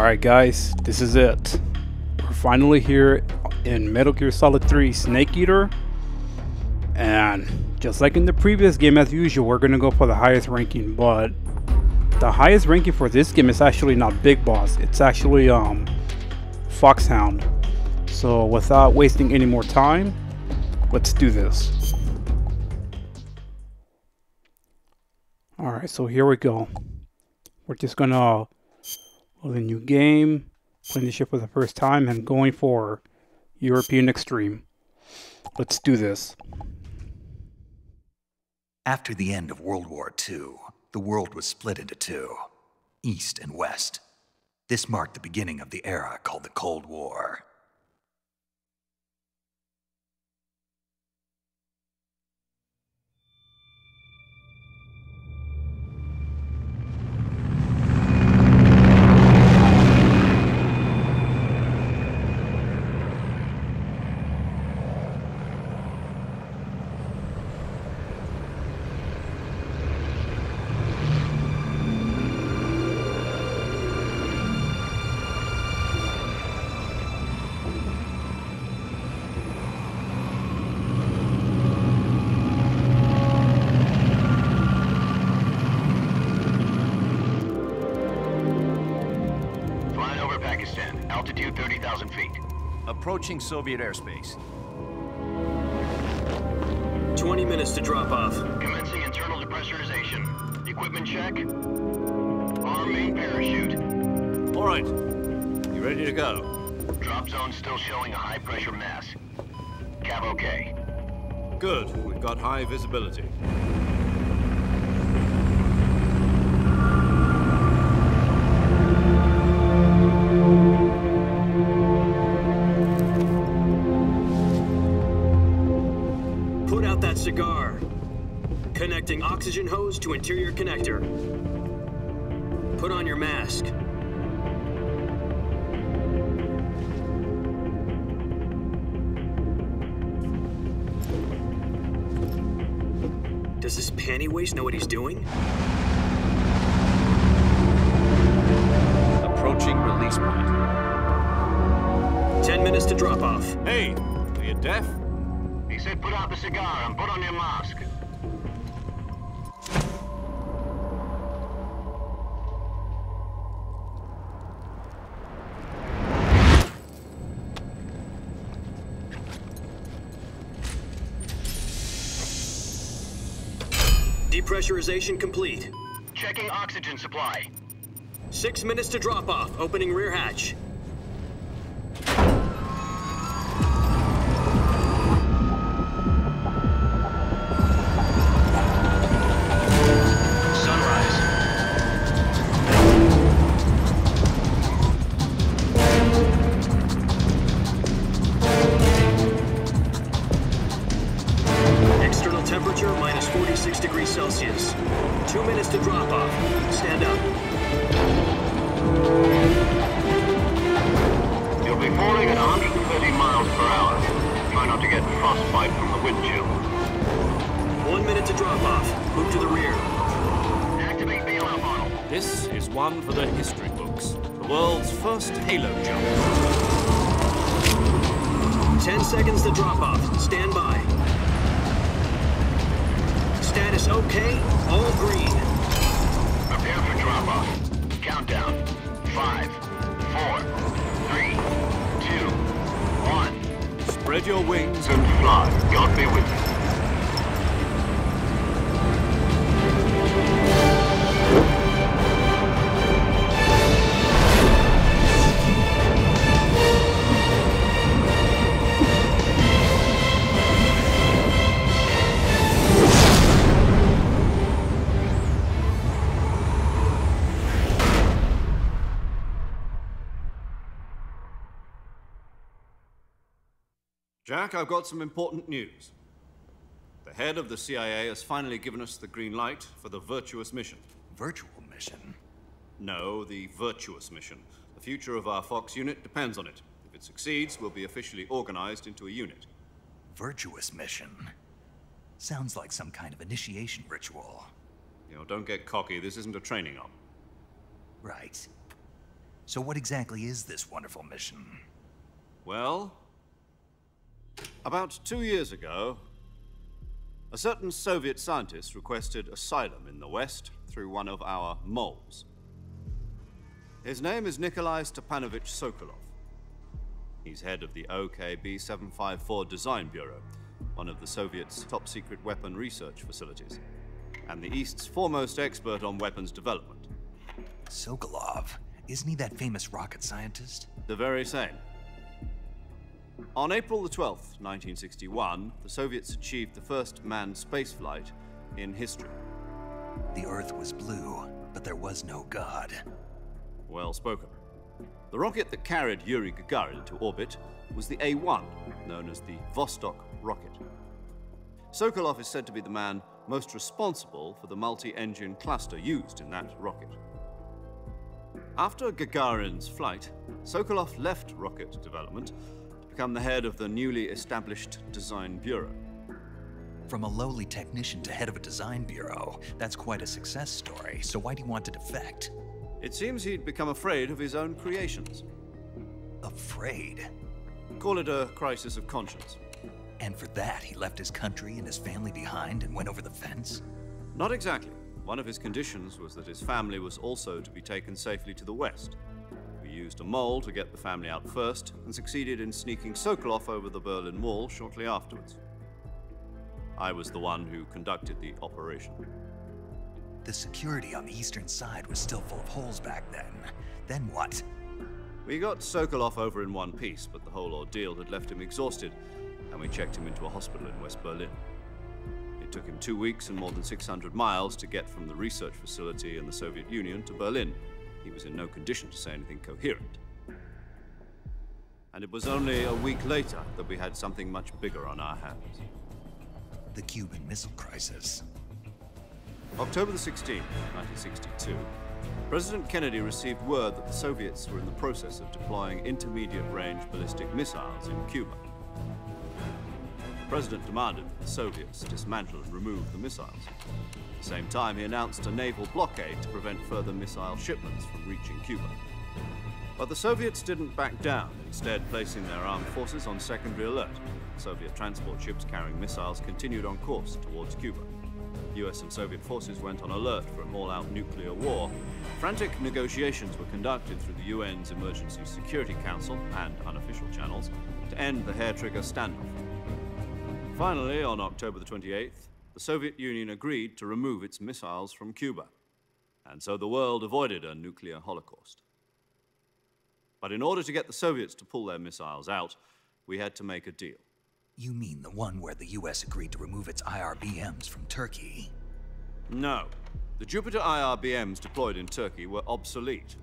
Alright guys, this is it. We're finally here in Metal Gear Solid 3 Snake Eater. And just like in the previous game as usual, we're gonna go for the highest ranking, but the highest ranking for this game is actually not Big Boss, it's actually um Foxhound. So without wasting any more time, let's do this. Alright, so here we go. We're just gonna load a new game, playing the ship for the first time, and going for European Extreme. Let's do this. After the end of World War II, the world was split into two East and West. This marked the beginning of the era called the Cold War. Approaching Soviet airspace. 20 minutes to drop off. Commencing internal depressurization. Equipment check. Arm main parachute. All right. You ready to go? Drop zone still showing a high pressure mass. Cav okay. Good. We've got high visibility. Oxygen hose to interior connector. Put on your mask. Does this panty waste know what he's doing? Approaching release point. 10 minutes to drop off. Hey, are you deaf? He said put out the cigar and put on your mask. Depressurization complete. Checking oxygen supply. Six minutes to drop off. Opening rear hatch. Jack, I've got some important news. The head of the CIA has finally given us the green light for the virtuous mission. Virtual mission? No, the virtuous mission. The future of our Fox unit depends on it. If it succeeds, we'll be officially organized into a unit. Virtuous mission? Sounds like some kind of initiation ritual. You know, don't get cocky. This isn't a training op. Right. So what exactly is this wonderful mission? Well, about two years ago, a certain Soviet scientist requested asylum in the West through one of our moles. His name is Nikolai Stepanovich Sokolov. He's head of the OKB 754 Design Bureau, one of the Soviets' top secret weapon research facilities, and the East's foremost expert on weapons development. Sokolov. Isn't he that famous rocket scientist? The very same. On April the 12th, 1961, the Soviets achieved the first manned spaceflight in history. The Earth was blue, but there was no God. Well spoken. The rocket that carried Yuri Gagarin to orbit was the A 1, known as the Vostok rocket. Sokolov is said to be the man most responsible for the multi engine cluster used in that rocket. After Gagarin's flight, Sokolov left rocket development become the head of the newly established Design Bureau. From a lowly technician to head of a design bureau, that's quite a success story. So why do you want to defect? It seems he'd become afraid of his own creations. Afraid. Call it a crisis of conscience. And for that, he left his country and his family behind and went over the fence? Not exactly. One of his conditions was that his family was also to be taken safely to the west. Used a mole to get the family out first and succeeded in sneaking Sokolov over the Berlin Wall shortly afterwards. I was the one who conducted the operation. The security on the eastern side was still full of holes back then. Then what? We got Sokolov over in one piece, but the whole ordeal had left him exhausted, and we checked him into a hospital in West Berlin. It took him two weeks and more than 600 miles to get from the research facility in the Soviet Union to Berlin. He was in no condition to say anything coherent. And it was only a week later that we had something much bigger on our hands. The Cuban Missile Crisis. October the 16th, 1962, President Kennedy received word that the Soviets were in the process of deploying intermediate-range ballistic missiles in Cuba. The President demanded that the Soviets dismantle and remove the missiles. At the same time, he announced a naval blockade to prevent further missile shipments from reaching Cuba. But the Soviets didn't back down, instead placing their armed forces on secondary alert. Soviet transport ships carrying missiles continued on course towards Cuba. US and Soviet forces went on alert for an all-out nuclear war. Frantic negotiations were conducted through the UN's Emergency Security Council and unofficial channels to end the hair-trigger standoff. Finally, on October the 28th, the Soviet Union agreed to remove its missiles from Cuba. And so the world avoided a nuclear holocaust. But in order to get the Soviets to pull their missiles out, we had to make a deal. You mean the one where the US agreed to remove its IRBMs from Turkey? No. The Jupiter IRBMs deployed in Turkey were obsolete,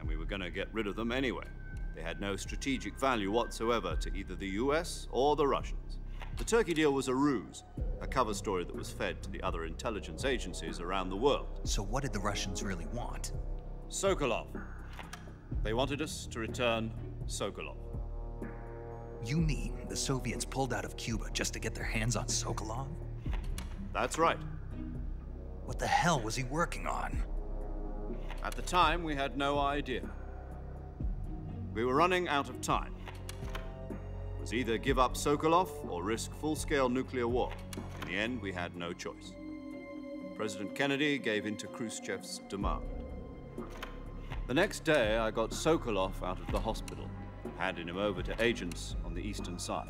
and we were going to get rid of them anyway. They had no strategic value whatsoever to either the US or the Russians. The Turkey deal was a ruse, a cover story that was fed to the other intelligence agencies around the world. So what did the Russians really want? Sokolov. They wanted us to return Sokolov. You mean the Soviets pulled out of Cuba just to get their hands on Sokolov? That's right. What the hell was he working on? At the time, we had no idea. We were running out of time. Was either give up Sokolov or risk full-scale nuclear war. In the end, we had no choice. President Kennedy gave in to Khrushchev's demand. The next day, I got Sokolov out of the hospital, handing him over to agents on the eastern side.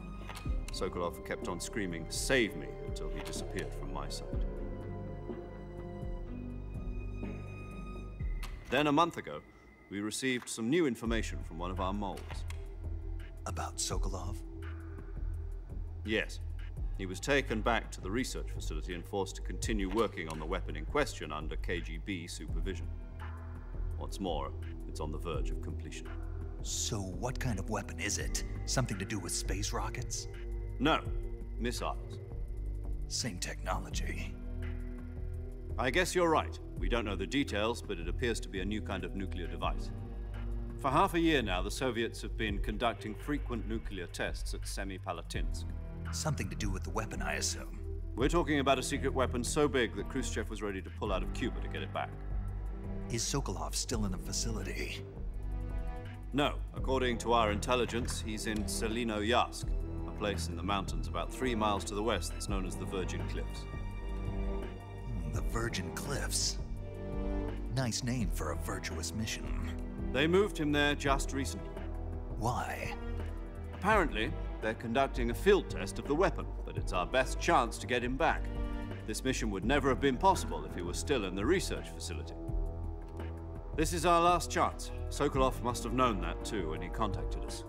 Sokolov kept on screaming, save me, until he disappeared from my sight. Then, a month ago, we received some new information from one of our moles. About Sokolov? Yes. He was taken back to the research facility and forced to continue working on the weapon in question under KGB supervision. What's more, it's on the verge of completion. So what kind of weapon is it? Something to do with space rockets? No, missiles. Same technology. I guess you're right. We don't know the details, but it appears to be a new kind of nuclear device. For half a year now, the Soviets have been conducting frequent nuclear tests at Semipalatinsk. Something to do with the weapon, I assume. We're talking about a secret weapon so big that Khrushchev was ready to pull out of Cuba to get it back. Is Sokolov still in the facility? No. According to our intelligence, he's in Tselinoyarsk, a place in the mountains about three miles to the west that's known as the Virgin Cliffs. The Virgin Cliffs. Nice name for a virtuous mission. They moved him there just recently. Why? Apparently, they're conducting a field test of the weapon, but it's our best chance to get him back. This mission would never have been possible if he was still in the research facility. This is our last chance. Sokolov must have known that too when he contacted us.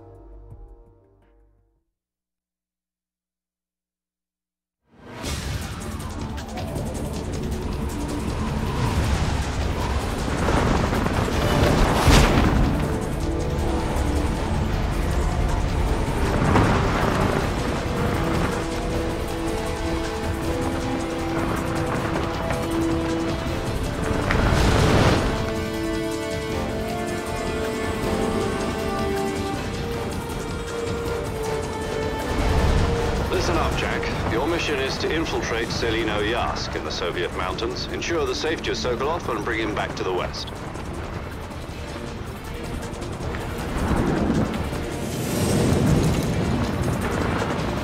Infiltrate Tselinoyarsk in the Soviet mountains, ensure the safety of Sokolov, and bring him back to the west.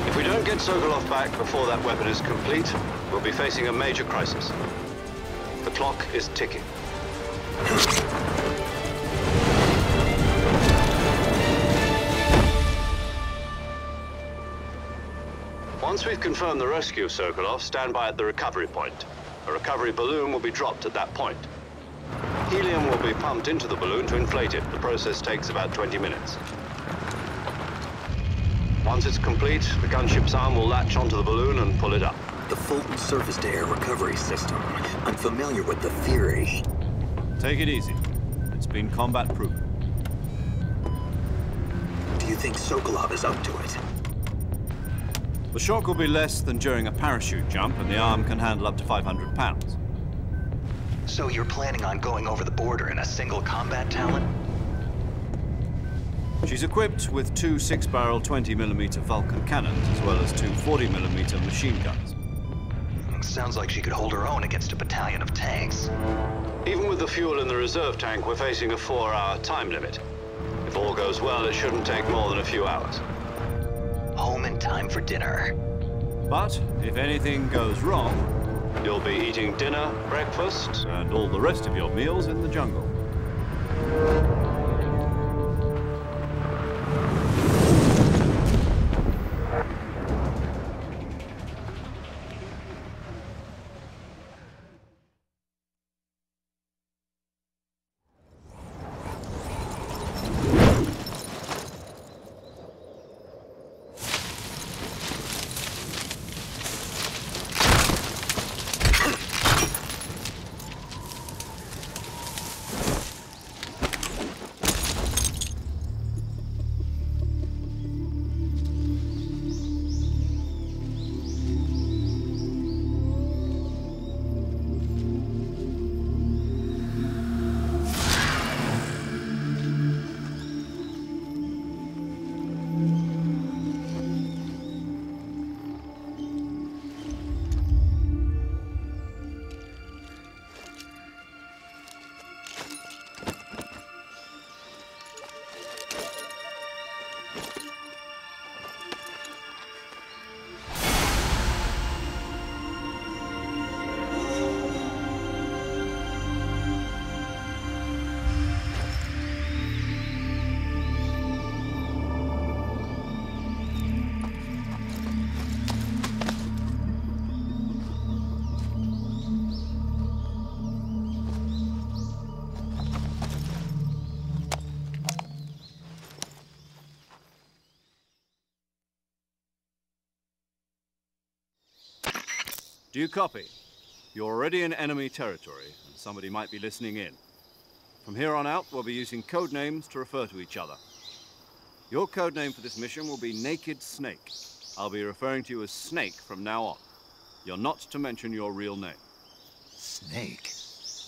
If we don't get Sokolov back before that weapon is complete, we'll be facing a major crisis. The clock is ticking. Once we've confirmed the rescue of Sokolov, stand by at the recovery point. A recovery balloon will be dropped at that point. Helium will be pumped into the balloon to inflate it. The process takes about 20 minutes. Once it's complete, the gunship's arm will latch onto the balloon and pull it up. The Fulton surface-to-air recovery system. I'm familiar with the theory. Take it easy. It's been combat proven. Do you think Sokolov is up to it? The shock will be less than during a parachute jump, and the arm can handle up to 500 pounds. So you're planning on going over the border in a single Combat Talon? She's equipped with two six-barrel 20mm Vulcan cannons, as well as two 40mm machine guns. Sounds like she could hold her own against a battalion of tanks. Even with the fuel in the reserve tank, we're facing a four-hour time limit. If all goes well, it shouldn't take more than a few hours. Home in time for dinner. But if anything goes wrong, You'll be eating dinner, breakfast, and all the rest of your meals in the jungle. Do you copy? You're already in enemy territory, and somebody might be listening in. From here on out, we'll be using code names to refer to each other. Your code name for this mission will be Naked Snake. I'll be referring to you as Snake from now on. You're not to mention your real name. Snake?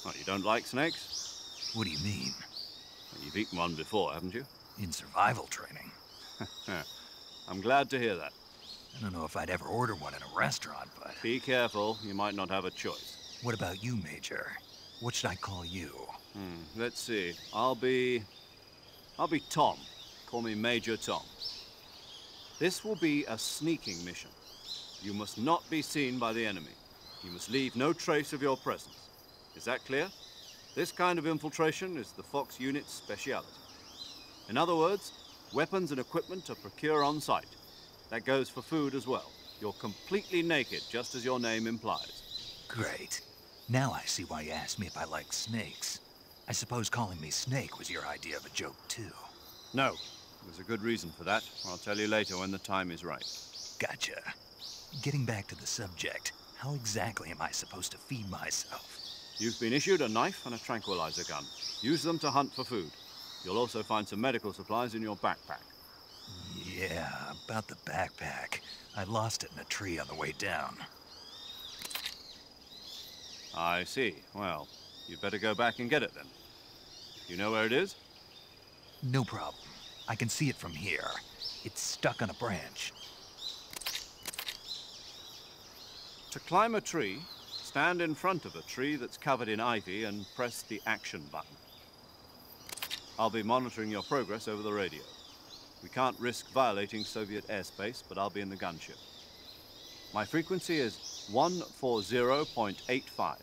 Oh, you don't like snakes? What do you mean? Well, You've eaten one before, haven't you? In survival training? I'm glad to hear that. I don't know if I'd ever order one in a restaurant, but... Be careful, you might not have a choice. What about you, Major? What should I call you? Hmm, let's see. I'll be... I'll be Tom. Call me Major Tom. This will be a sneaking mission. You must not be seen by the enemy. You must leave no trace of your presence. Is that clear? This kind of infiltration is the Fox unit's speciality. In other words, weapons and equipment are procure on site. That goes for food as well. You're completely naked, just as your name implies. Great. Now I see why you asked me if I like snakes. I suppose calling me Snake was your idea of a joke, too. No, there's a good reason for that. I'll tell you later when the time is right. Gotcha. Getting back to the subject, how exactly am I supposed to feed myself? You've been issued a knife and a tranquilizer gun. Use them to hunt for food. You'll also find some medical supplies in your backpack. Yeah, about the backpack. I lost it in a tree on the way down. I see. Well, you'd better go back and get it then. You know where it is? No problem. I can see it from here. It's stuck on a branch. To climb a tree, stand in front of a tree that's covered in ivy and press the action button. I'll be monitoring your progress over the radio. We can't risk violating Soviet airspace, but I'll be in the gunship. My frequency is 140.85.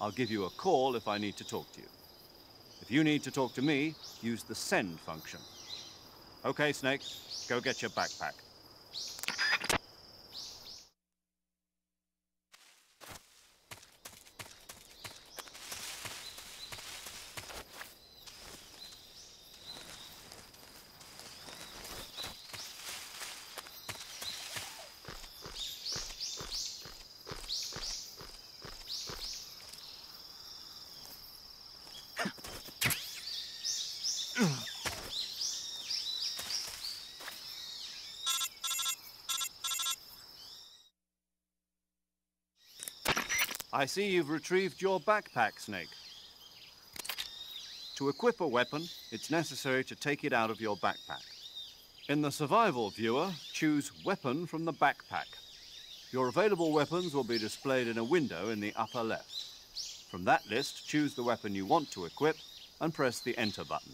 I'll give you a call if I need to talk to you. If you need to talk to me, use the send function. Okay, Snake, go get your backpack. I see you've retrieved your backpack, Snake. To equip a weapon, it's necessary to take it out of your backpack. In the survival viewer, choose Weapon from the backpack. Your available weapons will be displayed in a window in the upper left. From that list, choose the weapon you want to equip and press the Enter button.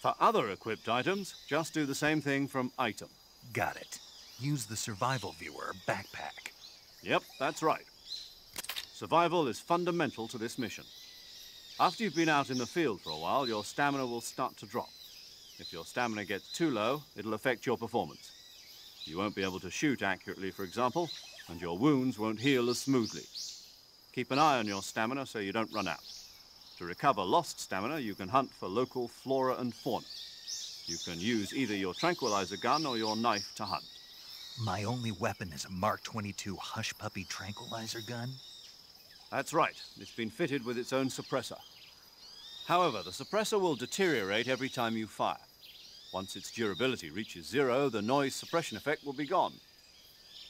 For other equipped items, just do the same thing from Item. Got it. Use the survival viewer backpack. Yep, that's right. Survival is fundamental to this mission. After you've been out in the field for a while, your stamina will start to drop. If your stamina gets too low, it'll affect your performance. You won't be able to shoot accurately, for example, and your wounds won't heal as smoothly. Keep an eye on your stamina so you don't run out. To recover lost stamina, you can hunt for local flora and fauna. You can use either your tranquilizer gun or your knife to hunt. My only weapon is a Mark 22 Hush Puppy tranquilizer gun? That's right. It's been fitted with its own suppressor. However, the suppressor will deteriorate every time you fire. Once its durability reaches zero, the noise suppression effect will be gone.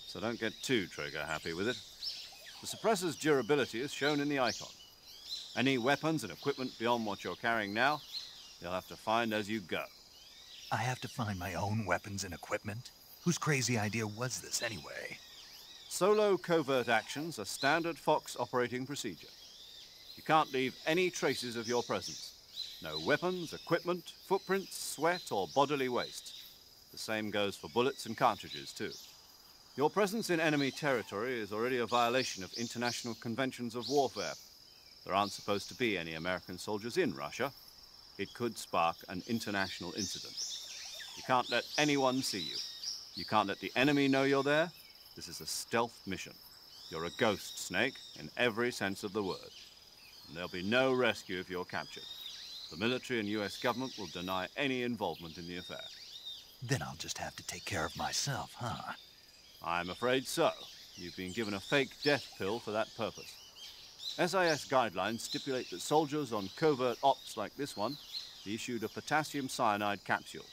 So don't get too trigger happy with it. The suppressor's durability is shown in the icon. Any weapons and equipment beyond what you're carrying now, you'll have to find as you go. I have to find my own weapons and equipment? Whose crazy idea was this anyway? Solo covert actions are standard Fox operating procedure. You can't leave any traces of your presence. No weapons, equipment, footprints, sweat, or bodily waste. The same goes for bullets and cartridges, too. Your presence in enemy territory is already a violation of international conventions of warfare. There aren't supposed to be any American soldiers in Russia. It could spark an international incident. You can't let anyone see you. You can't let the enemy know you're there, this is a stealth mission. You're a ghost, Snake, in every sense of the word. And there'll be no rescue if you're captured. The military and US government will deny any involvement in the affair. Then I'll just have to take care of myself, huh? I'm afraid so. You've been given a fake death pill for that purpose. SIS guidelines stipulate that soldiers on covert ops like this one be issued a potassium cyanide capsule.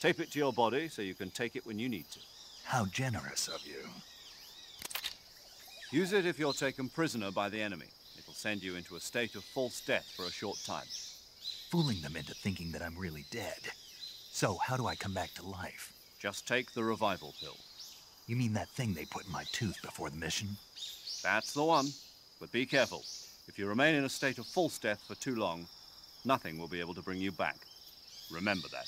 Tape it to your body so you can take it when you need to. How generous of you. Use it if you're taken prisoner by the enemy. It'll send you into a state of false death for a short time. Fooling them into thinking that I'm really dead. So, how do I come back to life? Just take the revival pill. You mean that thing they put in my tooth before the mission? That's the one. But be careful. If you remain in a state of false death for too long, nothing will be able to bring you back. Remember that.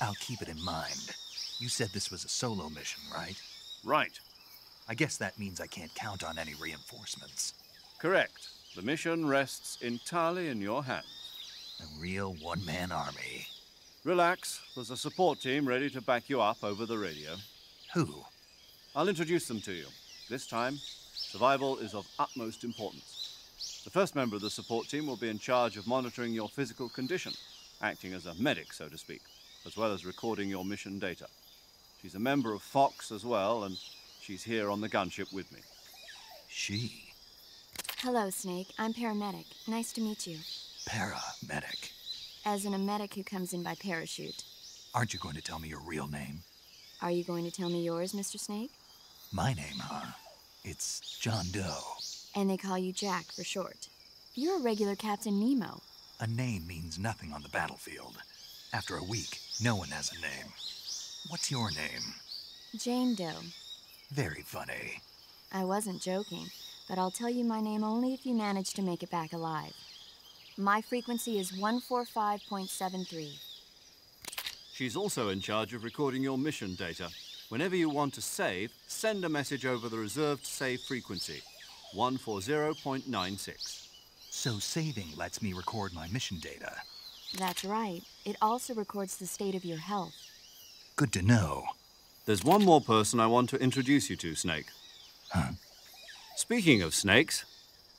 I'll keep it in mind. You said this was a solo mission, right? Right. I guess that means I can't count on any reinforcements. Correct. The mission rests entirely in your hands. A real one man army. Relax. There's a support team ready to back you up over the radio. Who? I'll introduce them to you. This time, survival is of utmost importance. The first member of the support team will be in charge of monitoring your physical condition, acting as a medic, so to speak, as well as recording your mission data. She's a member of Fox as well, and she's here on the gunship with me. She. Hello, Snake. I'm paramedic. Nice to meet you. Paramedic. As in a medic who comes in by parachute. Aren't you going to tell me your real name? Are you going to tell me yours, Mr. Snake? My name, huh? It's John Doe. And they call you Jack for short. You're a regular Captain Nemo. A name means nothing on the battlefield. After a week, no one has a name. What's your name? Jane Doe. Very funny. I wasn't joking, but I'll tell you my name only if you manage to make it back alive. My frequency is 145.73. She's also in charge of recording your mission data. Whenever you want to save, send a message over the reserved save frequency, 140.96. So saving lets me record my mission data. That's right. It also records the state of your health. Good to know. There's one more person I want to introduce you to, Snake. Huh? Speaking of snakes,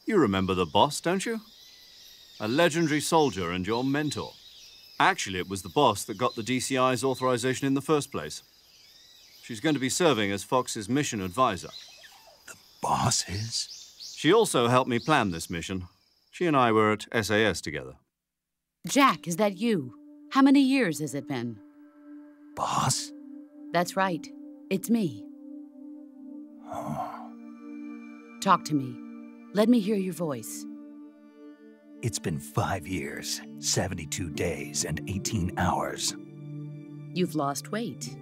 you remember the boss, don't you? A legendary soldier and your mentor. Actually, it was the boss that got the DCI's authorization in the first place. She's going to be serving as Fox's mission advisor. The boss is? She also helped me plan this mission. She and I were at SAS together. Jack, is that you? How many years has it been? Boss? That's right. It's me. Talk to me. Let me hear your voice. It's been five years, 72 days, and 18 hours. You've lost weight.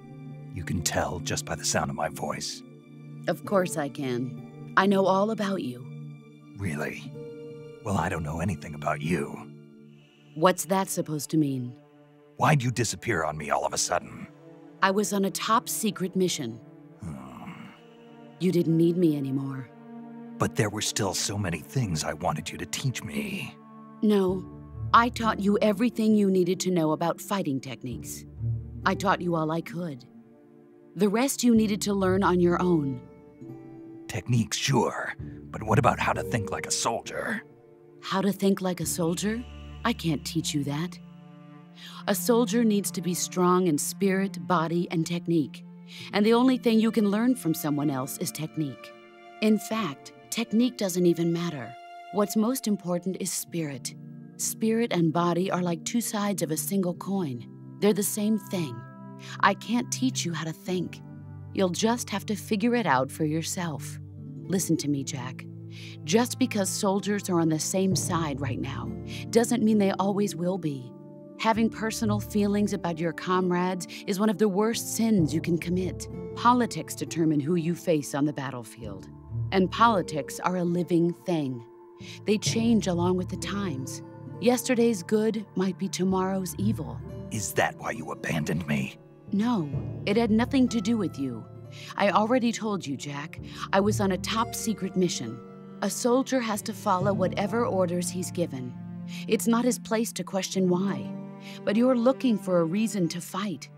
You can tell just by the sound of my voice. Of course I can. I know all about you. Really? Well, I don't know anything about you. What's that supposed to mean? Why'd you disappear on me all of a sudden? I was on a top secret mission. You didn't need me anymore. But there were still so many things I wanted you to teach me. No, I taught you everything you needed to know about fighting techniques. I taught you all I could. The rest you needed to learn on your own. Techniques, sure. But what about how to think like a soldier? How to think like a soldier? I can't teach you that. A soldier needs to be strong in spirit, body, and technique. And the only thing you can learn from someone else is technique. In fact, technique doesn't even matter. What's most important is spirit. Spirit and body are like two sides of a single coin. They're the same thing. I can't teach you how to think. You'll just have to figure it out for yourself. Listen to me, Jack. Just because soldiers are on the same side right now doesn't mean they always will be. Having personal feelings about your comrades is one of the worst sins you can commit. Politics determine who you face on the battlefield. And politics are a living thing. They change along with the times. Yesterday's good might be tomorrow's evil. Is that why you abandoned me? No, it had nothing to do with you. I already told you, Jack. I was on a top secret mission. A soldier has to follow whatever orders he's given. It's not his place to question why. But you're looking for a reason to fight.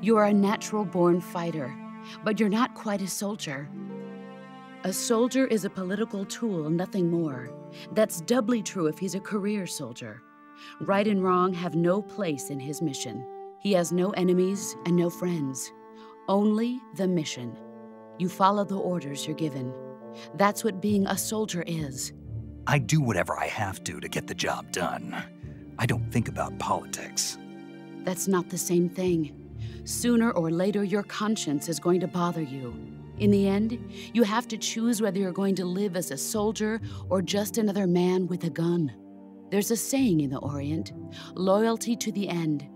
You're a natural born fighter, but you're not quite a soldier. A soldier is a political tool, nothing more. That's doubly true if he's a career soldier. Right and wrong have no place in his mission. He has no enemies and no friends, only the mission. You follow the orders you're given. That's what being a soldier is. I do whatever I have to to get the job done. I don't think about politics. That's not the same thing. Sooner or later, your conscience is going to bother you. In the end, you have to choose whether you're going to live as a soldier or just another man with a gun. There's a saying in the Orient loyalty to the end.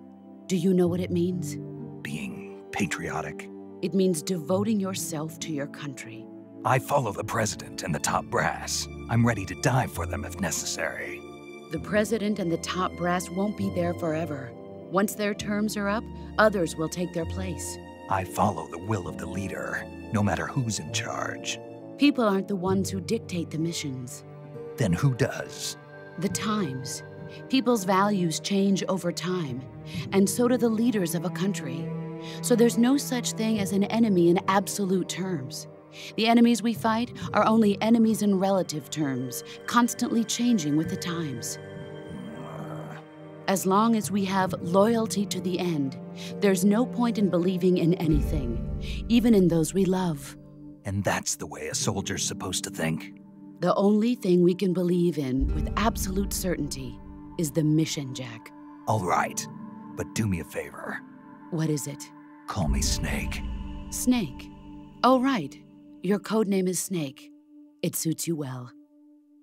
Do you know what it means? Being patriotic. It means devoting yourself to your country. I follow the president and the top brass. I'm ready to die for them if necessary. The president and the top brass won't be there forever. Once their terms are up, others will take their place. I follow the will of the leader, no matter who's in charge. People aren't the ones who dictate the missions. Then who does? The times. People's values change over time, and so do the leaders of a country. So there's no such thing as an enemy in absolute terms. The enemies we fight are only enemies in relative terms, constantly changing with the times. As long as we have loyalty to the end, there's no point in believing in anything, even in those we love. And that's the way a soldier's supposed to think? The only thing we can believe in with absolute certainty is the mission, Jack. All right, but do me a favor. What is it? Call me Snake. Snake. Oh, right. Your code name is Snake. It suits you well.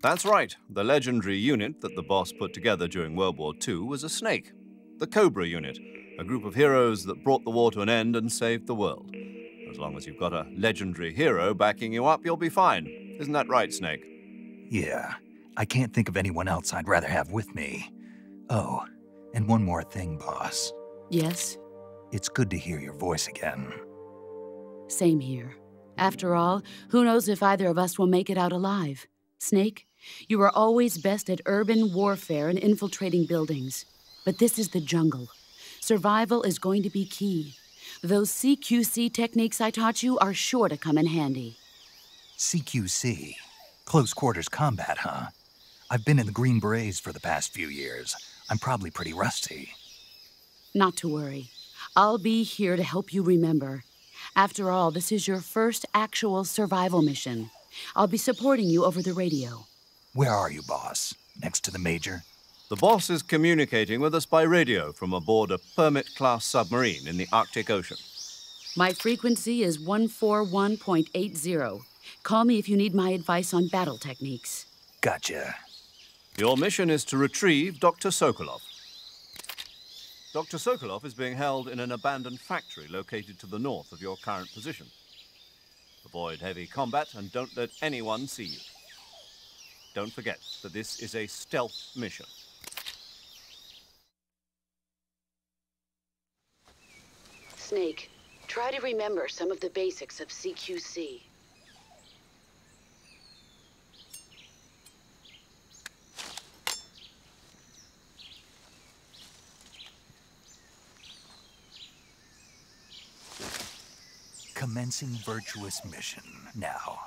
That's right. The legendary unit that the boss put together during World War II was a snake. The Cobra unit, a group of heroes that brought the war to an end and saved the world. As long as you've got a legendary hero backing you up, you'll be fine. Isn't that right, Snake? Yeah, I can't think of anyone else I'd rather have with me. Oh, and one more thing, boss. Yes? It's good to hear your voice again. Same here. After all, who knows if either of us will make it out alive? Snake, you are always best at urban warfare and infiltrating buildings. But this is the jungle. Survival is going to be key. Those CQC techniques I taught you are sure to come in handy. CQC? Close quarters combat, huh? I've been in the Green Berets for the past few years. I'm probably pretty rusty. Not to worry. I'll be here to help you remember. After all, this is your first actual survival mission. I'll be supporting you over the radio. Where are you, boss? Next to the Major? The boss is communicating with us by radio from aboard a Permit class submarine in the Arctic Ocean. My frequency is 141.80. Call me if you need my advice on battle techniques. Gotcha. Your mission is to retrieve Dr. Sokolov. Dr. Sokolov is being held in an abandoned factory located to the north of your current position. Avoid heavy combat and don't let anyone see you. Don't forget that this is a stealth mission. Snake, try to remember some of the basics of CQC. Commencing virtuous mission now.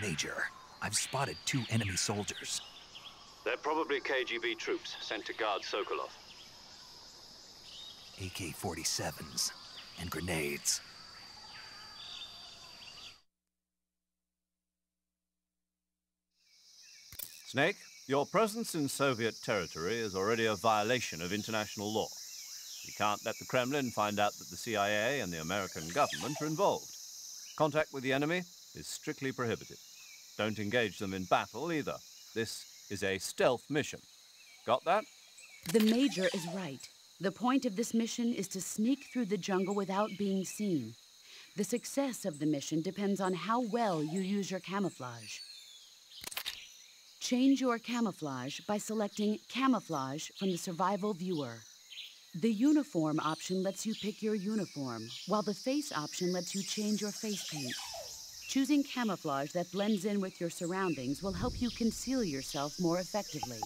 Major, I've spotted two enemy soldiers. They're probably KGB troops sent to guard Sokolov. AK 47s and grenades. Snake, your presence in Soviet territory is already a violation of international law. We can't let the Kremlin find out that the CIA and the American government are involved. Contact with the enemy is strictly prohibited. Don't engage them in battle either. This is a stealth mission. Got that? The Major is right. The point of this mission is to sneak through the jungle without being seen. The success of the mission depends on how well you use your camouflage. Change your camouflage by selecting Camouflage from the Survival Viewer. The uniform option lets you pick your uniform, while the face option lets you change your face paint. Choosing camouflage that blends in with your surroundings will help you conceal yourself more effectively.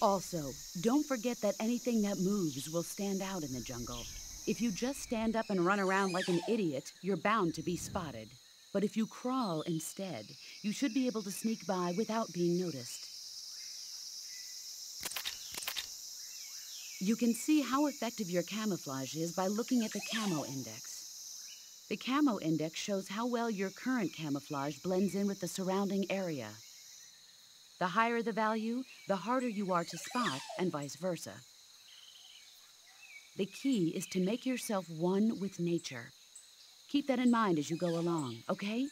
Also, don't forget that anything that moves will stand out in the jungle. If you just stand up and run around like an idiot, you're bound to be spotted. But if you crawl instead, you should be able to sneak by without being noticed. You can see how effective your camouflage is by looking at the camo index. The camo index shows how well your current camouflage blends in with the surrounding area. The higher the value, the harder you are to spot, and vice versa. The key is to make yourself one with nature. Keep that in mind as you go along, okay?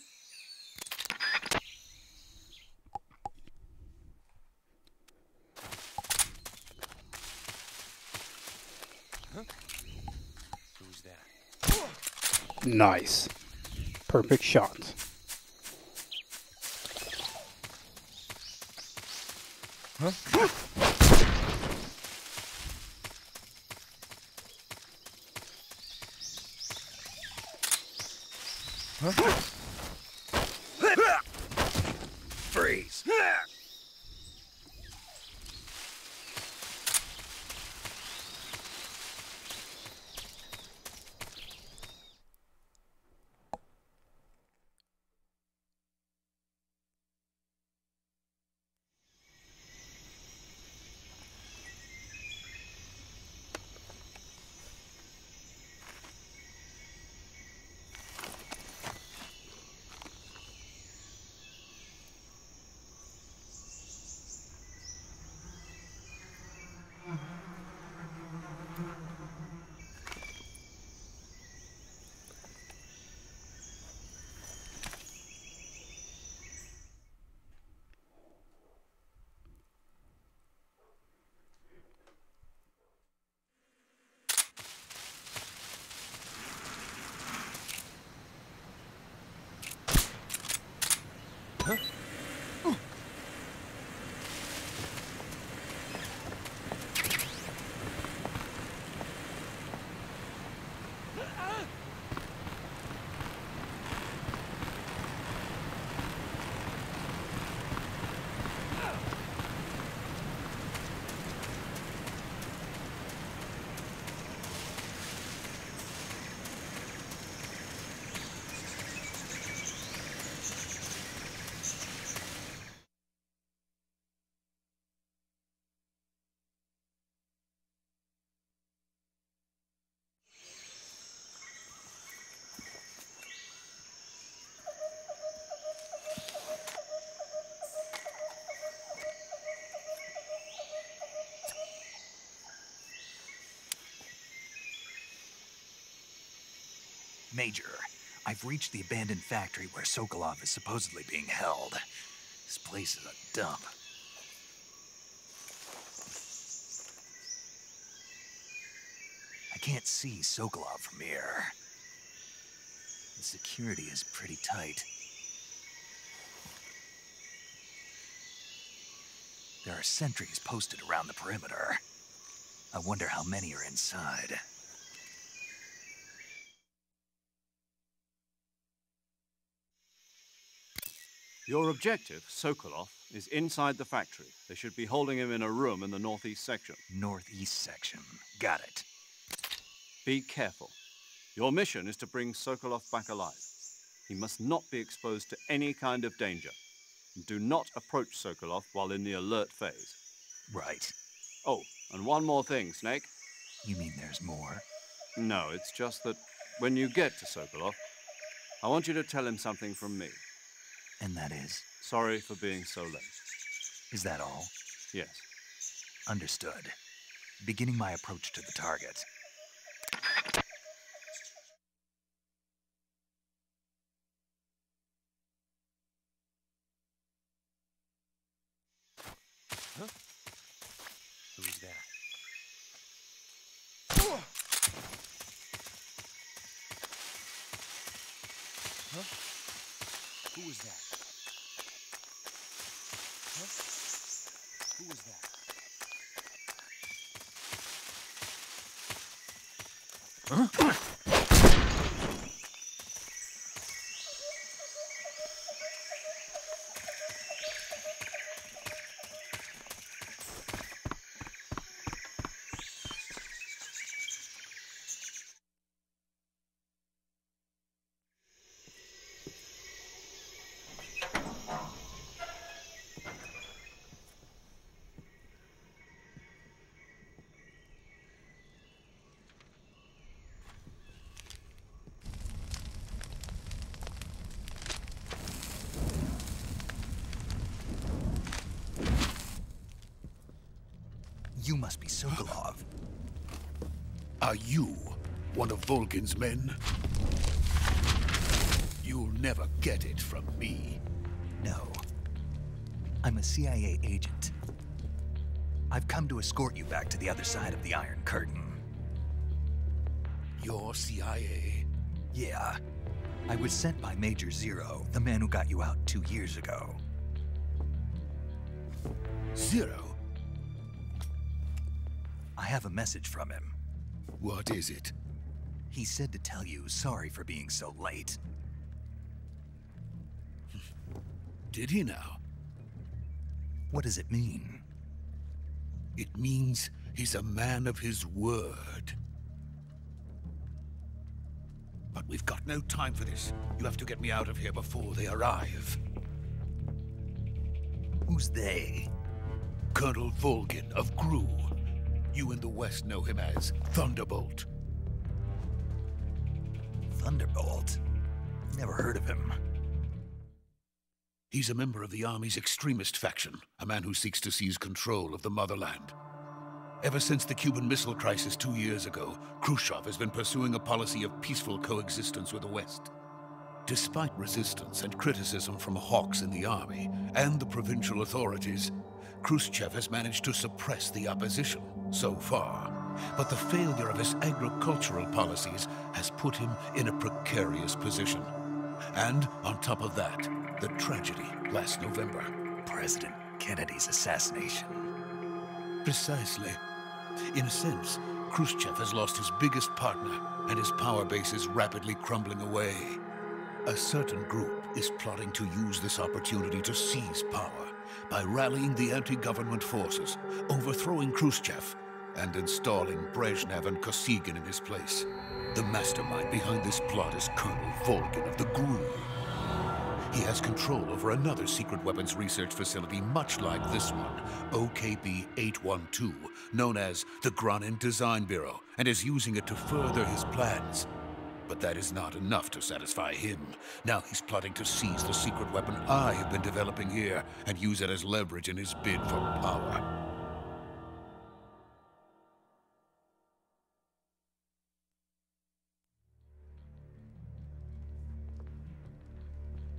Who's that? Nice. Perfect shot. Freeze! Major, I've reached the abandoned factory where Sokolov is supposedly being held. This place is a dump. I can't see Sokolov from here. The security is pretty tight. There are sentries posted around the perimeter. I wonder how many are inside. Your objective, Sokolov, is inside the factory. They should be holding him in a room in the northeast section. Northeast section. Got it. Be careful. Your mission is to bring Sokolov back alive. He must not be exposed to any kind of danger. Do not approach Sokolov while in the alert phase. Right. Oh, and one more thing, Snake. You mean there's more? No, it's just that when you get to Sokolov, I want you to tell him something from me. And that is? Sorry for being so late. Is that all? Yes. Understood. Beginning my approach to the target. Who's that? Huh? Who was that? Huh? Who was that? You must be Sokolov. Are you men? You'll never get it from me. No. I'm a CIA agent. I've come to escort you back to the other side of the Iron Curtain. You're CIA? Yeah. I was sent by Major Zero, the man who got you out two years ago. Zero? I have a message from him. What is it? He said to tell you sorry for being so late. Did he now? What does it mean? It means he's a man of his word. But we've got no time for this. You have to get me out of here before they arrive. Who's they? Colonel Volgin of GRU. You in the West know him as Thunderbolt. Thunderbolt? Never heard of him. He's a member of the Army's extremist faction, a man who seeks to seize control of the motherland. Ever since the Cuban Missile Crisis two years ago, Khrushchev has been pursuing a policy of peaceful coexistence with the West. Despite resistance and criticism from hawks in the army and the provincial authorities, Khrushchev has managed to suppress the opposition so far. But the failure of his agricultural policies has put him in a precarious position. And on top of that, the tragedy last November. President Kennedy's assassination. Precisely. In a sense, Khrushchev has lost his biggest partner, and his power base is rapidly crumbling away. A certain group is plotting to use this opportunity to seize power by rallying the anti-government forces, overthrowing Khrushchev, and installing Brezhnev and Kosygin in his place. The mastermind behind this plot is Colonel Volgin of the GRU. He has control over another secret weapons research facility much like this one, OKB-812, known as the Granin Design Bureau, and is using it to further his plans. But that is not enough to satisfy him. Now he's plotting to seize the secret weapon I have been developing here and use it as leverage in his bid for power.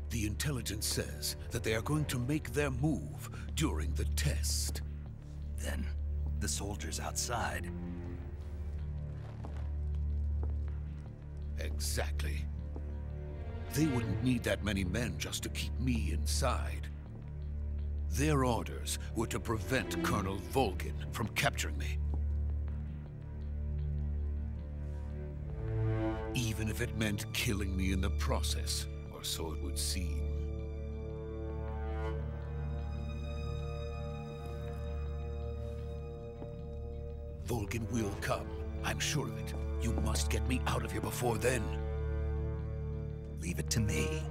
The intelligence says that they are going to make their move during the test. Then, the soldiers outside. Exactly. They wouldn't need that many men just to keep me inside. Their orders were to prevent Colonel Volgin from capturing me. Even if it meant killing me in the process, so it would seem. Volgin will come. I'm sure of it. You must get me out of here before then. Leave it to me.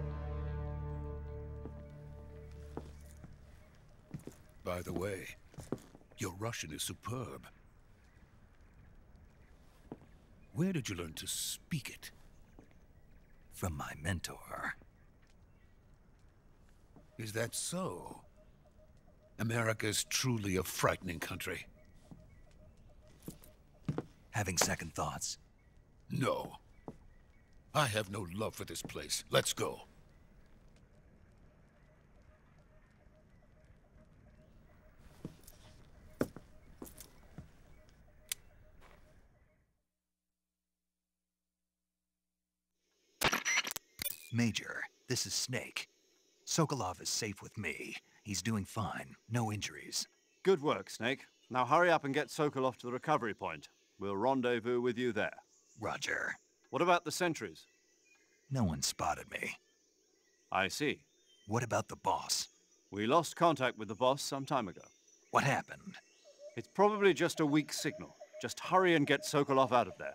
By the way, your Russian is superb. Where did you learn to speak it? From my mentor. Is that so? America is truly a frightening country. Having second thoughts? No. I have no love for this place. Let's go. Major, this is Snake. Sokolov is safe with me. He's doing fine. No injuries. Good work, Snake. Now hurry up and get Sokolov to the recovery point. We'll rendezvous with you there. Roger. What about the sentries? No one spotted me. I see. What about the boss? We lost contact with the boss some time ago. What happened? It's probably just a weak signal. Just hurry and get Sokolov out of there.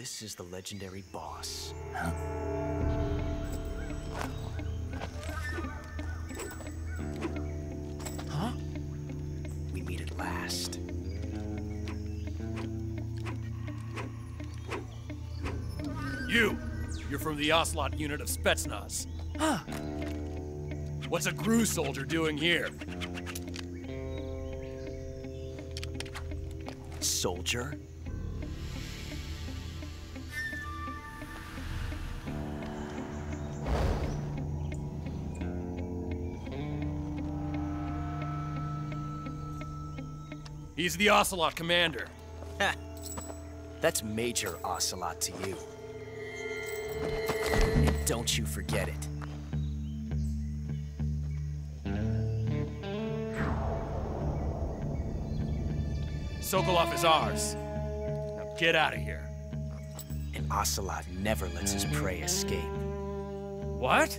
This is the legendary boss. Huh? We meet at last. You! You're from the Ocelot unit of Spetsnaz. Huh. What's a GRU soldier doing here? Soldier? He's the Ocelot commander. That's Major Ocelot to you. And don't you forget it. Sokolov is ours. Now get out of here. And Ocelot never lets his prey escape. What?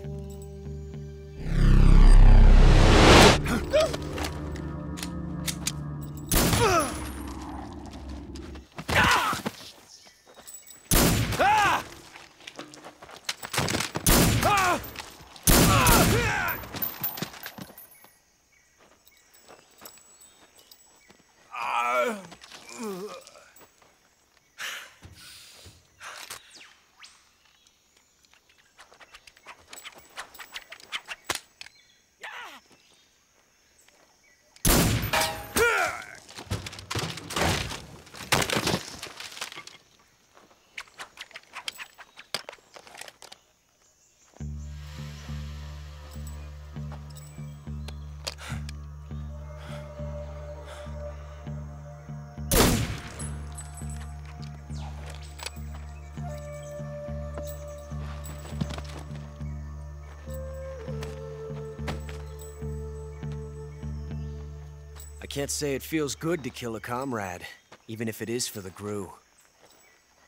Can't say it feels good to kill a comrade, even if it is for the GRU.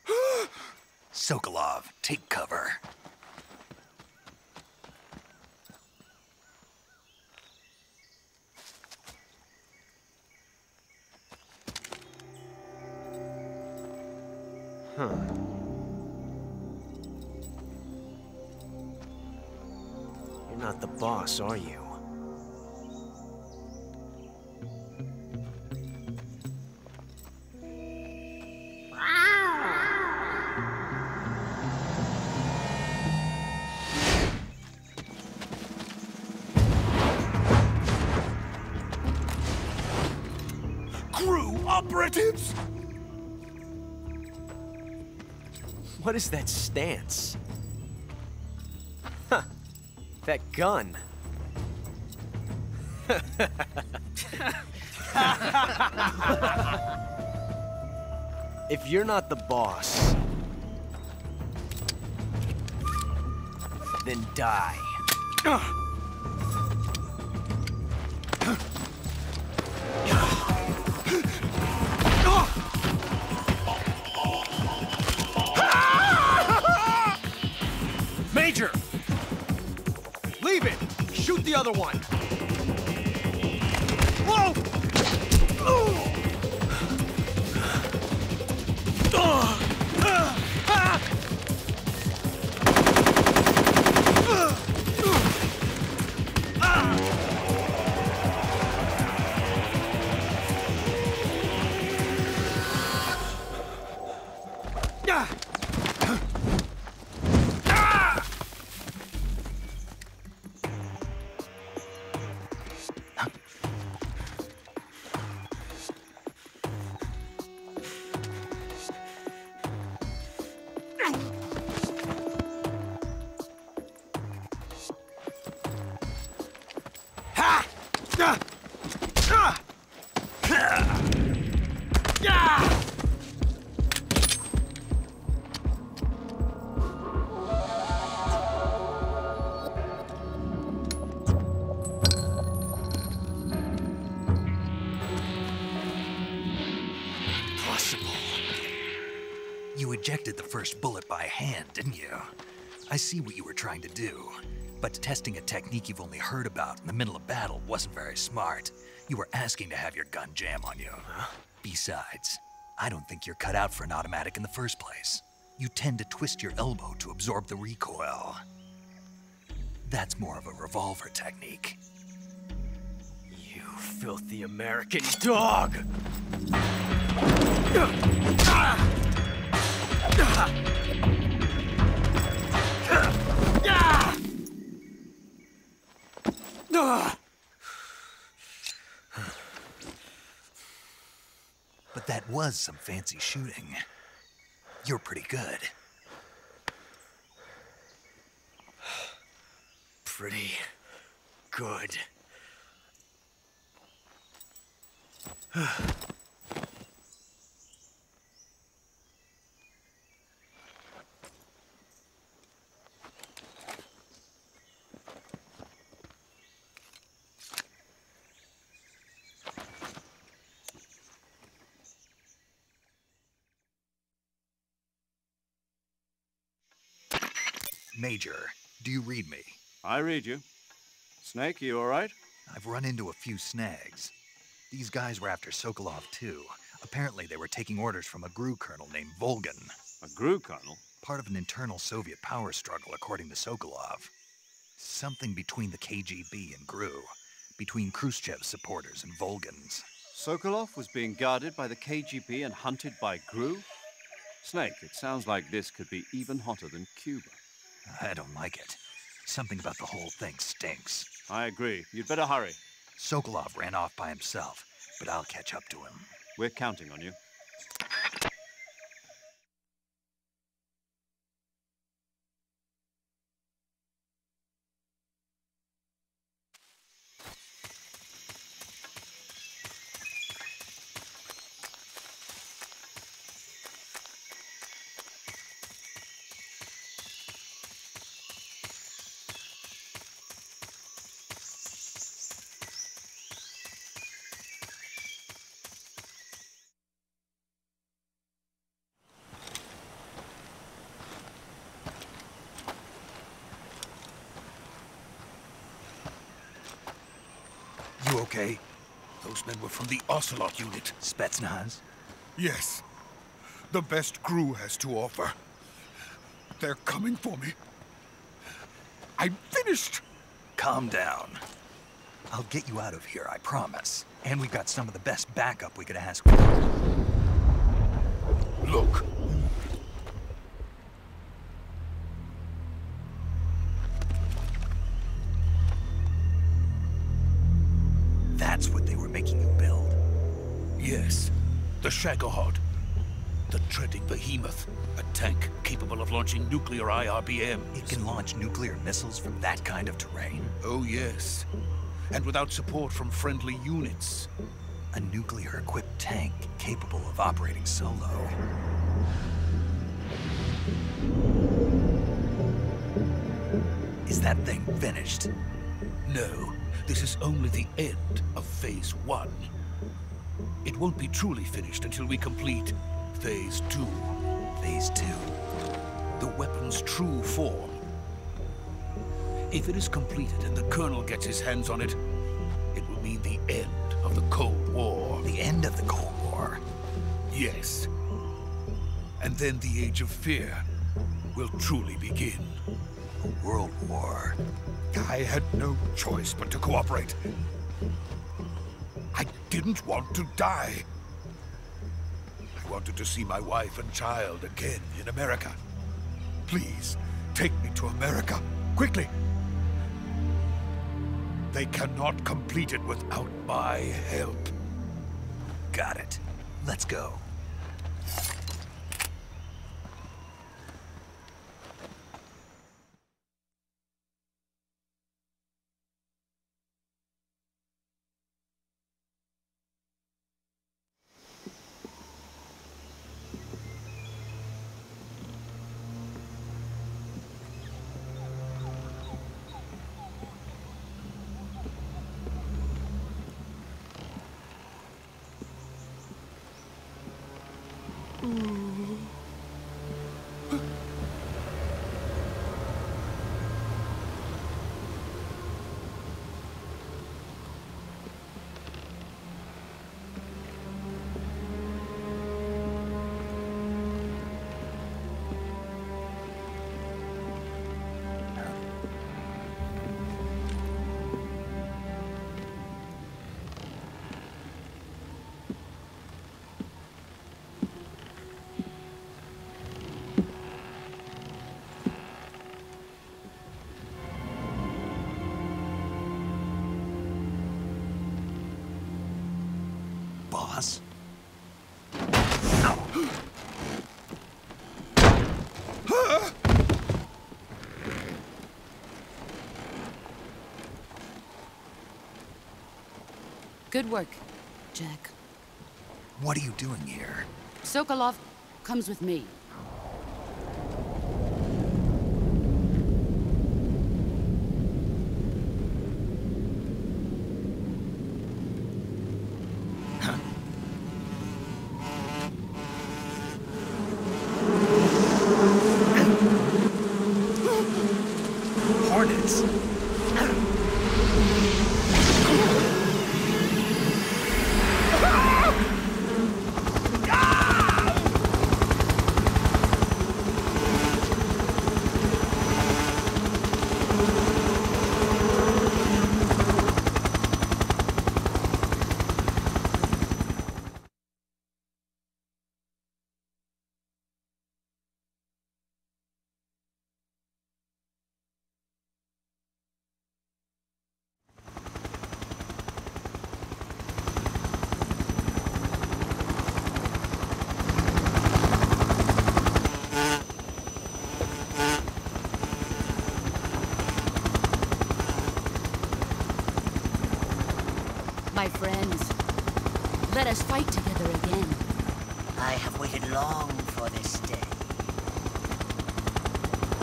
Sokolov, take cover. What is that stance? Huh. That gun. if you're not the boss, then die. Shoot the other one! Didn't you? I see what you were trying to do. But testing a technique you've only heard about in the middle of battle wasn't very smart. You were asking to have your gun jam on you. Besides, I don't think you're cut out for an automatic in the first place. You tend to twist your elbow to absorb the recoil. That's more of a revolver technique. You filthy American dog! Ah! But that was some fancy shooting. You're pretty good. Pretty good. Major, do you read me? I read you. Snake, you all right? I've run into a few snags. These guys were after Sokolov, too. Apparently, they were taking orders from a GRU colonel named Volgin. A GRU colonel? Part of an internal Soviet power struggle, according to Sokolov. Something between the KGB and GRU. Between Khrushchev's supporters and Volgin's. Sokolov was being guarded by the KGB and hunted by GRU? Snake, it sounds like this could be even hotter than Cuba. I don't like it. Something about the whole thing stinks. I agree. You'd better hurry. Sokolov ran off by himself, but I'll catch up to him. We're counting on you. You okay? Those men were from the Ocelot unit. Spetsnaz? Yes. The best crew has to offer. They're coming for me. I'm finished! Calm down. I'll get you out of here, I promise. And we've got some of the best backup we could ask for. Look. The Shagohod. The treading behemoth. A tank capable of launching nuclear IRBM. It can launch nuclear missiles from that kind of terrain. Oh, yes. And without support from friendly units. A nuclear-equipped tank capable of operating solo. Is that thing finished? No, this is only the end of Phase 1. It won't be truly finished until we complete Phase 2. Phase 2? The weapon's true form. If it is completed and the Colonel gets his hands on it, it will mean the end of the Cold War. The end of the Cold War? Yes. And then the Age of Fear will truly begin. A world war. I had no choice but to cooperate. Didn't want to die. I wanted to see my wife and child again in America. Please, take me to America, quickly. They cannot complete it without my help. Got it. Let's go. Good work, Jack. What are you doing here? Sokolov comes with me. My friends, let us fight together again. I have waited long for this day.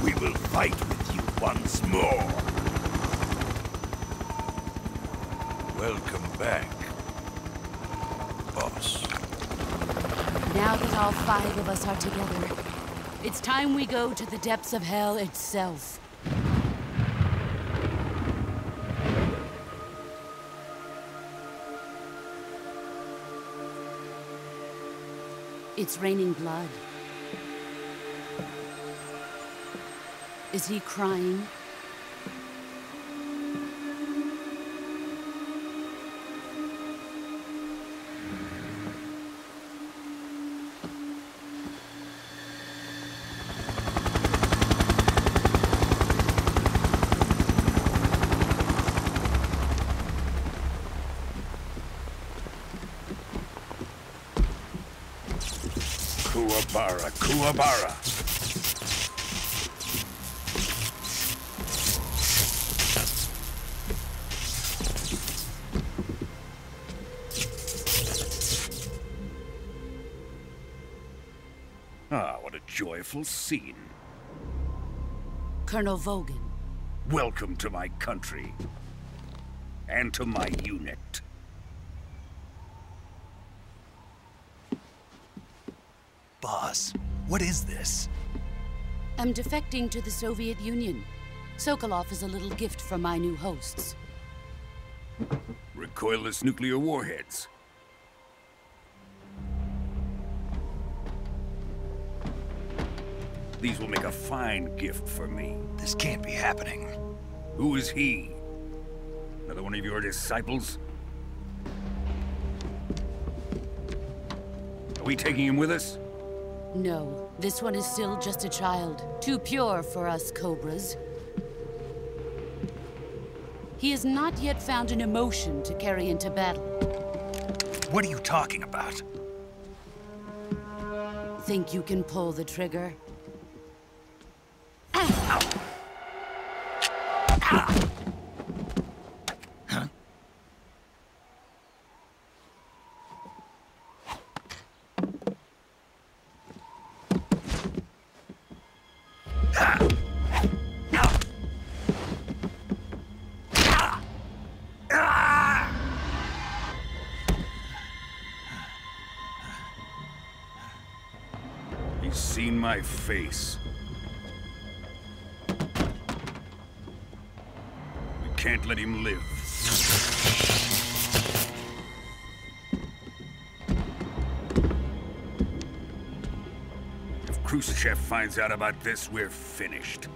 We will fight with you once more. Welcome back, boss. Now that all five of us are together, it's time we go to the depths of hell itself. It's raining blood. Is he crying? Kuwabara, Kuwabara. Ah, what a joyful scene. Colonel Volgin, Welcome to my country. And to my unit. Boss, what is this? I'm defecting to the Soviet Union. Sokolov is a little gift from my new hosts. Recoilless nuclear warheads. These will make a fine gift for me. This can't be happening. Who is he? Another one of your disciples? Are we taking him with us? No, this one is still just a child. Too pure for us Cobras. He has not yet found an emotion to carry into battle. What are you talking about? Think you can pull the trigger? He's my face. We can't let him live. If Khrushchev finds out about this, we're finished.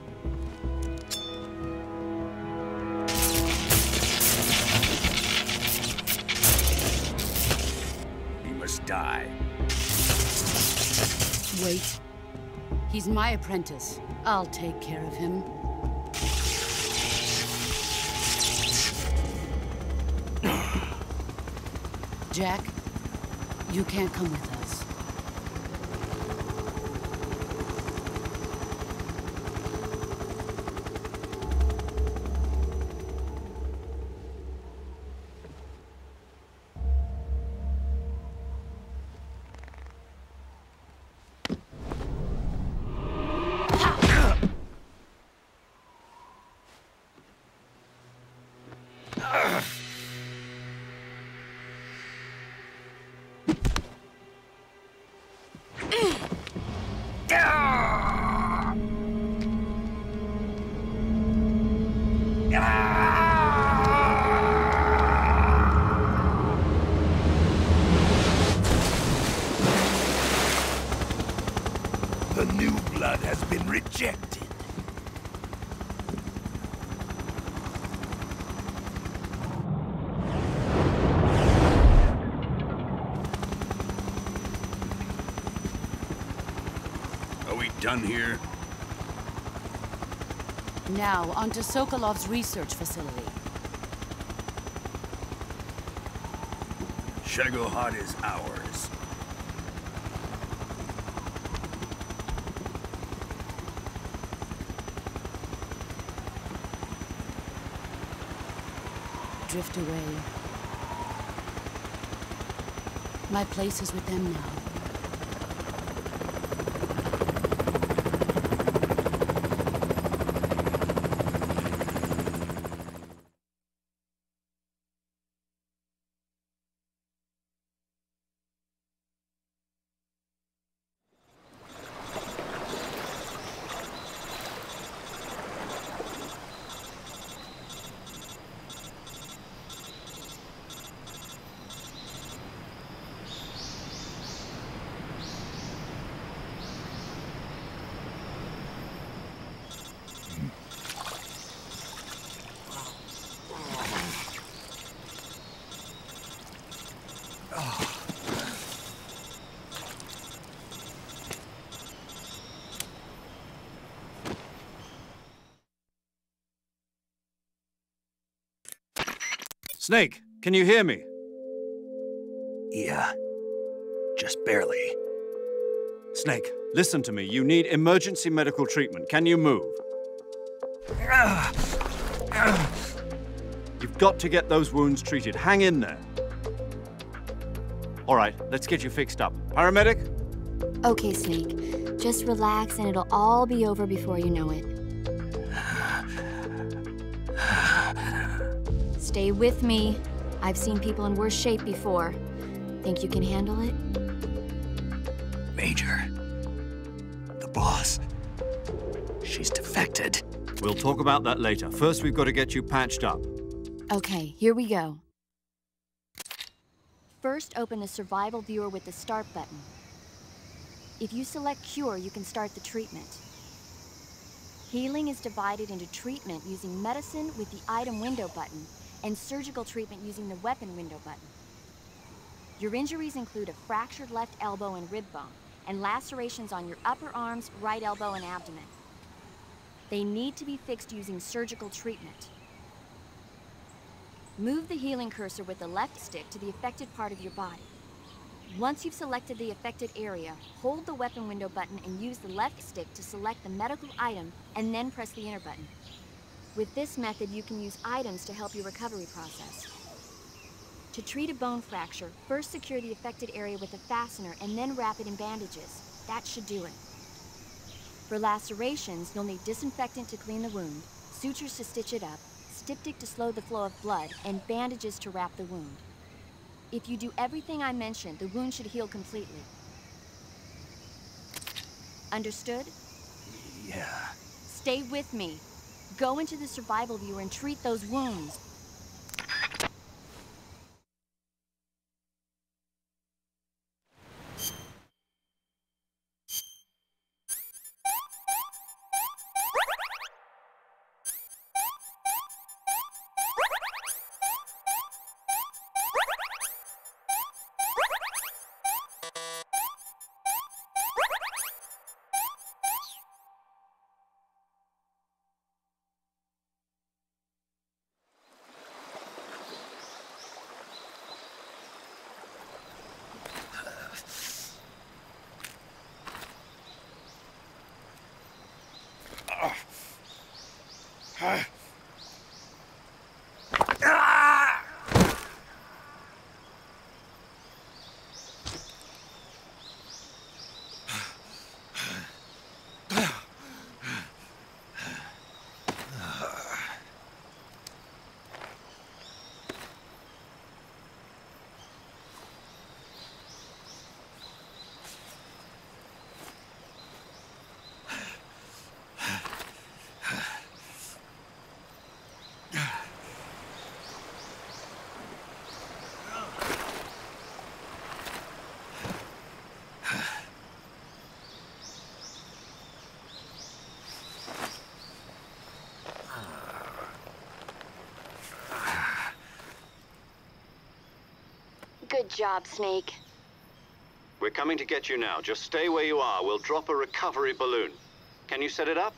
He must die. Wait. He's my apprentice. I'll take care of him. Jack, you can't come with us. Done here? Now, onto Sokolov's research facility. Shagohod is ours. Drift away. My place is with them now. Snake, can you hear me? Yeah. Just barely. Snake, listen to me. You need emergency medical treatment. Can you move? You've got to get those wounds treated. Hang in there. All right, let's get you fixed up. Paramedic? Okay, Snake. Just relax and it'll all be over before you know it. Stay with me. I've seen people in worse shape before. Think you can handle it? Major. The boss. She's defected. We'll talk about that later. First, we've got to get you patched up. Okay, here we go. First, open the survival viewer with the start button. If you select cure, you can start the treatment. Healing is divided into treatment using medicine with the item window button and surgical treatment using the weapon window button. Your injuries include a fractured left elbow and rib bone, and lacerations on your upper arms, right elbow, and abdomen. They need to be fixed using surgical treatment. Move the healing cursor with the left stick to the affected part of your body. Once you've selected the affected area, hold the weapon window button and use the left stick to select the medical item and then press the enter button. With this method, you can use items to help your recovery process. To treat a bone fracture, first secure the affected area with a fastener and then wrap it in bandages. That should do it. For lacerations, you'll need disinfectant to clean the wound, sutures to stitch it up, styptic to slow the flow of blood, and bandages to wrap the wound. If you do everything I mentioned, the wound should heal completely. Understood? Yeah. Stay with me. Go into the survival viewer and treat those wounds. Good job, Snake. We're coming to get you now. Just stay where you are. We'll drop a recovery balloon. Can you set it up?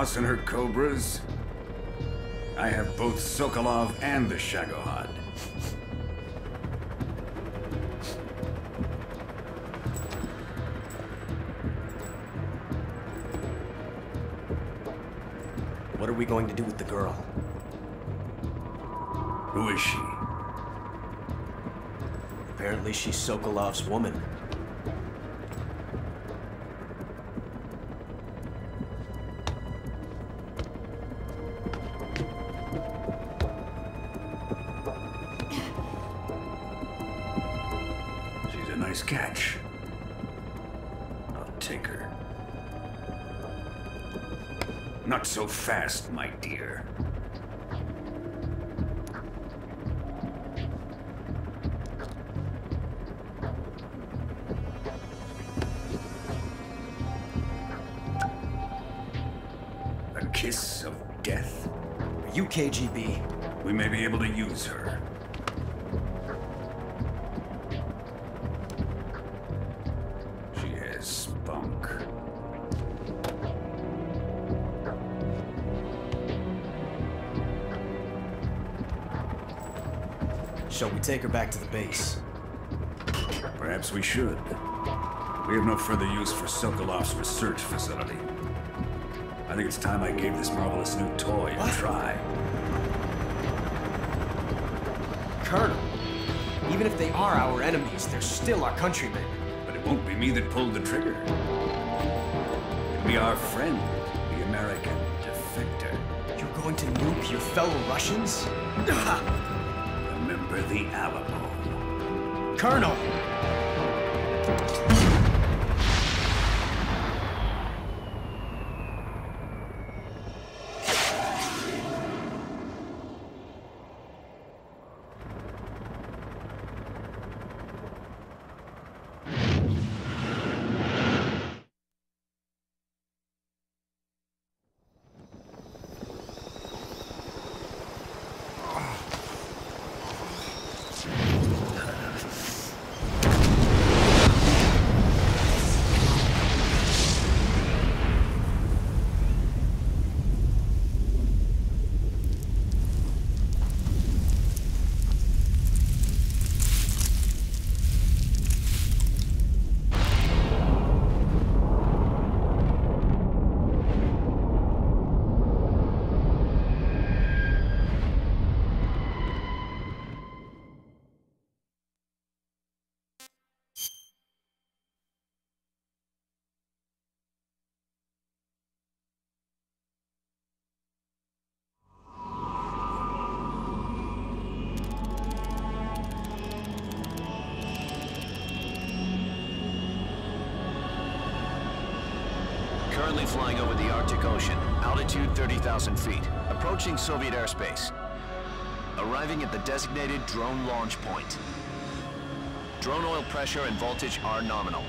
And her cobras, I have both Sokolov and the Shagohod. What are we going to do with the girl? Who is she? Apparently she's Sokolov's woman. Fast, Shall we take her back to the base? Perhaps we should. We have no further use for Sokolov's research facility. I think it's time I gave this marvelous new toy a try. Colonel, even if they are our enemies, they're still our countrymen. But it won't be me that pulled the trigger. It'll be our friend, the American defector. You're going to nuke your fellow Russians? The Alamo. Colonel! Airspace. Arriving at the designated drone launch point. Drone oil pressure and voltage are nominal.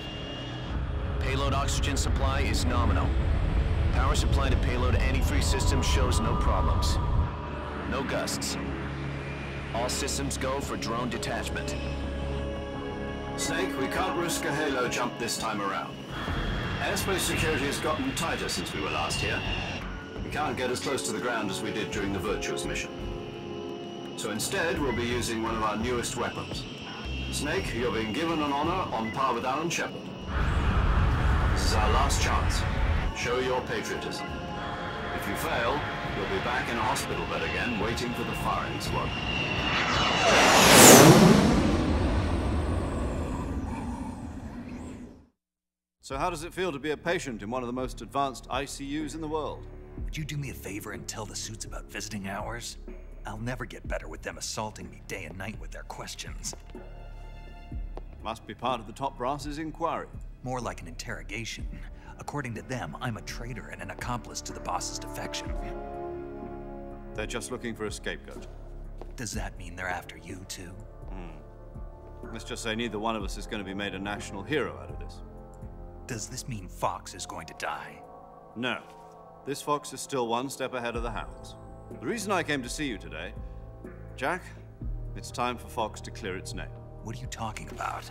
Payload oxygen supply is nominal. Power supply to payload antifreeze system shows no problems. No gusts. All systems go for drone detachment. Snake, we can't risk a halo jump this time around. Airspace security has gotten tighter since we were last here. We can't get as close to the ground as we did during the Virtuous mission. So instead, we'll be using one of our newest weapons. Snake, you're being given an honor on par with Alan Shepard. This is our last chance. Show your patriotism. If you fail, you'll be back in a hospital bed again, waiting for the firing squad. So how does it feel to be a patient in one of the most advanced ICUs in the world? Would you do me a favor and tell the suits about visiting hours? I'll never get better with them assaulting me day and night with their questions. Must be part of the top brass's inquiry. More like an interrogation. According to them, I'm a traitor and an accomplice to the boss's defection. They're just looking for a scapegoat. Does that mean they're after you, too? Hmm. Let's just say neither one of us is going to be made a national hero out of this. Does this mean Fox is going to die? No. This fox is still one step ahead of the hounds. The reason I came to see you today, Jack, it's time for Fox to clear its name. What are you talking about?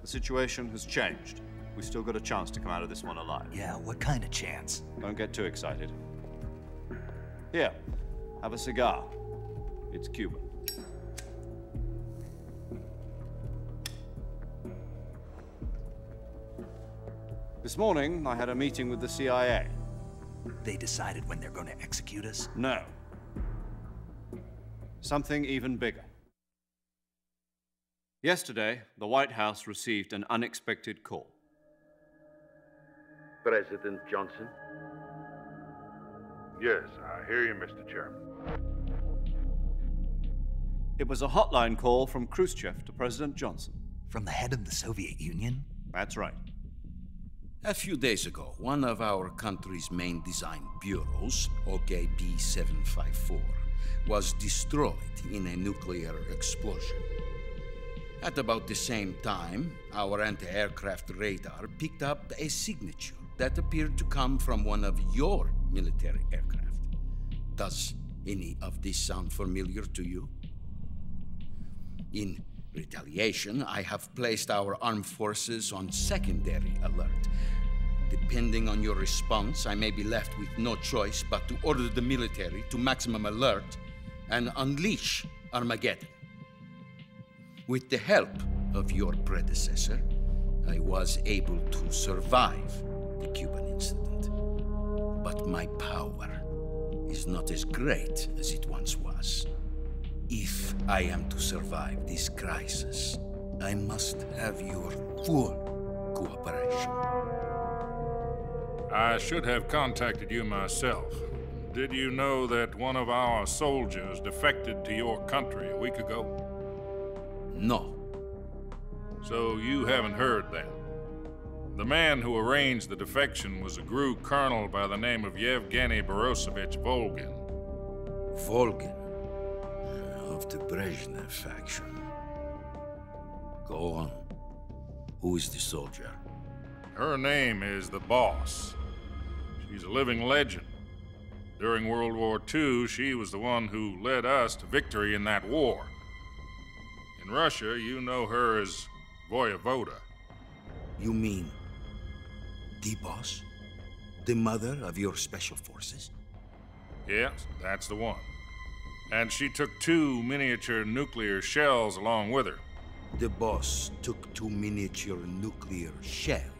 The situation has changed. We've still got a chance to come out of this one alive. Yeah, what kind of chance? Don't get too excited. Here, have a cigar. It's Cuban. This morning, I had a meeting with the CIA. They decided when they're going to execute us? No. Something even bigger. Yesterday, the White House received an unexpected call. President Johnson? Yes, I hear you, Mr. Chairman. It was a hotline call from Khrushchev to President Johnson. From the head of the Soviet Union? That's right. A few days ago, one of our country's main design bureaus, OKB 754, was destroyed in a nuclear explosion. At about the same time, our anti aircraft radar picked up a signature that appeared to come from one of your military aircraft. Does any of this sound familiar to you? In retaliation, I have placed our armed forces on secondary alert. Depending on your response, I may be left with no choice but to order the military to maximum alert and unleash Armageddon. With the help of your predecessor, I was able to survive the Cuban incident. But my power is not as great as it once was. If I am to survive this crisis, I must have your full cooperation. I should have contacted you myself. Did you know that one of our soldiers defected to your country a week ago? No. So you haven't heard then? The man who arranged the defection was a GRU colonel by the name of Yevgeny Borisovich Volgin. Volgin? Uh, of the Brezhnev faction. Go on. Who is the soldier? Her name is the Boss. She's a living legend. During World War II, she was the one who led us to victory in that war. In Russia, you know her as Voyevoda. You mean the boss? The mother of your special forces? Yes, that's the one. And she took two miniature nuclear shells along with her. The boss took two miniature nuclear shells.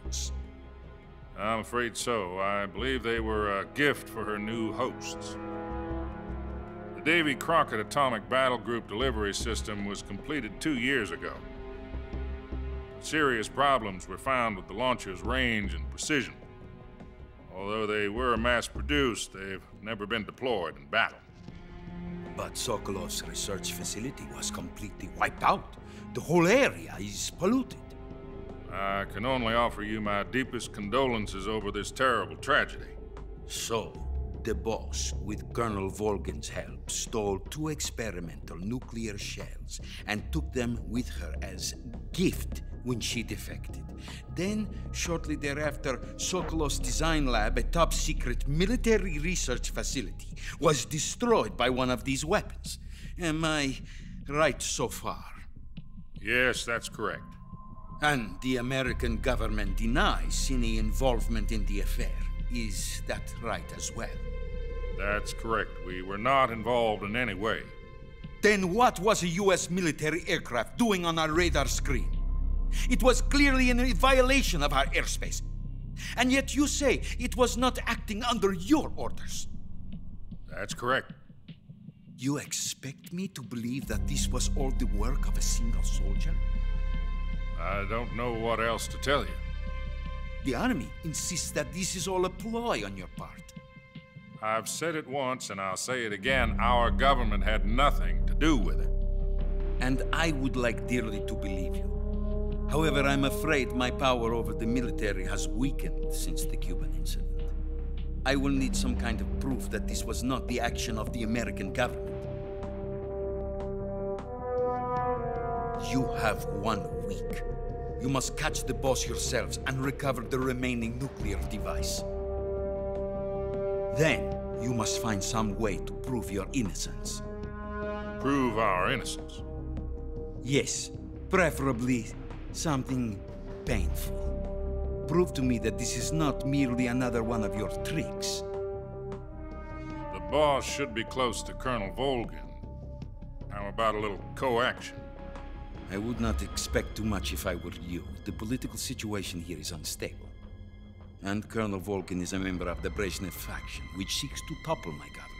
I'm afraid so. I believe they were a gift for her new hosts. The Davy Crockett Atomic Battle Group delivery system was completed two years ago. Serious problems were found with the launcher's range and precision. Although they were mass produced, they've never been deployed in battle. But Sokolov's research facility was completely wiped out. The whole area is polluted. I can only offer you my deepest condolences over this terrible tragedy. So, the boss, with Colonel Volgin's help, stole two experimental nuclear shells and took them with her as gift when she defected. Then, shortly thereafter, Sokolov's design lab, a top secret military research facility, was destroyed by one of these weapons. Am I right so far? Yes, that's correct. And the American government denies any involvement in the affair. Is that right as well? That's correct. We were not involved in any way. Then what was a U.S. military aircraft doing on our radar screen? It was clearly in a violation of our airspace. And yet you say it was not acting under your orders. That's correct. You expect me to believe that this was all the work of a single soldier? I don't know what else to tell you. The Army insists that this is all a ploy on your part. I've said it once and I'll say it again our government had nothing to do with it. And I would like dearly to believe you. However, I'm afraid my power over the military has weakened since the Cuban incident. I will need some kind of proof that this was not the action of the American government. You have one week. You must catch the boss yourselves and recover the remaining nuclear device. Then, You must find some way to prove your innocence. Prove our innocence? Yes, preferably something painful. Prove to me that this is not merely another one of your tricks. The boss should be close to Colonel Volgin. How about a little co-action? I would not expect too much if I were you. The political situation here is unstable. And Colonel Volgin is a member of the Brezhnev faction, which seeks to topple my government.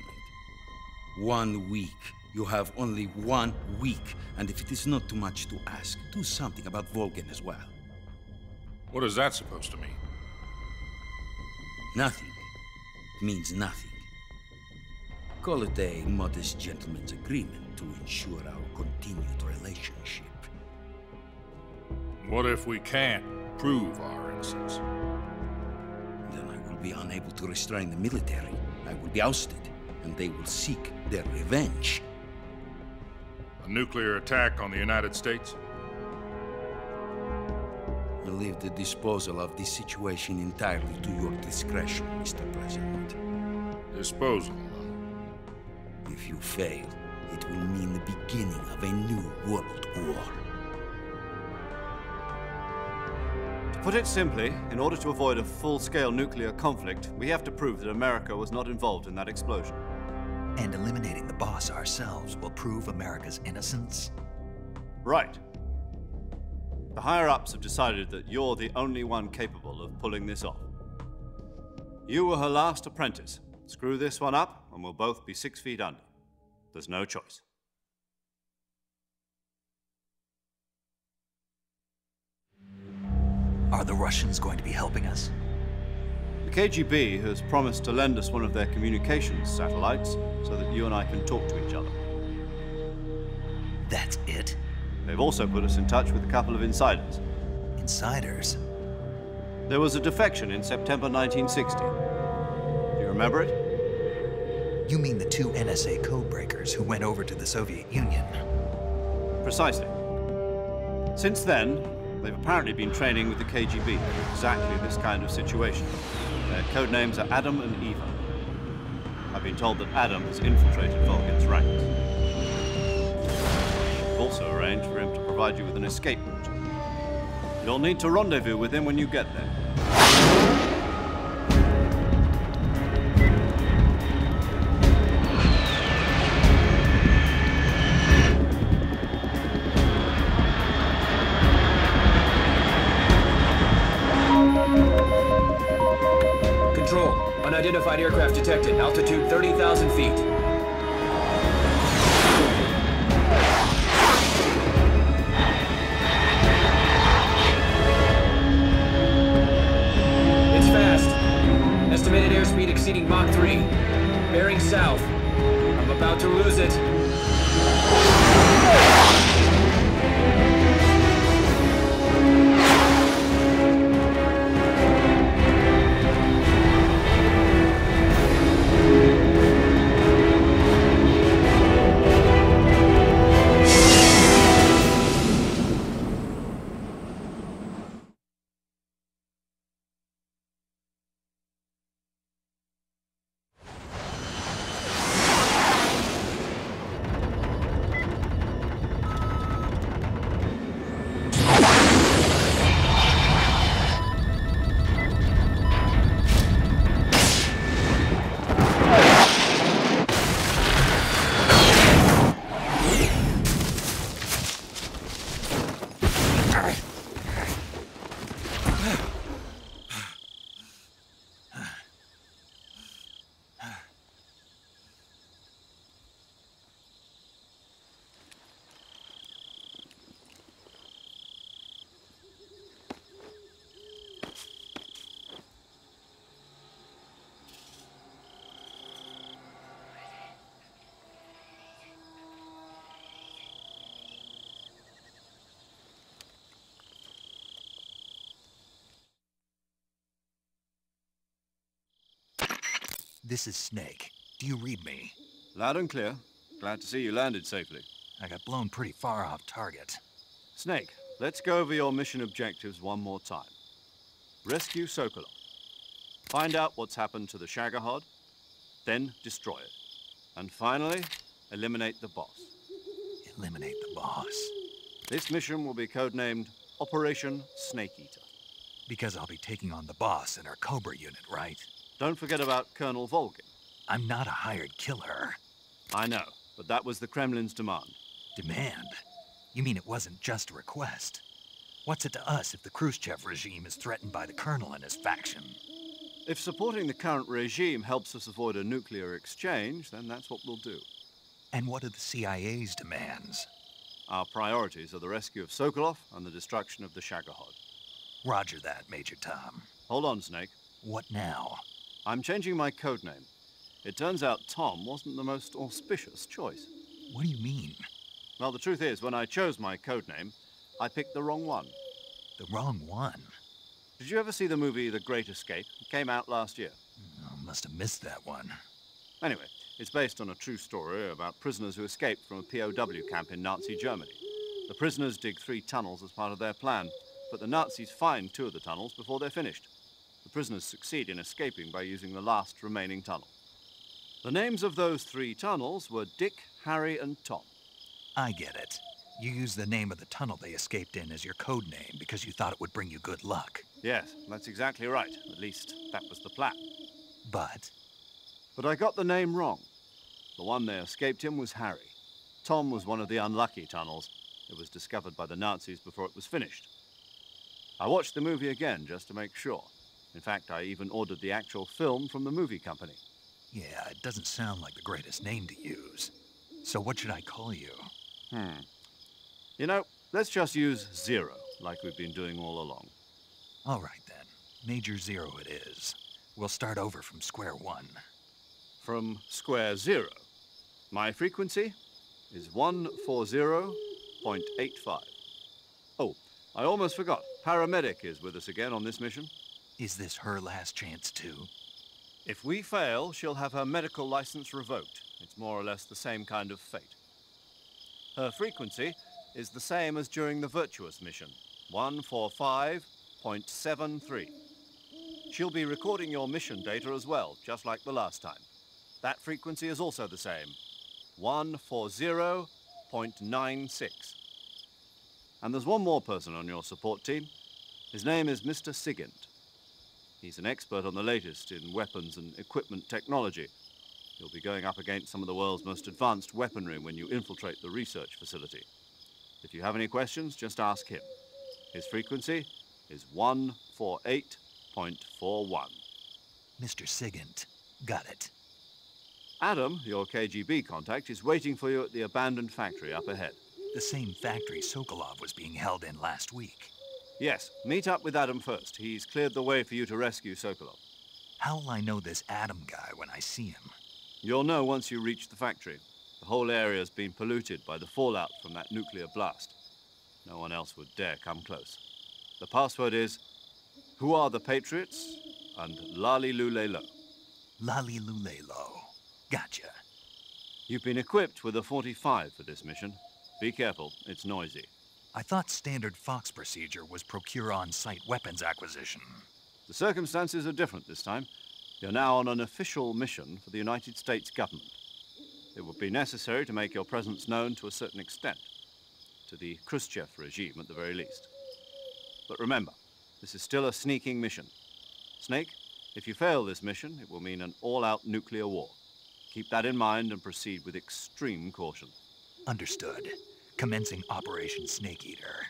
One week. You have only one week, and if it is not too much to ask, do something about Volgin as well. What is that supposed to mean? Nothing. It means nothing. Call it a modest gentleman's agreement to ensure our continued relationship. What if we can't prove our innocence? Then I will be unable to restrain the military. I will be ousted, and they will seek their revenge. A nuclear attack on the United States? I leave the disposal of this situation entirely to your discretion, Mr. President. Disposal? If you fail, it will mean the beginning of a new world war. Put it simply, in order to avoid a full-scale nuclear conflict, we have to prove that America was not involved in that explosion. And eliminating the boss ourselves will prove America's innocence? Right. The higher-ups have decided that you're the only one capable of pulling this off. You were her last apprentice. Screw this one up, and we'll both be six feet under. There's no choice. Are the Russians going to be helping us? The KGB has promised to lend us one of their communications satellites so that you and I can talk to each other. That's it? They've also put us in touch with a couple of insiders. Insiders? There was a defection in September 1960. Do you remember it? You mean the two NSA codebreakers who went over to the Soviet Union? Precisely. Since then, they've apparently been training with the KGB for exactly this kind of situation. Their code names are Adam and Eva. I've been told that Adam has infiltrated Volgin's ranks. I've also arranged for him to provide you with an escape route. You'll need to rendezvous with him when you get there. Unidentified aircraft detected. Altitude 30,000 feet. It's fast. Estimated airspeed exceeding Mach 3. Bearing south. I'm about to lose it. This is Snake. Do you read me? Loud and clear. Glad to see you landed safely. I got blown pretty far off target. Snake, let's go over your mission objectives one more time. Rescue Sokolov. Find out what's happened to the Shagohod. Then destroy it. And finally, eliminate the boss. Eliminate the boss. This mission will be codenamed Operation Snake Eater. Because I'll be taking on the boss in our Cobra unit, right? Don't forget about Colonel Volgin. I'm not a hired killer. I know, but that was the Kremlin's demand. Demand? You mean it wasn't just a request? What's it to us if the Khrushchev regime is threatened by the Colonel and his faction? If supporting the current regime helps us avoid a nuclear exchange, then that's what we'll do. And what are the CIA's demands? Our priorities are the rescue of Sokolov and the destruction of the Shagohod. Roger that, Major Tom. Hold on, Snake. What now? I'm changing my code name. It turns out Tom wasn't the most auspicious choice. What do you mean? Well, the truth is, when I chose my code name, I picked the wrong one. The wrong one? Did you ever see the movie The Great Escape? It came out last year. Oh, must have missed that one. Anyway, it's based on a true story about prisoners who escaped from a POW camp in Nazi Germany. The prisoners dig three tunnels as part of their plan, but the Nazis find two of the tunnels before they're finished. The prisoners succeed in escaping by using the last remaining tunnel. The names of those three tunnels were Dick, Harry, and Tom. I get it. You used the name of the tunnel they escaped in as your code name because you thought it would bring you good luck. Yes, that's exactly right. At least, that was the plan. But? But I got the name wrong. The one they escaped in was Harry. Tom was one of the unlucky tunnels. It was discovered by the Nazis before it was finished. I watched the movie again just to make sure. In fact, I even ordered the actual film from the movie company. Yeah, it doesn't sound like the greatest name to use. So what should I call you? Hmm. You know, let's just use Zero, like we've been doing all along. All right, then. Major Zero it is. We'll start over from square one. From square zero. My frequency is 140.85. Oh, I almost forgot. Paramedic is with us again on this mission. Is this her last chance, too? If we fail, she'll have her medical license revoked. It's more or less the same kind of fate. Her frequency is the same as during the Virtuous mission, 145.73. She'll be recording your mission data as well, just like the last time. That frequency is also the same, 140.96. And there's one more person on your support team. His name is Mr. Sigint. He's an expert on the latest in weapons and equipment technology. You'll be going up against some of the world's most advanced weaponry when you infiltrate the research facility. If you have any questions, just ask him. His frequency is 148.41. Mr. Sigint. Got it. Adam, your KGB contact, is waiting for you at the abandoned factory up ahead. The same factory Sokolov was being held in last week. Yes, meet up with Adam first. He's cleared the way for you to rescue Sokolov. How will I know this Adam guy when I see him? You'll know once you reach the factory. The whole area's been polluted by the fallout from that nuclear blast. No one else would dare come close. The password is, Who are the Patriots? and Lali Lulelo. Lali Lulelo. Gotcha. You've been equipped with a 45 for this mission. Be careful, it's noisy. I thought standard Fox procedure was procure on-site weapons acquisition. The circumstances are different this time. You're now on an official mission for the United States government. It would be necessary to make your presence known to a certain extent, to the Khrushchev regime at the very least. But remember, this is still a sneaking mission. Snake, if you fail this mission, it will mean an all-out nuclear war. Keep that in mind and proceed with extreme caution. Understood. Commencing Operation Snake Eater.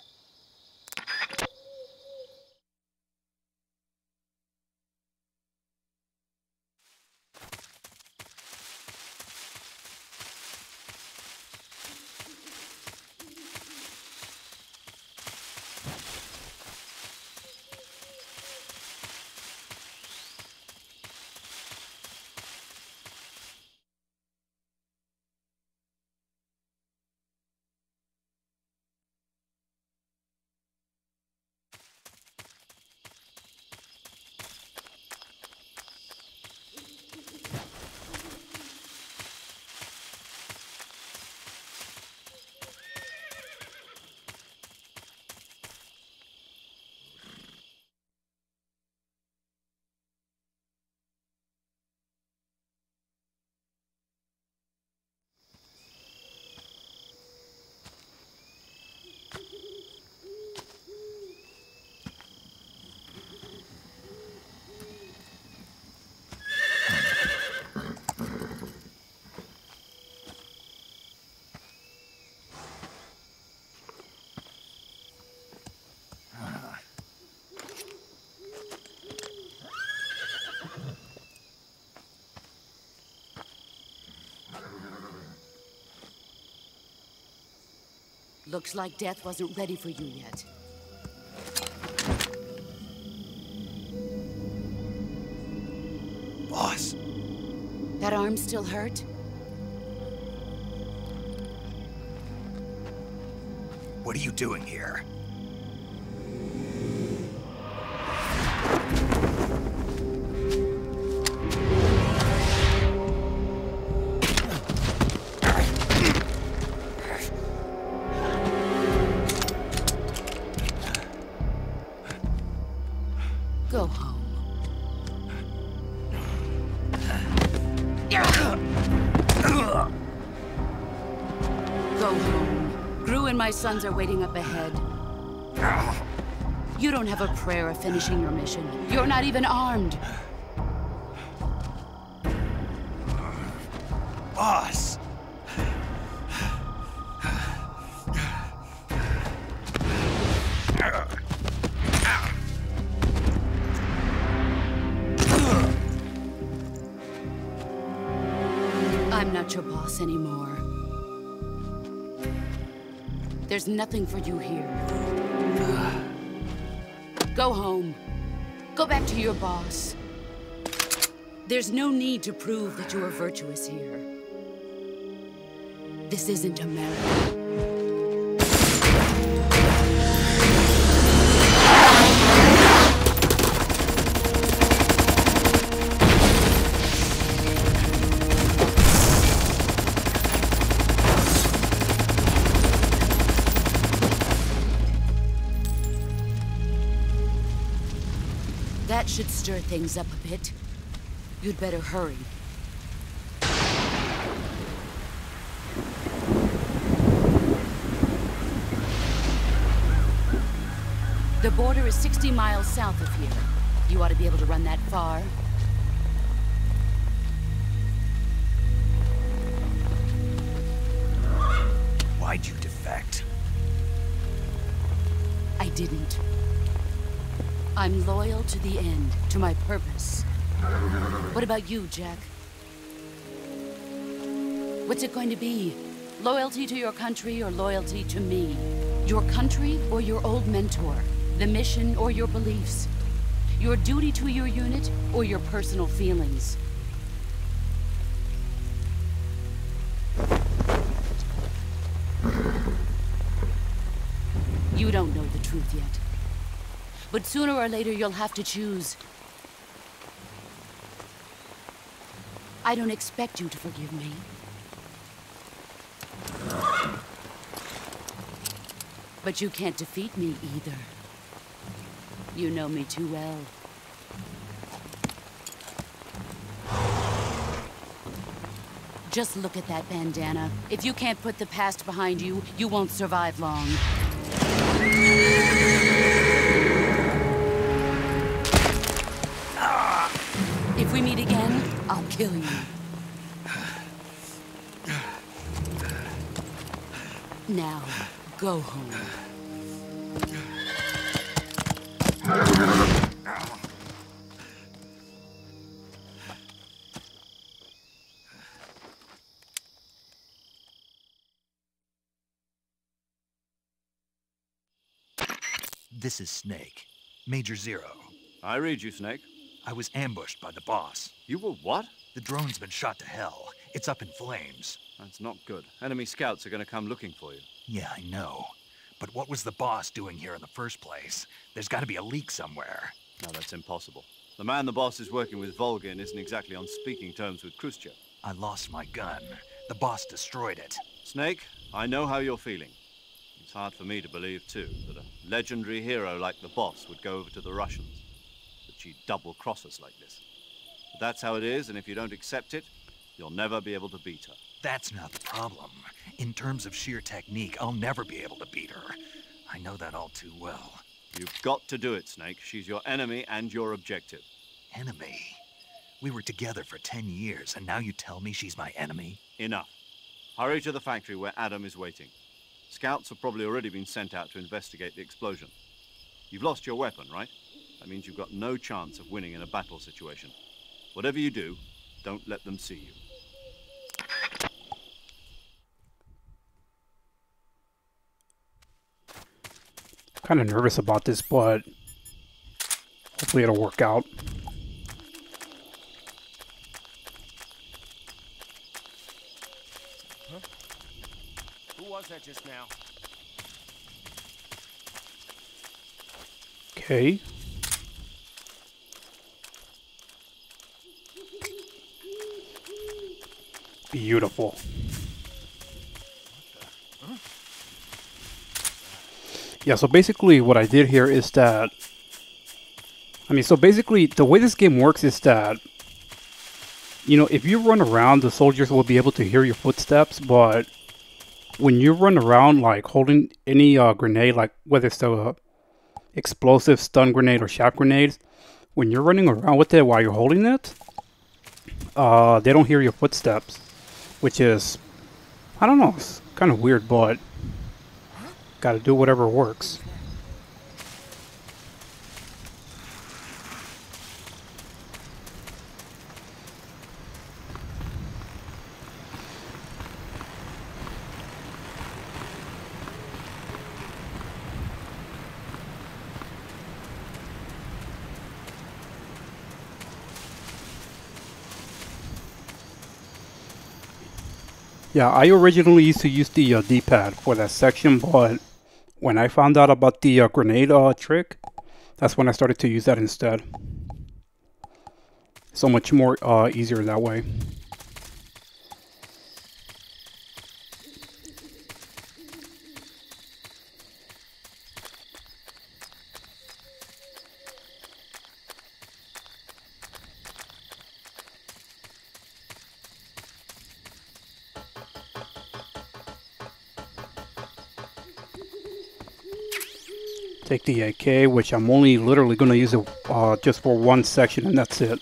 Looks like death wasn't ready for you yet. Boss. That arm still hurt? What are you doing here? Sons are waiting up ahead. You don't have a prayer of finishing your mission. You're not even armed. Nothing for you here. Go home. Go back to your boss. There's no need to prove that you are virtuous here. This isn't America. Stir things up a bit. You'd better hurry. The border is 60 miles south of here. You ought to be able to run that far. To my purpose. What about you, Jack? What's it going to be? Loyalty to your country or loyalty to me? Your country or your old mentor? The mission or your beliefs? Your duty to your unit or your personal feelings? You don't know the truth yet. But sooner or later, you'll have to choose. I don't expect you to forgive me. But you can't defeat me either. You know me too well. Just look at that bandana. If you can't put the past behind you, you won't survive long. Kill you. Now, go home. This is Snake. Major Zero. I read you, Snake. I was ambushed by the boss. You were what? The drone's been shot to hell. It's up in flames. That's not good. Enemy scouts are going to come looking for you. Yeah, I know. But what was the boss doing here in the first place? There's got to be a leak somewhere. No, that's impossible. The man the boss is working with, Volgin, isn't exactly on speaking terms with Khrushchev. I lost my gun. The boss destroyed it. Snake, I know how you're feeling. It's hard for me to believe, too, that a legendary hero like the boss would go over to the Russians. That she'd double-cross us like this. But that's how it is, and if you don't accept it, you'll never be able to beat her. That's not the problem. In terms of sheer technique, I'll never be able to beat her. I know that all too well. You've got to do it, Snake. She's your enemy and your objective. Enemy? We were together for ten years, and now you tell me she's my enemy? Enough. Hurry to the factory where Adam is waiting. Scouts have probably already been sent out to investigate the explosion. You've lost your weapon, right? That means you've got no chance of winning in a battle situation. Whatever you do, don't let them see you. Kind of nervous about this, but hopefully it'll work out. Huh? Who was that just now? Okay. Beautiful. Yeah, so basically what I did here is that I mean, so basically the way this game works is that you know, if you run around, the soldiers will be able to hear your footsteps, but when you run around like holding any uh, grenade, like whether it's a explosive stun grenade or shock grenades, when you're running around with it while you're holding it, uh, they don't hear your footsteps, which is, I don't know, it's kind of weird, but gotta do whatever works. Yeah, I originally used to use the uh, D-pad for that section, but when I found out about the uh, grenade uh, trick, that's when I started to use that instead. So much more uh, easier that way. Take the AK, which I'm only literally going to use it uh, just for one section and that's it.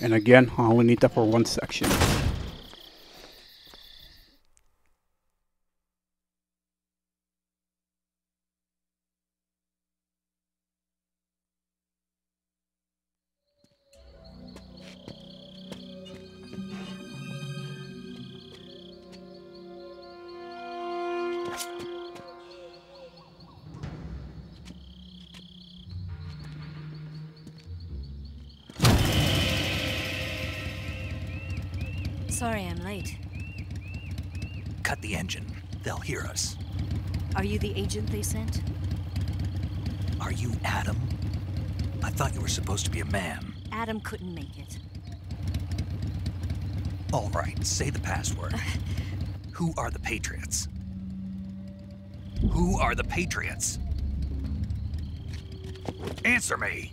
And again, I only need that for one section. Sorry I'm late. Cut the engine. They'll hear us. Are you the agent they sent? Are you Adam? I thought you were supposed to be a man. Adam couldn't make it. All right, say the password. Who are the Patriots? Who are the Patriots? Answer me!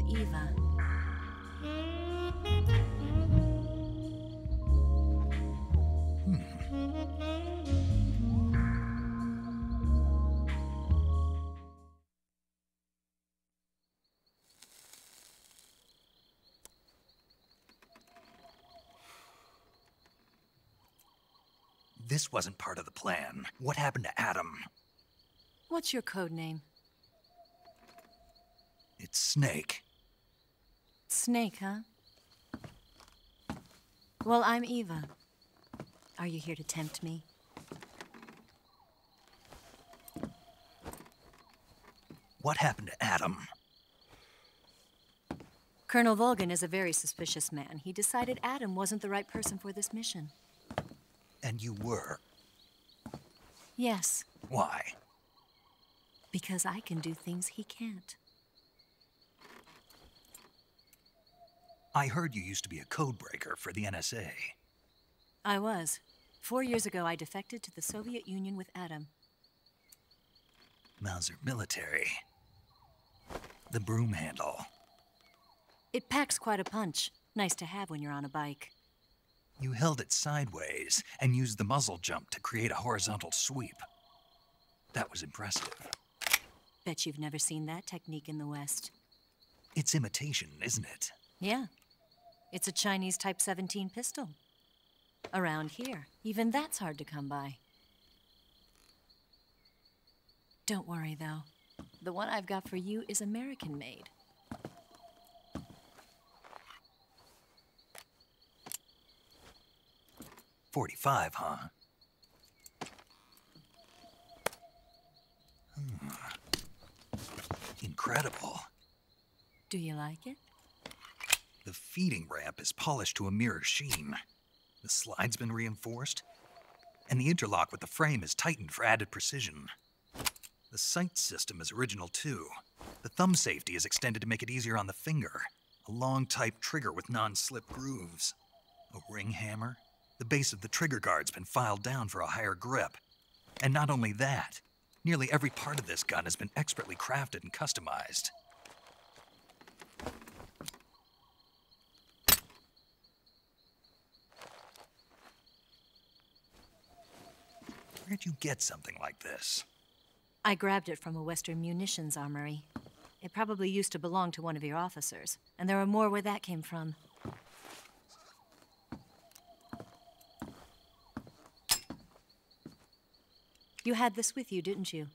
Eva. This wasn't part of the plan. What happened to Adam? What's your code name? Snake. Snake, huh? Well, I'm Eva. Are you here to tempt me? What happened to Adam? Colonel Volgin is a very suspicious man. He decided Adam wasn't the right person for this mission. And you were. Yes, Why? because I can do things he can't. I heard you used to be a codebreaker for the NSA. I was. Four years ago, I defected to the Soviet Union with Adam. Mauser military. The broom handle. It packs quite a punch. Nice to have when you're on a bike. You held it sideways and used the muzzle jump to create a horizontal sweep. That was impressive. Bet you've never seen that technique in the West. It's imitation, isn't it? Yeah. It's a Chinese Type 17 pistol. Around here, even that's hard to come by. Don't worry, though. The one I've got for you is American made. Forty-five, huh? Hmm. Incredible. Do you like it? The feeding ramp is polished to a mirror sheen. The slide's been reinforced, and the interlock with the frame is tightened for added precision. The sight system is original too. The thumb safety is extended to make it easier on the finger. A long type trigger with non slip grooves. A ring hammer. The base of the trigger guard's been filed down for a higher grip. And not only that, nearly every part of this gun has been expertly crafted and customized. Where'd you get something like this? I grabbed it from a Western munitions armory. It probably used to belong to one of your officers, and there are more where that came from. You had this with you, didn't you?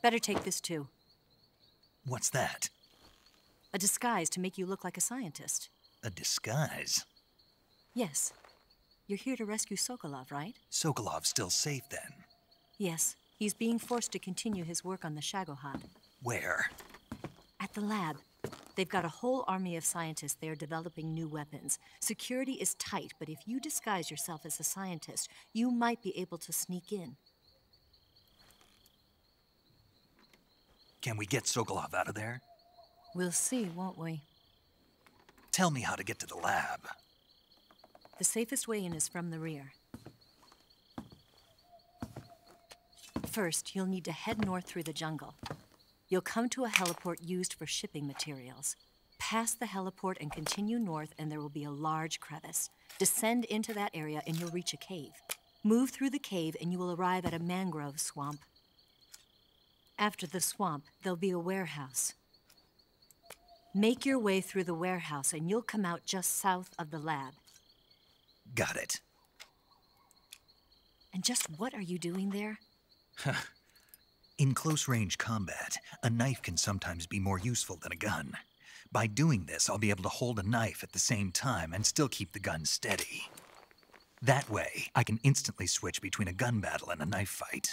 Better take this too. What's that? A disguise to make you look like a scientist. A disguise? Yes. You're here to rescue Sokolov, right? Sokolov's still safe then. Yes. He's being forced to continue his work on the Shagohod. Where? At the lab. They've got a whole army of scientists there developing new weapons. Security is tight, but if you disguise yourself as a scientist, you might be able to sneak in. Can we get Sokolov out of there? We'll see, won't we? Tell me how to get to the lab. The safest way in is from the rear. First, you'll need to head north through the jungle. You'll come to a heliport used for shipping materials. Pass the heliport and continue north, and there will be a large crevice. Descend into that area, and you'll reach a cave. Move through the cave, and you will arrive at a mangrove swamp. After the swamp, there'll be a warehouse. Make your way through the warehouse, and you'll come out just south of the lab. Got it. And just what are you doing there? In close range combat, a knife can sometimes be more useful than a gun. By doing this, I'll be able to hold a knife at the same time and still keep the gun steady. That way, I can instantly switch between a gun battle and a knife fight.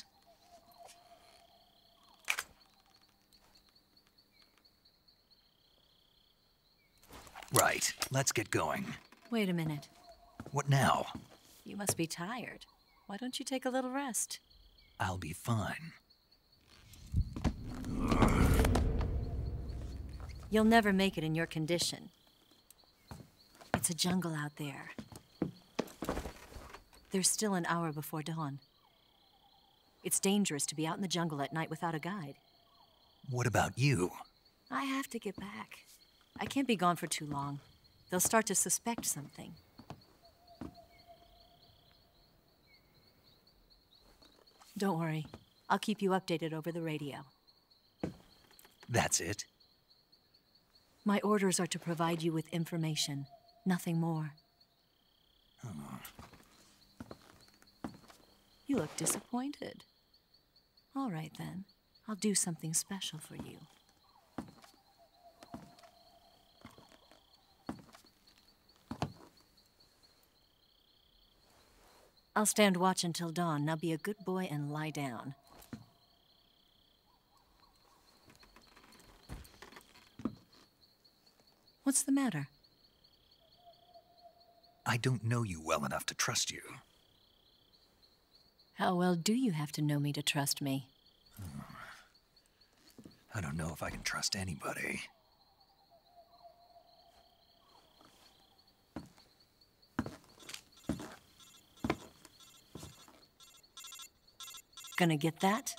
Right, let's get going. Wait a minute. What now? You must be tired. Why don't you take a little rest? I'll be fine. You'll never make it in your condition. It's a jungle out there. There's still an hour before dawn. It's dangerous to be out in the jungle at night without a guide. What about you? I have to get back. I can't be gone for too long. They'll start to suspect something. Don't worry. I'll keep you updated over the radio. That's it? My orders are to provide you with information, nothing more. Oh. You look disappointed. All right then. I'll do something special for you. I'll stand watch until dawn. Now be a good boy and lie down. What's the matter? I don't know you well enough to trust you. How well do you have to know me to trust me? Hmm. I don't know if I can trust anybody. Gonna get that?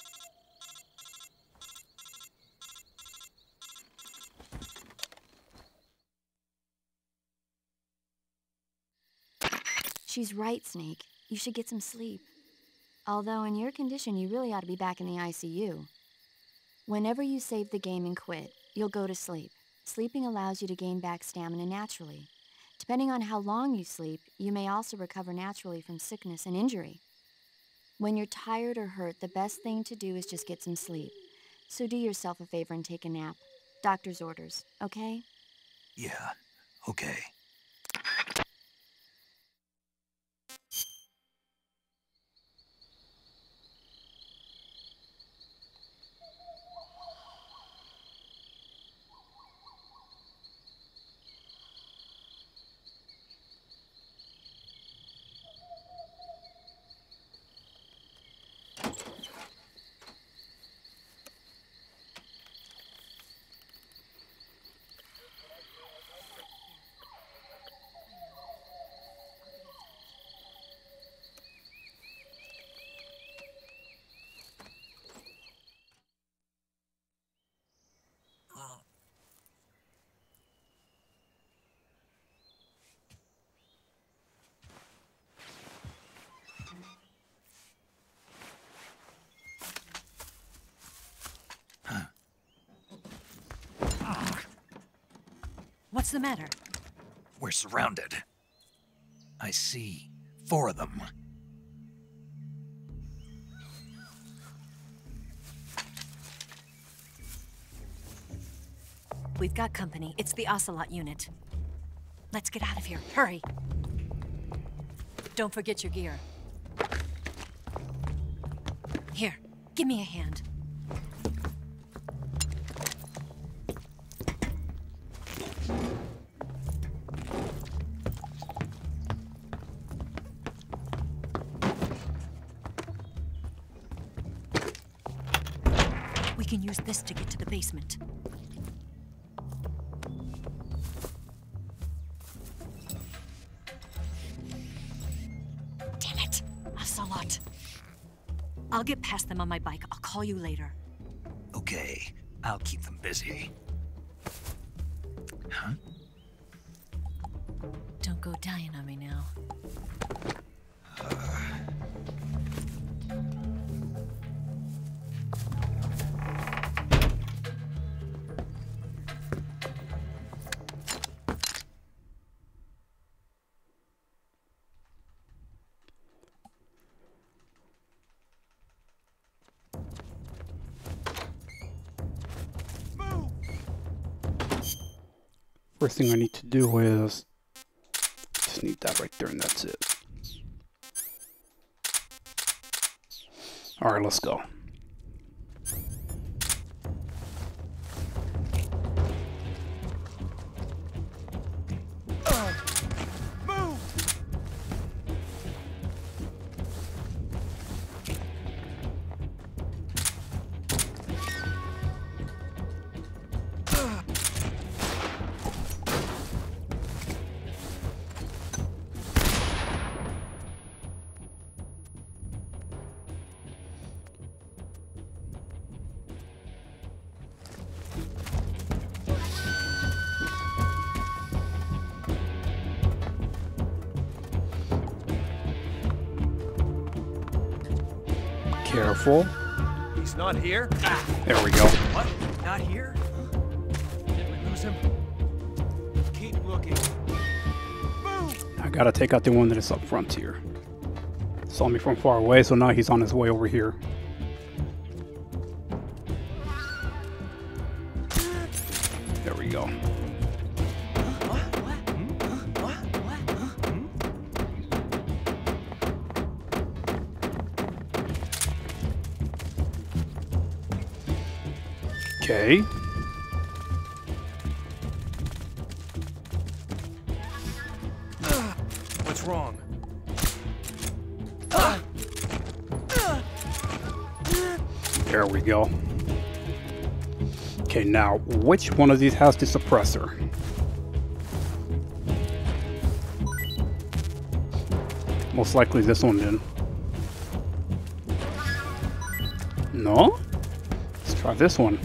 She's right, Snake. You should get some sleep. Although, in your condition, you really ought to be back in the ICU. Whenever you save the game and quit, you'll go to sleep. Sleeping allows you to gain back stamina naturally. Depending on how long you sleep, you may also recover naturally from sickness and injury. When you're tired or hurt, the best thing to do is just get some sleep. So do yourself a favor and take a nap. Doctor's orders, okay? Yeah, okay. What's the matter? We're surrounded. I see four of them. We've got company. It's the Ocelot unit. Let's get out of here. Hurry. Don't forget your gear. Here, give me a hand. Basement. Damn it! Ocelot. I'll get past them on my bike. I'll call you later. Okay, I'll keep them busy. Huh? Don't go dying on me First thing I need to do is just need that right there and that's it. Alright, let's go. Careful. He's not here? There we go. What? Not here? Did we lose him? Keep looking. I gotta take out the one that is up front here. Saw me from far away, so now he's on his way over here. Which one of these has the suppressor? Most likely this one then. No? Let's try this one.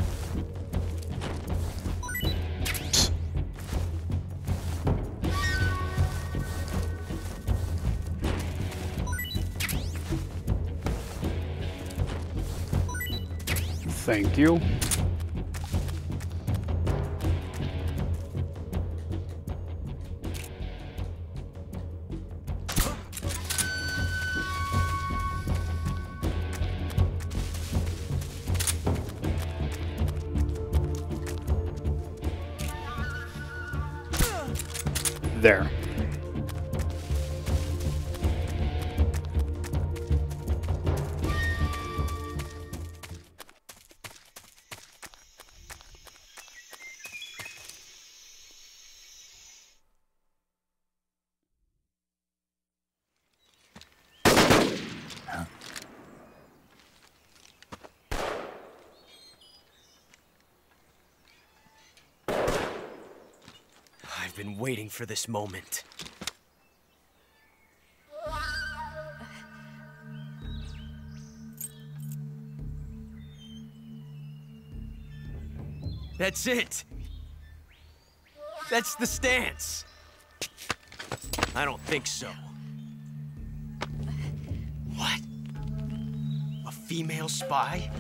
Thank you. For this moment. That's it. That's the stance. I don't think so. What? A female spy?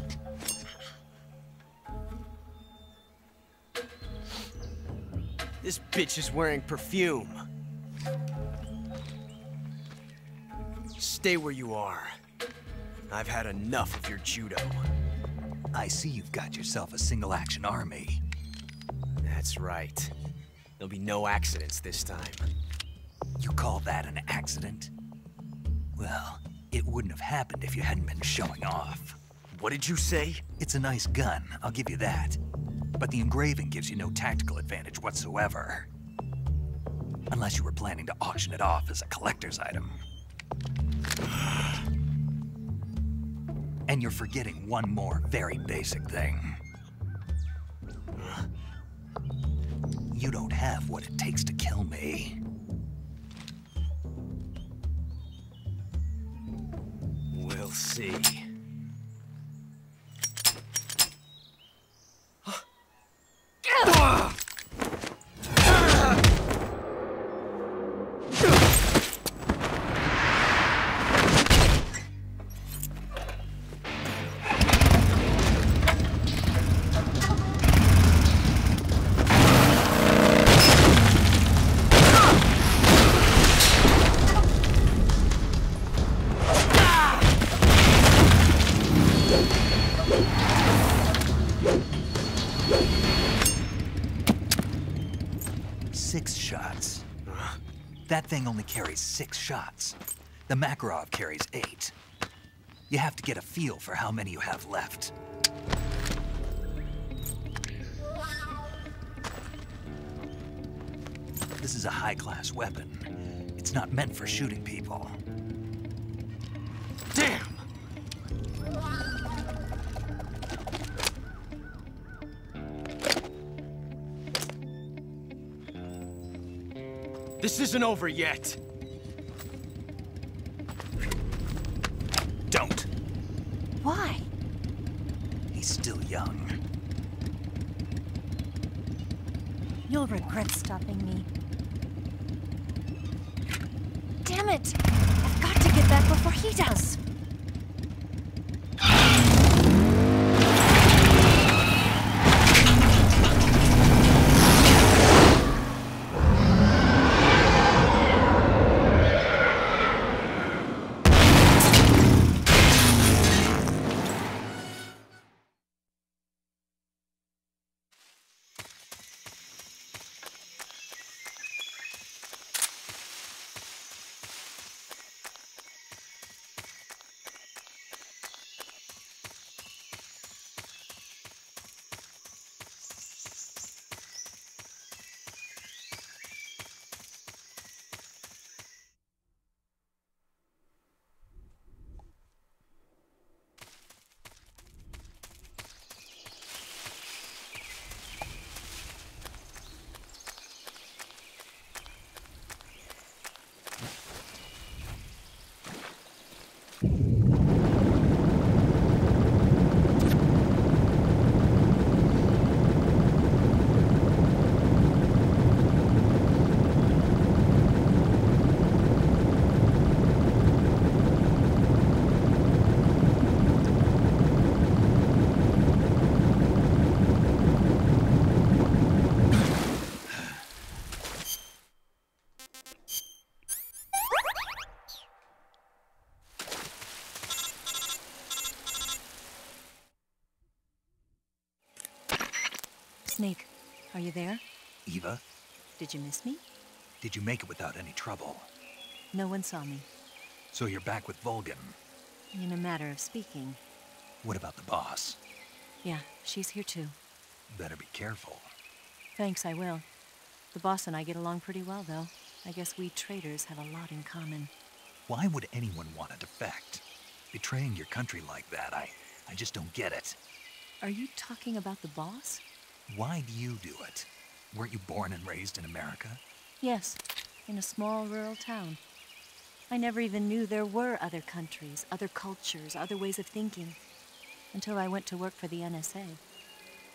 This bitch is wearing perfume. Stay where you are. I've had enough of your judo. I see you've got yourself a single-action army. That's right. There'll be no accidents this time. You call that an accident? Well, it wouldn't have happened if you hadn't been showing off. What did you say? It's a nice gun, I'll give you that. But the engraving gives you no tactical advantage whatsoever. Unless you were planning to auction it off as a collector's item. And you're forgetting one more very basic thing. You don't have what it takes to kill me. Carries six shots. The Makarov carries eight. You have to get a feel for how many you have left. This is a high-class weapon. It's not meant for shooting people. This isn't over yet. Are you there? Eva, Did you miss me? did you make it without any trouble? No one saw me. So you're back with Volgin. In a matter of speaking. What about the boss? Yeah, she's here too. Better be careful. Thanks, I will. The boss and I get along pretty well, though. I guess we traitors have a lot in common. Why would anyone want to defect? Betraying your country like that, I, I just don't get it. Are you talking about the boss? Why do you do it? Weren't you born and raised in America? Yes, in a small rural town. I never even knew there were other countries, other cultures, other ways of thinking. Until I went to work for the NSA.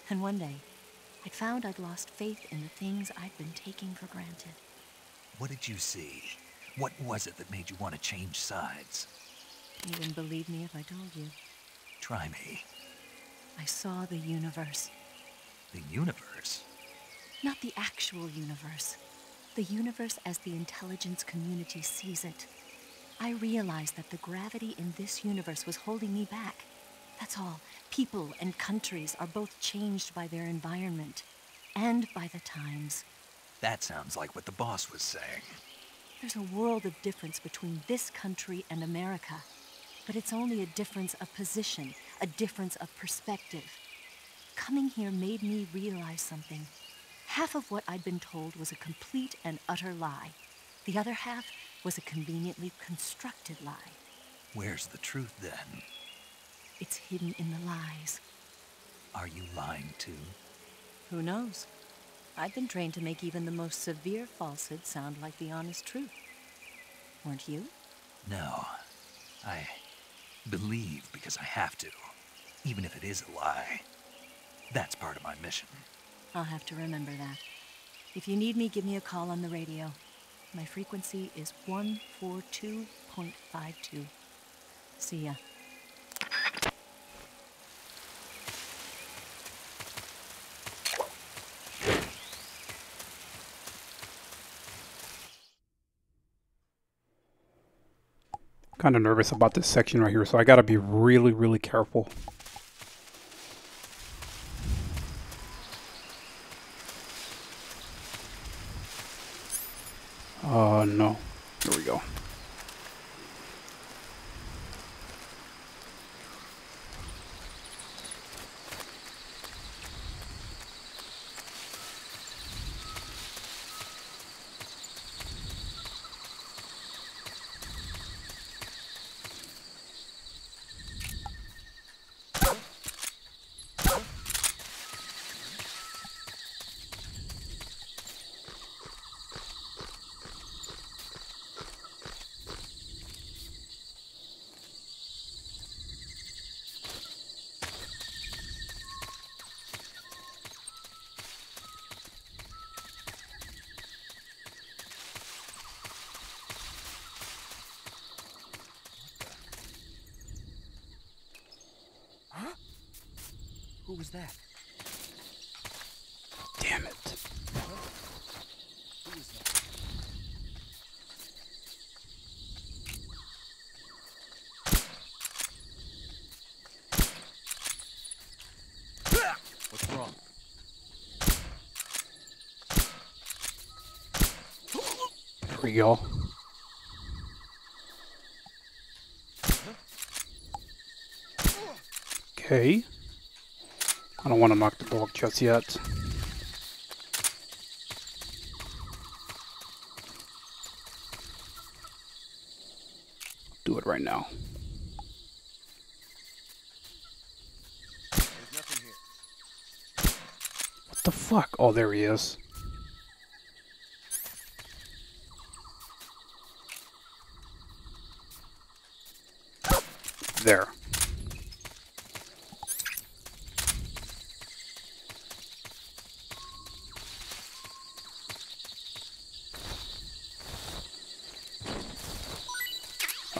And one day, I found I'd lost faith in the things I'd been taking for granted. What did you see? What was it that made you want to change sides? You wouldn't believe me if I told you. Try me. I saw the universe. The universe? Not the actual universe. The universe as the intelligence community sees it. I realized that the gravity in this universe was holding me back. That's all. People and countries are both changed by their environment and by the times. That sounds like what the boss was saying. There's a world of difference between this country and America. But it's only a difference of position, a difference of perspective. Coming here made me realize something. Half of what I'd been told was a complete and utter lie. The other half was a conveniently constructed lie. Where's the truth then? It's hidden in the lies. Are you lying too? Who knows? I've been trained to make even the most severe falsehood sound like the honest truth. Weren't you? No. I believe because I have to, even if it is a lie. That's part of my mission. I'll have to remember that. If you need me, give me a call on the radio. My frequency is 142.52. See ya. Kind of nervous about this section right here, so I gotta be really, really careful. Uh, no. Here we go. Huh? Who was that? Damn it. Who that? What's wrong? There we go. Okay. I don't want to knock the dog just yet. Do it right now. There's nothing here. What the fuck? Oh, there he is. There.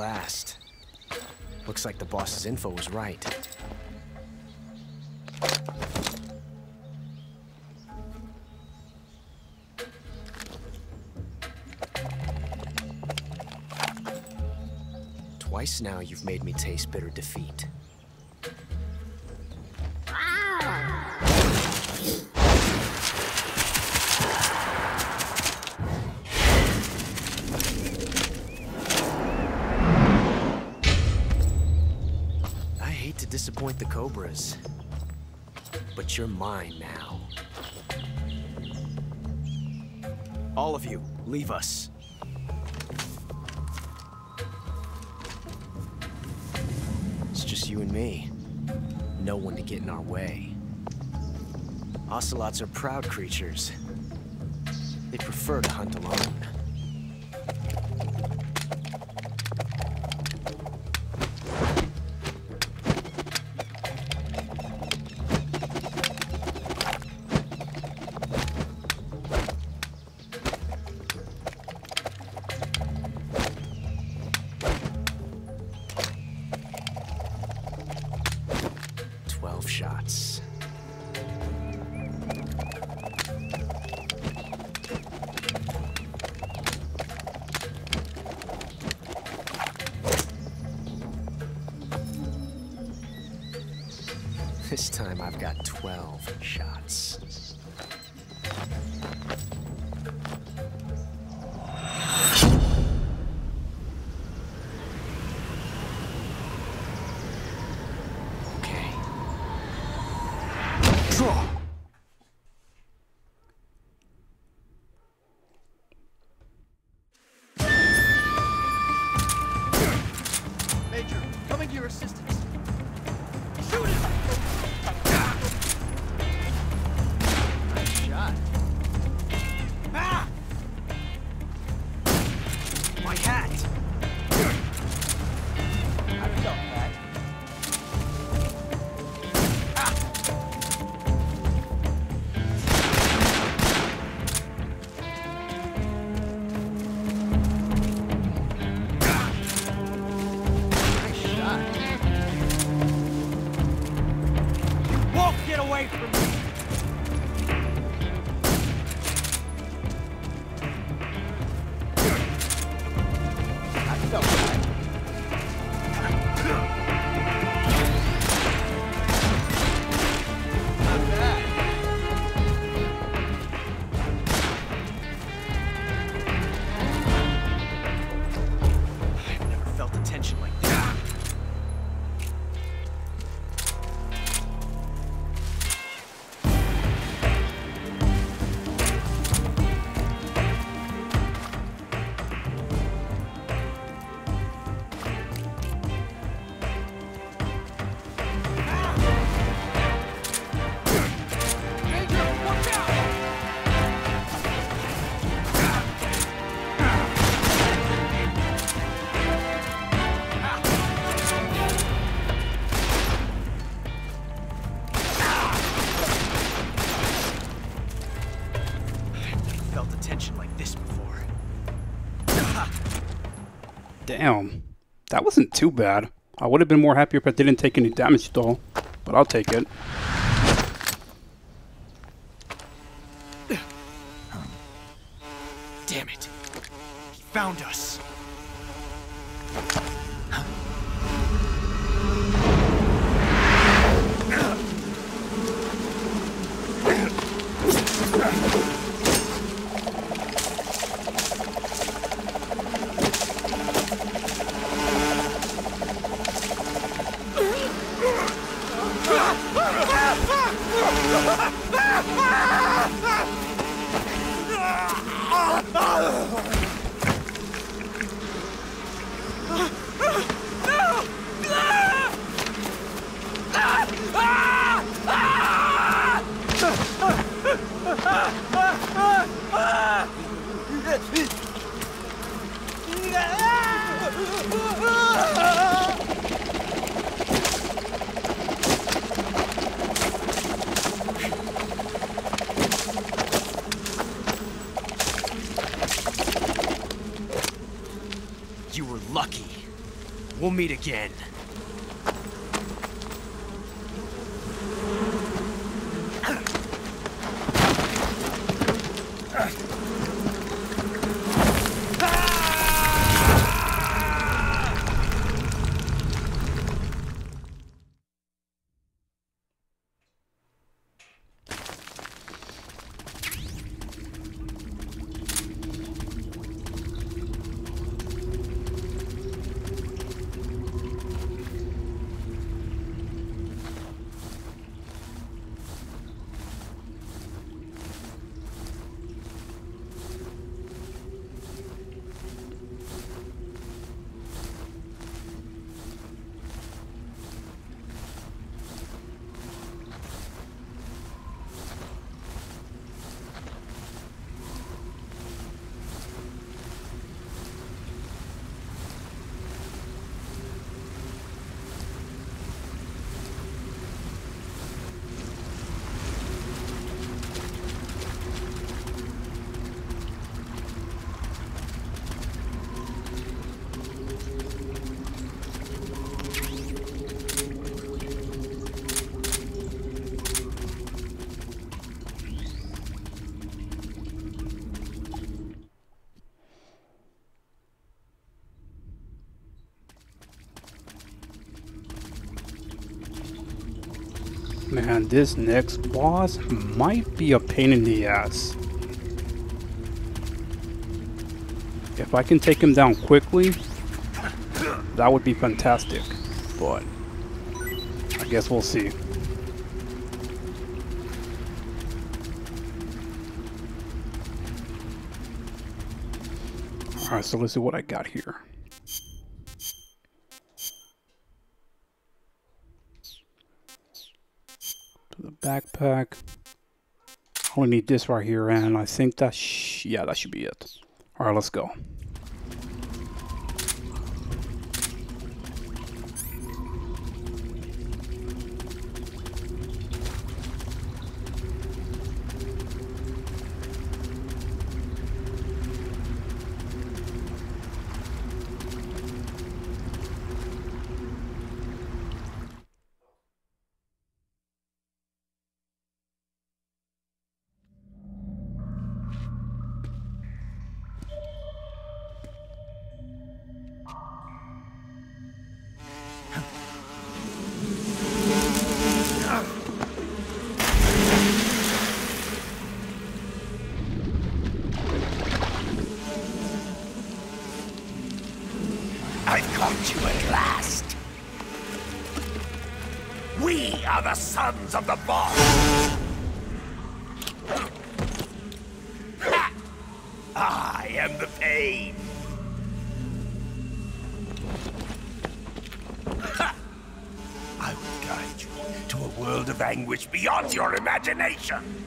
last. Looks like the boss's info was right. Twice now you've made me taste bitter defeat. Cobras, but you're mine now. All of you, leave us. It's just you and me. No one to get in our way. Ocelots are proud creatures. They prefer to hunt alone. That wasn't too bad. I would have been more happier if I didn't take any damage though. But I'll take it. Meet again. Man, this next boss might be a pain in the ass. If I can take him down quickly, that would be fantastic. But I guess we'll see. Alright, so let's see what I got here. Only need this right here, and I think that, yeah, that should be it. Alright, let's go. Imagination.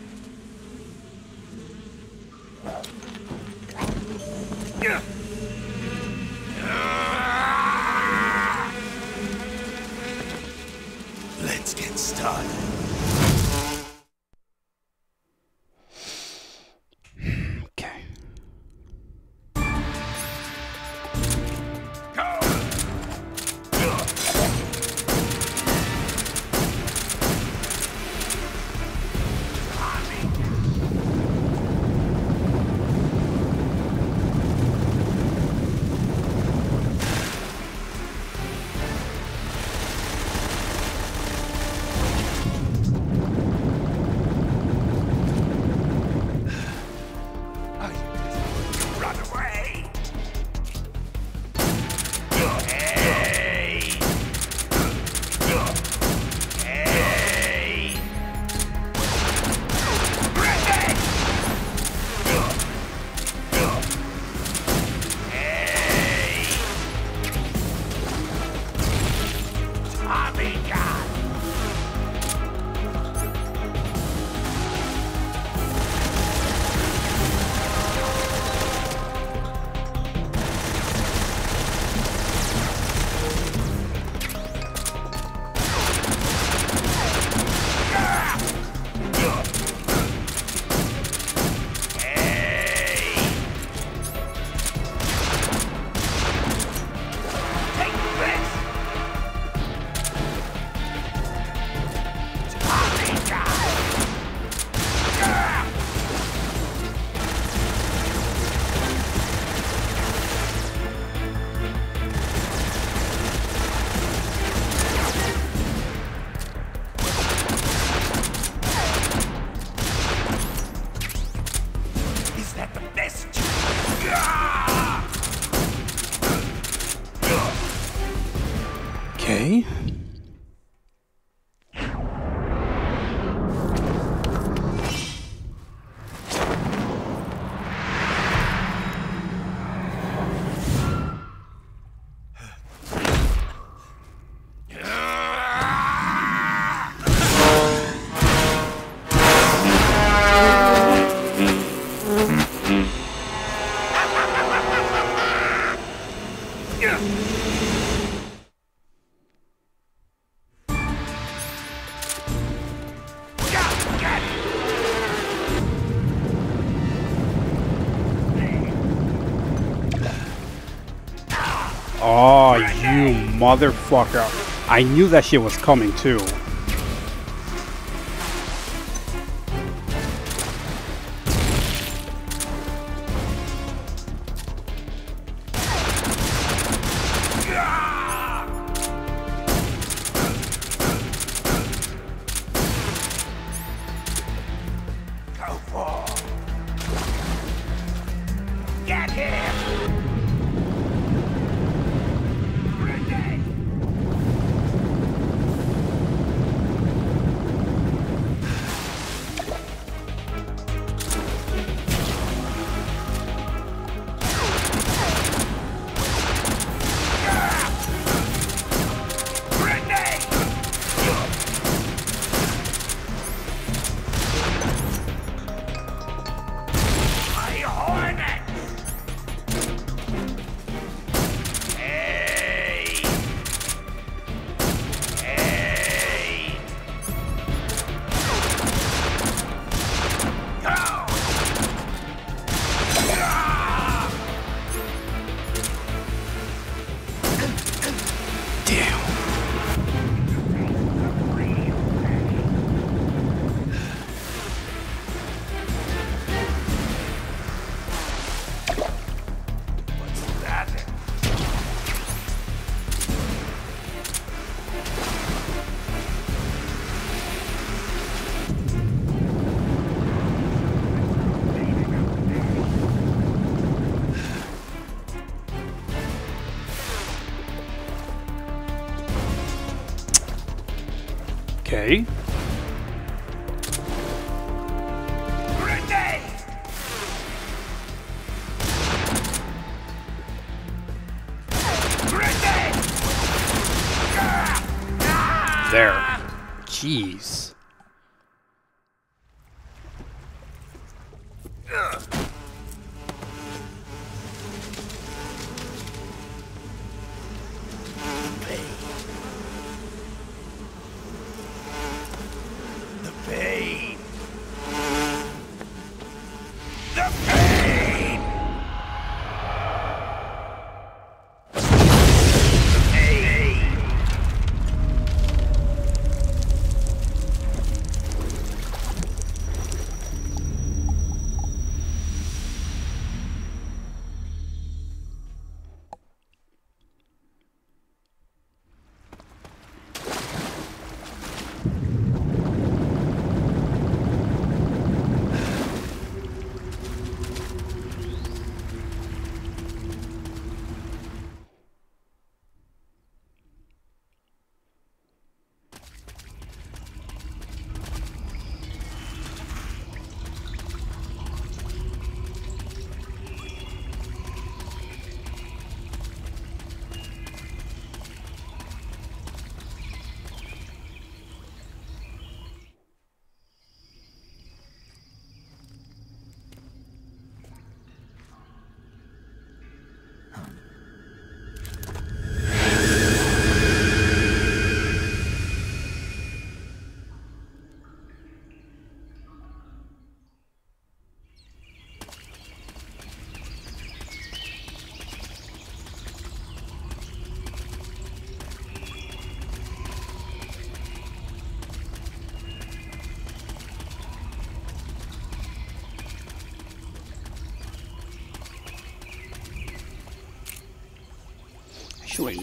Motherfucker. I knew that shit was coming too.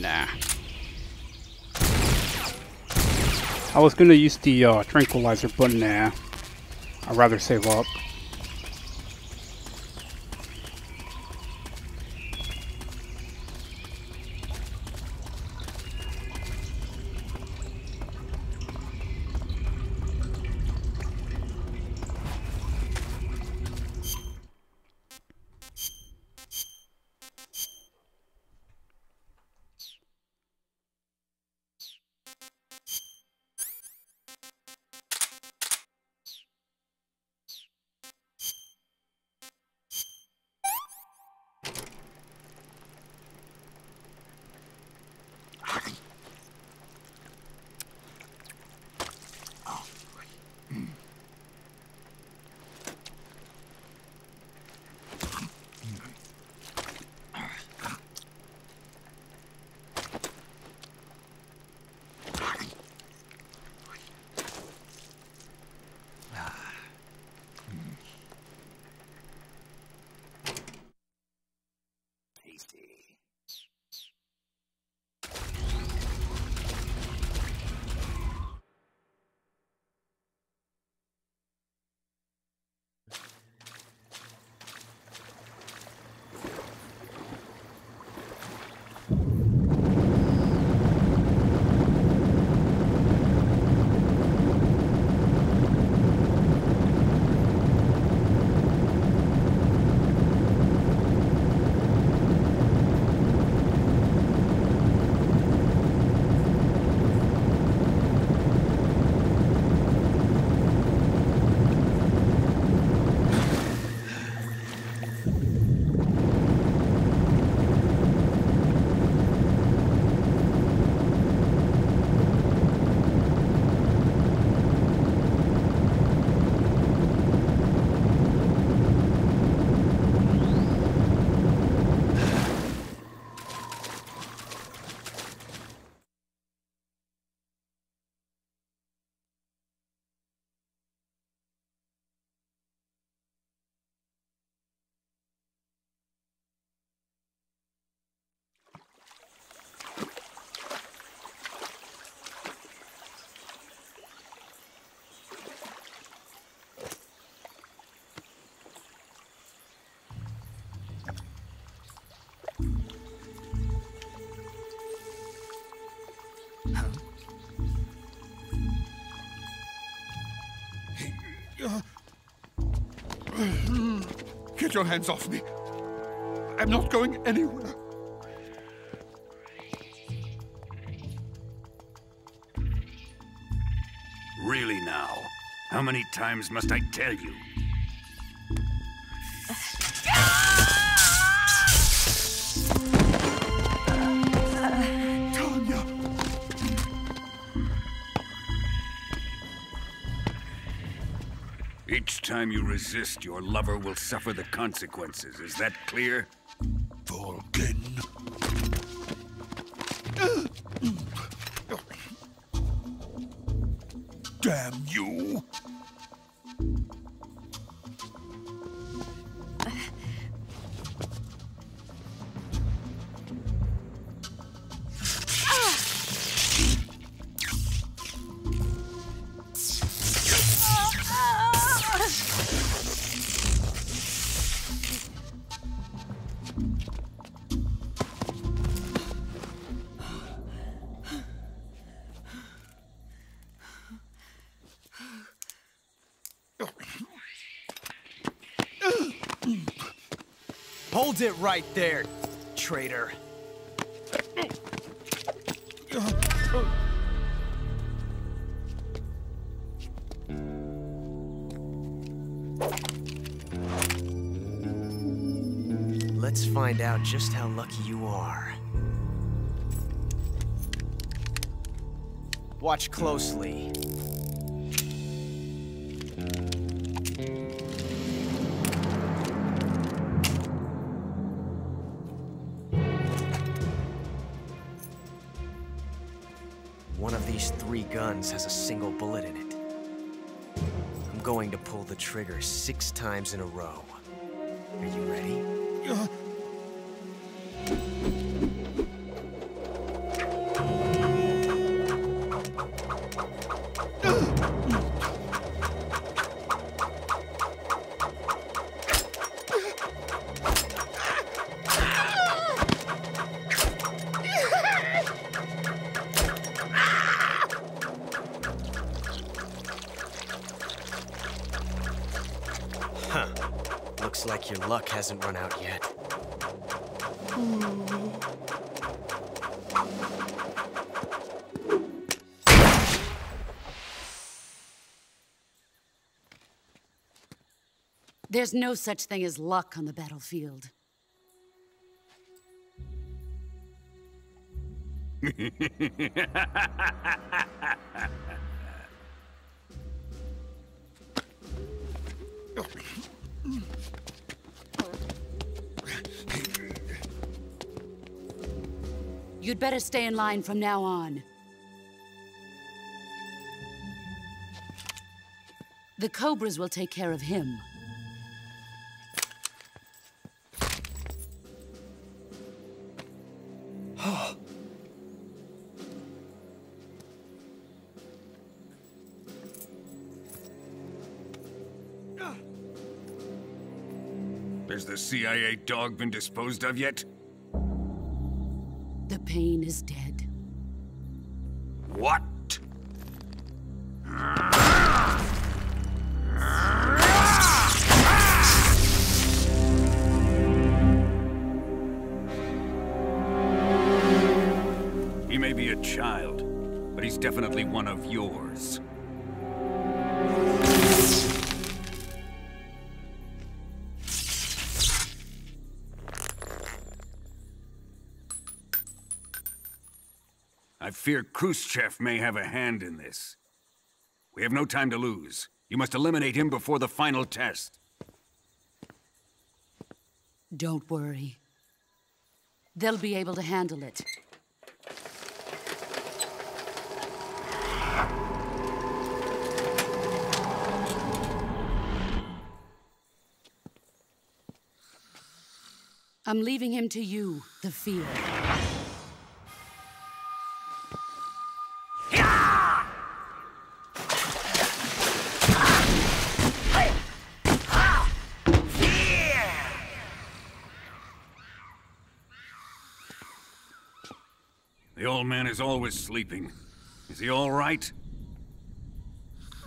Nah. I was gonna use the uh, tranquilizer, but nah. I'd rather save up. Get your hands off me. I'm not going anywhere. Really now? How many times must I tell you? Time you resist, your lover will suffer the consequences. Is that clear? Hold it right there, traitor. Let's find out just how lucky you are. Watch closely. Times in a row. Luck hasn't run out yet. There's no such thing as luck on the battlefield. better stay in line from now on. The Cobras will take care of him. Has the CIA dog been disposed of yet? Pain is dead. Khrushchev may have a hand in this. We have no time to lose. You must eliminate him before the final test. Don't worry. They'll be able to handle it. I'm leaving him to you, The Fear. Old man is always sleeping. Is he all right?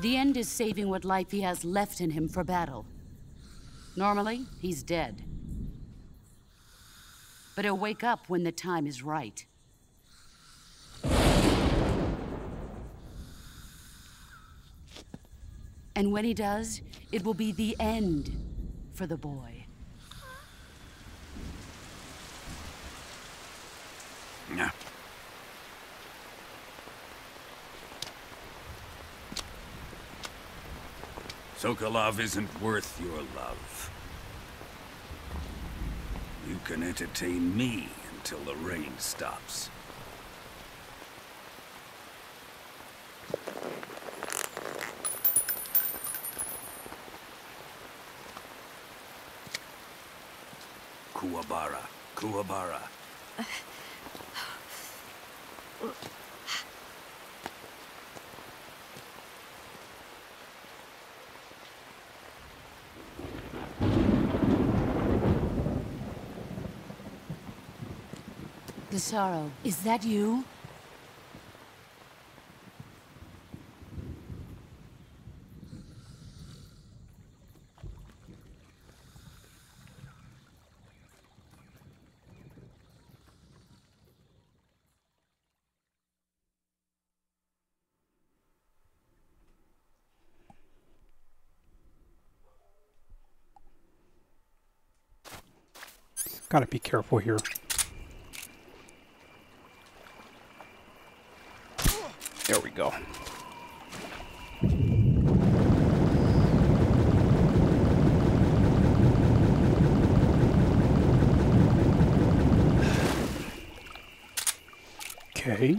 The end is saving what life he has left in him for battle. Normally, he's dead. But he'll wake up when the time is right. And when he does, it will be the end for the boy. Yeah. Sokolov isn't worth your love. You can entertain me until the rain stops. Kuwabara, Kuwabara. Gisaro, is that you? Gotta be careful here. There we go. Okay.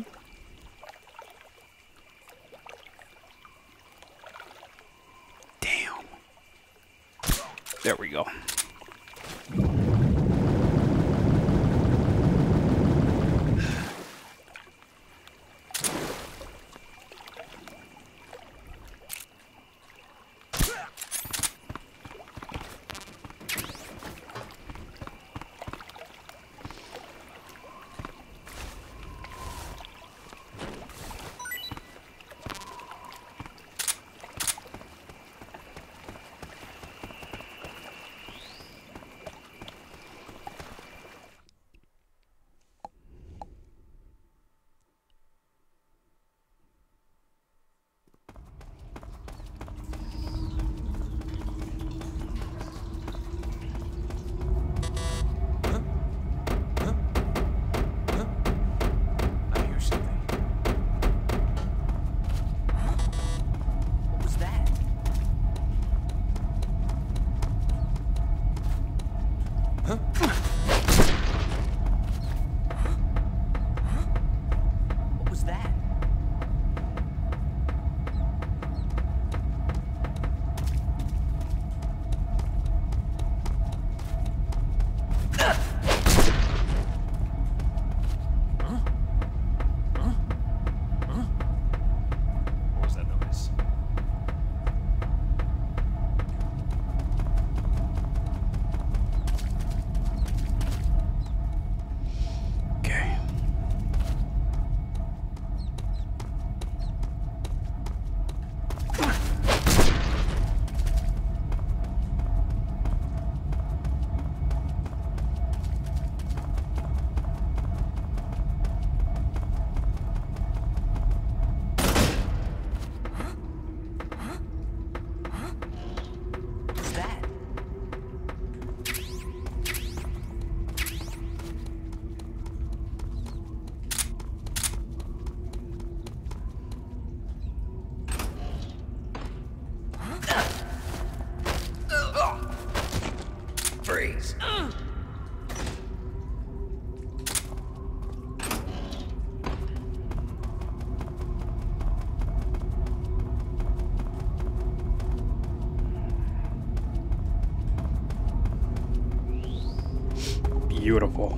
Beautiful.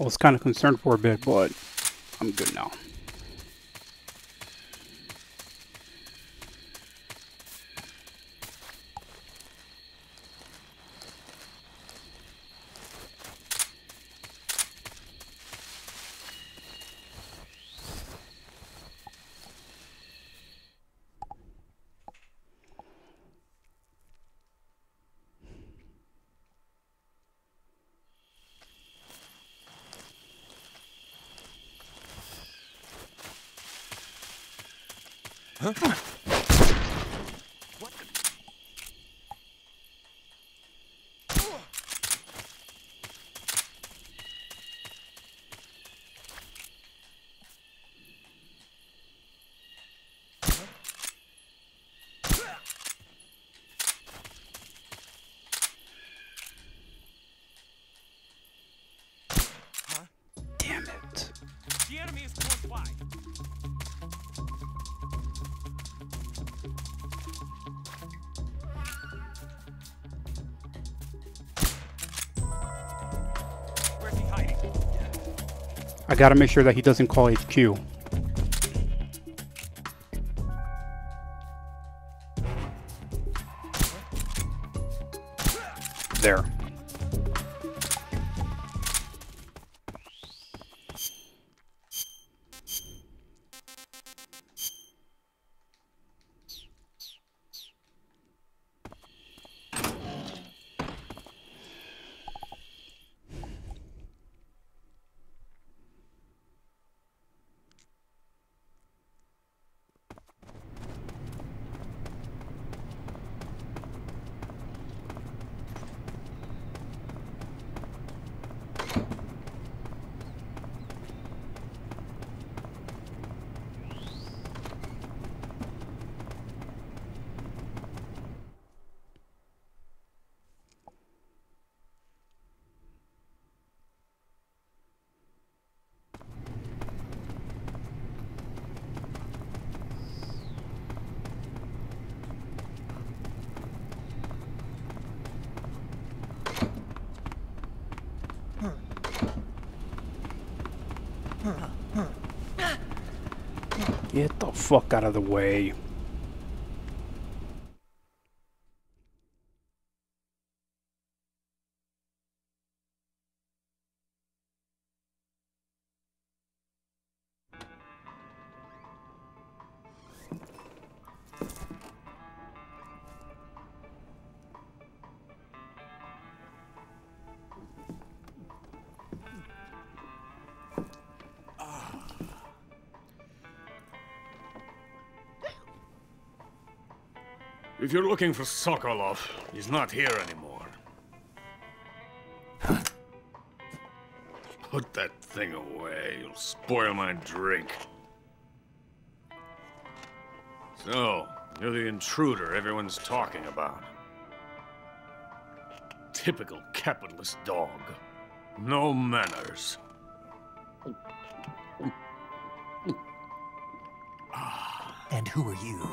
I was kind of concerned for a bit, but I'm good now. I gotta make sure that he doesn't call HQ. Fuck out of the way. If you're looking for Sokolov, he's not here anymore. Put that thing away. You'll spoil my drink. So, you're the intruder everyone's talking about. Typical capitalist dog. No manners. And who are you?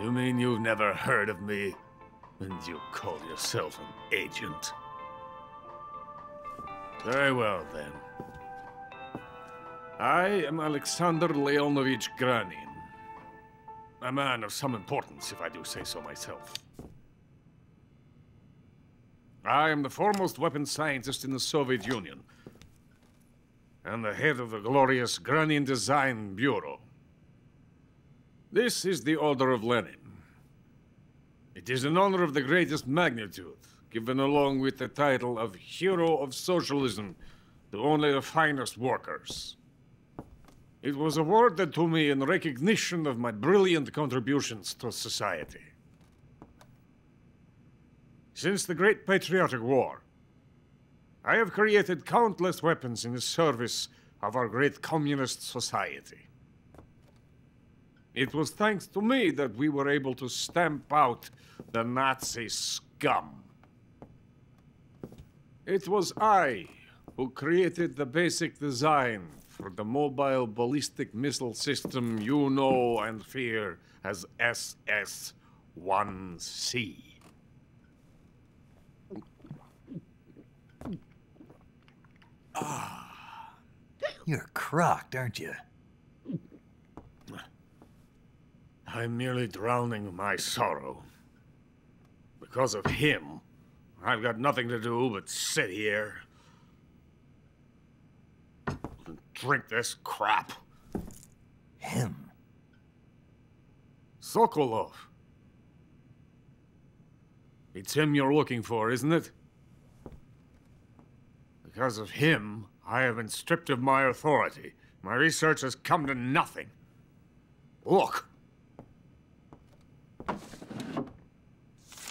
You mean you've never heard of me? And you call yourself an agent? Very well, then. I am Alexander Leonovich Granin. A man of some importance, if I do say so myself. I am the foremost weapons scientist in the Soviet Union, and the head of the glorious Granin Design Bureau. This is the Order of Lenin. It is an honor of the greatest magnitude, given along with the title of Hero of Socialism to only the finest workers. It was awarded to me in recognition of my brilliant contributions to society. Since the Great Patriotic War, I have created countless weapons in the service of our great communist society. It was thanks to me that we were able to stamp out the Nazi scum. It was I who created the basic design for the mobile ballistic missile system you know and fear as SS-1C. Ah. You're crocked, aren't you? I'm merely drowning my sorrow. Because of him, I've got nothing to do but sit here and drink this crap. Him? Sokolov. It's him you're looking for, isn't it? Because of him, I have been stripped of my authority. My research has come to nothing. Look.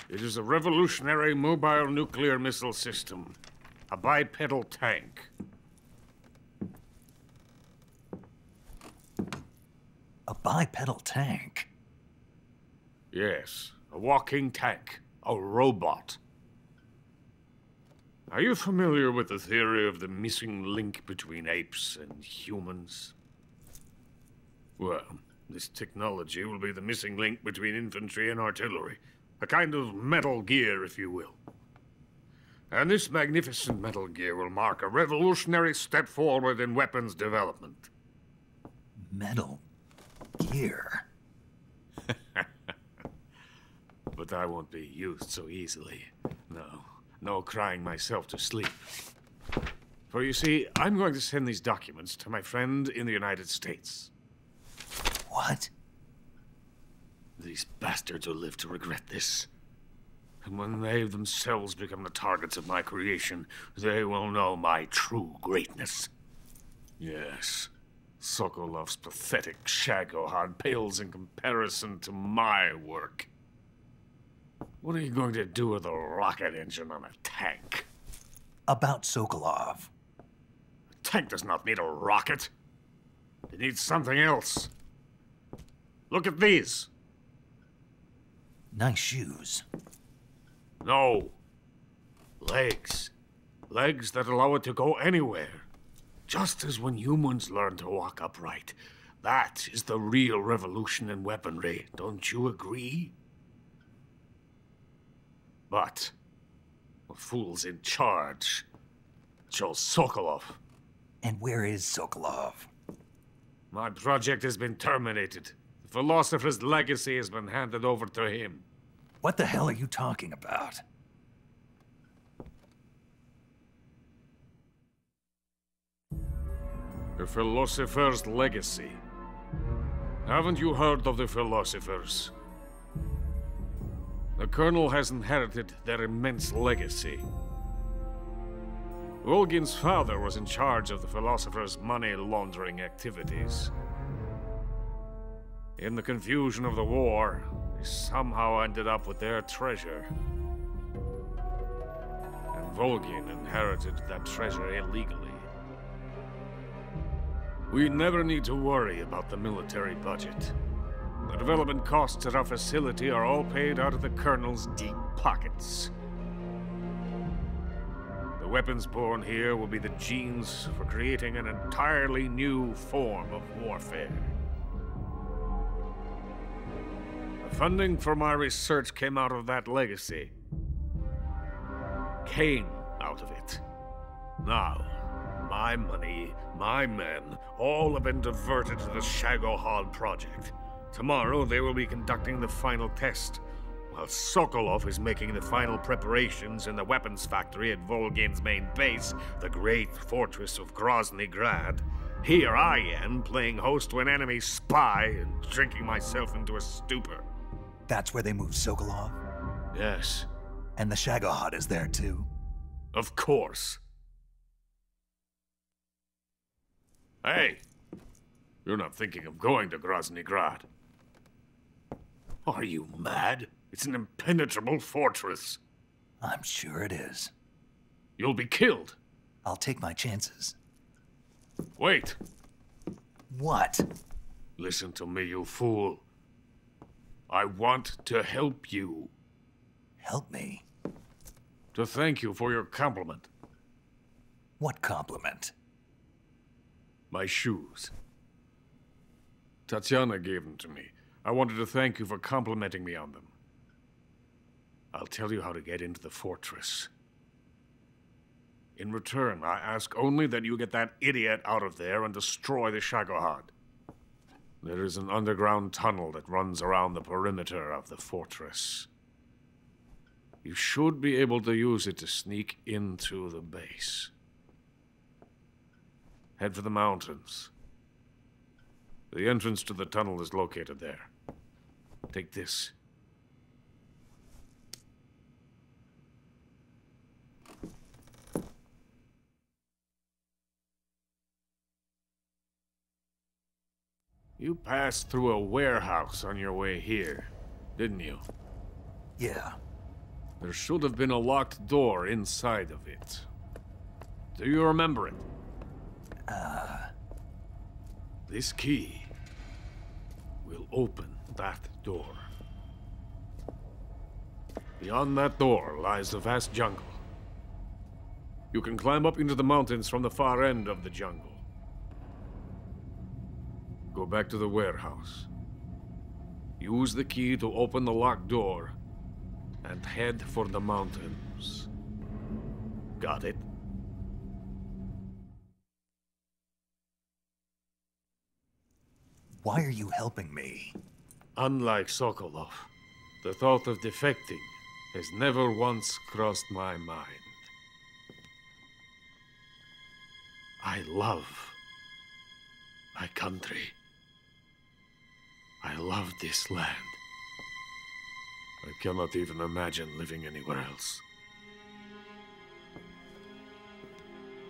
It is a revolutionary mobile nuclear missile system. A bipedal tank. A bipedal tank? Yes, a walking tank. A robot. Are you familiar with the theory of the missing link between apes and humans? Well, this technology will be the missing link between infantry and artillery. A kind of metal gear, if you will. And this magnificent metal gear will mark a revolutionary step forward in weapons development. Metal gear? but I won't be used so easily. No, no crying myself to sleep. For you see, I'm going to send these documents to my friend in the United States. What? These bastards will live to regret this. And when they themselves become the targets of my creation, they will know my true greatness. Yes, Sokolov's pathetic Shagohod pales in comparison to my work. What are you going to do with a rocket engine on a tank? About Sokolov. A tank does not need a rocket. It needs something else. Look at these. Nice shoes. No. Legs. Legs that allow it to go anywhere. Just as when humans learn to walk upright. That is the real revolution in weaponry. Don't you agree? But the fool's in charge. Joe Sokolov. And where is Sokolov? My project has been terminated. The philosopher's legacy has been handed over to him. What the hell are you talking about? The philosopher's legacy. Haven't you heard of the philosophers? The Colonel has inherited their immense legacy. Volgin's father was in charge of the philosopher's money laundering activities. In the confusion of the war, they somehow ended up with their treasure. And Volgin inherited that treasure illegally. We never need to worry about the military budget. The development costs at our facility are all paid out of the Colonel's deep pockets. The weapons born here will be the genes for creating an entirely new form of warfare. Funding for my research came out of that legacy. Came out of it. Now, my money, my men, all have been diverted to the Shagohod project. Tomorrow they will be conducting the final test, while Sokolov is making the final preparations in the weapons factory at Volgin's main base, the great fortress of Groznyj Grad. Here I am, playing host to an enemy spy and drinking myself into a stupor. That's where they moved Sokolov? Yes. And the Shagohod is there too? Of course. Hey! You're not thinking of going to Groznyj Grad. Are you mad? It's an impenetrable fortress. I'm sure it is. You'll be killed. I'll take my chances. Wait. What? Listen to me, you fool. I want to help you. Help me? To thank you for your compliment. What compliment? My shoes. Tatiana gave them to me. I wanted to thank you for complimenting me on them. I'll tell you how to get into the fortress. In return, I ask only that you get that idiot out of there and destroy the Shagohod. There is an underground tunnel that runs around the perimeter of the fortress. You should be able to use it to sneak into the base. Head for the mountains. The entrance to the tunnel is located there. Take this. You passed through a warehouse on your way here, didn't you? Yeah. There should have been a locked door inside of it. Do you remember it? Uh. This key will open that door. Beyond that door lies the vast jungle. You can climb up into the mountains from the far end of the jungle. Go back to the warehouse. Use the key to open the locked door and head for the mountains. Got it? Why are you helping me? Unlike Sokolov, the thought of defecting has never once crossed my mind. I love my country. I love this land. I cannot even imagine living anywhere else.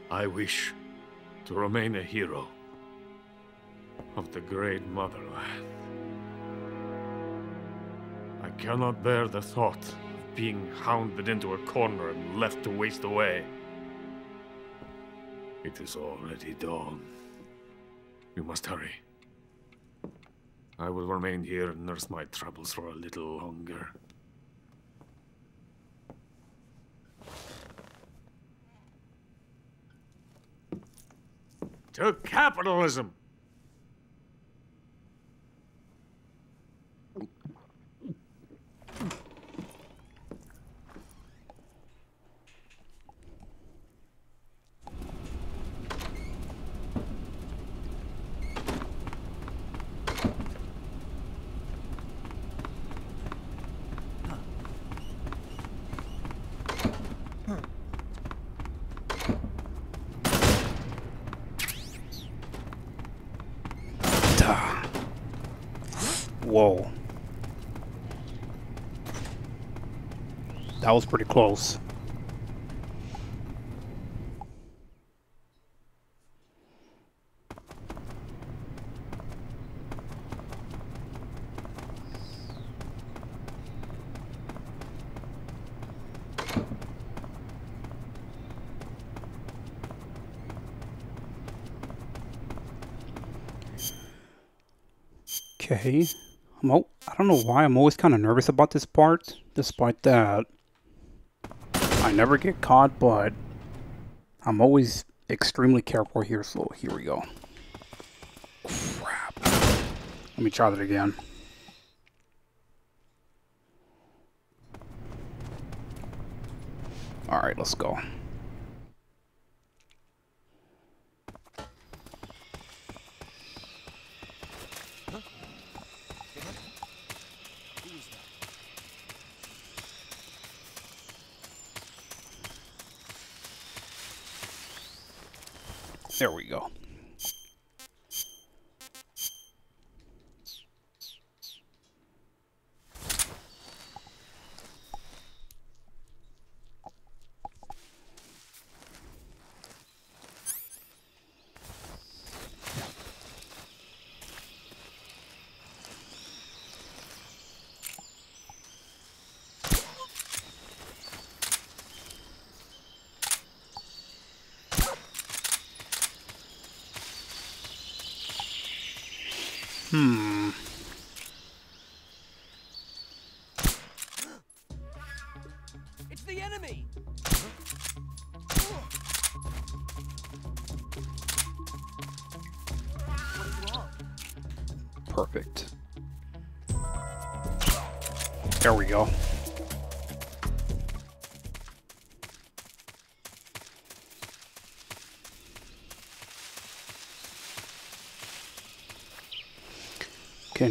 I wish to remain a hero of the great motherland. I cannot bear the thought of being hounded into a corner and left to waste away. It is already dawn. We must hurry. I will remain here and nurse my troubles for a little longer. To capitalism! Whoa. That was pretty close. Okay. Al- I don't know why I'm always kind of nervous about this part, despite that I never get caught, but I'm always extremely careful here, so here we go. Crap. Let me try that again. Alright, let's go. There we go.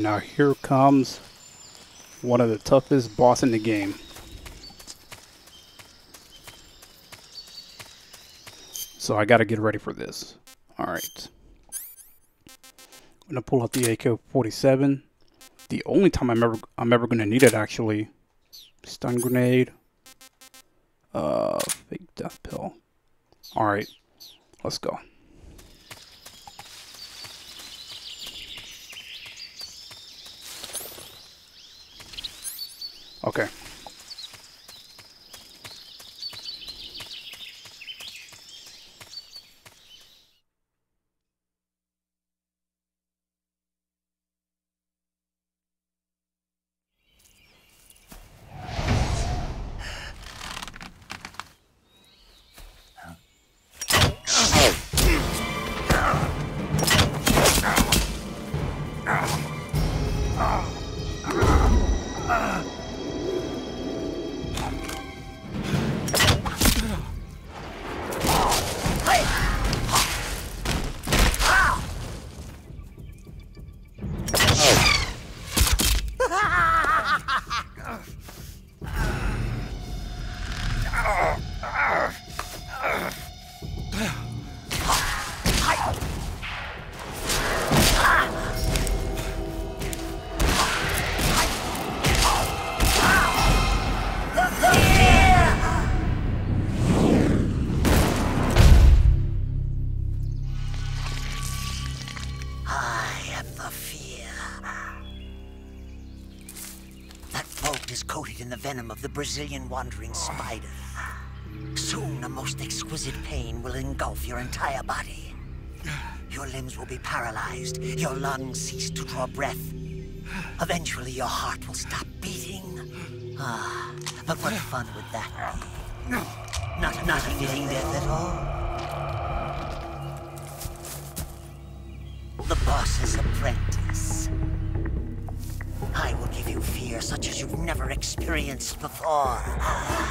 Okay, now here comes one of the toughest boss in the game. So I gotta get ready for this. Alright. I'm gonna pull out the AK-47. The only time I'm ever I'm ever gonna need it actually. Stun grenade. Brazilian wandering spider. Soon a most exquisite pain will engulf your entire body. Your limbs will be paralyzed, your lungs cease to draw breath. Eventually your heart will stop beating. Ah, but what fun would that be? Not, not a fitting death at all. Experienced before.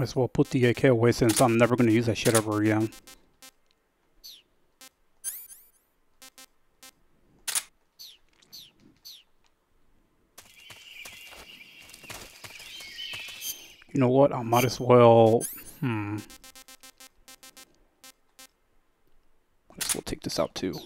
Might as well put the AK away since I'm never gonna use that shit ever again. You know what? I might as well. Hmm. Might as well take this out too.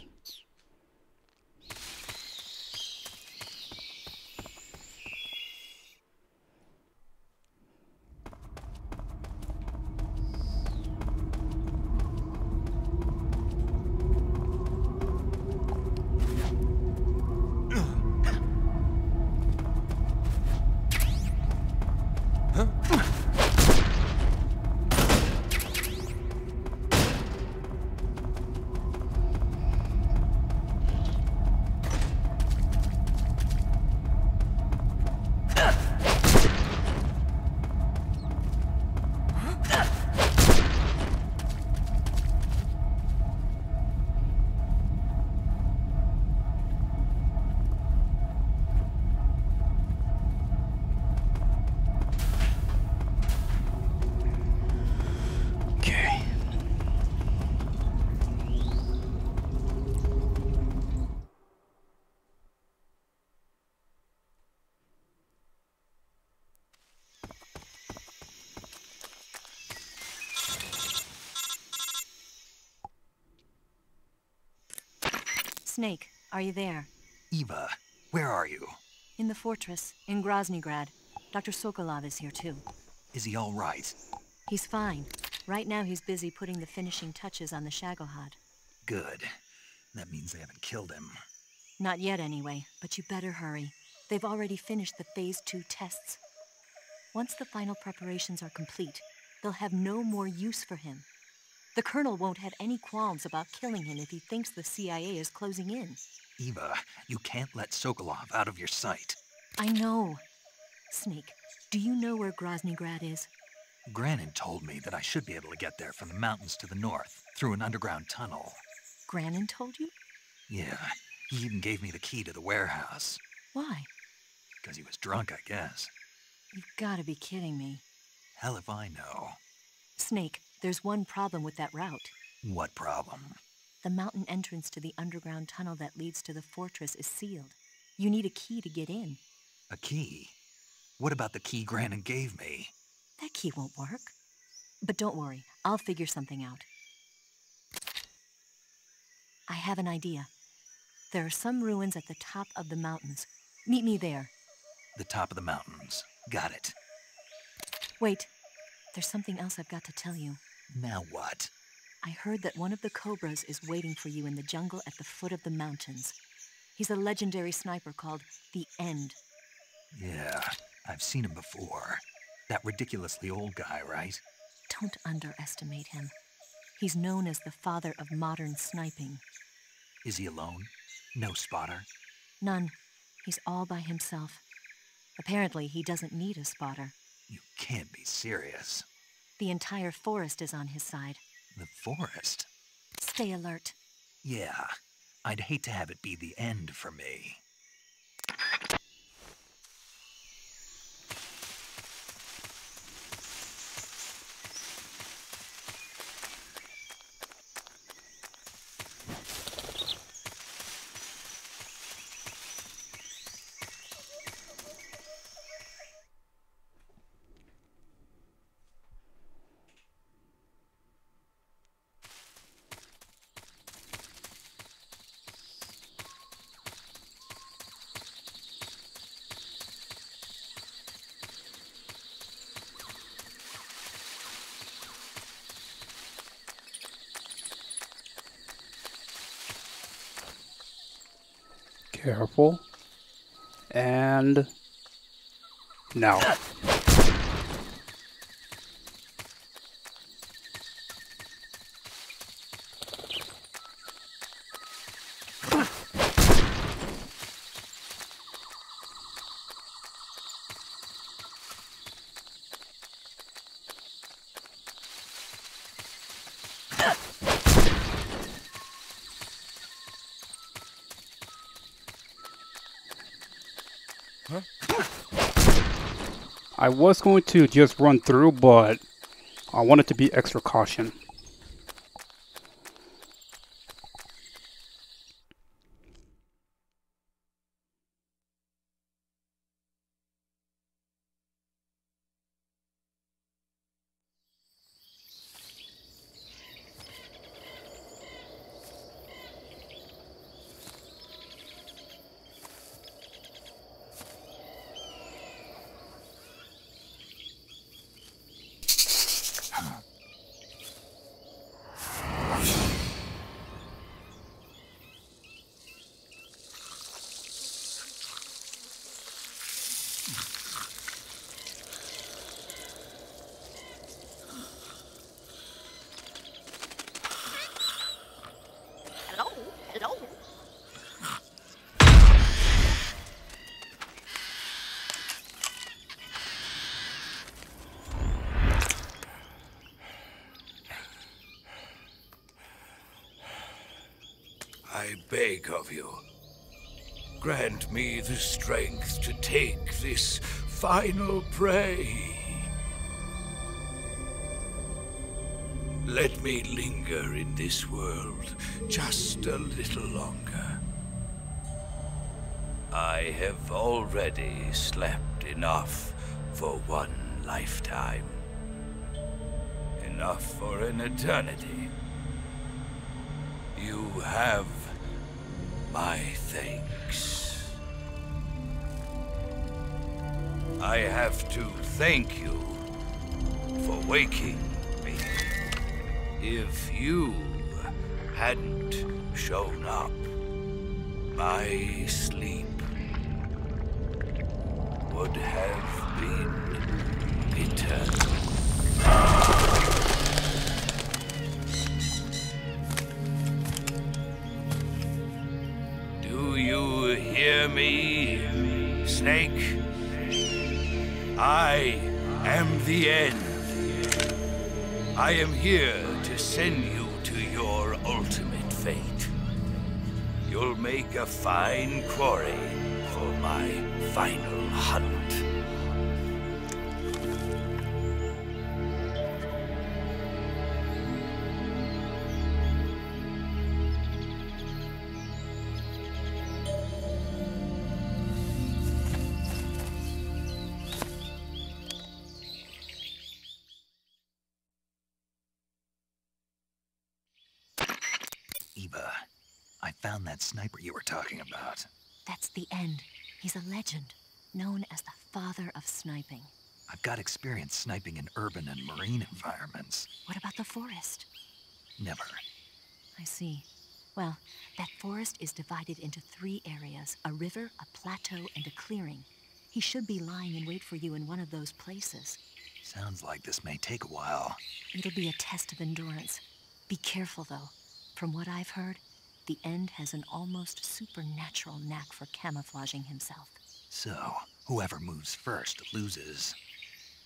You there? Eva, where are you? In the fortress, in Groznyj Grad. Dr. Sokolov is here too. Is he all right? He's fine. Right now he's busy putting the finishing touches on the Shagohod. Good. That means they haven't killed him. Not yet anyway, but you better hurry. They've already finished the Phase 2 tests. Once the final preparations are complete, they'll have no more use for him. The Colonel won't have any qualms about killing him if he thinks the CIA is closing in. Eva, you can't let Sokolov out of your sight. I know. Snake, do you know where Groznyj Grad is? Granin told me that I should be able to get there from the mountains to the north, through an underground tunnel. Granin told you? Yeah, he even gave me the key to the warehouse. Why? Because he was drunk, I guess. You've gotta be kidding me. Hell if I know. Snake, there's one problem with that route. What problem? The mountain entrance to the underground tunnel that leads to the fortress is sealed. You need a key to get in. A key? What about the key Granin gave me? That key won't work. But don't worry, I'll figure something out. I have an idea. There are some ruins at the top of the mountains. Meet me there. The top of the mountains. Got it. Wait, there's something else I've got to tell you. Now what? I heard that one of the Cobras is waiting for you in the jungle at the foot of the mountains. He's a legendary sniper called the End. Yeah, I've seen him before. That ridiculously old guy, right? Don't underestimate him. He's known as the father of modern sniping. Is he alone? No spotter? None. He's all by himself. Apparently, he doesn't need a spotter. You can't be serious. The entire forest is on his side. The forest? Stay alert. Yeah, I'd hate to have it be the end for me. Careful. And now. I was going to just run through, but I wanted to be extra caution. Hello? Hello? I beg of you, grant me the strength to take this final prey. Let me linger in this world just a little longer. I have already slept enough for one lifetime. Enough for an eternity. You have my thanks. I have to thank you for waking me. If you hadn't shown up, my sleep would have been eternal. Do you hear me, Snake? I am the end. I am here to send you to your ultimate fate. You'll make a fine quarry for my final hunt. Known as the father of sniping. I've got experience sniping in urban and marine environments. What about the forest? Never. I see. Well, that forest is divided into three areas a river, a plateau, and a clearing. He should be lying in wait for you in one of those places. Sounds like this may take a while. It'll be a test of endurance. Be careful, though. From what I've heard, the End has an almost supernatural knack for camouflaging himself. So, whoever moves first loses.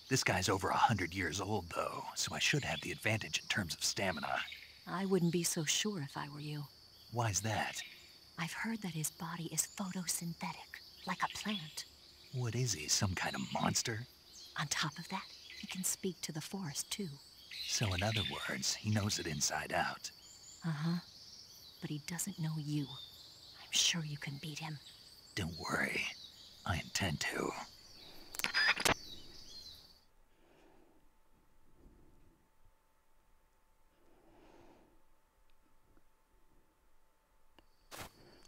This guy's over a hundred years old, though, so I should have the advantage in terms of stamina. I wouldn't be so sure if I were you. Why's that? I've heard that his body is photosynthetic, like a plant. What is he, some kind of monster? On top of that, he can speak to the forest, too. So, in other words, he knows it inside out. Uh huh. But he doesn't know you. I'm sure you can beat him. Don't worry. I intend to.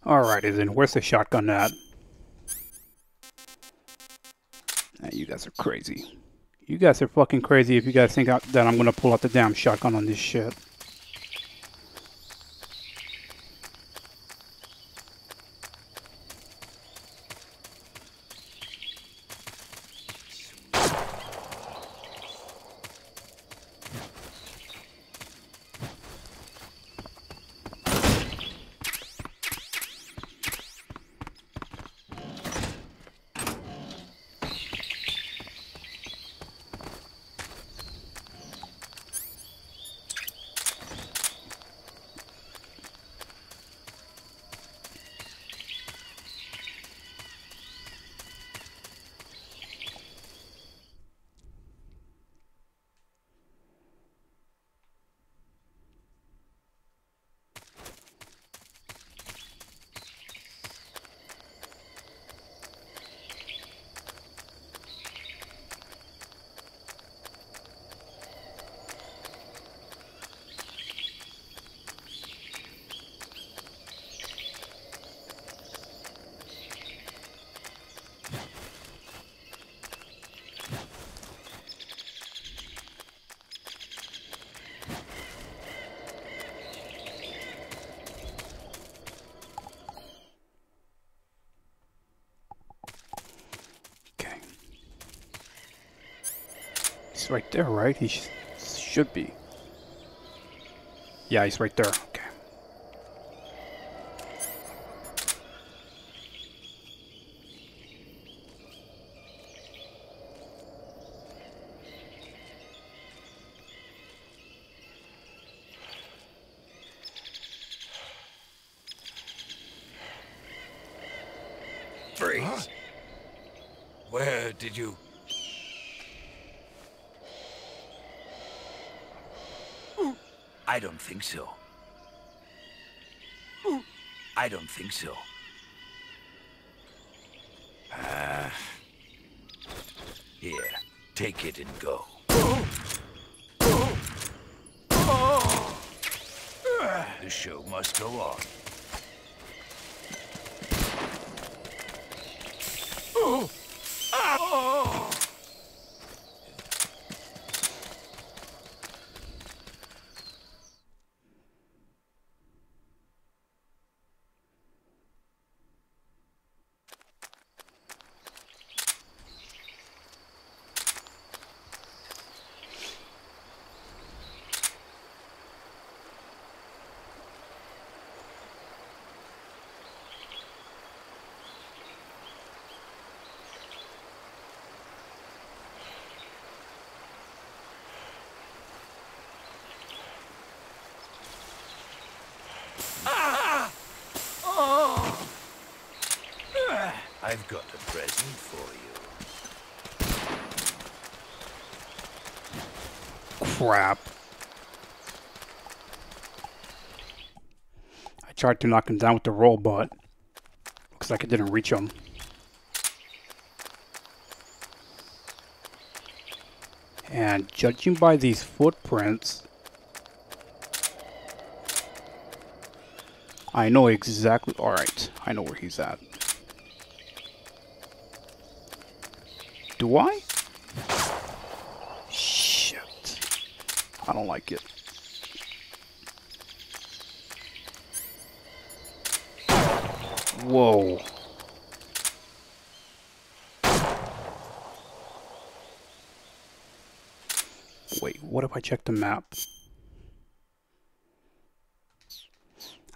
Alrighty then, where's the shotgun at? You guys are crazy. You guys are fucking crazy if you guys think that I'm gonna pull out the damn shotgun on this shit. Right there, right? He sh should be. Yeah, he's right there. think so. I don't think so. Uh, here, take it and go. The show must go on. Oh! Crap. I tried to knock him down with the roll, but looks like it didn't reach him. And judging by these footprints, I know exactly. Alright, I know where he's at. Do I? Shit. I don't like it. Whoa. Wait, what if I check the map?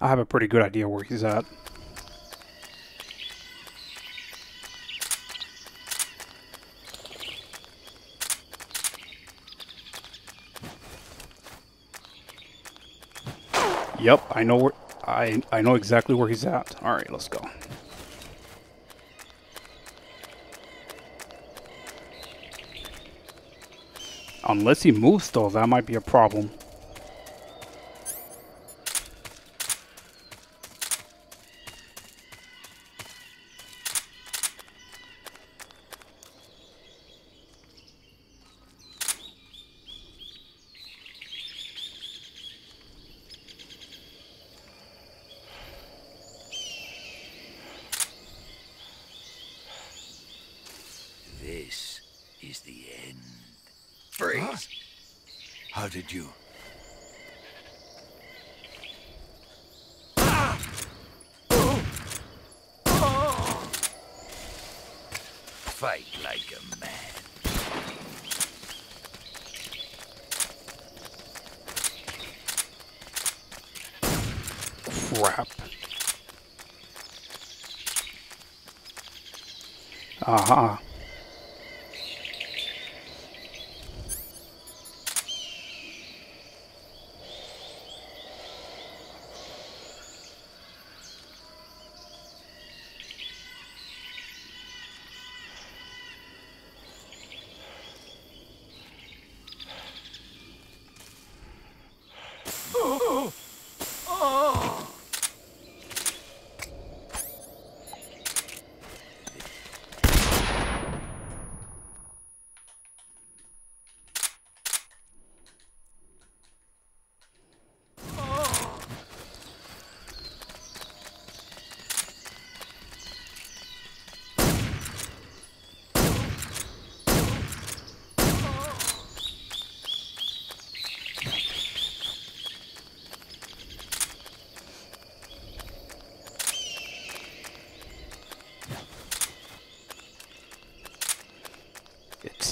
I have a pretty good idea where he's at. Yep, I know where I I know exactly where he's at. All right, let's go. Unless he moves though, that might be a problem.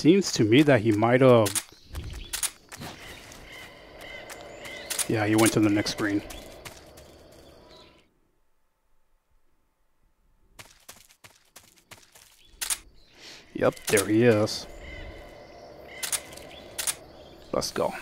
Seems to me that he might have. Yeah, he went to the next screen. Yep, there he is. Let's go.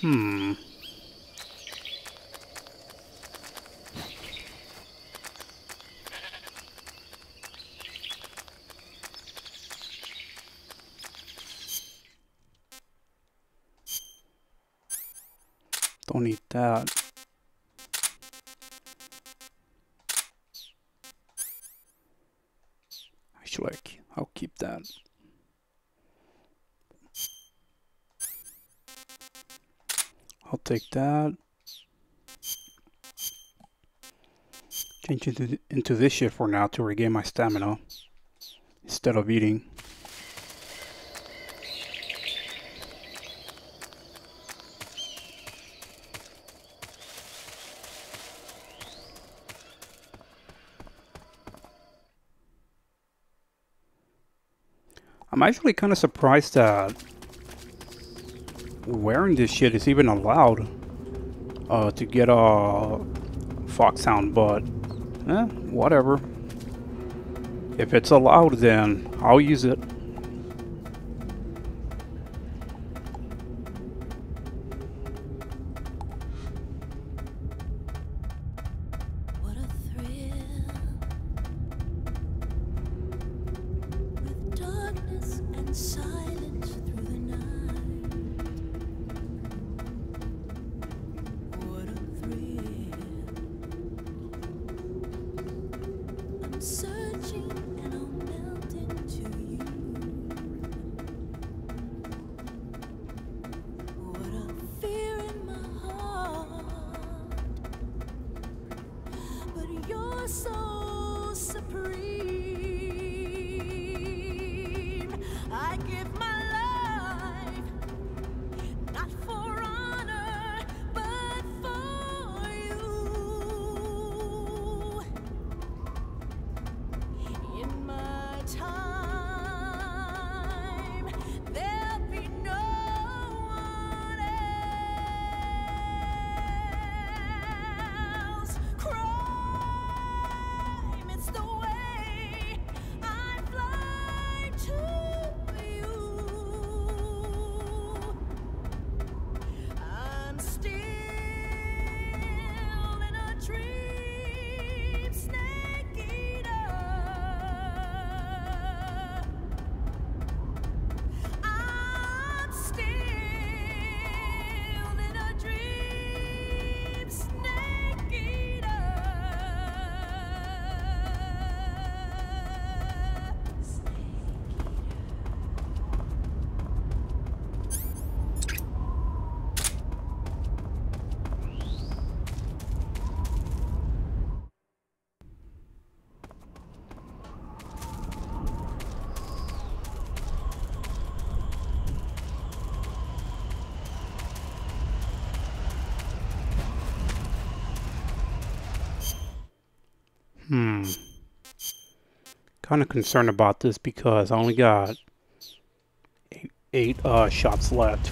Hmm. Don't need that. Actually, I'll keep that. Take that. Change into, into this shift for now to regain my stamina instead of eating. I'm actually kind of surprised that wearing this shit is even allowed uh, to get a foxhound, but eh, whatever. If it's allowed, then I'll use it. I'm Kind of concerned about this because I only got eight, eight uh, shots left.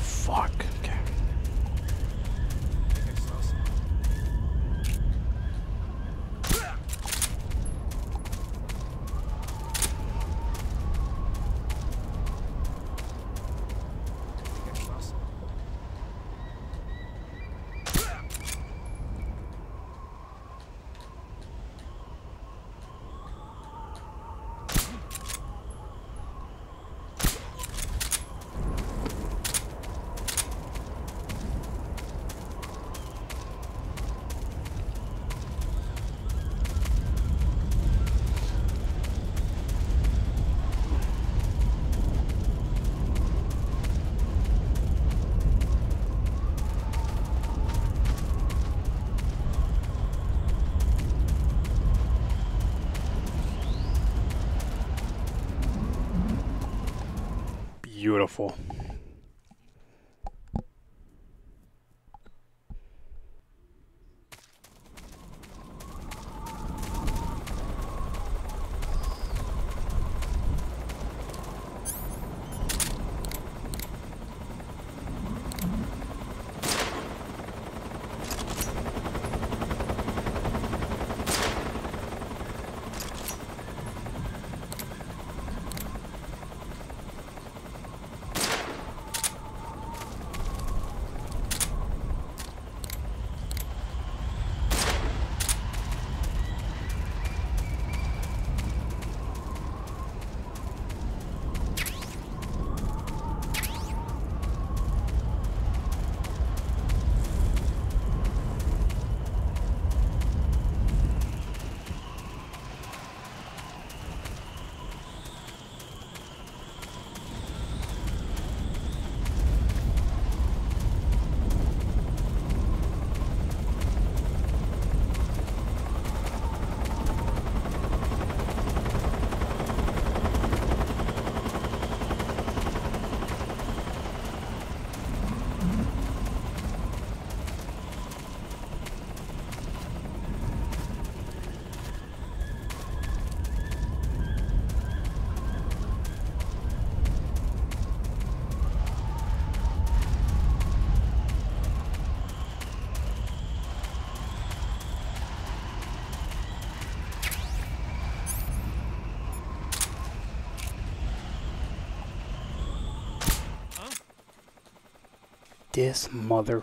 This mother.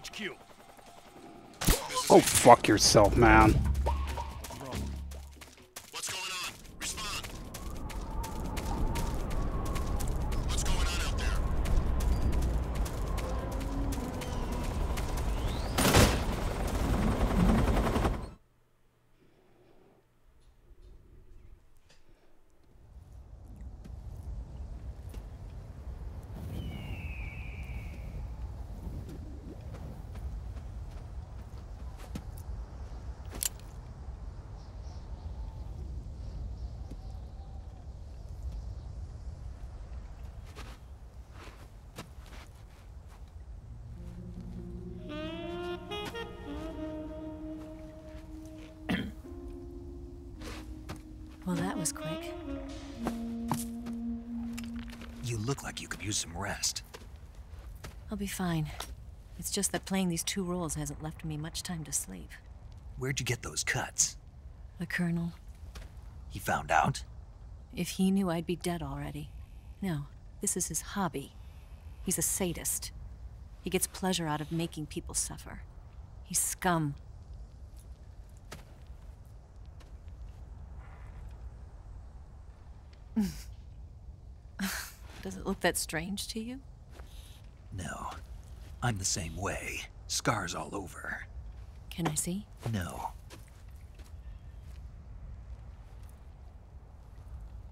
HQ. Oh, fuck yourself, man. I'll be fine. It's just that playing these two roles hasn't left me much time to sleep. Where'd you get those cuts? The Colonel, He found out? if he knew I'd be dead already. No, this is his hobby. He's a sadist. He gets pleasure out of making people suffer. He's scum. Does it look that strange to you? I'm the same way. Scars all over. Can I see? No.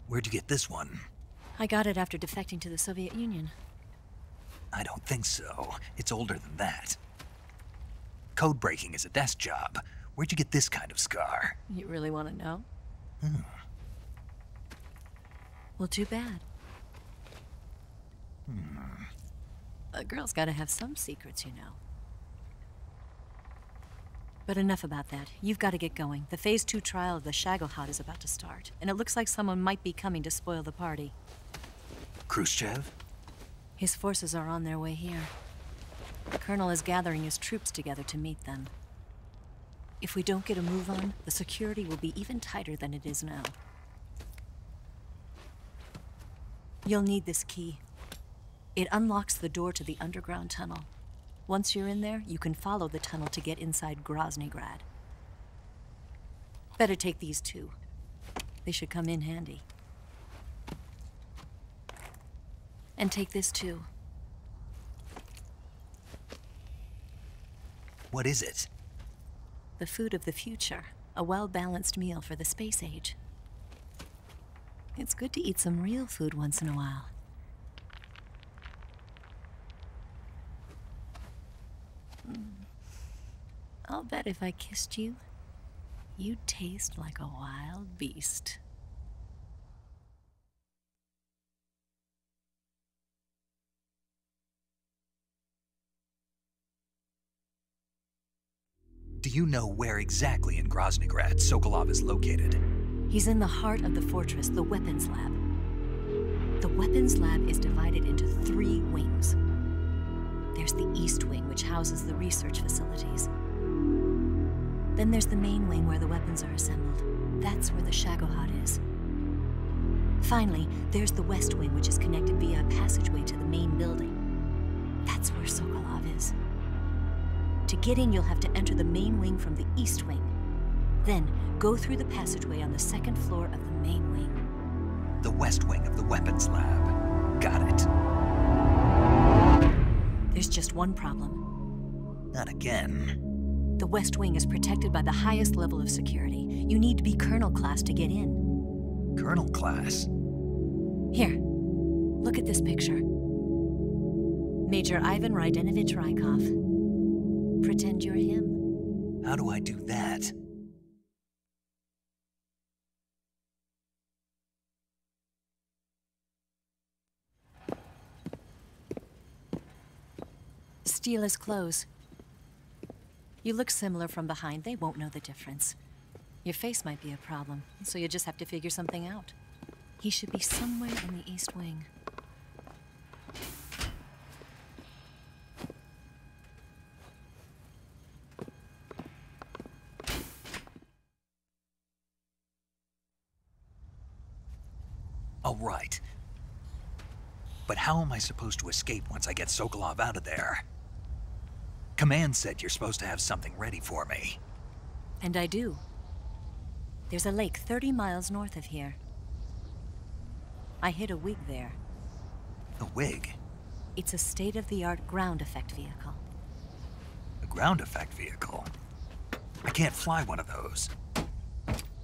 Where'd you get this one? I got it after defecting to the Soviet Union. I don't think so. It's older than that. Code breaking is a desk job. Where'd you get this kind of scar? You really want to know? Hmm. Well, too bad. Hmm. A girl's gotta have some secrets, you know. But enough about that. You've got to get going. The Phase 2 trial of the Shagohod is about to start, and it looks like someone might be coming to spoil the party. Khrushchev? His forces are on their way here. The Colonel is gathering his troops together to meet them. If we don't get a move on, the security will be even tighter than it is now. You'll need this key. It unlocks the door to the underground tunnel. Once you're in there, you can follow the tunnel to get inside Groznyj Grad. Better take these two. They should come in handy. And take this too. What is it? The food of the future. A well-balanced meal for the space age. It's good to eat some real food once in a while. Mm. I'll bet if I kissed you, you'd taste like a wild beast. Do you know where exactly in Groznyj Grad Sokolov is located? He's in the heart of the fortress, the weapons lab. The weapons lab is divided into three wings. There's the East Wing, which houses the research facilities. Then there's the main wing where the weapons are assembled. That's where the Shagohod is. Finally, there's the West Wing, which is connected via a passageway to the main building. That's where Sokolov is. To get in, you'll have to enter the main wing from the East Wing. Then, go through the passageway on the second floor of the main wing. The west wing of the weapons lab. Got it. There's just one problem. Not again. The West Wing is protected by the highest level of security. You need to be Colonel class to get in. Colonel class? Here, look at this picture. Major Ivan Raidenovitch Raikov. Pretend you're him. How do I do that? Steal his clothes. You look similar from behind. They won't know the difference. Your face might be a problem, so you just have to figure something out. He should be somewhere in the East Wing. All right. But how am I supposed to escape once I get Sokolov out of there? Command said you're supposed to have something ready for me. And I do. There's a lake 30 miles north of here. I hid a WIG there. A WIG? It's a state-of-the-art ground effect vehicle. A ground effect vehicle? I can't fly one of those.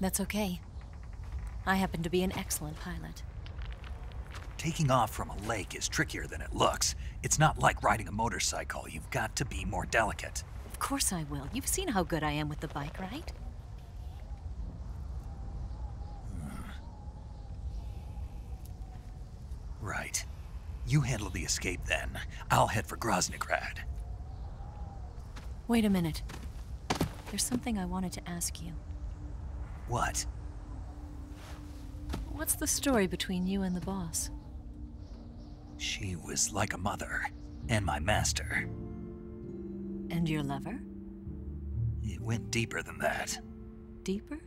That's okay. I happen to be an excellent pilot. Taking off from a lake is trickier than it looks. It's not like riding a motorcycle. You've got to be more delicate. Of course I will. You've seen how good I am with the bike, right? Right. You handle the escape then. I'll head for Groznyj Grad. Wait a minute. There's something I wanted to ask you. What? What's the story between you and the boss? She was like a mother, and my master. And your lover? It went deeper than that. Deeper?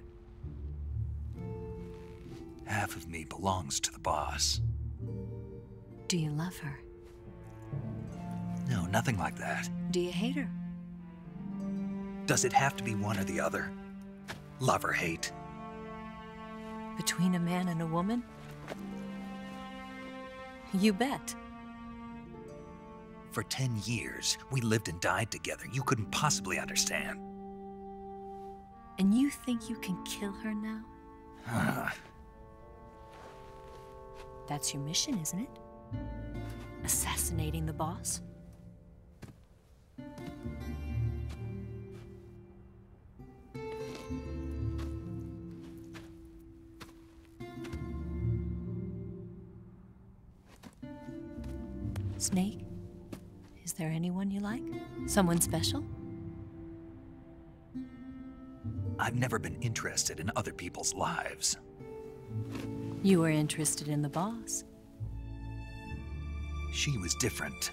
Half of me belongs to the boss. Do you love her? No, nothing like that. Do you hate her? Does it have to be one or the other? Love or hate? Between a man and a woman? You bet. For ten years, we lived and died together. You couldn't possibly understand. And you think you can kill her now? That's your mission, isn't it? Assassinating the boss? Snake? Is there anyone you like? Someone special? I've never been interested in other people's lives. You were interested in the boss. She was different.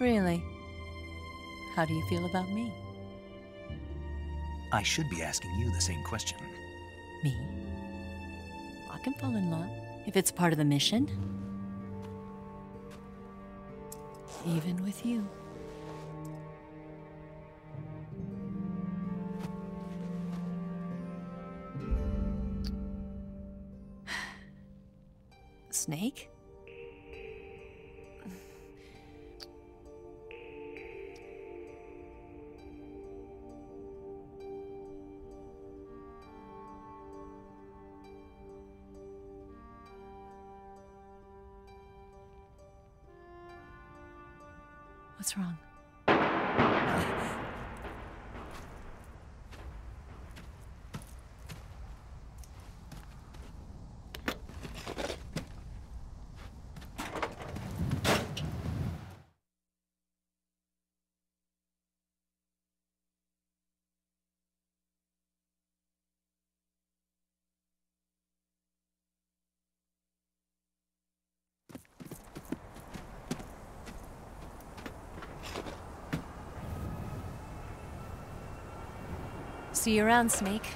Really? How do you feel about me? I should be asking you the same question. Me? I can fall in love if it's part of the mission. Even with you. Snake? See you around, Snake.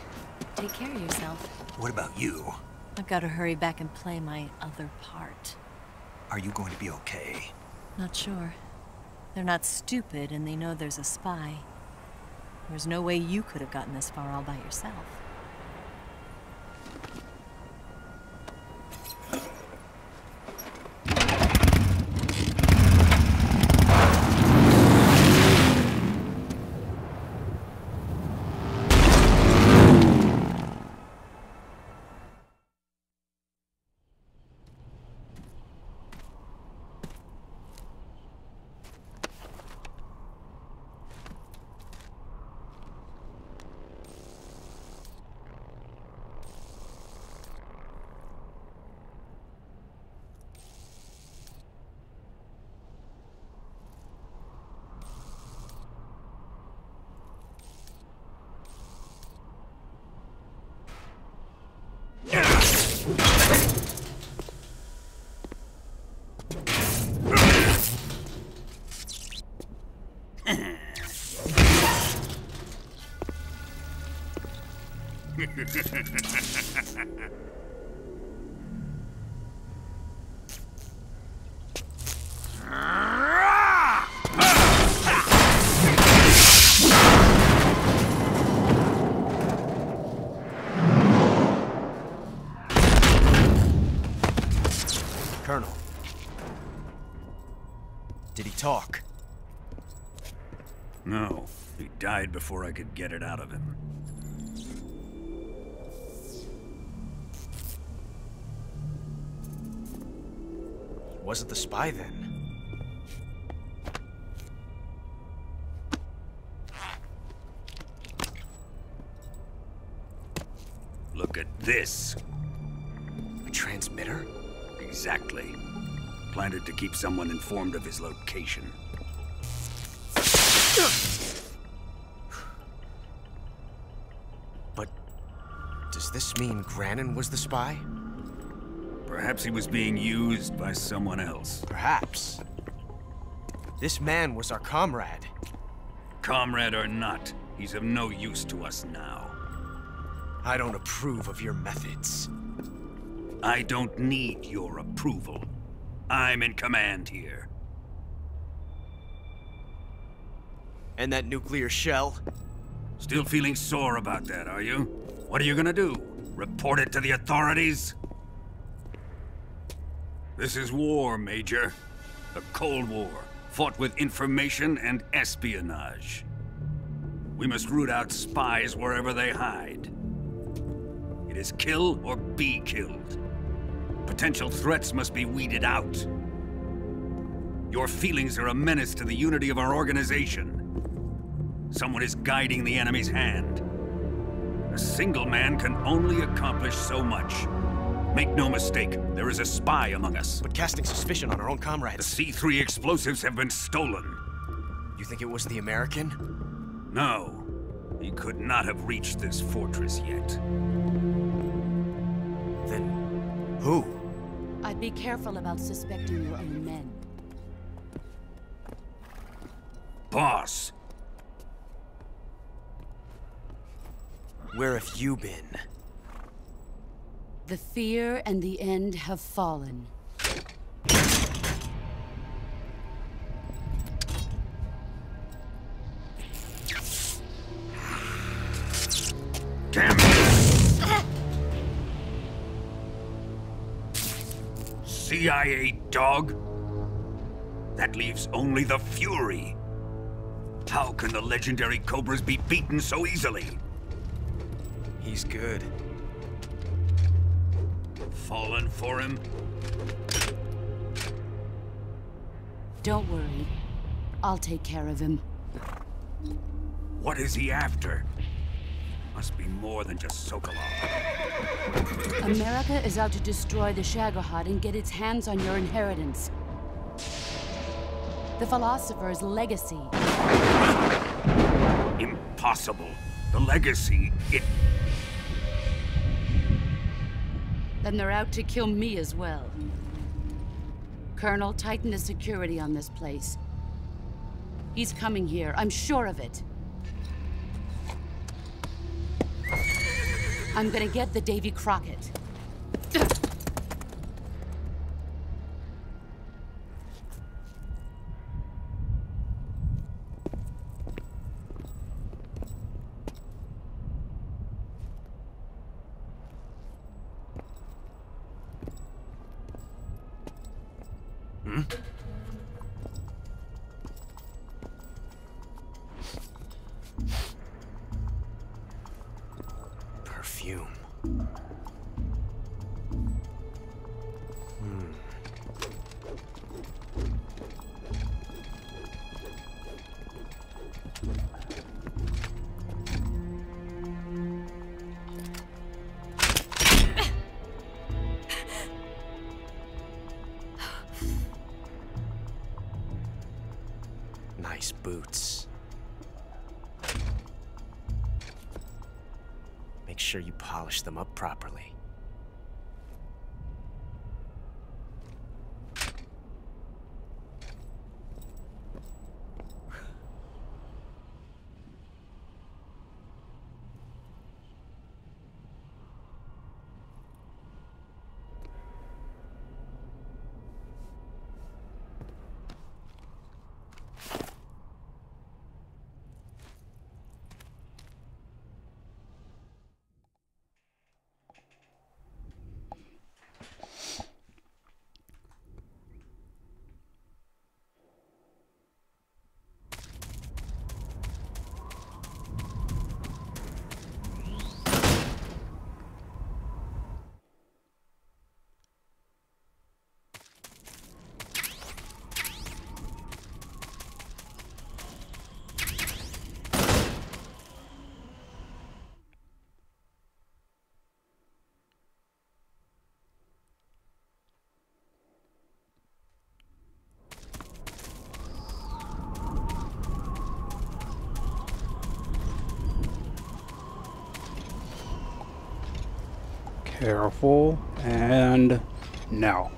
Take care of yourself. What about you? I've got to hurry back and play my other part. Are you going to be okay? Not sure. They're not stupid, and they know there's a spy. There's no way you could have gotten this far all by yourself. Colonel. Did he talk? No, he died before I could get it out of him. Wasn't the spy then. Look at this. A transmitter? Exactly. Planted to keep someone informed of his location. But does this mean Granin was the spy? Perhaps he was being used by someone else. Perhaps. This man was our comrade. Comrade or not, he's of no use to us now. I don't approve of your methods. I don't need your approval. I'm in command here. And that nuclear shell? Still feeling sore about that, are you? What are you gonna do? Report it to the authorities? This is war, Major. The Cold War, fought with information and espionage. We must root out spies wherever they hide. It is kill or be killed. Potential threats must be weeded out. Your feelings are a menace to the unity of our organization. Someone is guiding the enemy's hand. A single man can only accomplish so much. Make no mistake, there is a spy among us. But casting suspicion on our own comrades. The. C3 explosives have been stolen. You think it was the American? No, he could not have reached this fortress yet. Then who? I'd be careful about suspecting your own men. Boss, Where have you been? The fear and the end have fallen. damn it! CIA dog? That leaves only the Fury. How can the legendary Cobras be beaten so easily? He's good. Fallen for him? Don't worry. I'll take care of him. What is he after? Must be more than just Sokolov. America is out to destroy the Shagohod and get its hands on your inheritance. The philosopher's legacy. Impossible. The legacy, it... Then they're out to kill me as well. Colonel, tighten the security on this place. He's coming here, I'm sure of it. I'm gonna get the Davy Crockett. Up properly. Careful. And now.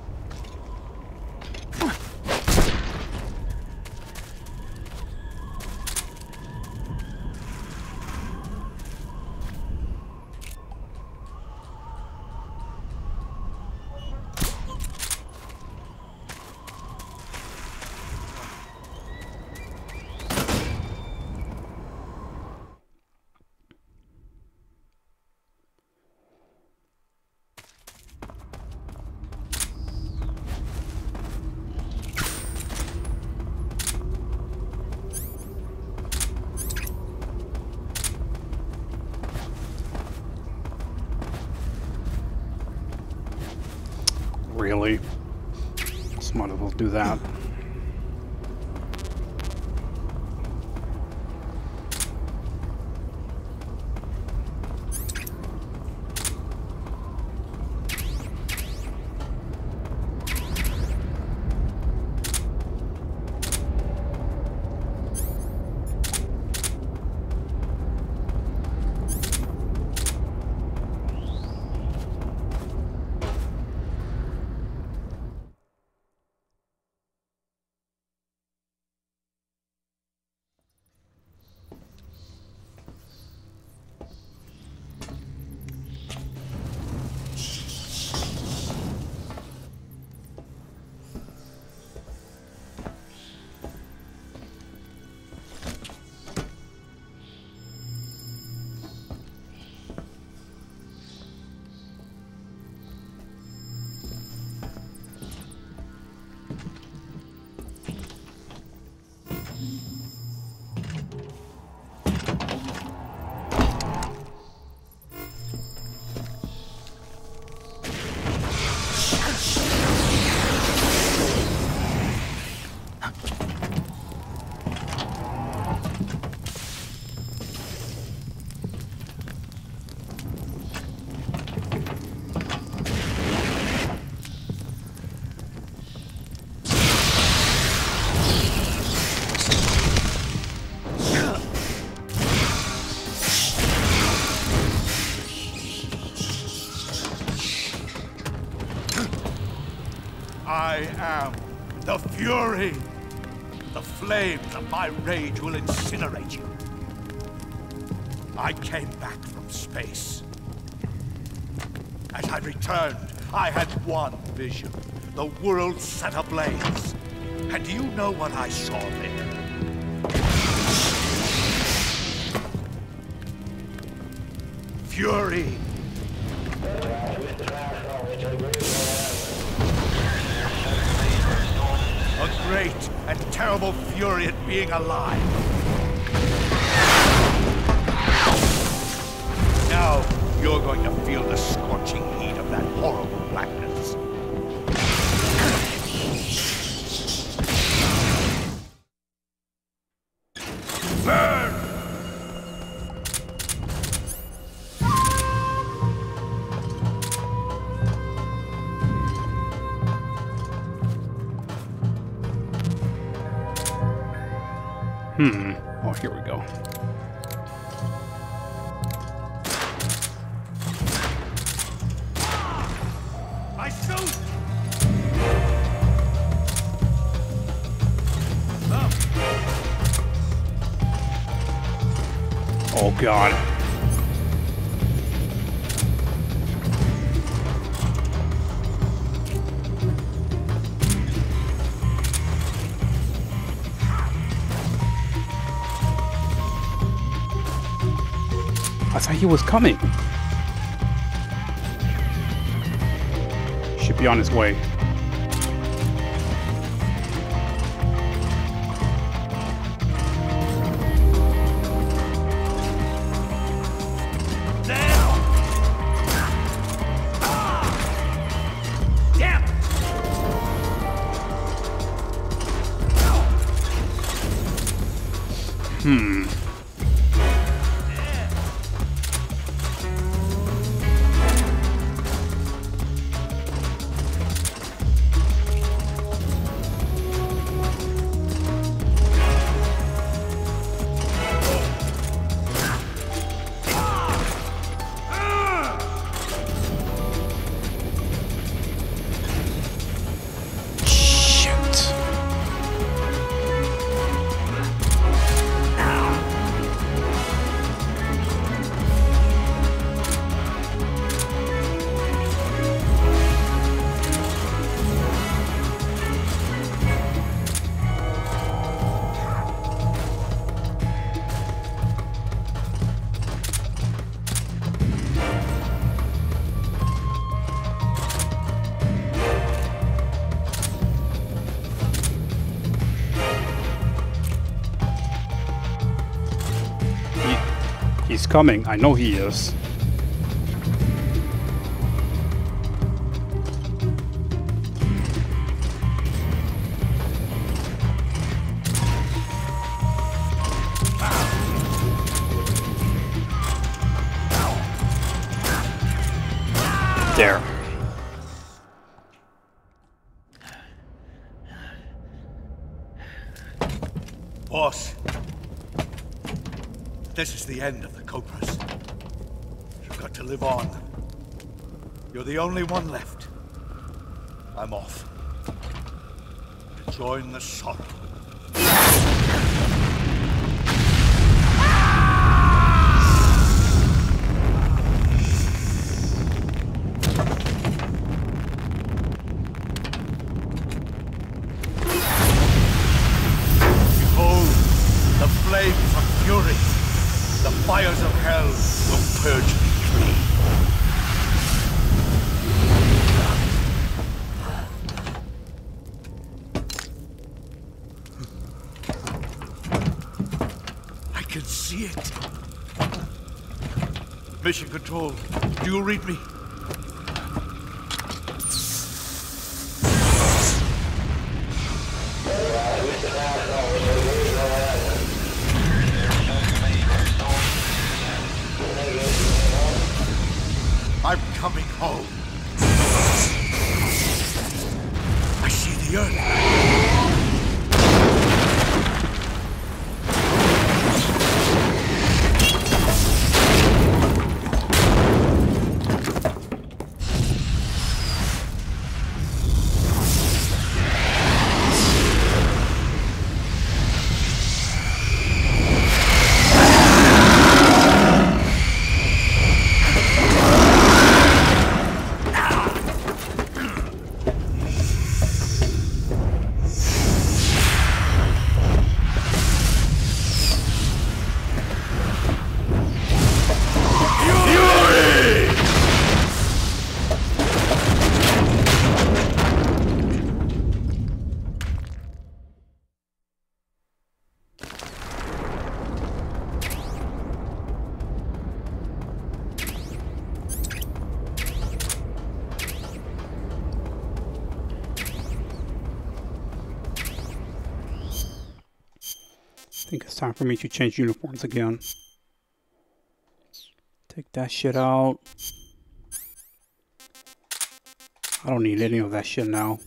Fury. The flames of my rage will incinerate you. I came back from space. As I returned, I had one vision. The world set ablaze. And do you know what I saw there? Fury. Being alive. God. I thought he was coming. Should be on his way. Hmm. Coming. I know he is. The only one left. I'm off. To join the sorrow. Control, do you read me? For me to change uniforms again. Take that shit out. I don't need any of that shit now.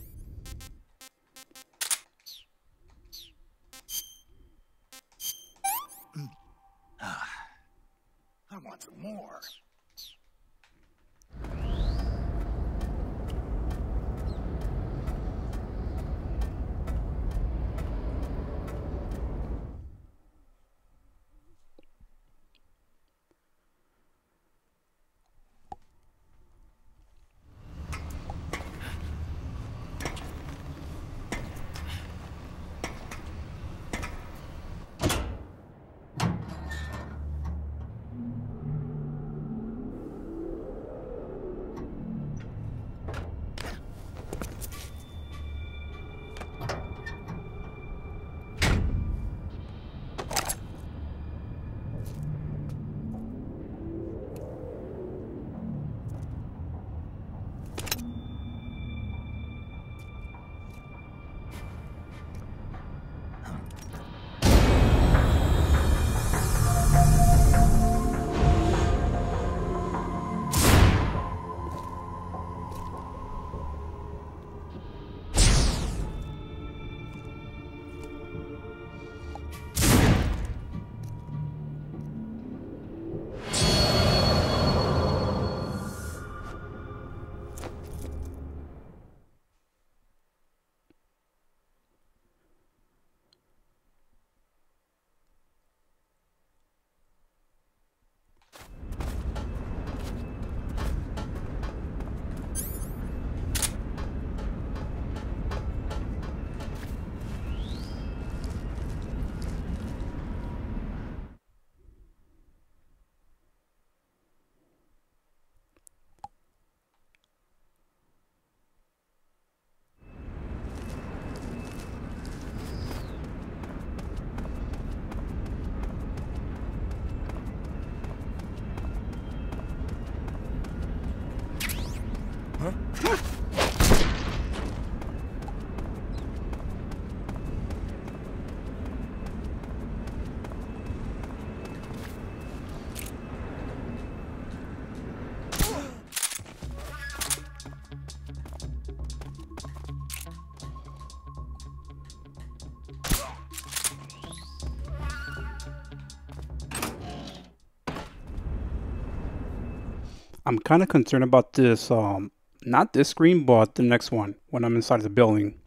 I'm kind of concerned about this, um, not this screen, but the next one when I'm inside the building.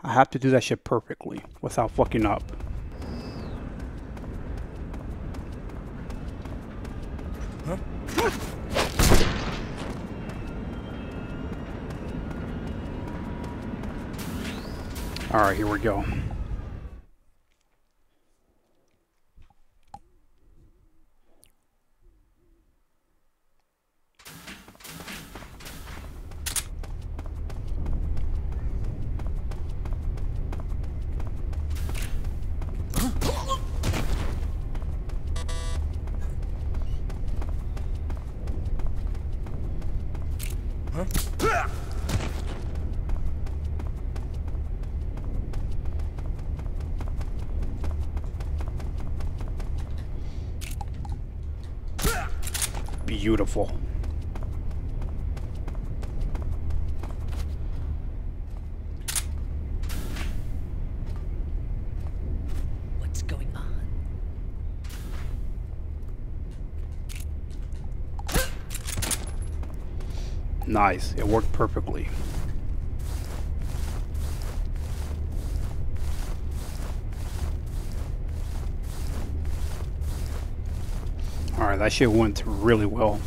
I have to do that shit perfectly without fucking up. Alright, here we go. Beautiful. What's going on? Nice. It worked perfectly. Alright, that shit went really well.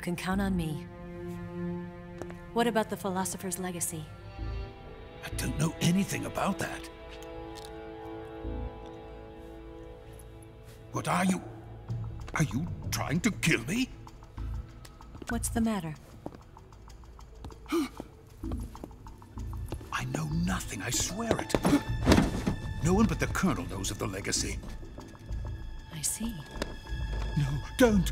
You can count on me. What about the philosopher's legacy? I don't know anything about that. What are you? Are you trying to kill me? What's the matter? I know nothing, I swear it. No one but the Colonel knows of the legacy. I see. No, don't!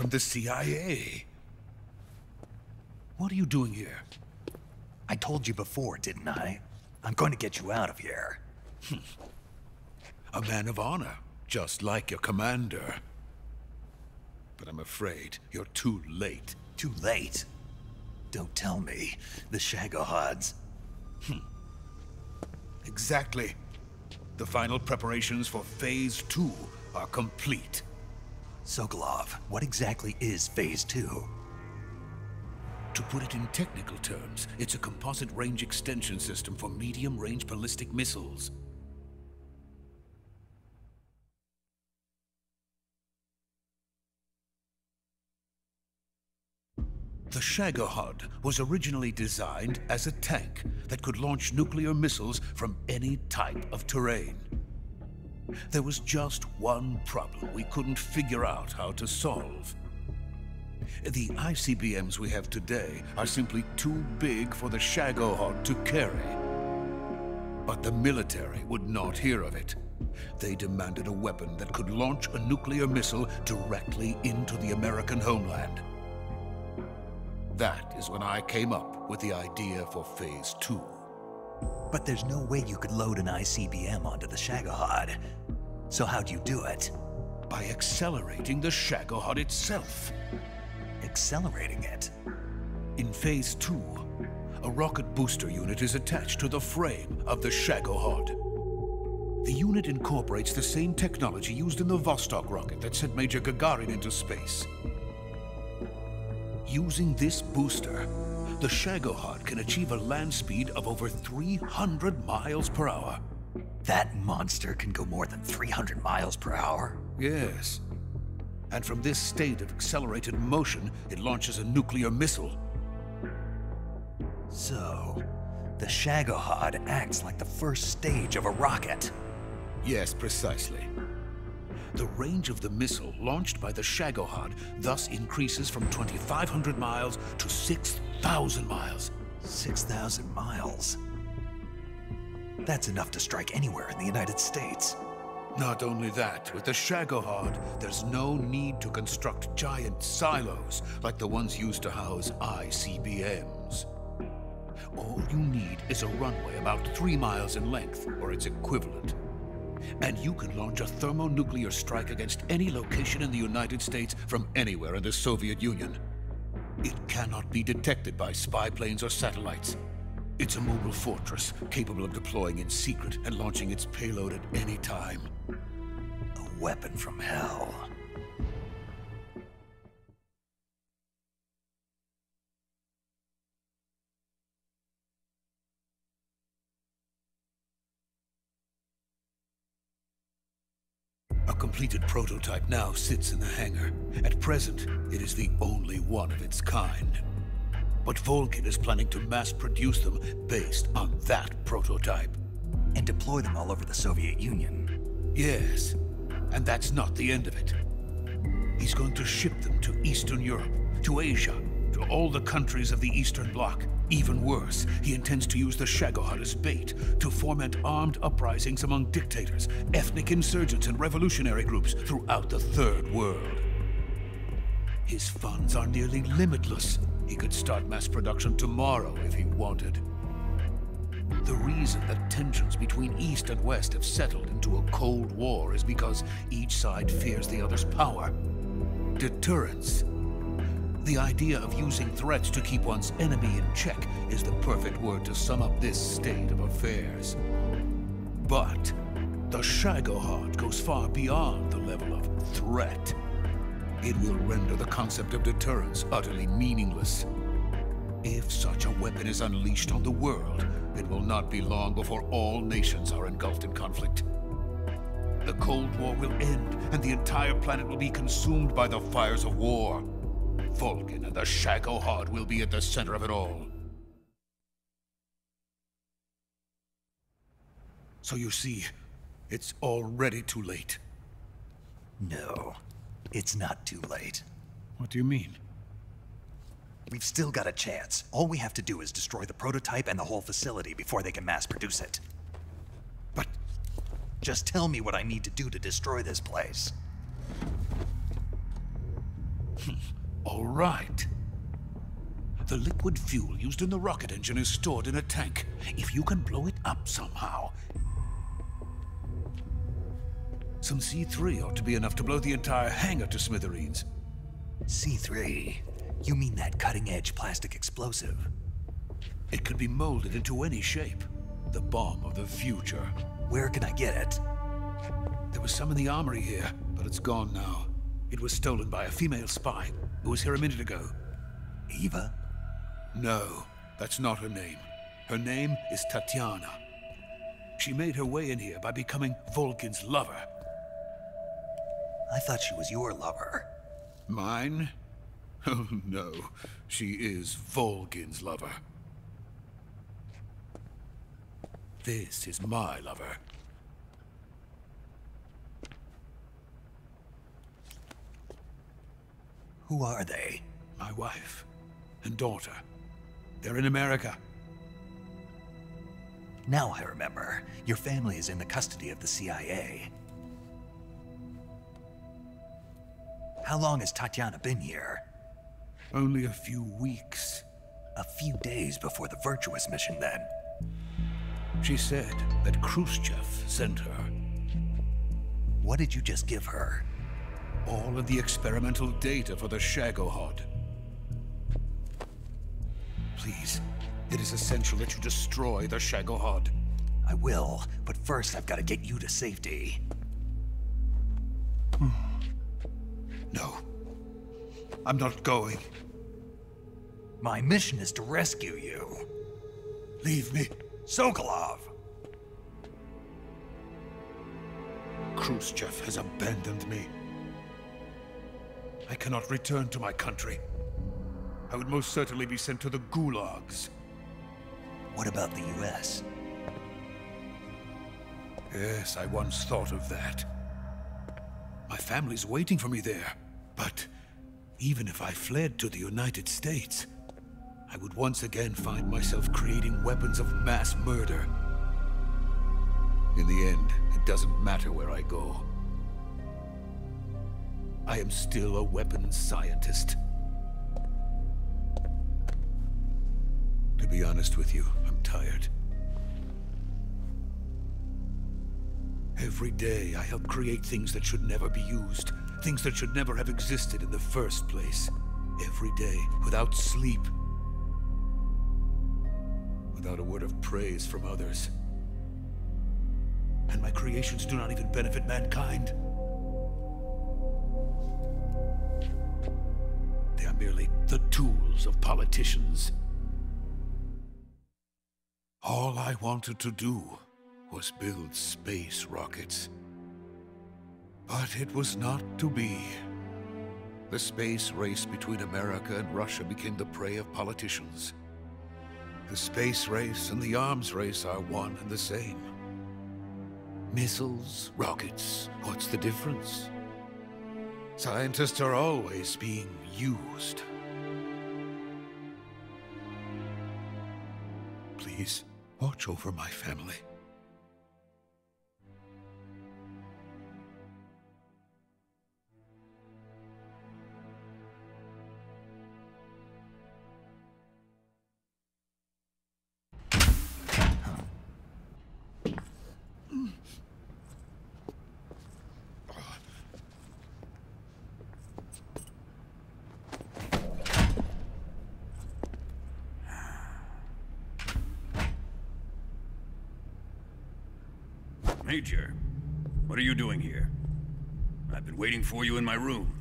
From the CIA. What are you doing here? I told you before, didn't I? I'm going to get you out of here. A man of honor, just like your commander. But I'm afraid you're too late. Too late? Don't tell me. The Shagohods. Exactly. The final preparations for Phase 2 are complete. Sokolov, what exactly is Phase 2? To put it in technical terms, it's a composite range extension system for medium-range ballistic missiles. The Shagohod was originally designed as a tank that could launch nuclear missiles from any type of terrain. There was just one problem we couldn't figure out how to solve. The ICBMs we have today are simply too big for the Shagohod to carry. But the military would not hear of it. They demanded a weapon that could launch a nuclear missile directly into the American homeland. That is when I came up with the idea for Phase 2. But there's no way you could load an ICBM onto the Shagohod. So how'd you do it? By accelerating the Shagohod itself. Accelerating it? In Phase 2, a rocket booster unit is attached to the frame of the Shagohod. The unit incorporates the same technology used in the Vostok rocket that sent Major Gagarin into space. Using this booster, the Shagohod can achieve a land speed of over 300 miles per hour. That monster can go more than 300 miles per hour? Yes. And from this state of accelerated motion, it launches a nuclear missile. So, the Shagohod acts like the first stage of a rocket. Yes, precisely. The range of the missile launched by the Shagohod thus increases from 2,500 miles to 6,000 miles. 6,000 miles? That's enough to strike anywhere in the United States. Not only that, with the Shagohod, there's no need to construct giant silos like the ones used to house ICBMs. All you need is a runway about three miles in length, or its equivalent. And you can launch a thermonuclear strike against any location in the United States from anywhere in the Soviet Union. It cannot be detected by spy planes or satellites. It's a mobile fortress, capable of deploying in secret and launching its payload at any time. A weapon from hell. A completed prototype now sits in the hangar. At present, it is the only one of its kind. But Volgin is planning to mass produce them based on that prototype. And deploy them all over the Soviet Union. Yes, and that's not the end of it. He's going to ship them to Eastern Europe, to Asia, to all the countries of the Eastern Bloc. Even worse, he intends to use the Shagohod as bait to foment armed uprisings among dictators, ethnic insurgents, and revolutionary groups throughout the Third World. His funds are nearly limitless. He could start mass production tomorrow if he wanted. The reason that tensions between East and West have settled into a Cold War is because each side fears the other's power. Deterrence. The idea of using threats to keep one's enemy in check is the perfect word to sum up this state of affairs. But the Shagohod goes far beyond the level of threat. It will render the concept of deterrence utterly meaningless. If such a weapon is unleashed on the world, it will not be long before all nations are engulfed in conflict. The Cold War will end, and the entire planet will be consumed by the fires of war. Volgin and the Heart will be at the center of it all. So you see, it's already too late. No, it's not too late. What do you mean? We've still got a chance. All we have to do is destroy the prototype and the whole facility before they can mass produce it. But... Just tell me what I need to do to destroy this place. All right. The liquid fuel used in the rocket engine is stored in a tank. If you can blow it up somehow... Some C3 ought to be enough to blow the entire hangar to smithereens. C3? You mean that cutting-edge plastic explosive? It could be molded into any shape. The bomb of the future. Where can I get it? There was some in the armory here, but it's gone now. It was stolen by a female spy who was here a minute ago. Eva? No, that's not her name. Her name is Tatiana. She made her way in here by becoming Volgin's lover. I thought she was your lover. Mine? Oh no, she is Volgin's lover. This is my lover. Who are they? My wife and daughter. They're in America. Now I remember. Your family is in the custody of the CIA. How long has Tatiana been here? Only a few weeks. A few days before the Virtuous mission, then. She said that Khrushchev sent her. What did you just give her? All of the experimental data for the Shagohod. Please, it is essential that you destroy the Shagohod. I will, but first I've got to get you to safety. Hmm. no. I'm not going. My mission is to rescue you. Leave me. Sokolov! Khrushchev has abandoned me. I cannot return to my country. I would most certainly be sent to the gulags. What about the US? Yes, I once thought of that. My family's waiting for me there. But even if I fled to the United States, I would once again find myself creating weapons of mass murder. In the end, it doesn't matter where I go. I am still a weapons scientist. To be honest with you, I'm tired. Every day, I help create things that should never be used. Things that should never have existed in the first place. Every day, without sleep. Without a word of praise from others. And my creations do not even benefit mankind. They are merely the tools of politicians. All I wanted to do was build space rockets. But it was not to be. The space race between America and Russia became the prey of politicians. The space race and the arms race are one and the same. Missiles, rockets, what's the difference? Scientists are always being used. Please, watch over my family. Major, what are you doing here? I've been waiting for you in my room.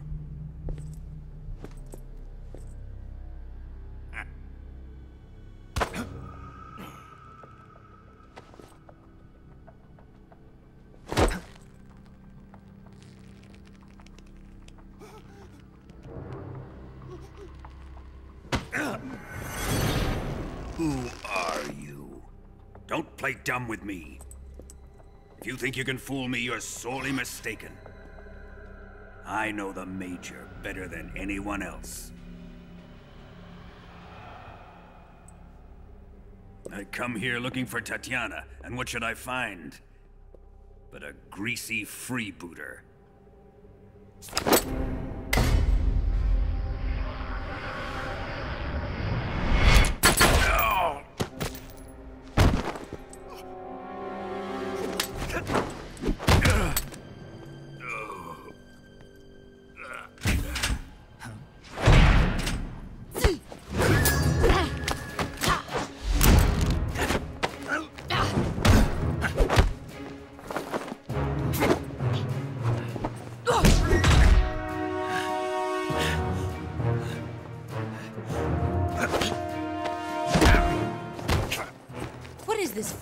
Who are you? Don't play dumb with me. If you think you can fool me, you're sorely mistaken. I know the Major better than anyone else. I come here looking for Tatiana, and what should I find? But a greasy freebooter.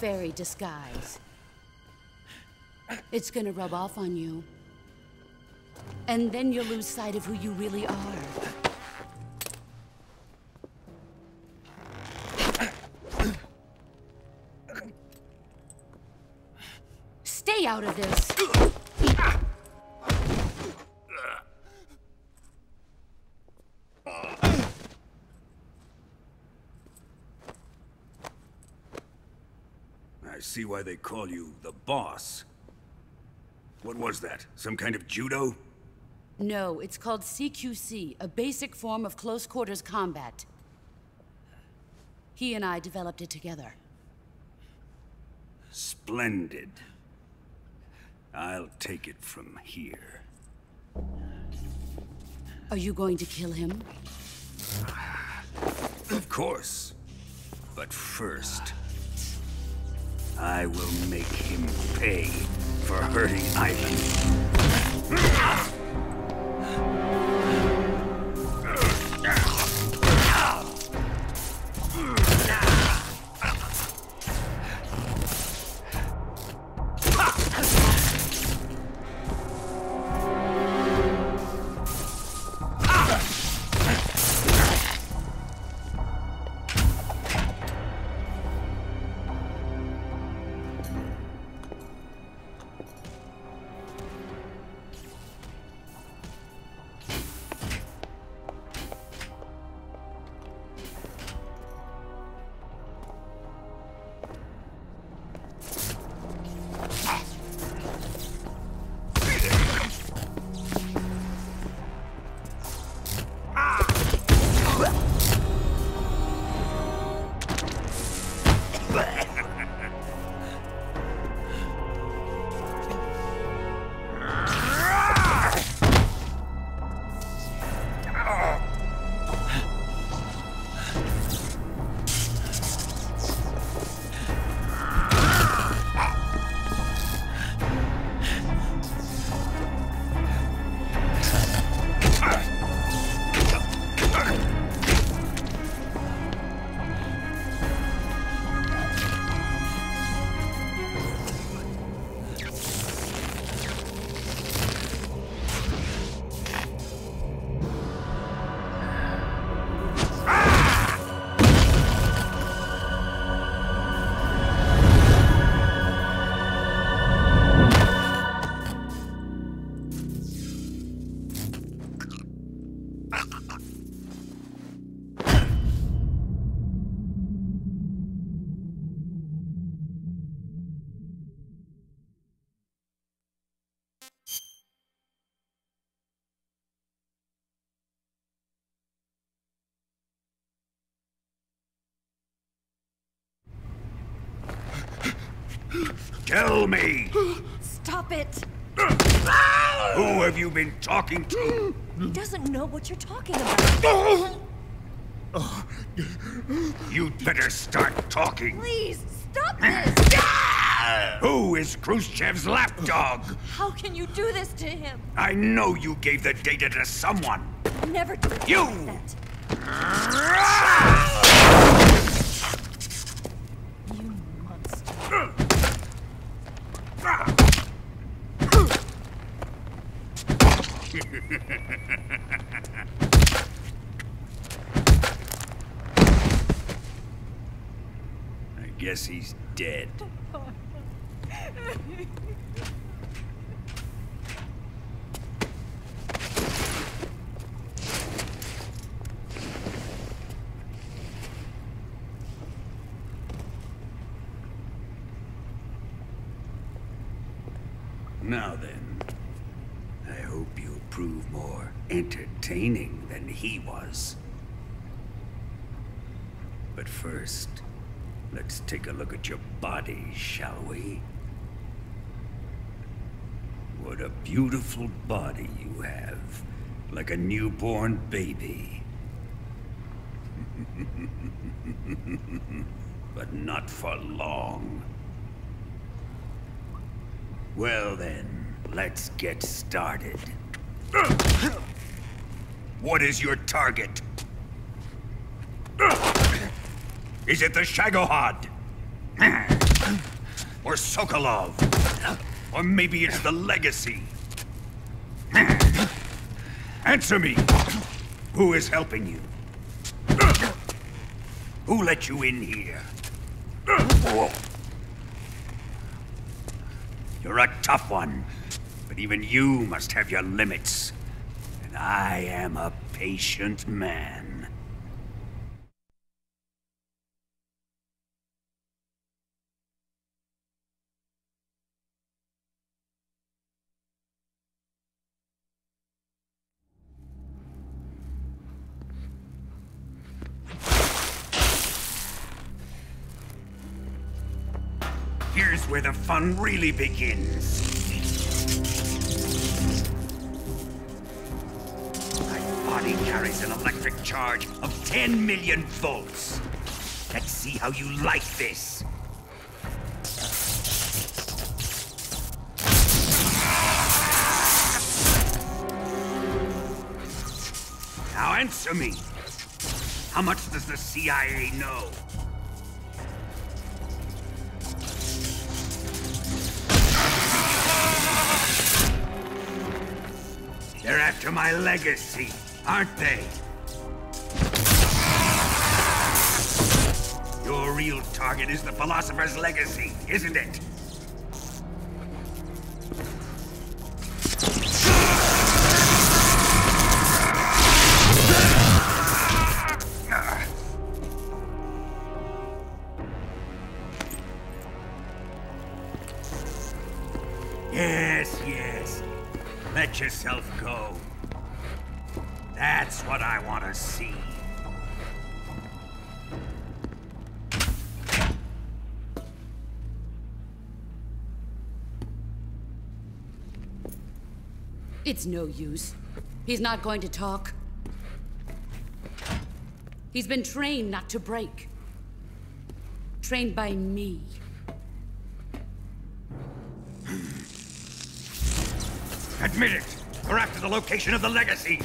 Fairy disguise? It's gonna rub off on you. And then you'll lose sight of who you really are. Stay out of this! I see why they call you the boss. What was that? Some kind of judo? No, it's called CQC, a basic form of close quarters combat. He and I developed it together. Splendid. I'll take it from here. Are you going to kill him? Of course. But first, I will make him pay for hurting Ivan. Tell me, Stop it! who have you been talking to? He doesn't know what you're talking about. You'd better start talking. Please, stop ah! this! Who is Khrushchev's lapdog? How can you do this to him? I know you gave the data to someone. Never do it You! Ah! like that. You monster. I guess he's dead. Now then, I hope you'll prove more entertaining than he was. But first, let's take a look at your body, shall we? What a beautiful body you have, like a newborn baby. but not for long. Well then, let's get started. What is your target? Is it the Shagohod? Or Sokolov? Or maybe it's the Legacy? Answer me! Who is helping you? Who let you in here? You're a tough one, but even you must have your limits. And I am a patient man. Fun really begins. My body carries an electric charge of 10 million volts. Let's see how you like this. Now answer me. How much does the CIA know? They're after my legacy, aren't they? Your real target is the Philosopher's Legacy, isn't it? No use. He's not going to talk. He's been trained not to break. Trained by me. Admit it! We're after the location of the legacy!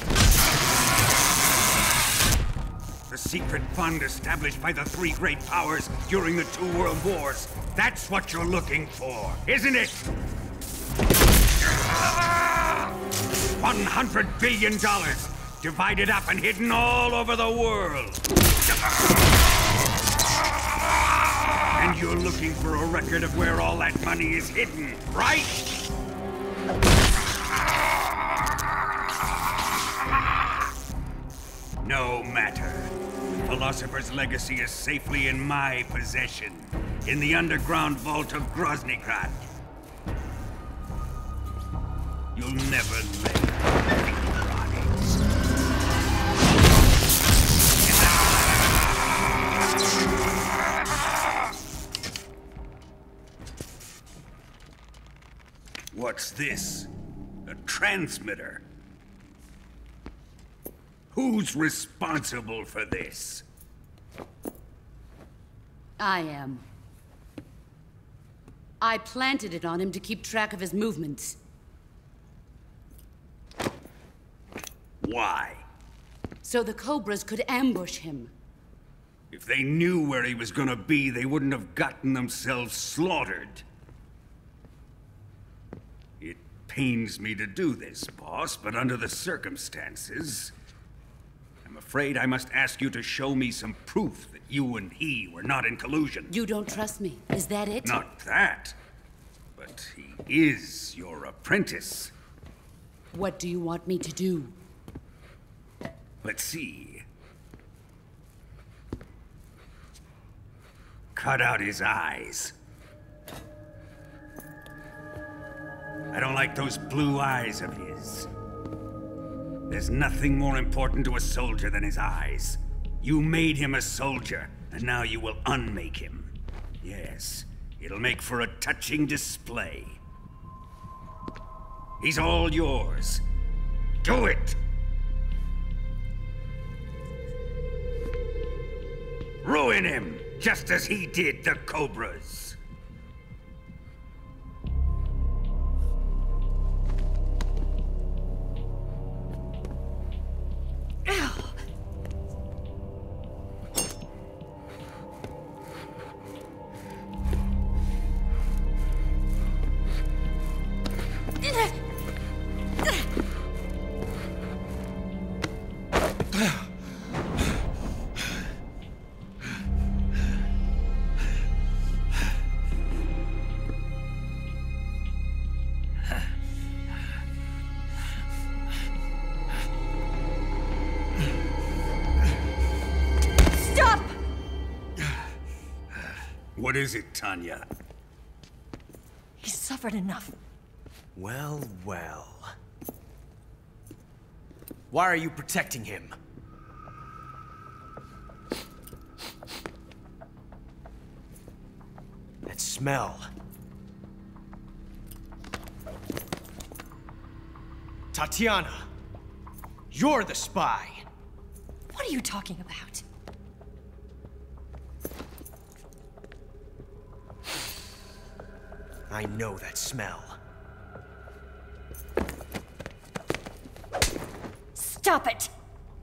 The secret fund established by the three great powers during the two world wars. That's what you're looking for, isn't it? $100 billion, divided up and hidden all over the world. And you're looking for a record of where all that money is hidden, right? No matter. The Philosopher's legacy is safely in my possession, in the underground vault of Groznyj Grad. You'll never What's this? A transmitter? Who's responsible for this? I am. I planted it on him to keep track of his movements. Why? So the Cobras could ambush him. If they knew where he was gonna be, they wouldn't have gotten themselves slaughtered. It pains me to do this, boss, but under the circumstances, I'm afraid I must ask you to show me some proof that you and he were not in collusion. You don't trust me, is that it? Not that, but he is your apprentice. What do you want me to do? Let's see. Cut out his eyes. I don't like those blue eyes of his. There's nothing more important to a soldier than his eyes. You made him a soldier, and now you will unmake him. Yes, it'll make for a touching display. He's all yours. Do it! Ruin him, just as he did the Cobras. Is it, Tanya? He's suffered enough. Well, well. Why are you protecting him? That smell. Tatiana, you're the spy. What are you talking about? I know that smell. Stop it!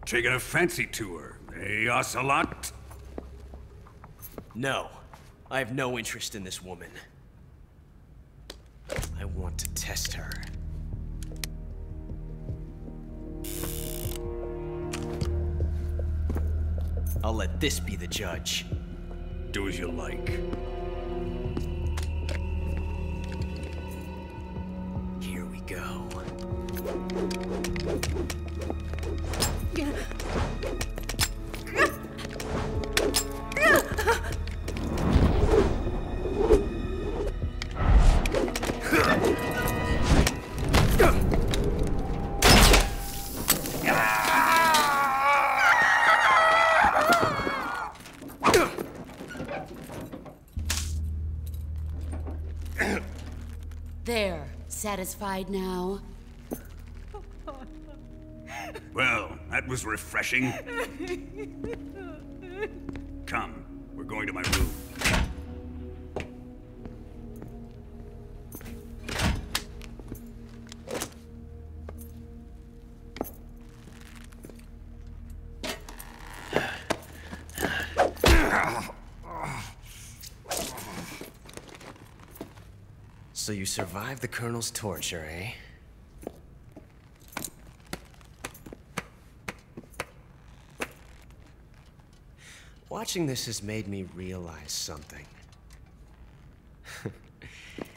Taking a fancy to her, eh, Ocelot? No, I have no interest in this woman. I want to test her. I'll let this be the judge. Do as you like. Go. Satisfied now? Well, that was refreshing. Come, we're going to my room. Survived the Colonel's torture, eh? Watching this has made me realize something.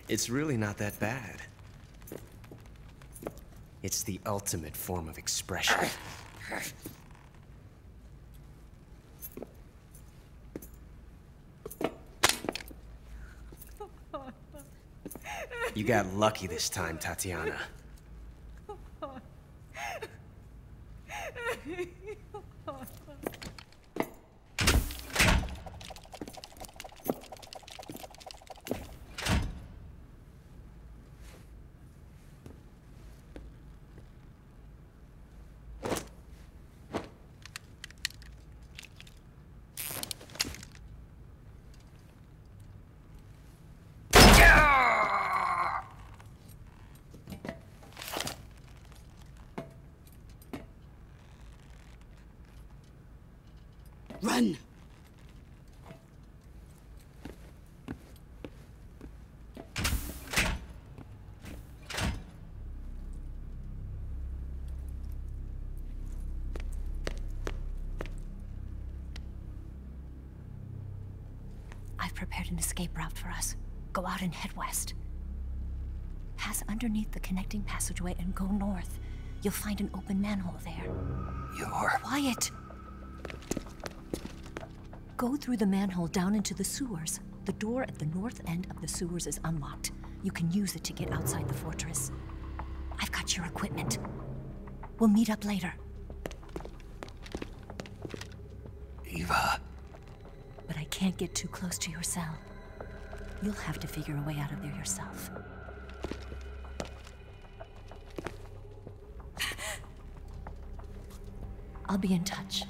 it's really not that bad. It's the ultimate form of expression. You got lucky this time, Tatiana. Run! I've prepared an escape route for us. Go out and head west. Pass underneath the connecting passageway and go north. You'll find an open manhole there. You're... Quiet! Go through the manhole down into the sewers. The door at the north end of the sewers is unlocked. You can use it to get outside the fortress. I've got your equipment. We'll meet up later. Eva. But I can't get too close to your cell. You'll have to figure a way out of there yourself. I'll be in touch.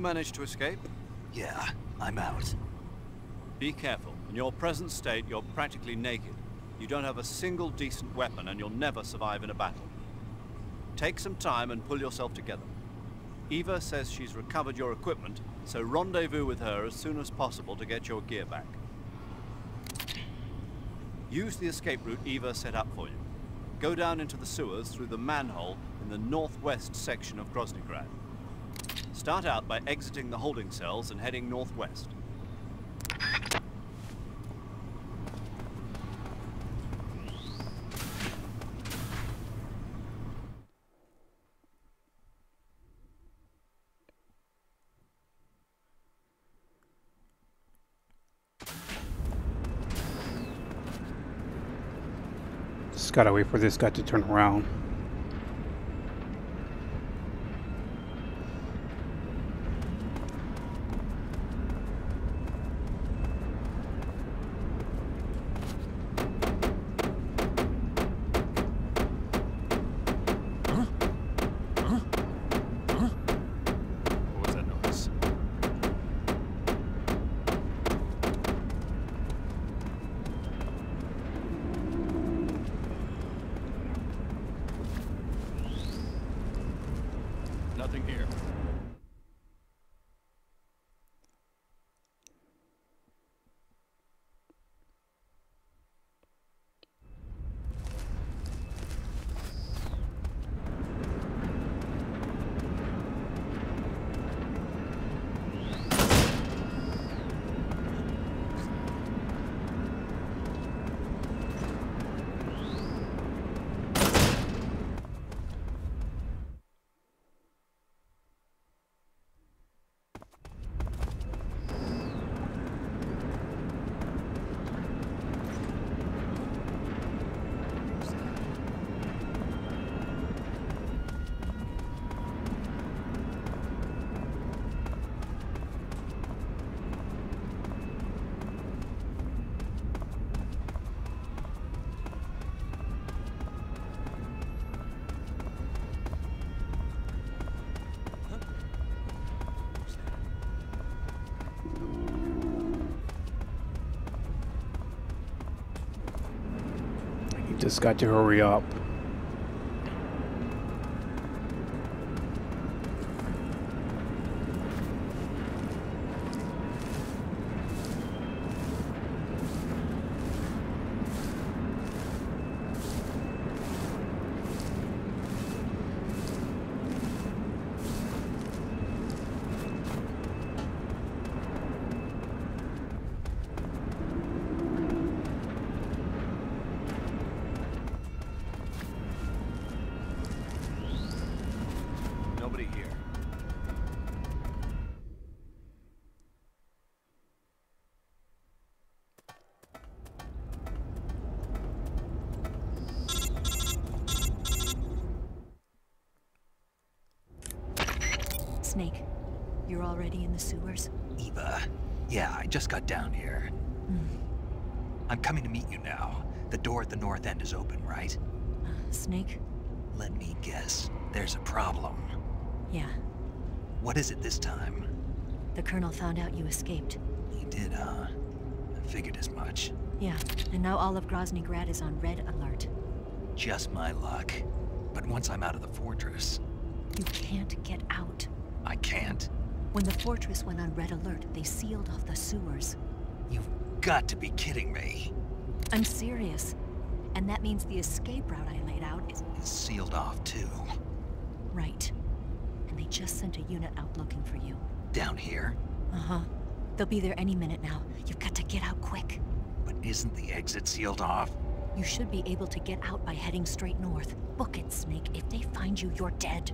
Manage to escape? Yeah, I'm out. Be careful. In your present state, you're practically naked. You don't have a single decent weapon, and you'll never survive in a battle. Take some time and pull yourself together. Eva says she's recovered your equipment, so rendezvous with her as soon as possible to get your gear back. Use the escape route Eva set up for you. Go down into the sewers through the manhole in the northwest section of Groznyj Grad. Start out by exiting the holding cells and heading northwest. Just gotta wait for this guy to turn around. Just got to hurry up. Got down here. Hmm. I'm coming to meet you now. The door at the north end is open, right? Uh, Snake? Let me guess. There's a problem. Yeah. What is it this time? The Colonel found out you escaped. He did, huh? I figured as much. Yeah, and now all of Groznyj Grad is on red alert. Just my luck. But once I'm out of the fortress, You can't get out. I can't. When the fortress went on red alert, they sealed off the sewers. You've got to be kidding me. I'm serious. And that means the escape route I laid out is It's sealed off, too. right. And they just sent a unit out looking for you. Down here? Uh-huh. They'll be there any minute now. You've got to get out quick. But isn't the exit sealed off? You should be able to get out by heading straight north. Book it, Snake. If they find you, you're dead.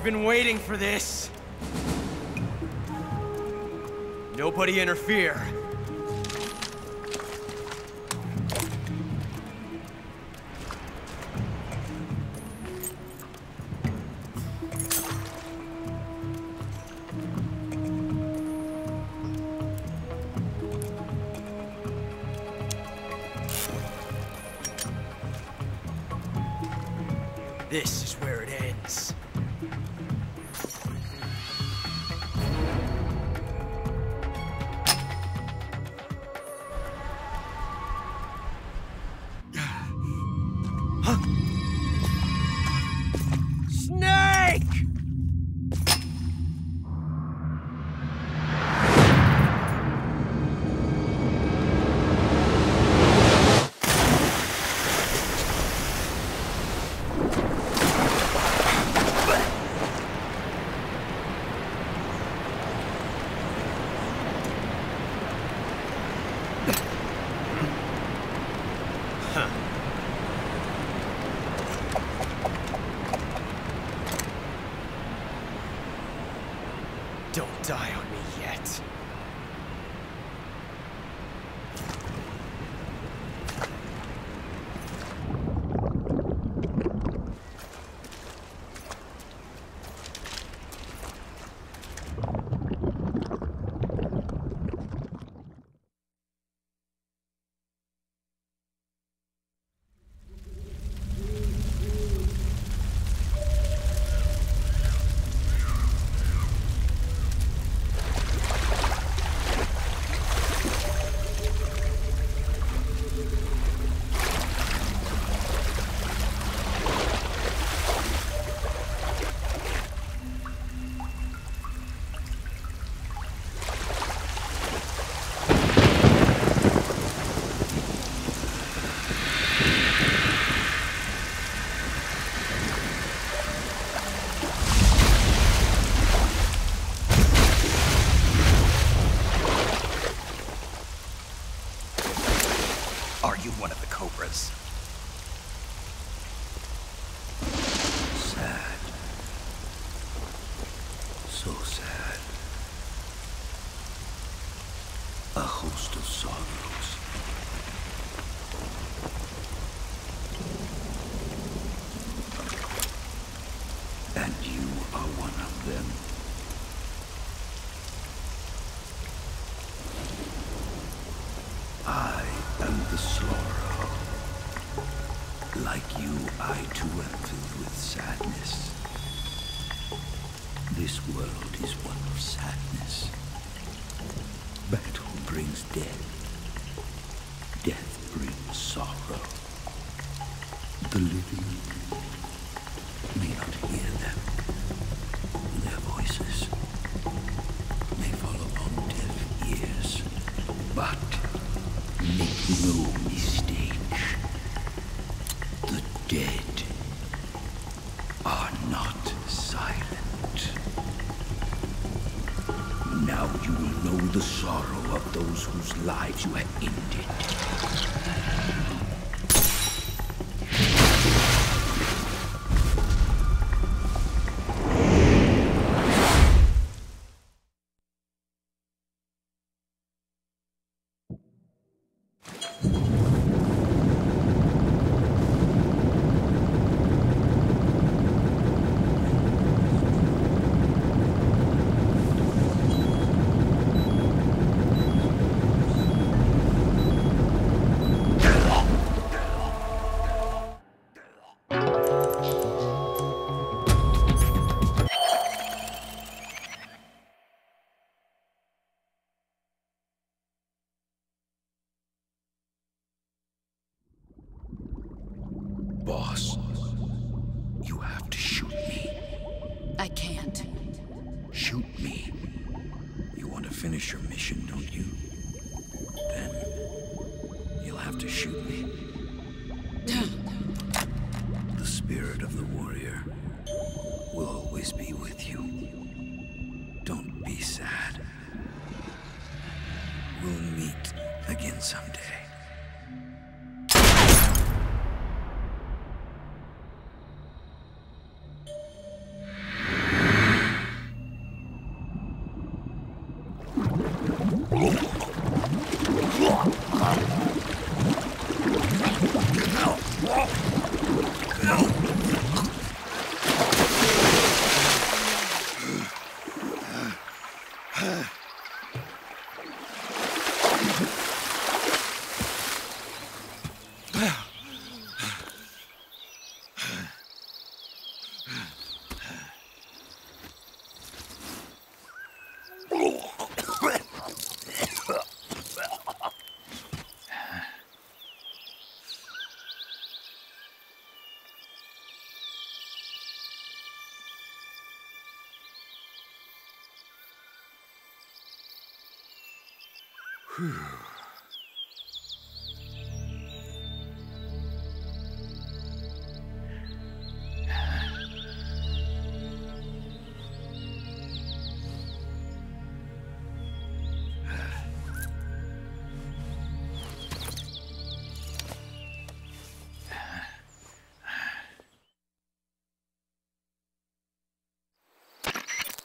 I've been waiting for this. Nobody interfere. Die lives you have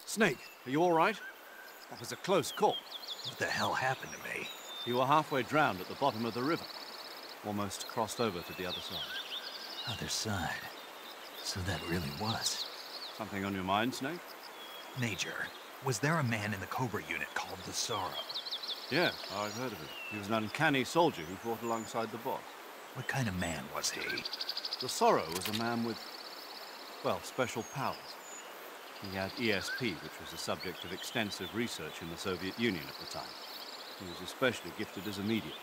Snake, are you all right? That was a close call. What the hell happened to me? You were halfway drowned at the bottom of the river. Almost crossed over to the other side. Other side. So that really was. Something on your mind, Snake? Major, was there a man in the Cobra unit called the Sorrow? Yeah, I've heard of him. He was an uncanny soldier who fought alongside the boss. What kind of man was he? The Sorrow was a man with, well, special powers. He had ESP, which was the subject of extensive research in the Soviet Union at the time. He was especially gifted as a medium.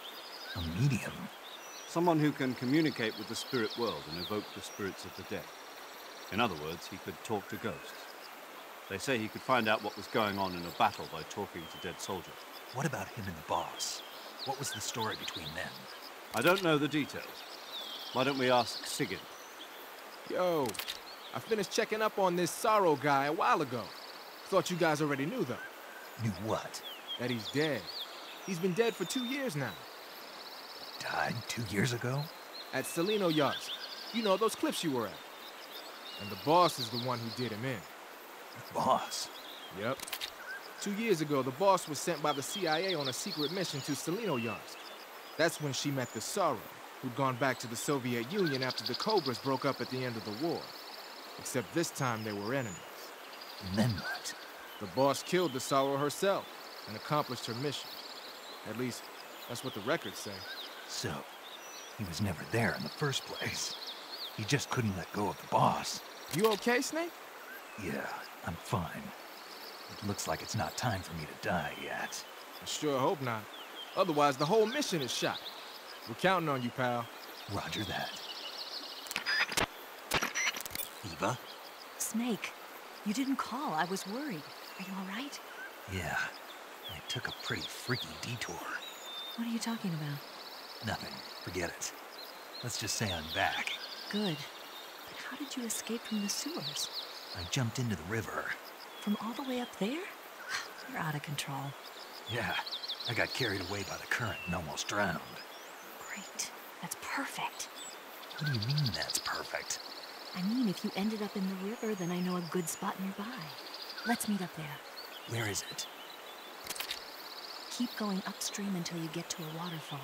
A medium? Someone who can communicate with the spirit world and evoke the spirits of the dead. In other words, he could talk to ghosts. They say he could find out what was going on in a battle by talking to dead soldiers. What about him and the boss? What was the story between them? I don't know the details. Why don't we ask Sigint? Yo, I finished checking up on this Sorrow guy a while ago. Thought you guys already knew, though. Knew what? That he's dead. He's been dead for two years now. Died? two years ago? At Tselinoyarsk. You know, those cliffs you were at. And the boss is the one who did him in. Boss? Yep. Two years ago, the boss was sent by the CIA on a secret mission to Tselinoyarsk. That's when she met the Sorrow, who'd gone back to the Soviet Union after the Cobras broke up at the end of the war. Except this time they were enemies. And then what? The boss killed the Sorrow herself and accomplished her mission. At least, that's what the records say. So, he was never there in the first place. He just couldn't let go of the boss. You okay, Snake? Yeah, I'm fine. It looks like it's not time for me to die yet. I sure hope not. Otherwise, the whole mission is shot. We're counting on you, pal. Roger that. Eva? Snake, you didn't call. I was worried. Are you all right? Yeah, I took a pretty freaky detour. What are you talking about? Nothing. Forget it. Let's just say I'm back. Good. But how did you escape from the sewers? I jumped into the river. From all the way up there? You're out of control. Yeah, I got carried away by the current and almost drowned. Great. That's perfect. What do you mean that's perfect? I mean, if you ended up in the river, then I know a good spot nearby. Let's meet up there. Where is it? Keep going upstream until you get to a waterfall.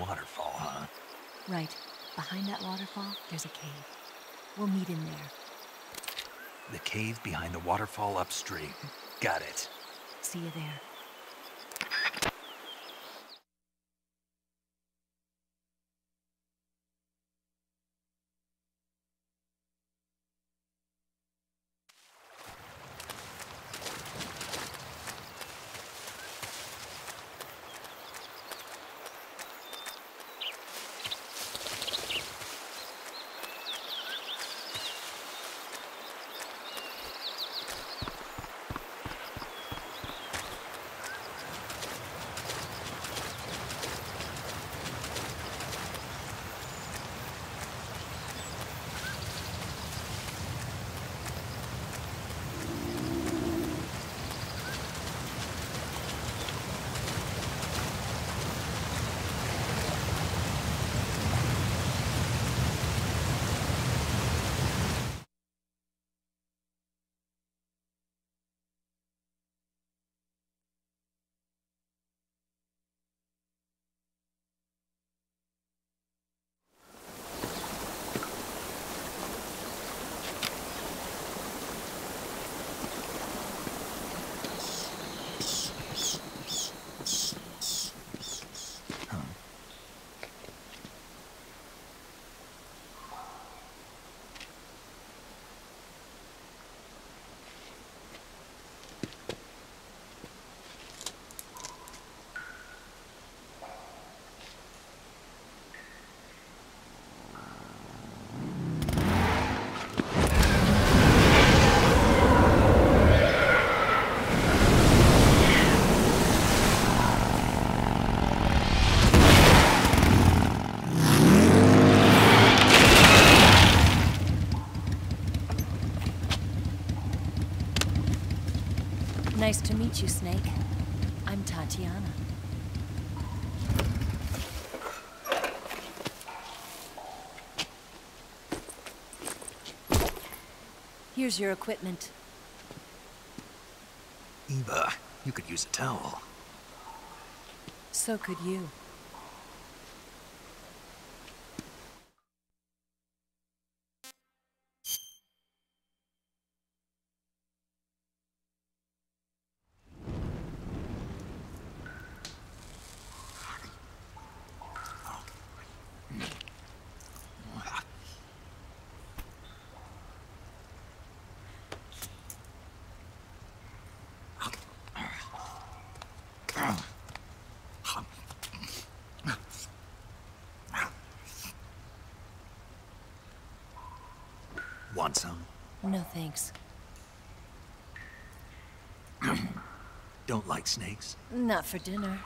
Waterfall, huh? Right. Behind that waterfall, there's a cave. We'll meet in there. The cave behind the waterfall upstream. Got it. See you there. Meet you, Snake. I'm Tatiana. Here's your equipment. Eva, you could use a towel. So could you. Want some? Thanks. Don't like snakes? Not for dinner.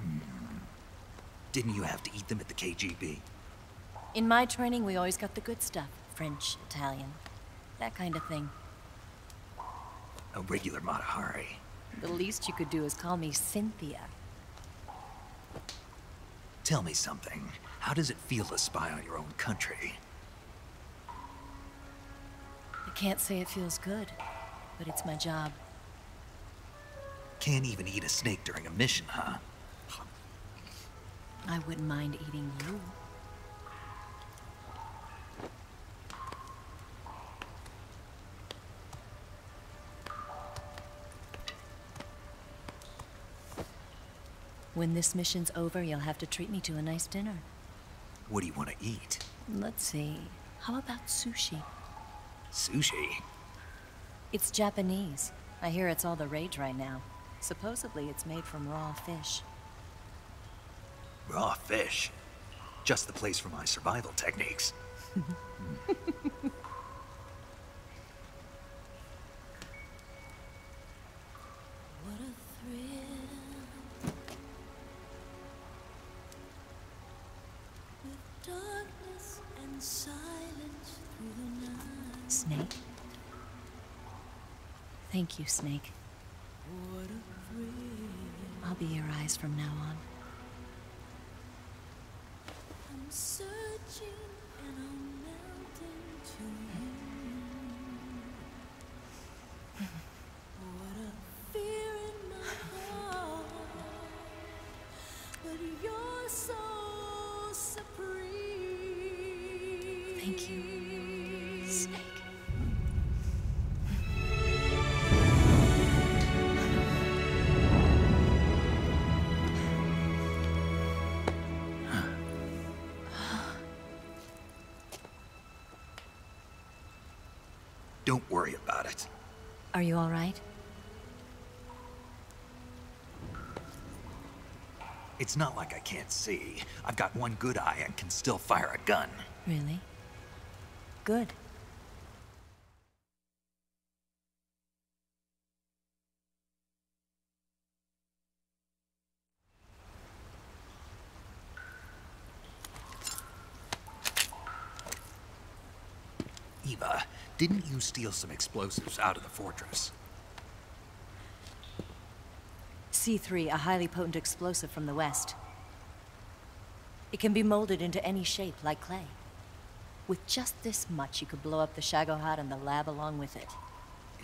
Hmm. Didn't you have to eat them at the KGB? In my training, we always got the good stuff. French, Italian, that kind of thing. A regular Mata Hari. The least you could do is call me Cynthia. Tell me something. How does it feel to spy on your own country? I can't say it feels good, but it's my job. Can't even eat a snake during a mission, huh? I wouldn't mind eating you. When this mission's over, you'll have to treat me to a nice dinner. What do you want to eat? Let's see. How about sushi? Sushi? It's Japanese. I hear it's all the rage right now. Supposedly, it's made from raw fish. Raw fish. Just the place for my survival techniques. What you, Snake. Don't worry about it. Are you all right? It's not like I can't see. I've got one good eye and can still fire a gun. Really? Good. Eva, didn't you steal some explosives out of the fortress? C3, a highly potent explosive from the west. It can be molded into any shape, like clay. With just this much, you could blow up the Shagohod and the lab along with it.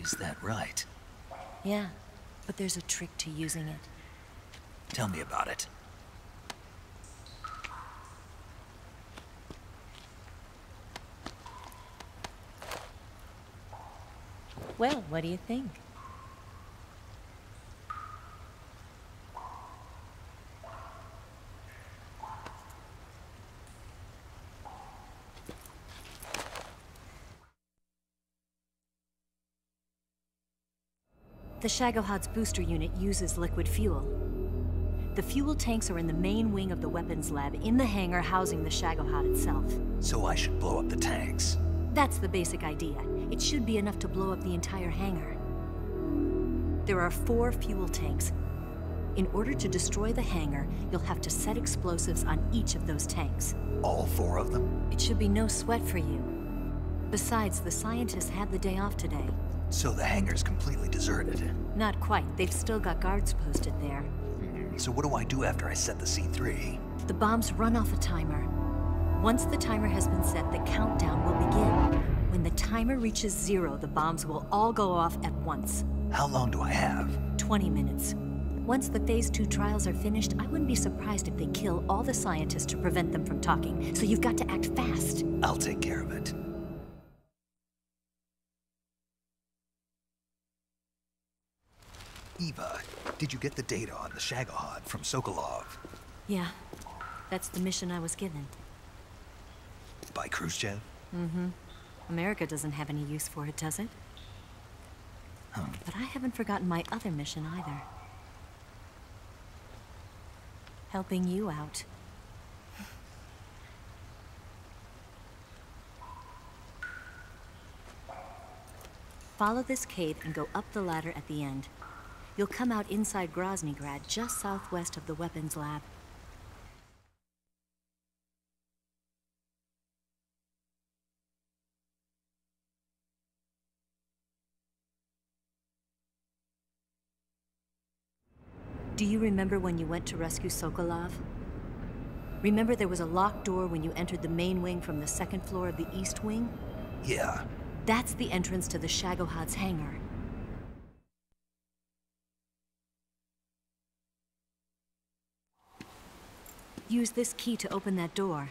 Is that right? Yeah, but there's a trick to using it. Tell me about it. Well, what do you think? The Shagohod's booster unit uses liquid fuel. The fuel tanks are in the main wing of the weapons lab in the hangar housing the Shagohod itself. So I should blow up the tanks. That's the basic idea. It should be enough to blow up the entire hangar. There are four fuel tanks. In order to destroy the hangar, you'll have to set explosives on each of those tanks. All four of them? It should be no sweat for you. Besides, the scientists had the day off today. So the hangar's completely deserted. Not quite. They've still got guards posted there. Hmm, so what do I do after I set the C3? The bombs run off a timer. Once the timer has been set, the countdown will begin. When the timer reaches zero, the bombs will all go off at once. How long do I have? 20 minutes. Once the Phase 2 trials are finished, I wouldn't be surprised if they kill all the scientists to prevent them from talking, so you've got to act fast. I'll take care of it. Eva, did you get the data on the Shagohod from Sokolov? Yeah, that's the mission I was given. By Khrushchev? Mm-hmm. America doesn't have any use for it, does it? Huh. But I haven't forgotten my other mission either. Helping you out. Follow this cave and go up the ladder at the end. You'll come out inside Groznyj Grad, just southwest of the weapons lab. Do you remember when you went to rescue Sokolov? Remember there was a locked door when you entered the main wing from the second floor of the east wing? Yeah. That's the entrance to the Shagohod's hangar. Use this key to open that door.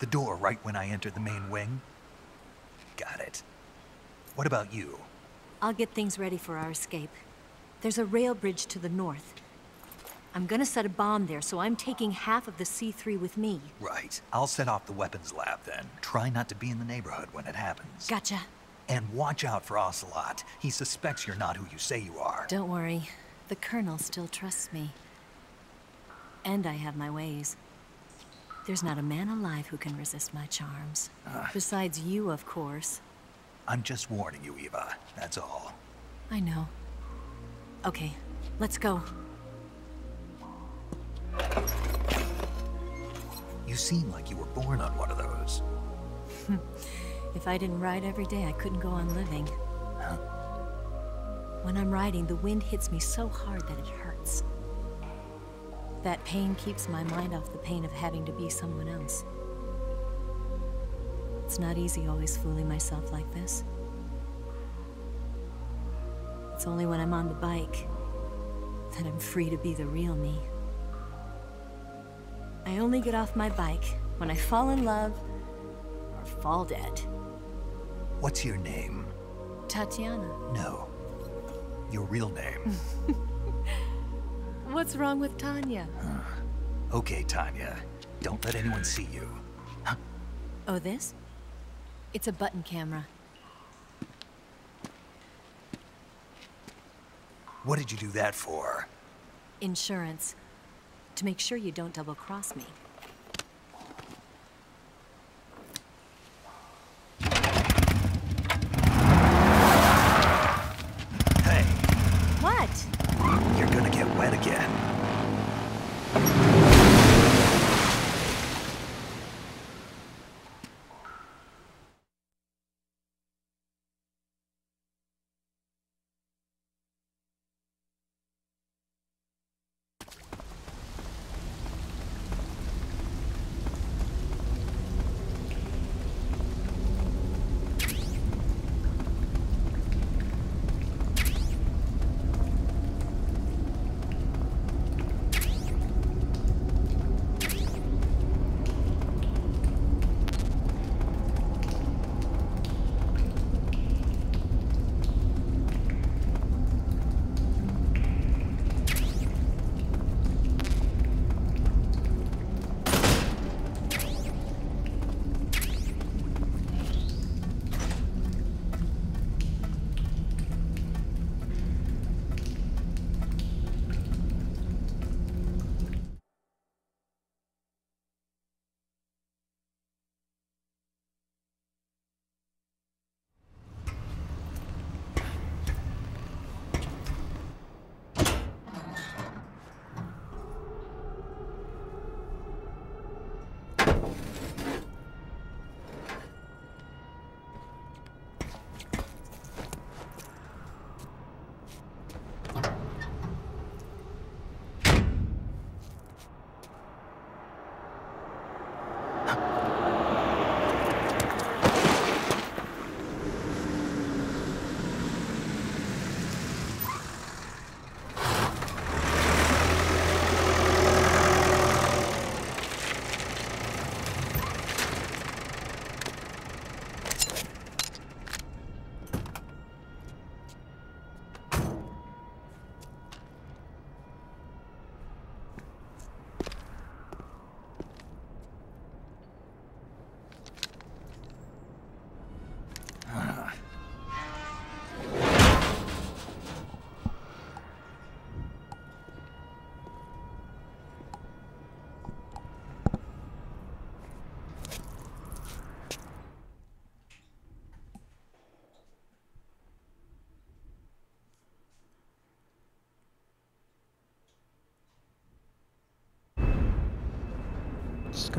The door right when I entered the main wing? Got it. What about you? I'll get things ready for our escape. There's a rail bridge to the north. I'm gonna set a bomb there, so I'm taking half of the C3 with me. Right. I'll set off the weapons lab then. Try not to be in the neighborhood when it happens. Gotcha. And watch out for Ocelot. He suspects you're not who you say you are. Don't worry. The Colonel still trusts me. And I have my ways. There's not a man alive who can resist my charms. Ah. Besides you, of course. I'm just warning you, Eva. That's all. I know. Okay, let's go. You seem like you were born on one of those. if I didn't ride every day, I couldn't go on living. When I'm riding, the wind hits me so hard that it hurts. That pain keeps my mind off the pain of having to be someone else. It's not easy always fooling myself like this. It's only when I'm on the bike that I'm free to be the real me. I only get off my bike when I fall in love or fall dead. What's your name? Tatiana. No. Your real name. What's wrong with Tanya? okay, Tanya. Don't let anyone see you. Oh, this? It's a button camera. What did you do that for? Insurance. To make sure you don't double cross me. Hey, What? you're gonna get wet again.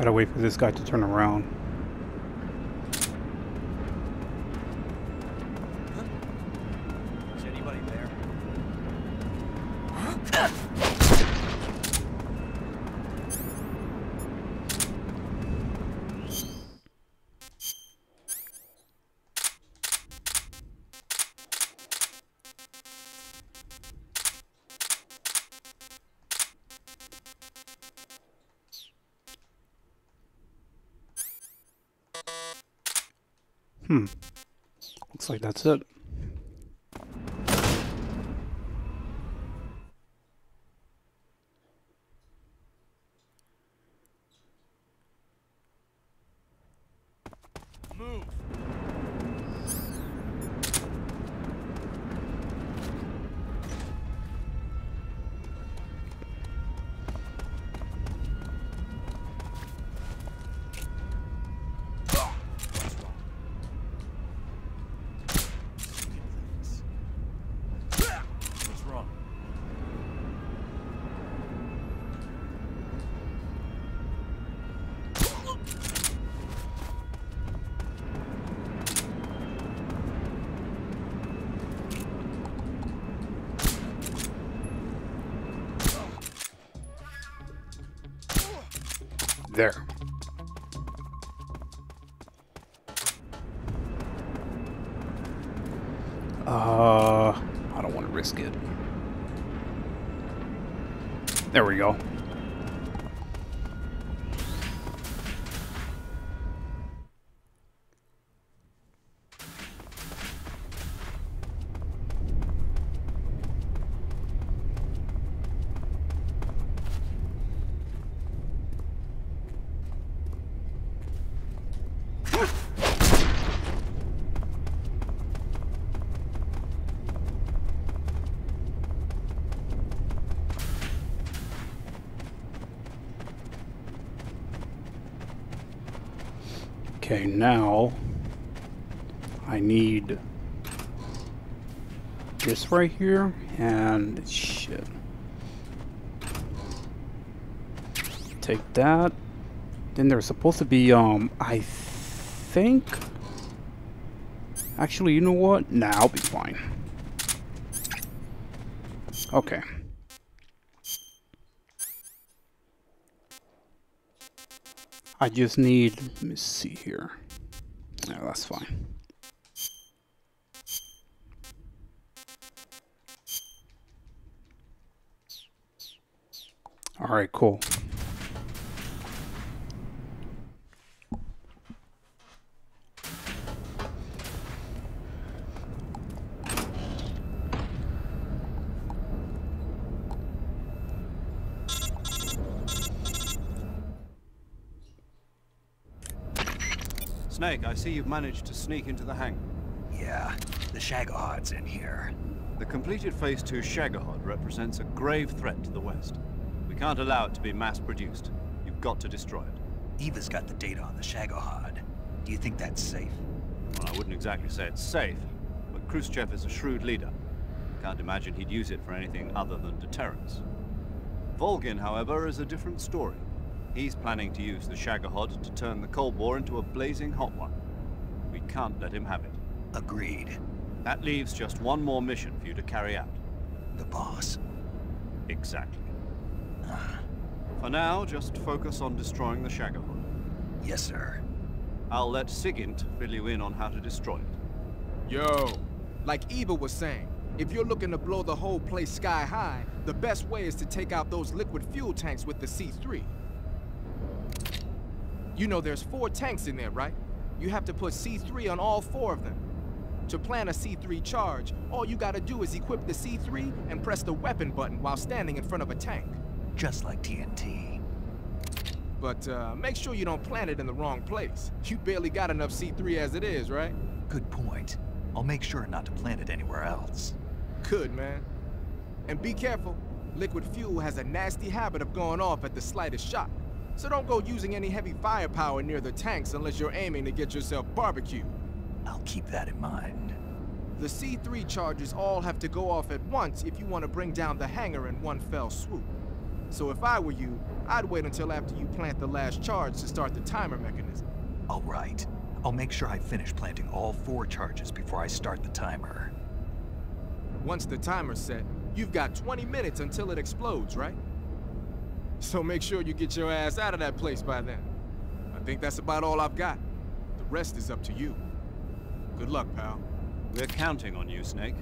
Gotta wait for this guy to turn around. Like that's it. Now I need this right here and shit. Take that. Then there's supposed to be um I think Actually, you know what? Nah, I'll be fine. Okay. I just need, let me see here. That's fine. All right, cool. Snake, I see you've managed to sneak into the hangar. Yeah, the Shagohod's in here. The completed Phase 2 Shagohod represents a grave threat to the West. We can't allow it to be mass-produced. You've got to destroy it. Eva's got the data on the Shagohod. Do you think that's safe? Well, I wouldn't exactly say it's safe, but Khrushchev is a shrewd leader. Can't imagine he'd use it for anything other than deterrence. Volgin, however, is a different story. He's planning to use the Shagohod to turn the Cold War into a blazing hot one. We can't let him have it. Agreed. That leaves just one more mission for you to carry out. The boss. Exactly. Ah. For now, just focus on destroying the Shagohod. Yes, sir. I'll let Sigint fill you in on how to destroy it. Yo, like Eva was saying, if you're looking to blow the whole place sky high, the best way is to take out those liquid fuel tanks with the C3. You know there's four tanks in there, right? You have to put C3 on all four of them. To plan a C3 charge, all you gotta do is equip the C3 and press the weapon button while standing in front of a tank. Just like TNT. But uh, make sure you don't plant it in the wrong place. You barely got enough C3 as it is, right? Good point. I'll make sure not to plant it anywhere else. Good, man. And be careful. Liquid fuel has a nasty habit of going off at the slightest shock. So don't go using any heavy firepower near the tanks unless you're aiming to get yourself barbecued. I'll keep that in mind. The C3 charges all have to go off at once if you want to bring down the hangar in one fell swoop. So if I were you, I'd wait until after you plant the last charge to start the timer mechanism. All right. I'll make sure I finish planting all four charges before I start the timer. Once the timer's set, you've got 20 minutes until it explodes, right? So make sure you get your ass out of that place by then. I think that's about all I've got. The rest is up to you. Good luck, pal. We're counting on you, Snake.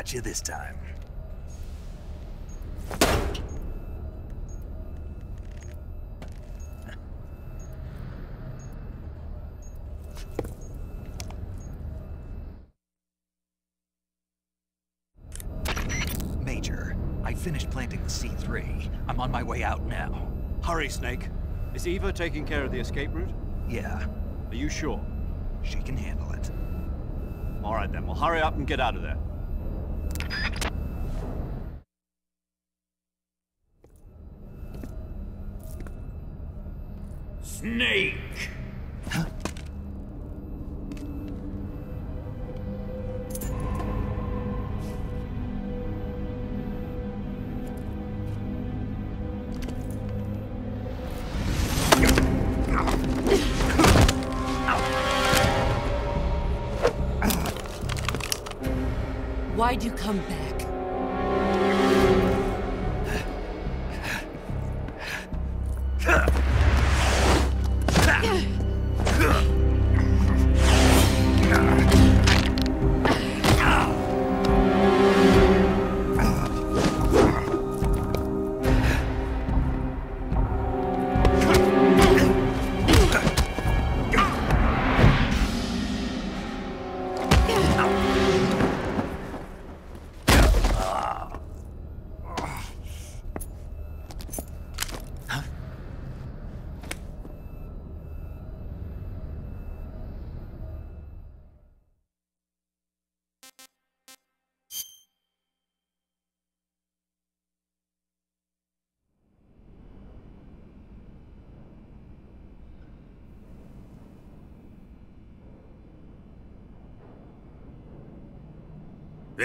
Got you this time. Major, I finished planting the C3. I'm on my way out now. Hurry, Snake. Is Eva taking care of the escape route? Yeah. Are you sure? She can handle it. All right then, well hurry up and get out of there.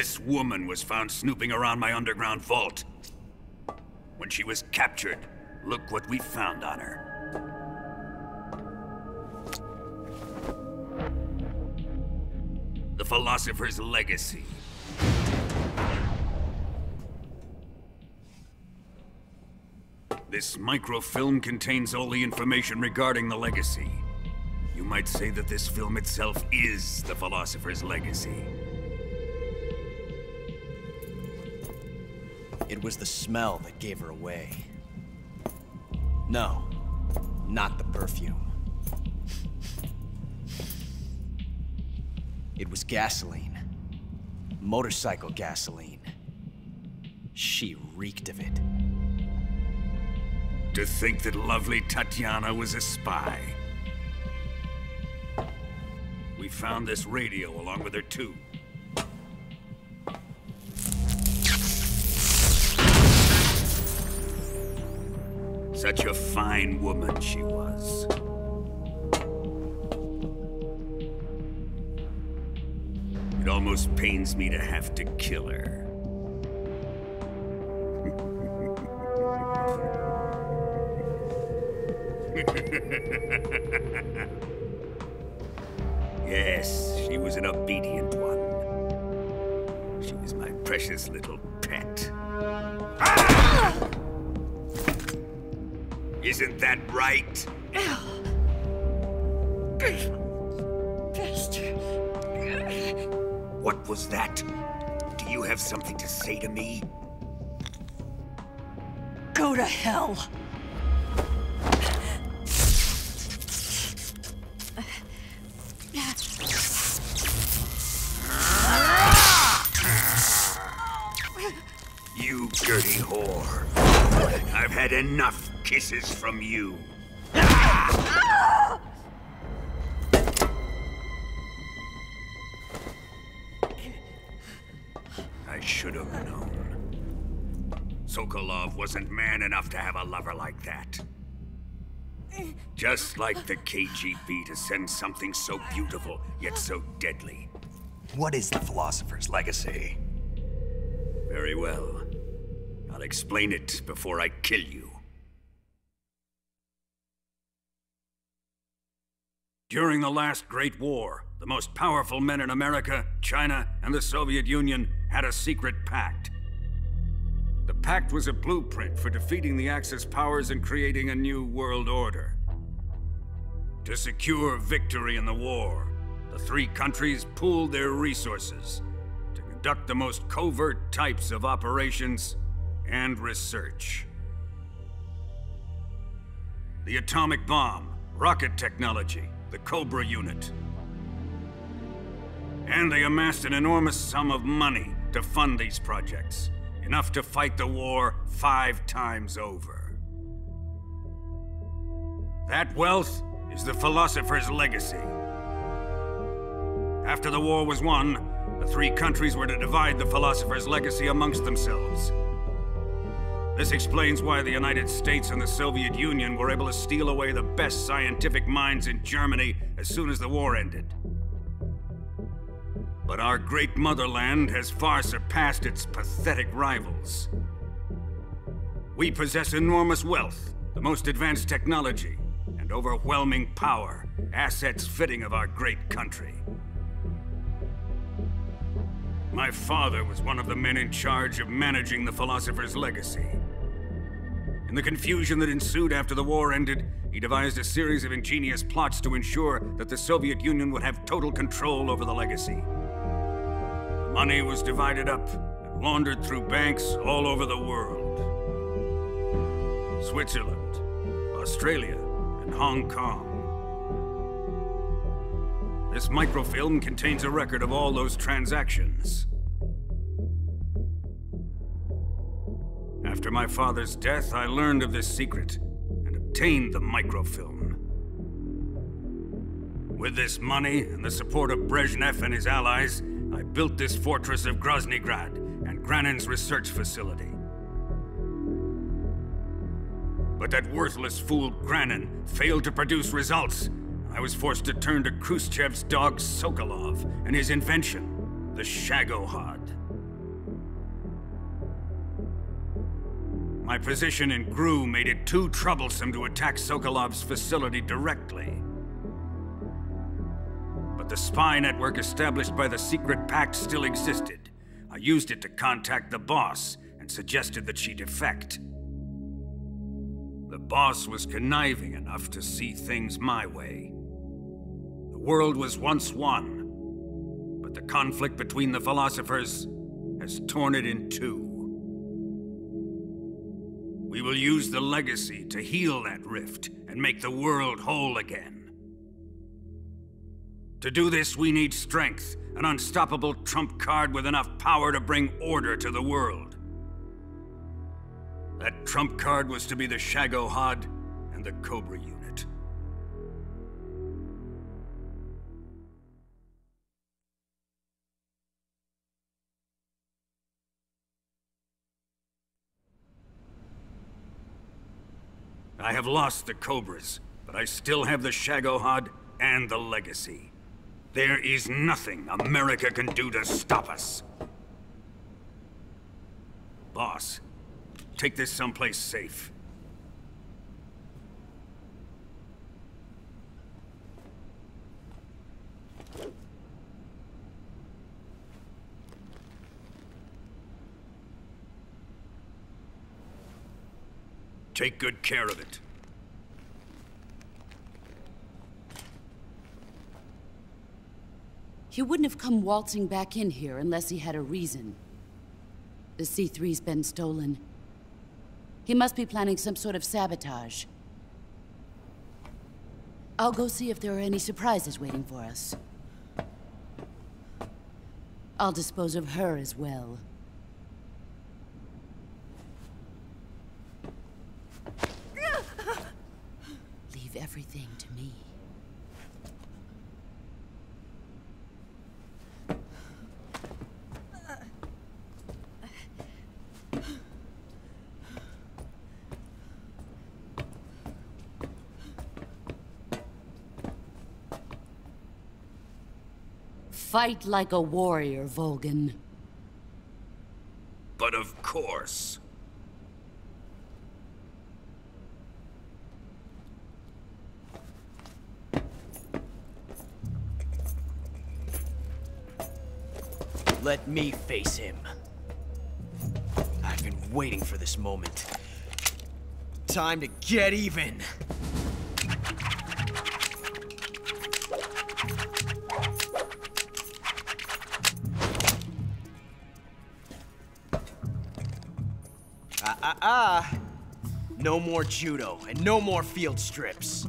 This woman was found snooping around my underground vault. When she was captured, look what we found on her. The Philosopher's Legacy. This microfilm contains all the information regarding the Legacy. You might say that this film itself is the Philosopher's Legacy. Was the smell that gave her away. No, not the perfume. It was gasoline. Motorcycle gasoline. She reeked of it. To think that lovely Tatiana was a spy. We found this radio along with her too. Such a fine woman she was. It almost pains me to have to kill her. Isn't that right? What was that? Do you have something to say to me? Go to hell. Kisses from you. I should have known. Sokolov wasn't man enough to have a lover like that. Just like the KGB to send something so beautiful, yet so deadly. What is the Philosopher's Legacy? Very well. I'll explain it before I kill you. During the last Great War, the most powerful men in America, China, and the Soviet Union had a secret pact. The pact was a blueprint for defeating the Axis powers and creating a new world order. To secure victory in the war, the three countries pooled their resources to conduct the most covert types of operations and research. The atomic bomb, rocket technology, the Cobra unit. And they amassed an enormous sum of money to fund these projects, enough to fight the war five times over. That wealth is the Philosopher's legacy. After the war was won, the three countries were to divide the Philosopher's legacy amongst themselves. This explains why the United States and the Soviet Union were able to steal away the best scientific minds in Germany as soon as the war ended. But our great motherland has far surpassed its pathetic rivals. We possess enormous wealth, the most advanced technology, and overwhelming power, assets fitting of our great country. My father was one of the men in charge of managing the Philosopher's legacy. In the confusion that ensued after the war ended, he devised a series of ingenious plots to ensure that the Soviet Union would have total control over the legacy. The money was divided up and laundered through banks all over the world. Switzerland, Australia, and Hong Kong. This microfilm contains a record of all those transactions. After my father's death, I learned of this secret and obtained the microfilm. With this money and the support of Brezhnev and his allies, I built this fortress of Groznyj Grad and Granin's research facility. But that worthless fool Granin failed to produce results. I was forced to turn to Khrushchev's dog Sokolov and his invention, the Shagohod. My position in GRU made it too troublesome to attack Sokolov's facility directly. But the spy network established by the secret pact still existed. I used it to contact the boss and suggested that she defect. The boss was conniving enough to see things my way. World was once one, but the conflict between the philosophers has torn it in two. We will use the legacy to heal that rift and make the world whole again. To do this, we need strength, an unstoppable trump card with enough power to bring order to the world. That trump card was to be the Shagohod and the Cobra unit. I have lost the Cobras, but I still have the Shagohod and the Legacy. There is nothing America can do to stop us. Boss, take this someplace safe. Take good care of it. He wouldn't have come waltzing back in here unless he had a reason. The C3's been stolen. He must be planning some sort of sabotage. I'll go see if there are any surprises waiting for us. I'll dispose of her as well. Leave everything to me. Fight like a warrior, Volgin. But of course. Let me face him. I've been waiting for this moment. Time to get even. Ah, ah, ah. No more judo, and no more field strips.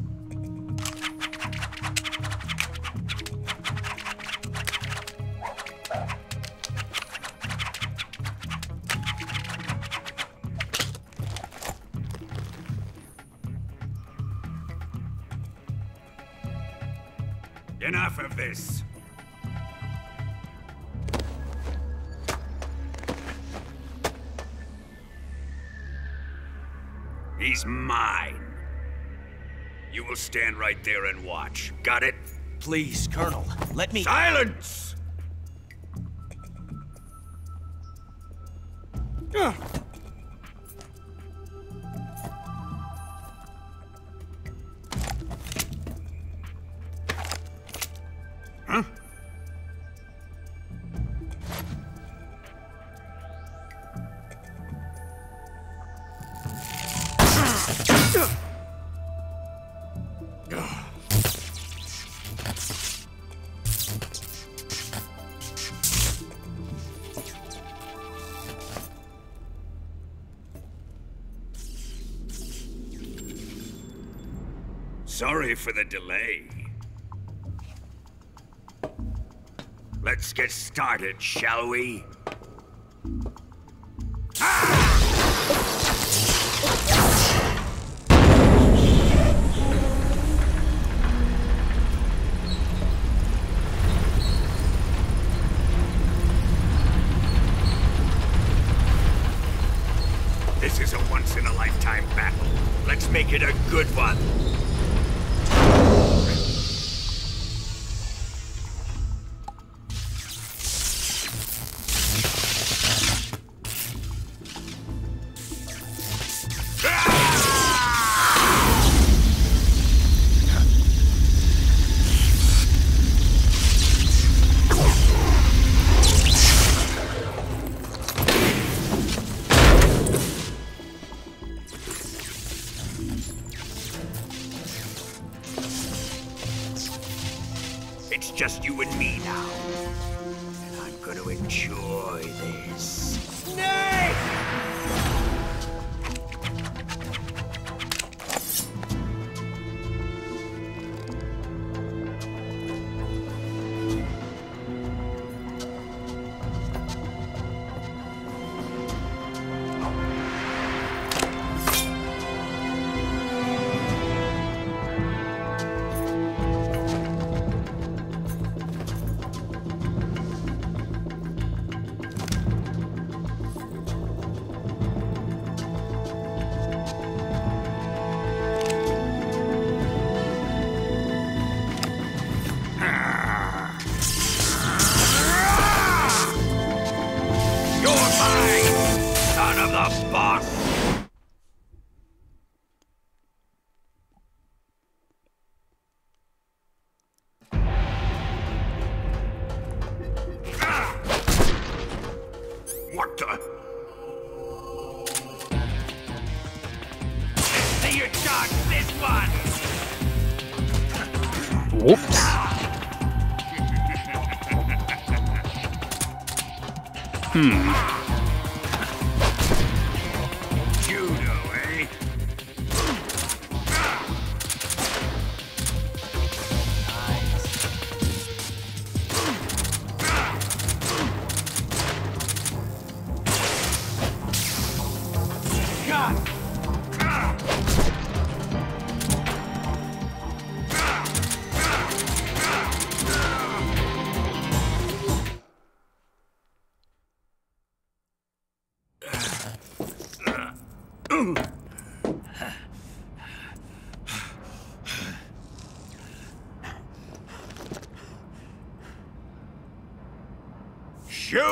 Stand right there and watch. Got it? Please, Colonel, let me- Silence! For the delay. Let's get started, shall we?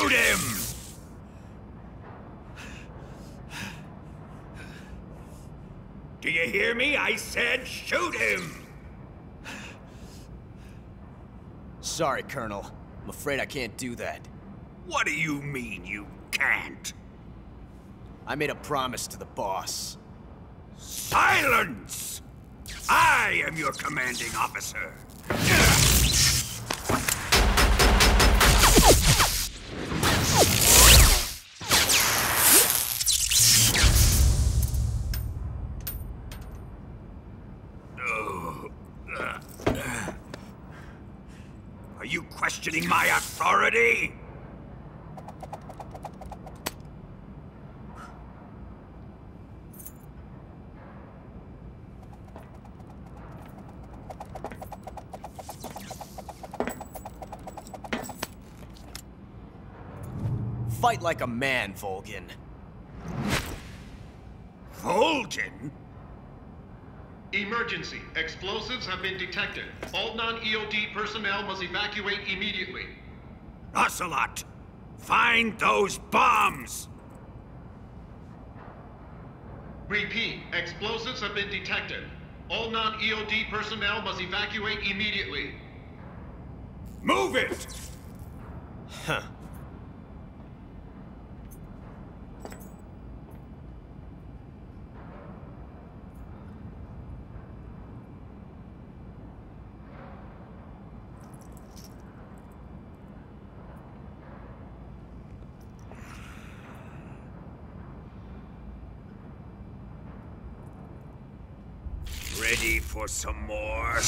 Shoot him! Do you hear me? I said shoot him! Sorry, Colonel. I'm afraid I can't do that. What do you mean you can't? I made a promise to the boss. Silence! I am your commanding officer. Authority? Fight like a man, Volgin. Volgin? Emergency. Explosives have been detected. All non-EOD personnel must evacuate immediately. Ocelot! Find those bombs! Repeat. Explosives have been detected. All non-EOD personnel must evacuate immediately. Move it! Huh. Ready for some more,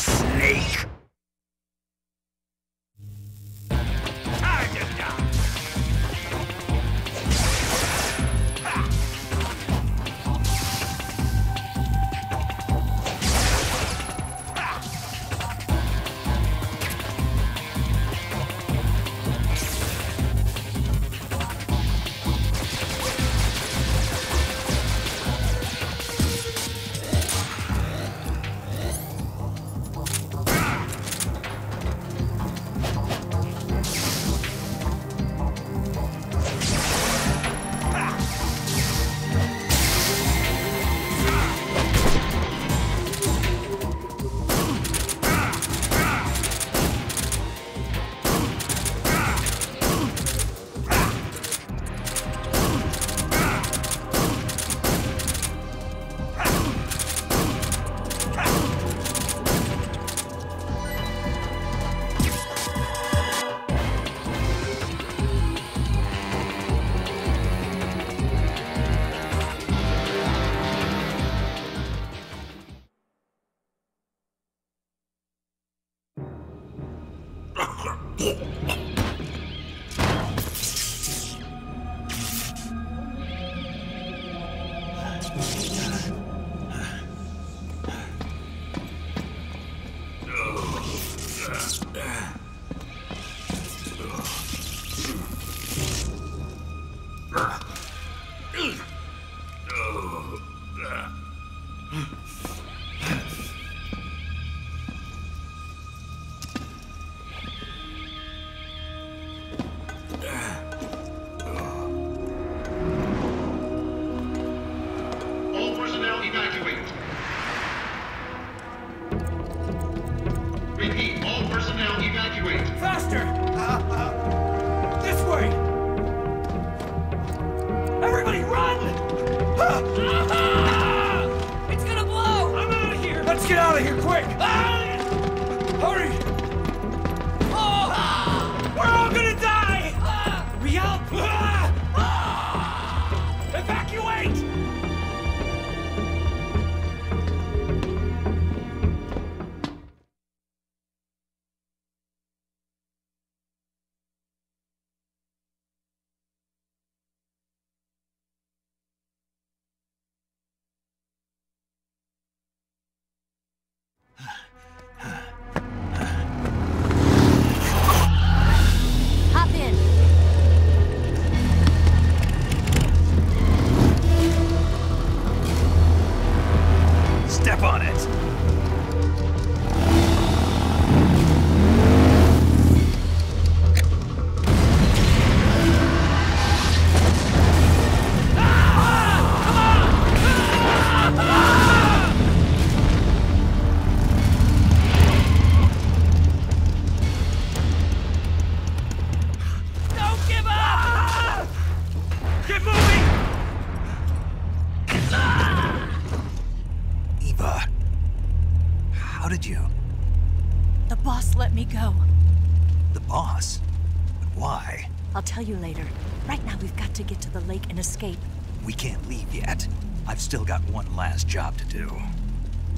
last job to do.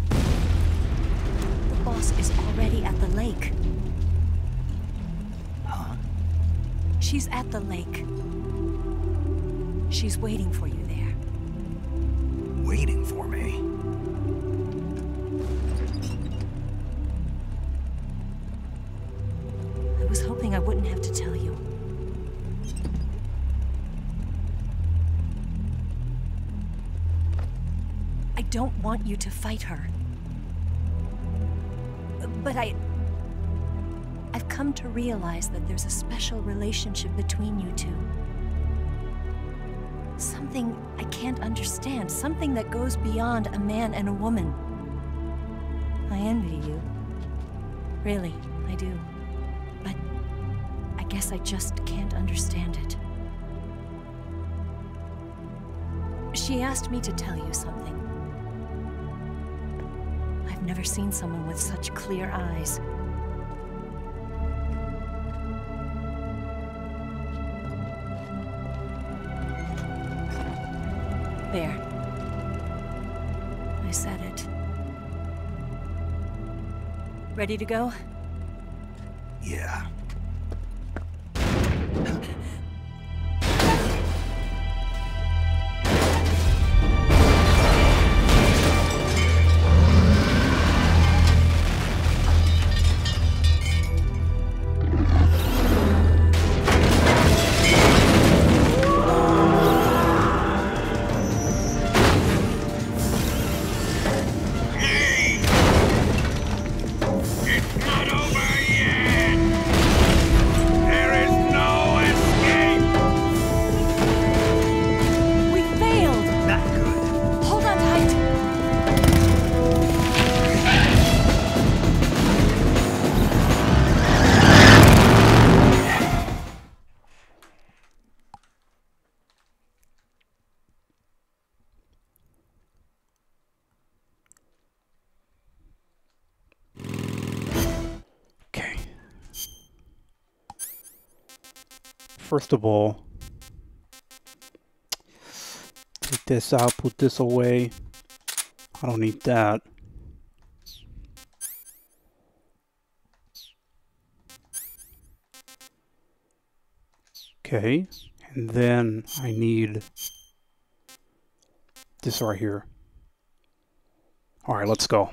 The boss is already at the lake. Huh? She's at the lake. She's waiting for you want you to fight her. But I. I've come to realize that there's a special relationship between you two. Something I can't understand, something that goes beyond a man and a woman. I envy you. Really, I do. But I guess I just can't understand it. She asked me to tell you something. I've never seen someone with such clear eyes. There. I said it. Ready to go? Yeah. First of all, take this out, put this away. I don't need that. Okay, and then I need this right here. All right, let's go.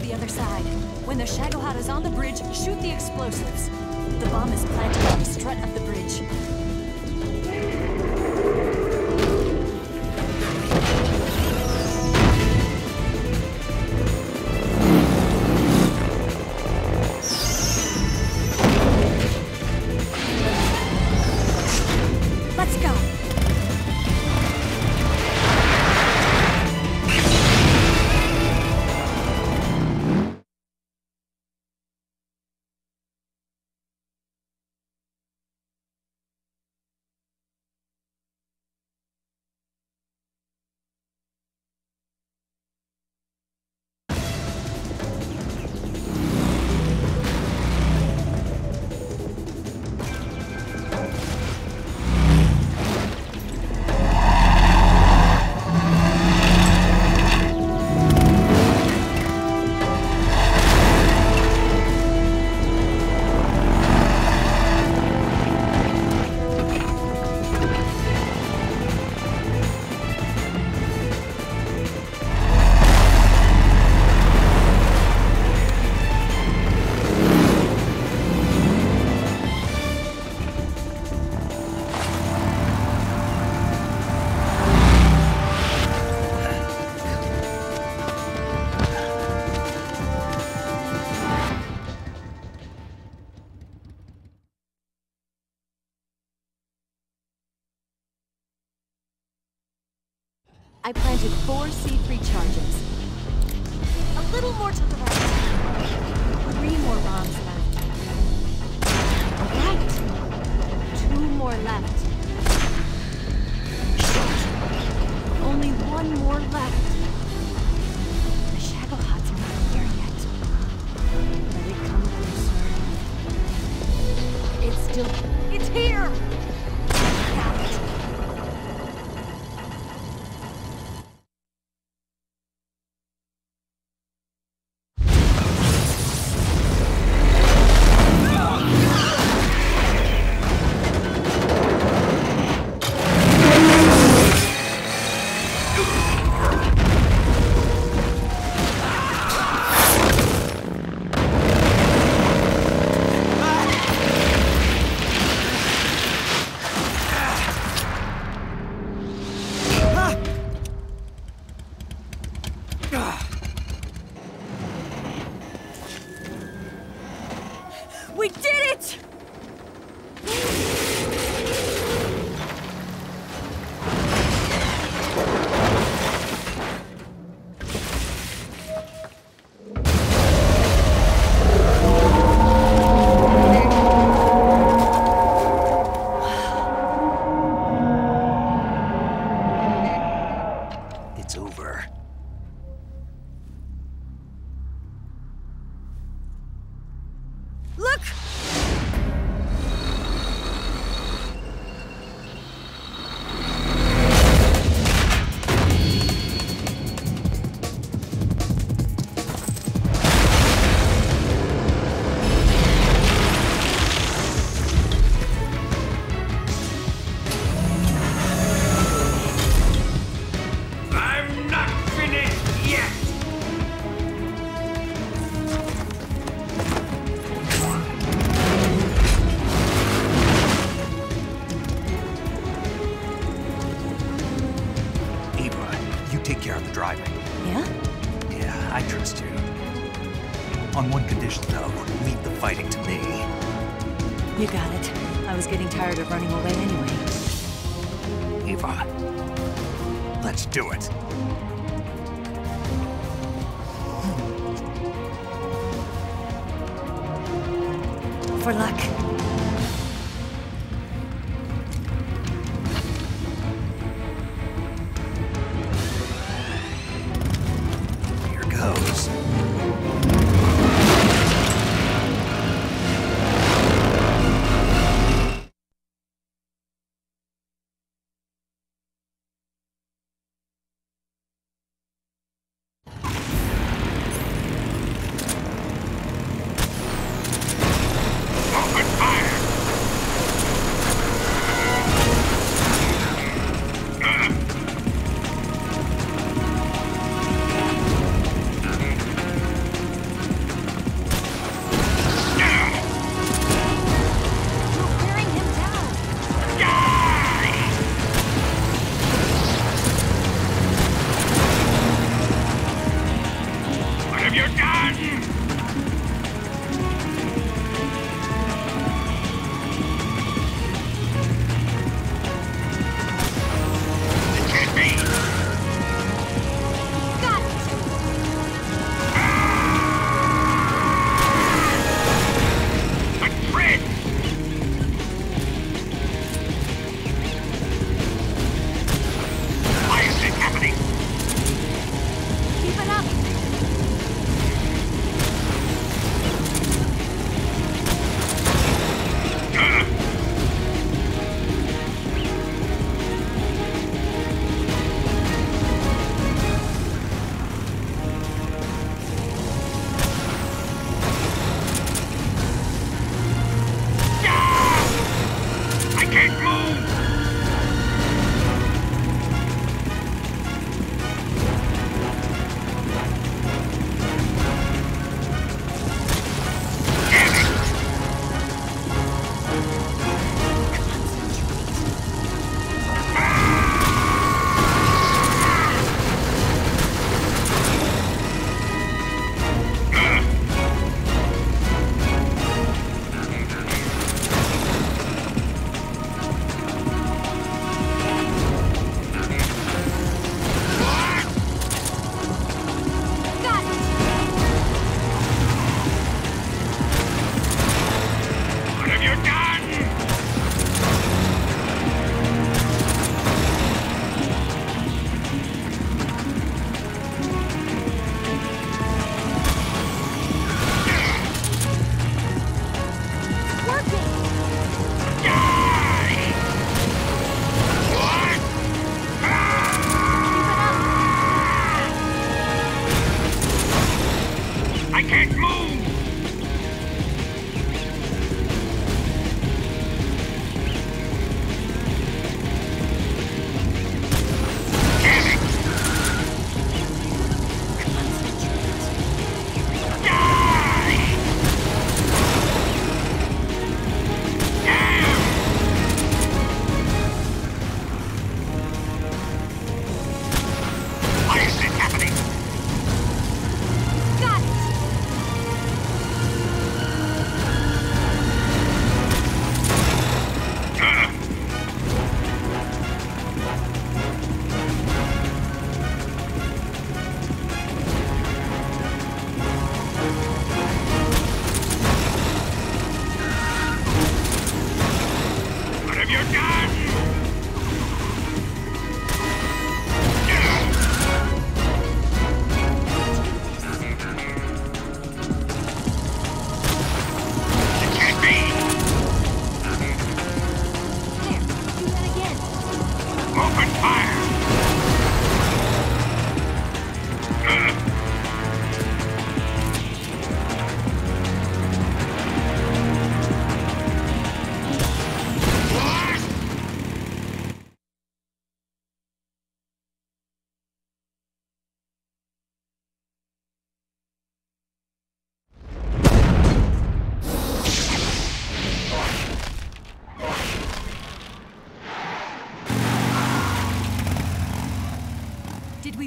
to the other side. When the Shagohod is on the bridge, shoot the explosives. The bomb is planted on the strut of the bridge.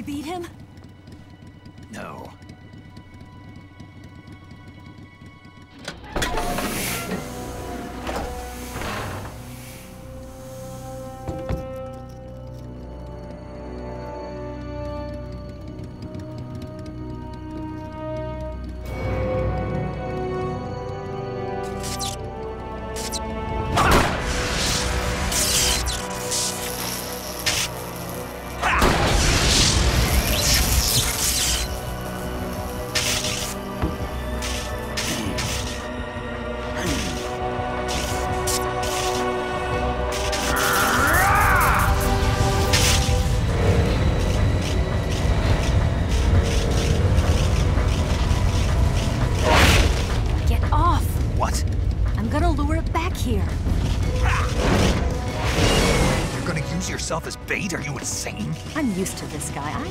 Beat him? No. Are you insane? I'm used to this guy.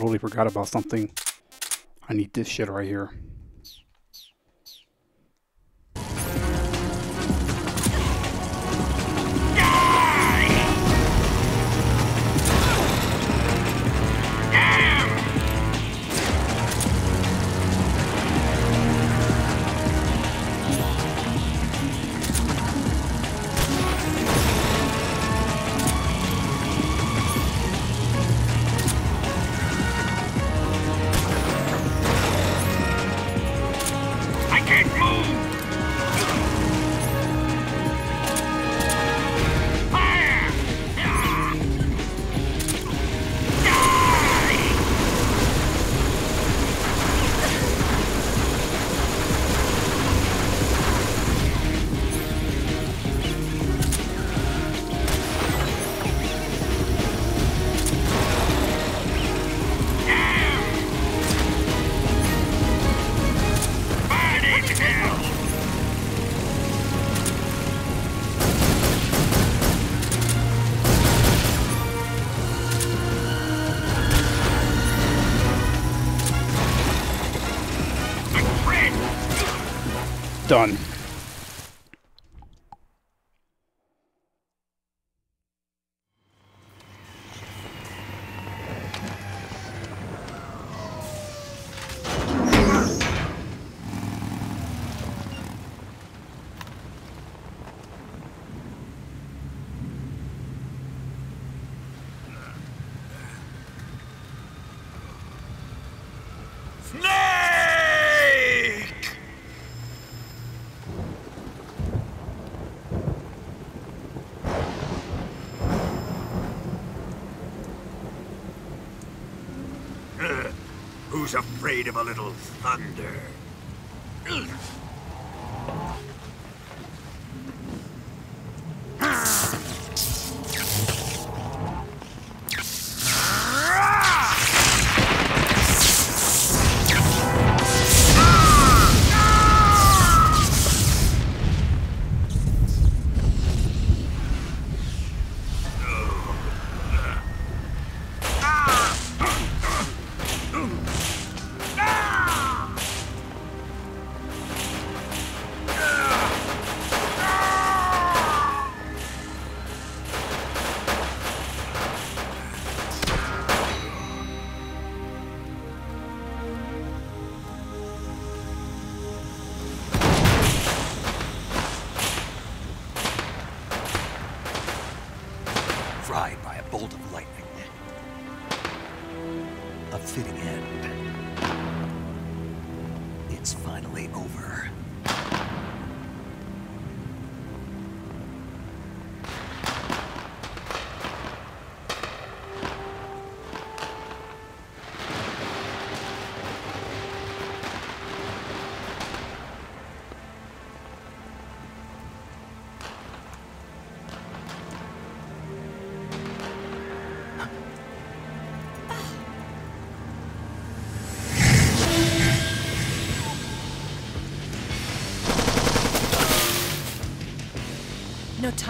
Totally forgot about something. I need this shit right here. Afraid of a little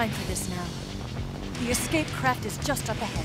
time for this now. The escape craft is just up ahead.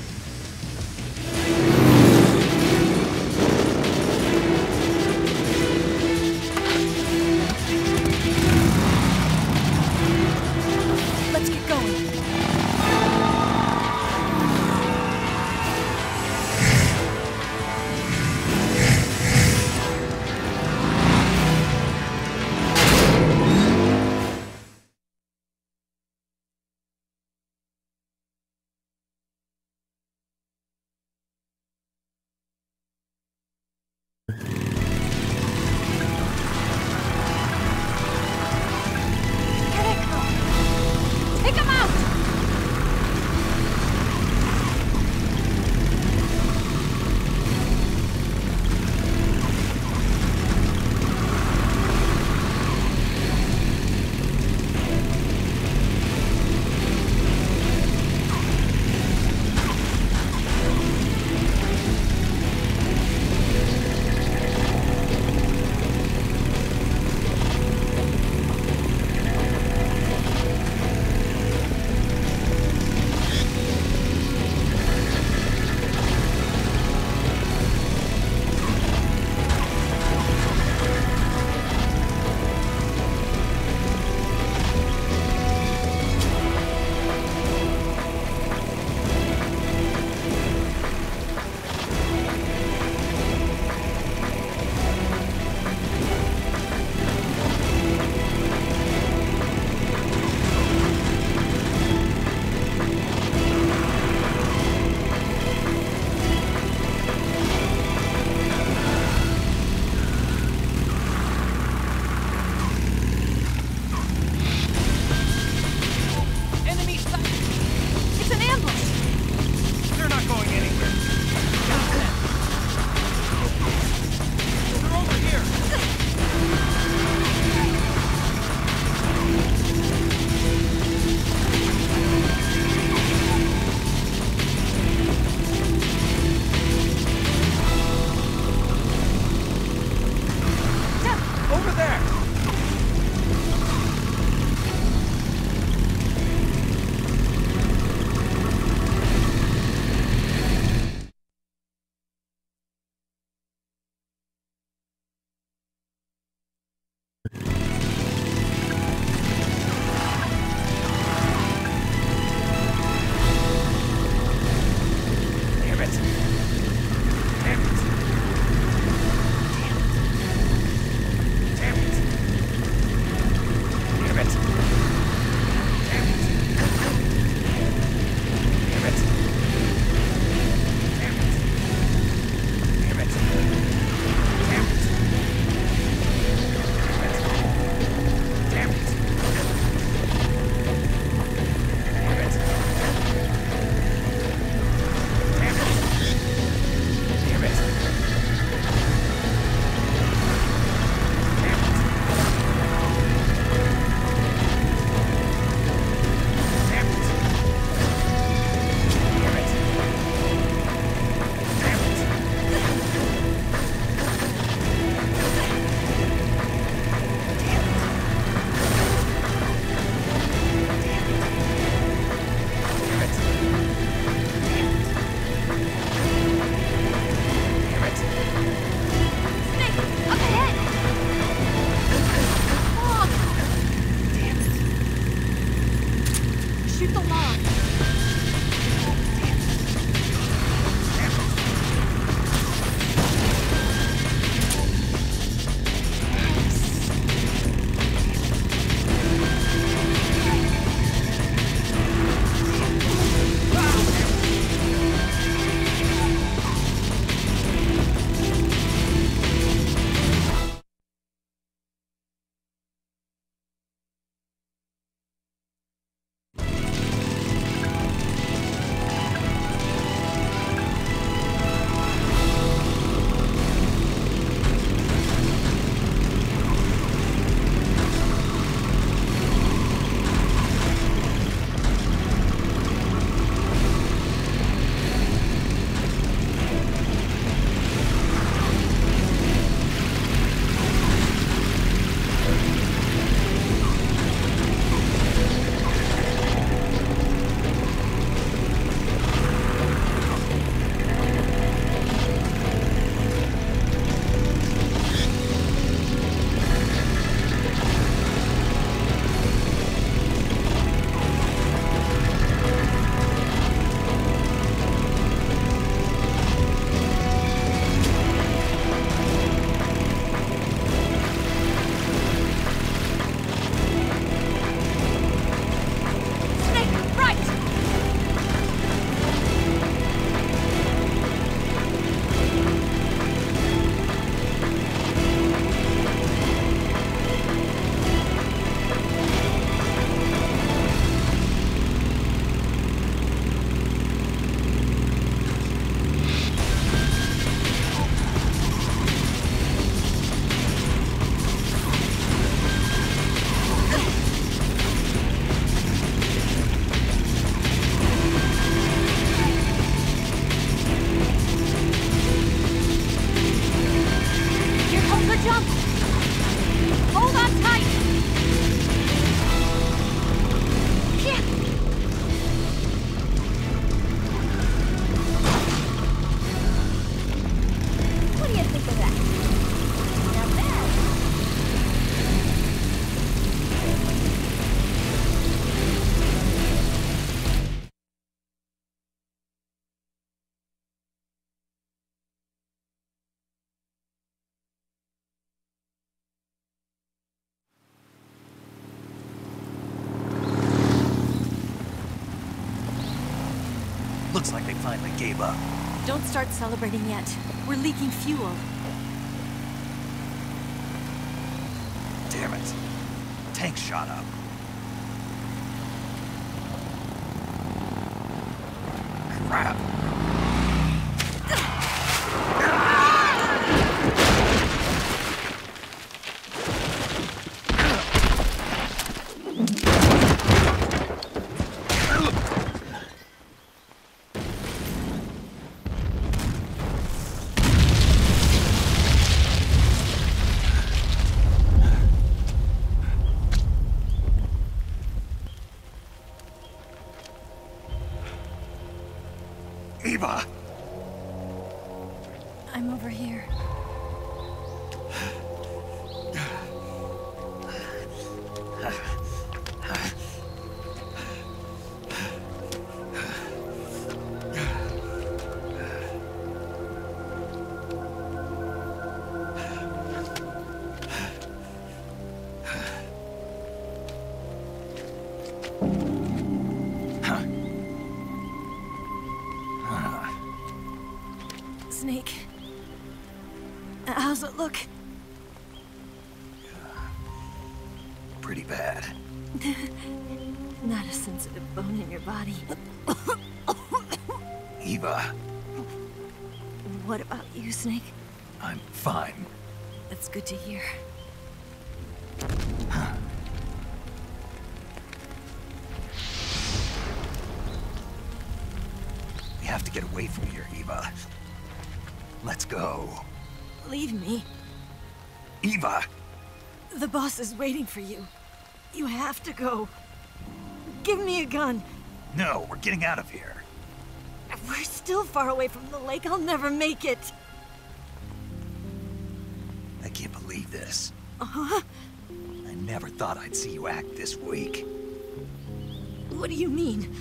Celebrating yet. We're leaking fuel. How's it look? Pretty bad. Not a sensitive bone in your body. Eva, What about you, Snake? I'm fine. That's good to hear. Is waiting for you. You have to go. Give me a gun. No, we're getting out of here. We're still far away from the lake. I'll never make it. I can't believe this. Uh-huh. I never thought I'd see you act this weak. What do you mean?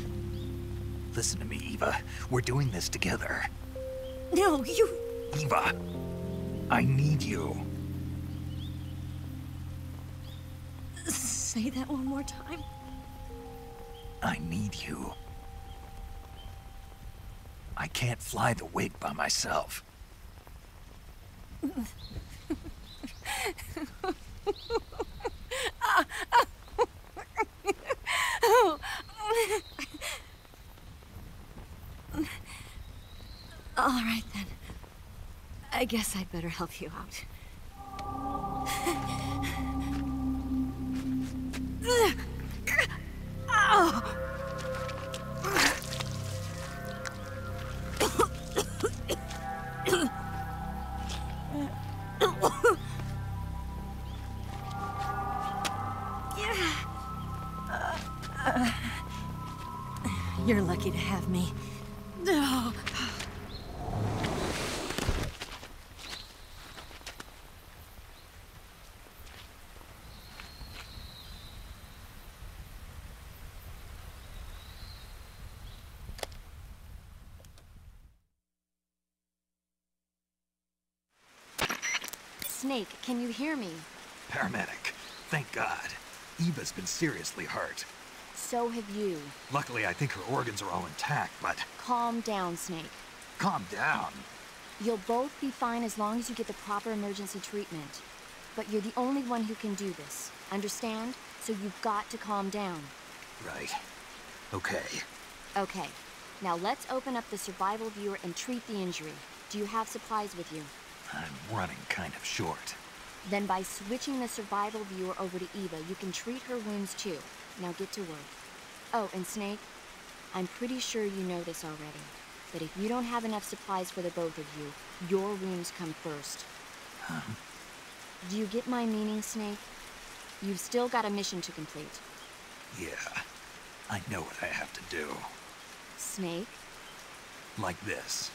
Listen to me, Eva. We're doing this together. No, you... Eva, I need you. Say that one more time. I need you. I can't fly the WIG by myself. All right, then. I guess I'd better help you out. You're lucky to have me. No. Snake, can you hear me? Paramedic. Thank God. Eva's been seriously hurt. So have you. Luckily, I think her organs are all intact, but Calm down, Snake. calm down. You'll both be fine as long as you get the proper emergency treatment. But you're the only one who can do this. Understand? So you've got to calm down. Right. Okay. Okay. Now let's open up the survival viewer and treat the injury. Do you have supplies with you? I'm running kind of short. Then by switching the survival viewer over to Eva, you can treat her wounds too. Now get to work. Oh, and Snake, I'm pretty sure you know this already. But if you don't have enough supplies for the both of you, your wounds come first. Huh? Do you get my meaning, Snake? You've still got a mission to complete. Yeah. I know what I have to do. Snake? Like this.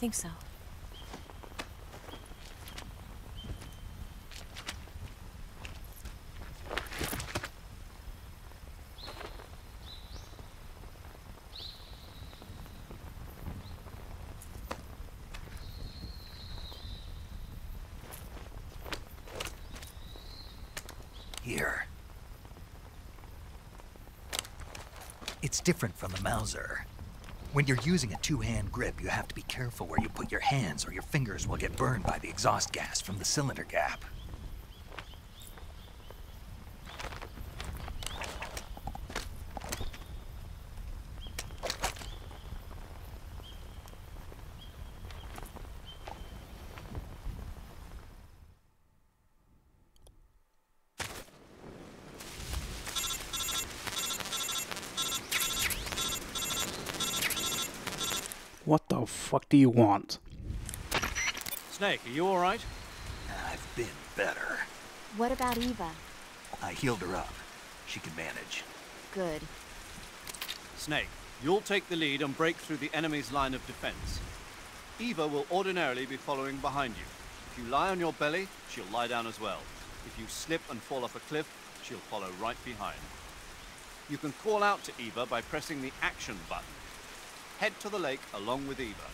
Think so. Here. It's different from the Mauser. When you're using a two-hand grip, you have to be careful where you put your hands or your fingers will get burned by the exhaust gas from the cylinder gap. What the fuck do you want? Snake, are you alright? I've been better. What about Eva? I healed her up. She can manage. Good. Snake, you'll take the lead and break through the enemy's line of defense. Eva will ordinarily be following behind you. If you lie on your belly, she'll lie down as well. If you slip and fall off a cliff, she'll follow right behind. You can call out to Eva by pressing the action button. Head to the lake along with Eva.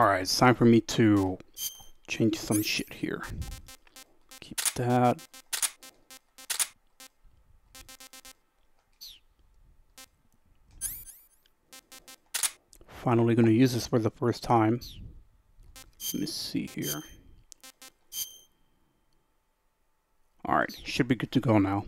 Alright, it's time for me to change some shit here. Keep that. Finally gonna use this for the first time. Let me see here. Alright, should be good to go now.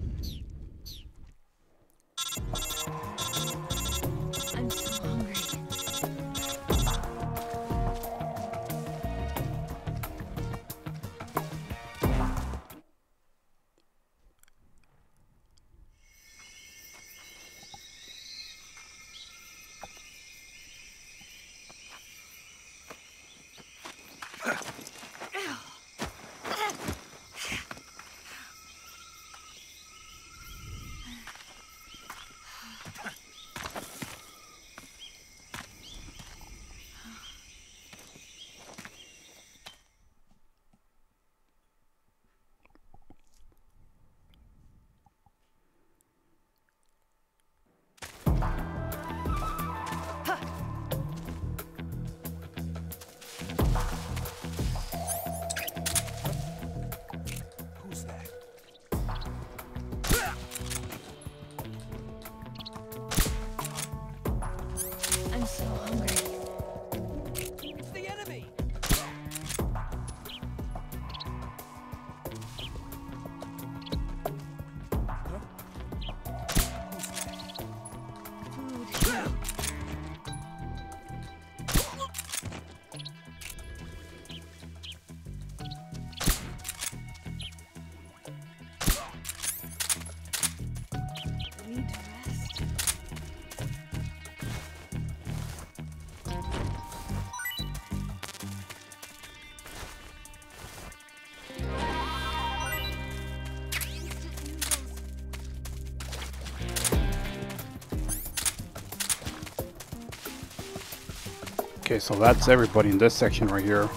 So that's everybody in this section right here.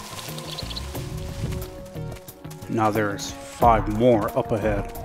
Now there's five more up ahead.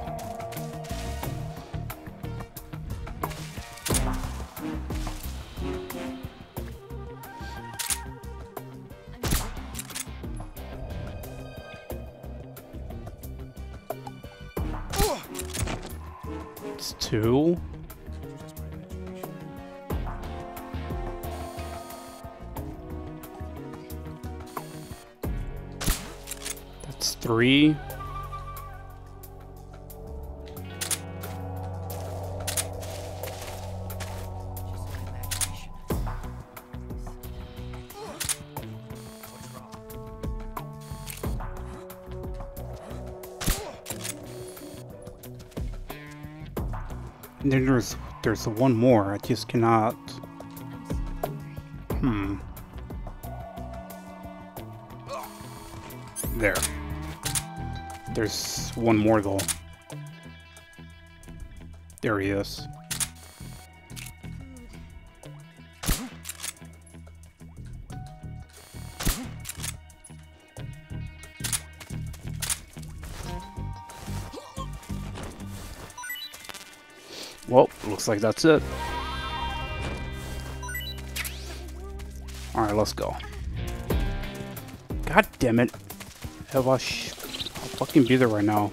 There's one more. I just cannot. Hmm. There. There's one more though. There he is. Like that's it. Alright, let's go. God damn it. Eva, sh- I'll fucking be there right now.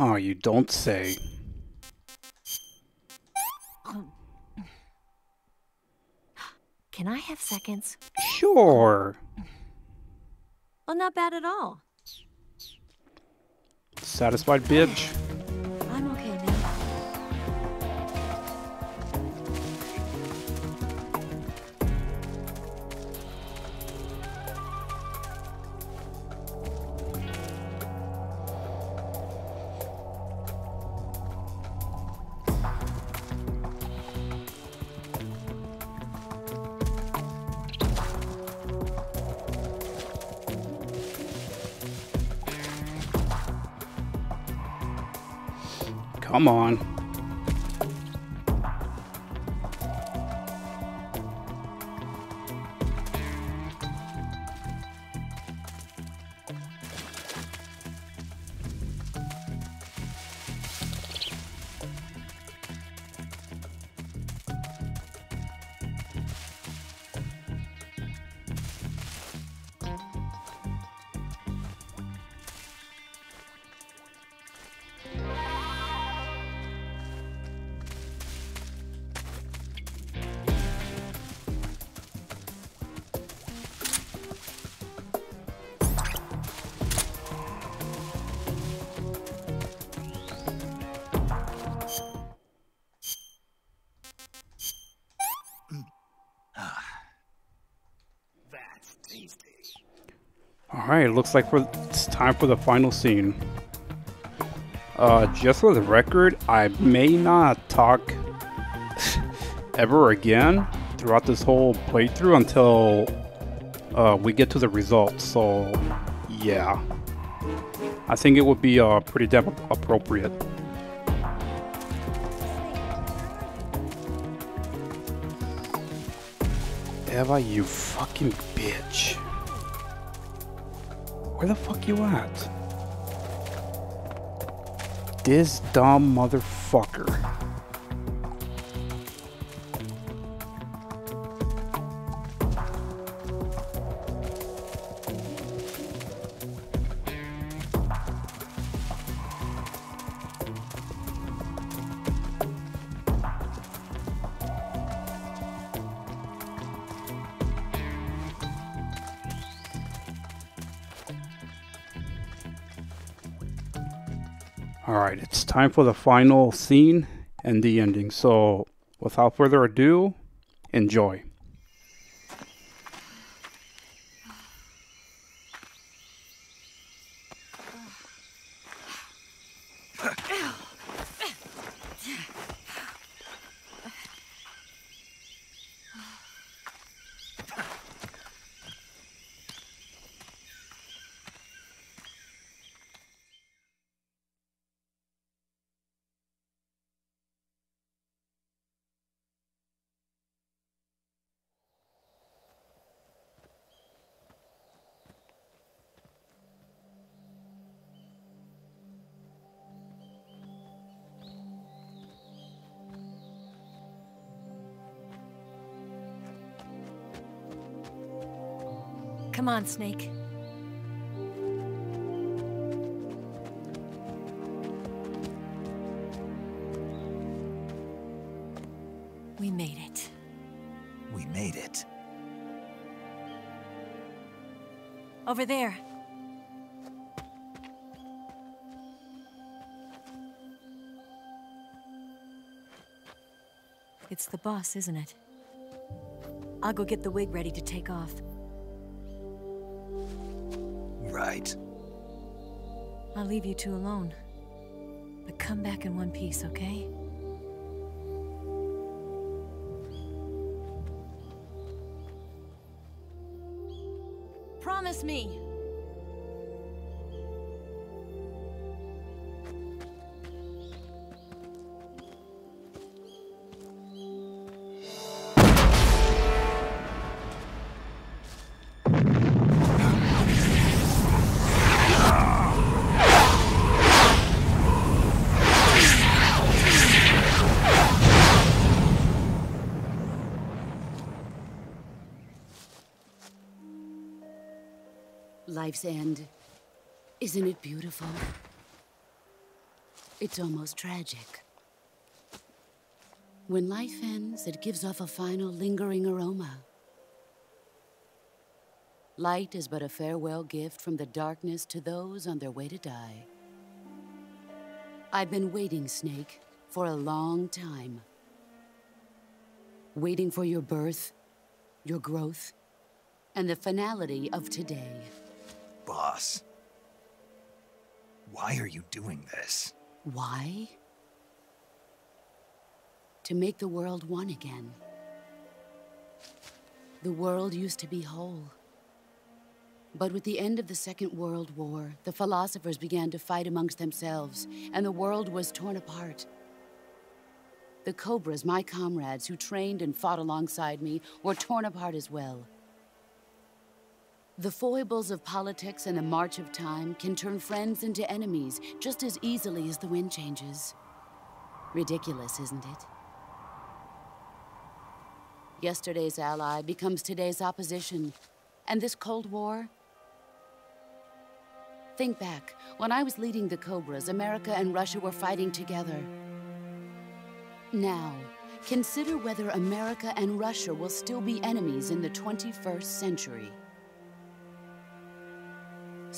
Oh, you don't say. Can I have seconds? Sure. Well, not bad at all. Satisfied bitch. Come on. Alright, looks like it's time for the final scene. Uh, just for the record, I may not talk ever again throughout this whole playthrough until uh, we get to the results, so yeah. I think it would be uh, pretty damn appropriate. Eva, you fucking bitch. Where the fuck you at? This dumb motherfucker. Time for the final scene and the ending. So, without further ado, enjoy. Snake. We made it. We made it. Over there. It's the boss, isn't it? I'll go get the WIG ready to take off. Right. I'll leave you two alone. But come back in one piece, okay? Promise me! Life's end. Isn't it beautiful? It's almost tragic. When life ends, it gives off a final lingering aroma. Light is but a farewell gift from the darkness to those on their way to die. I've been waiting, Snake, for a long time. Waiting for your birth, your growth, and the finality of today. Boss. Why are you doing this? Why? To make the world one again. The world used to be whole. But with the end of the Second World War, the philosophers began to fight amongst themselves, and the world was torn apart. The Cobras, my comrades who trained and fought alongside me, were torn apart as well. The foibles of politics and the march of time can turn friends into enemies just as easily as the wind changes. Ridiculous, isn't it? Yesterday's ally becomes today's opposition. And this Cold War? Think back. When I was leading the Cobras, America and Russia were fighting together. Now, consider whether America and Russia will still be enemies in the 21st century.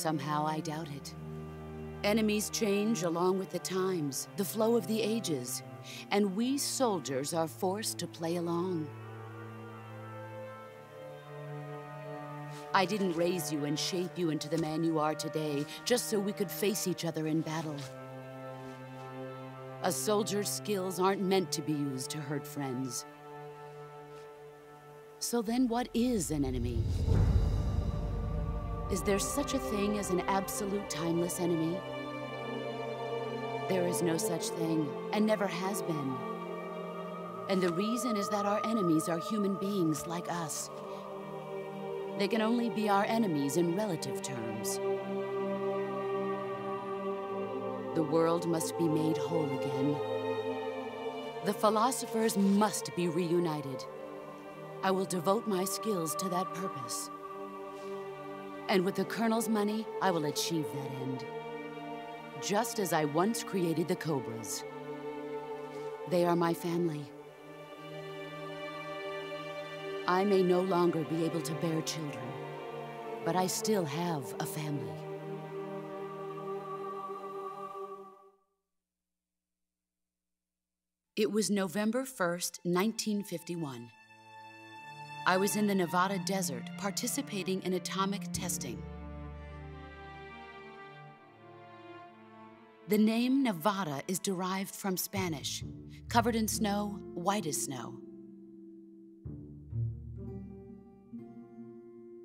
Somehow I doubt it. Enemies change along with the times, the flow of the ages, and we soldiers are forced to play along. I didn't raise you and shape you into the man you are today just so we could face each other in battle. A soldier's skills aren't meant to be used to hurt friends. So then what is an enemy? Is there such a thing as an absolute timeless enemy? There is no such thing, and never has been. And the reason is that our enemies are human beings like us. They can only be our enemies in relative terms. The world must be made whole again. The philosophers must be reunited. I will devote my skills to that purpose. And with the Colonel's money, I will achieve that end. Just as I once created the Cobras. They are my family. I may no longer be able to bear children, but I still have a family. It was November 1st, 1951. I was in the Nevada desert participating in atomic testing. The name Nevada is derived from Spanish, covered in snow, white as snow.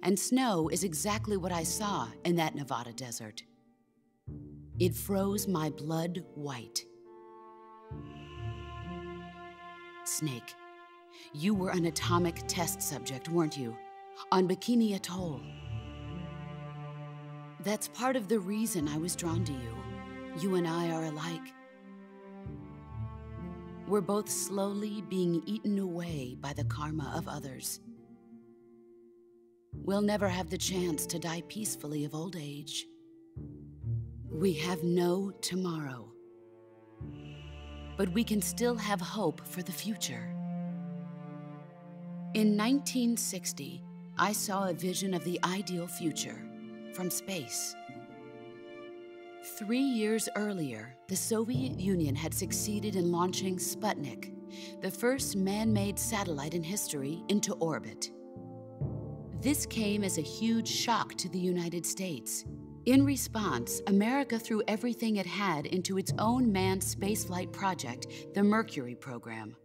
And snow is exactly what I saw in that Nevada desert. It froze my blood white. Snake, you were an atomic test subject, weren't you? On Bikini Atoll. That's part of the reason I was drawn to you. You and I are alike. We're both slowly being eaten away by the karma of others. We'll never have the chance to die peacefully of old age. We have no tomorrow. But we can still have hope for the future. In 1960, I saw a vision of the ideal future from space. Three years earlier, the Soviet Union had succeeded in launching Sputnik, the first man made satellite in history, into orbit. This came as a huge shock to the United States. In response, America threw everything it had into its own manned spaceflight project, the Mercury program.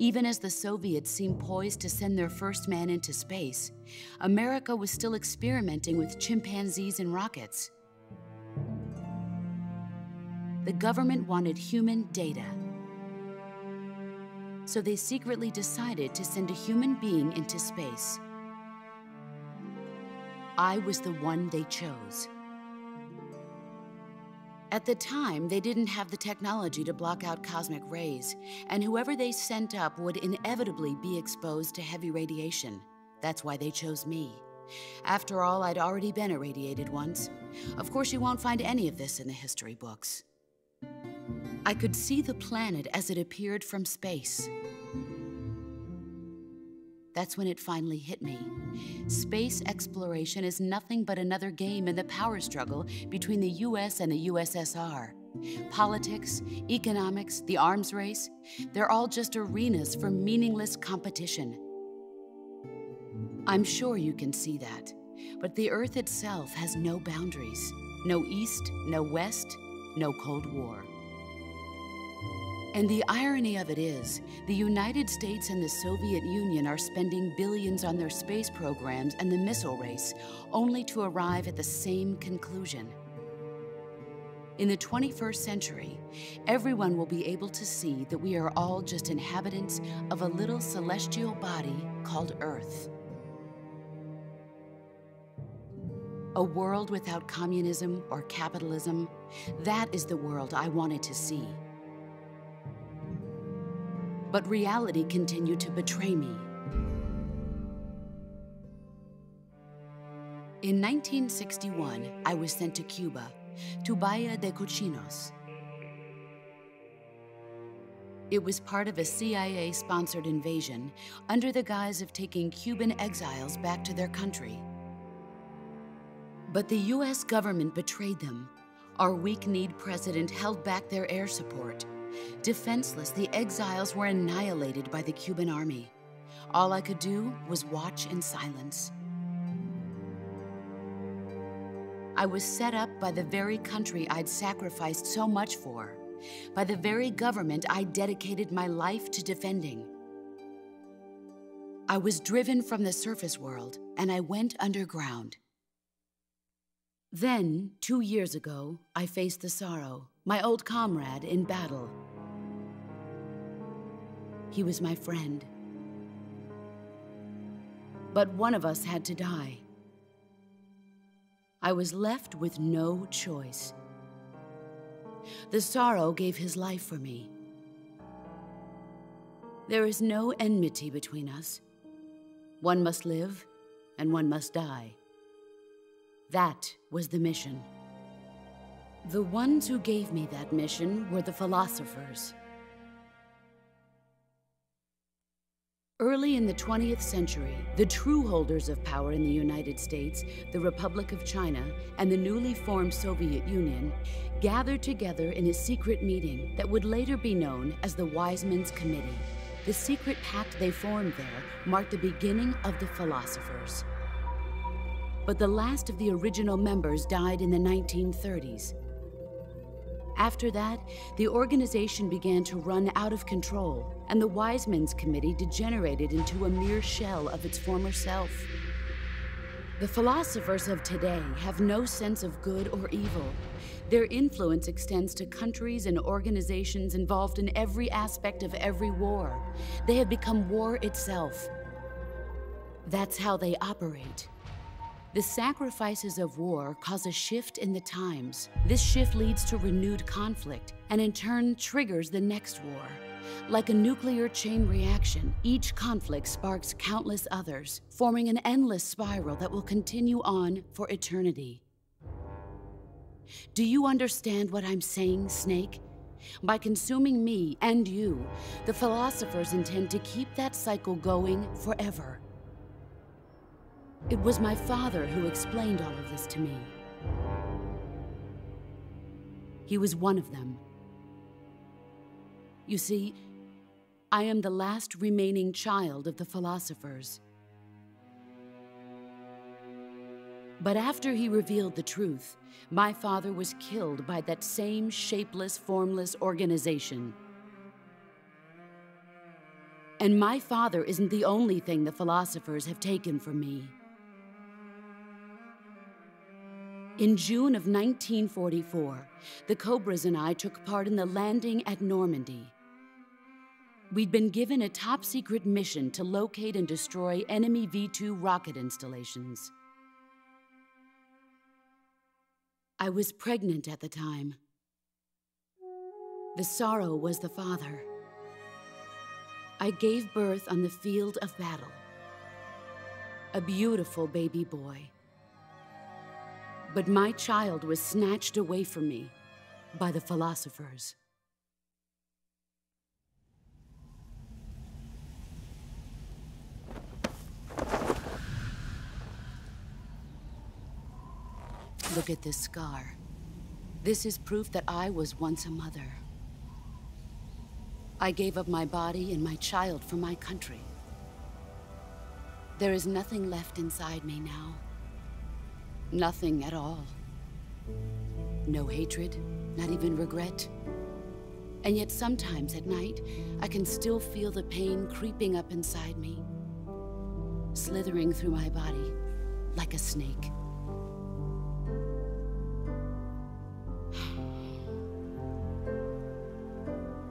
Even as the Soviets seemed poised to send their first man into space, America was still experimenting with chimpanzees and rockets. The government wanted human data. So they secretly decided to send a human being into space. I was the one they chose. At the time, they didn't have the technology to block out cosmic rays, and whoever they sent up would inevitably be exposed to heavy radiation. That's why they chose me. After all, I'd already been irradiated once. Of course, you won't find any of this in the history books. I could see the planet as it appeared from space. That's when it finally hit me. Space exploration is nothing but another game in the power struggle between the US and the USSR. Politics, economics, the arms race, they're all just arenas for meaningless competition. I'm sure you can see that, but the Earth itself has no boundaries. No East, no West, no Cold War. And the irony of it is, the United States and the Soviet Union are spending billions on their space programs and the missile race, only to arrive at the same conclusion. In the 21st century, everyone will be able to see that we are all just inhabitants of a little celestial body called Earth. A world without communism or capitalism, that is the world I wanted to see. But reality continued to betray me. In 1961, I was sent to Cuba, to Bahia de Cochinos. It was part of a CIA sponsored invasion under the guise of taking Cuban exiles back to their country. But the US government betrayed them. Our weak kneed president held back their air support. Defenseless, the exiles were annihilated by the Cuban army. All I could do was watch in silence. I was set up by the very country I'd sacrificed so much for, by the very government I dedicated my life to defending. I was driven from the surface world, and I went underground. Then, two years ago, I faced the sorrow, my old comrade in battle. He was my friend. But one of us had to die. I was left with no choice. The sorrow gave his life for me. There is no enmity between us. One must live, and one must die. That was the mission. The ones who gave me that mission were the philosophers. Early in the 20th century, the true holders of power in the United States, the Republic of China, and the newly formed Soviet Union gathered together in a secret meeting that would later be known as the Wisemen's Committee. The secret pact they formed there marked the beginning of the philosophers. But the last of the original members died in the 1930s. After that, the organization began to run out of control, and the Wisemen's Committee degenerated into a mere shell of its former self. The philosophers of today have no sense of good or evil. Their influence extends to countries and organizations involved in every aspect of every war. They have become war itself. That's how they operate. The sacrifices of war cause a shift in the times. This shift leads to renewed conflict, and in turn triggers the next war. Like a nuclear chain reaction, each conflict sparks countless others, forming an endless spiral that will continue on for eternity. Do you understand what I'm saying, Snake? By consuming me and you, the philosophers intend to keep that cycle going forever. It was my father who explained all of this to me. He was one of them. You see, I am the last remaining child of the philosophers. But after he revealed the truth, my father was killed by that same shapeless, formless organization. And my father isn't the only thing the philosophers have taken from me. In June of 1944, the Cobras and I took part in the landing at Normandy. We'd been given a top secret mission to locate and destroy enemy V 2 rocket installations. I was pregnant at the time. The sorrow was the father. I gave birth on the field of battle. A beautiful baby boy. But my child was snatched away from me by the philosophers. Look at this scar. This is proof that I was once a mother. I gave up my body and my child for my country. There is nothing left inside me now. Nothing at all. No hatred, not even regret. And yet sometimes at night, I can still feel the pain creeping up inside me, slithering through my body like a snake.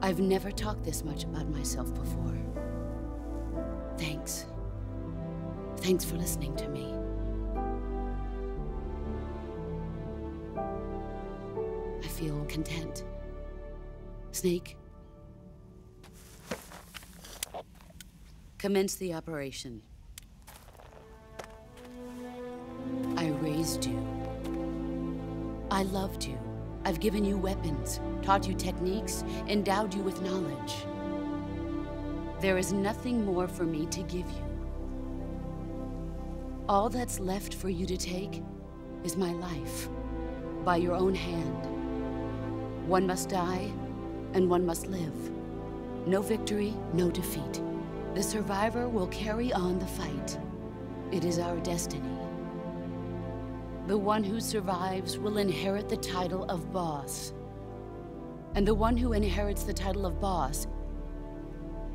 I've never talked this much about myself before. Thanks. Thanks for listening to me. Feel content. Snake? Commence the operation. I raised you. I loved you. I've given you weapons, taught you techniques, endowed you with knowledge. There is nothing more for me to give you. All that's left for you to take is my life, by your own hand. One must die, and one must live. No victory, no defeat. The survivor will carry on the fight. It is our destiny. The one who survives will inherit the title of boss. And the one who inherits the title of boss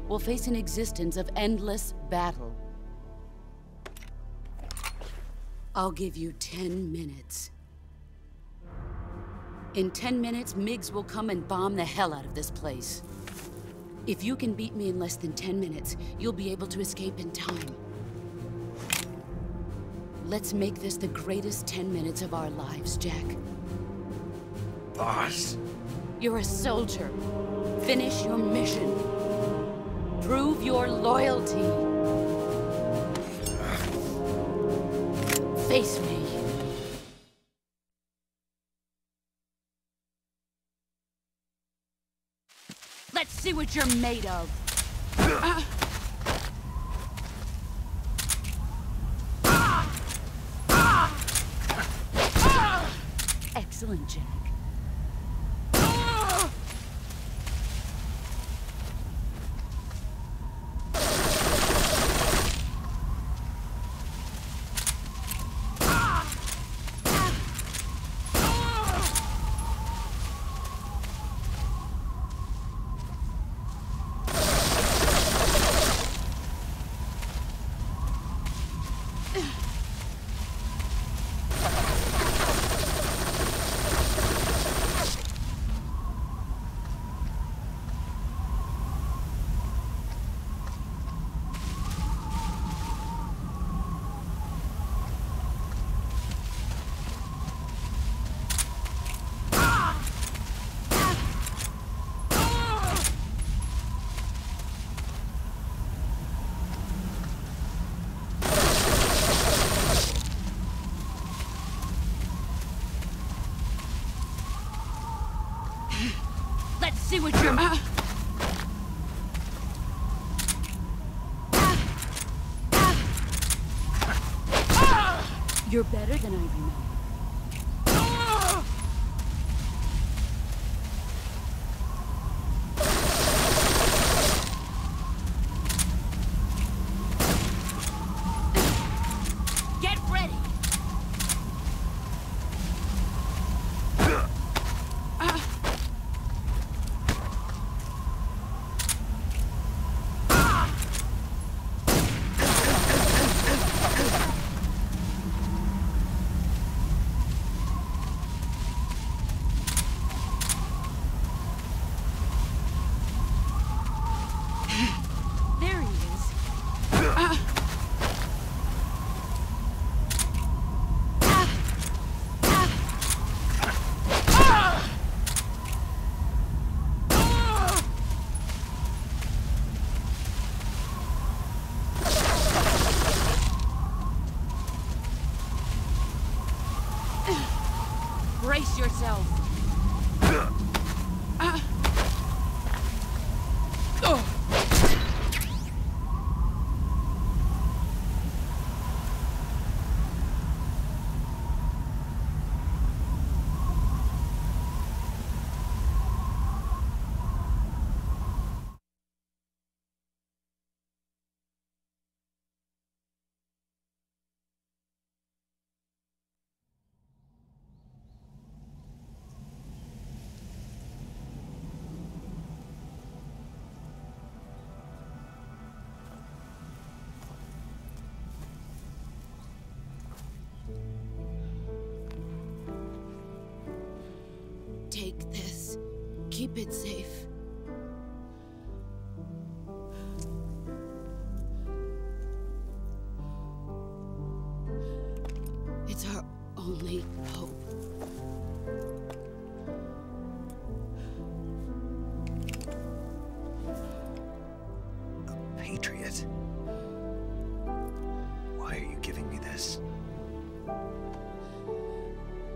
will face an existence of endless battle. I'll give you 10 minutes. In 10 minutes, MiGs will come and bomb the hell out of this place. If you can beat me in less than 10 minutes, you'll be able to escape in time. Let's make this the greatest 10 minutes of our lives, Jack. Boss? You're a soldier. Finish your mission. Prove your loyalty. Face me. You're made of. Excellent, Jack.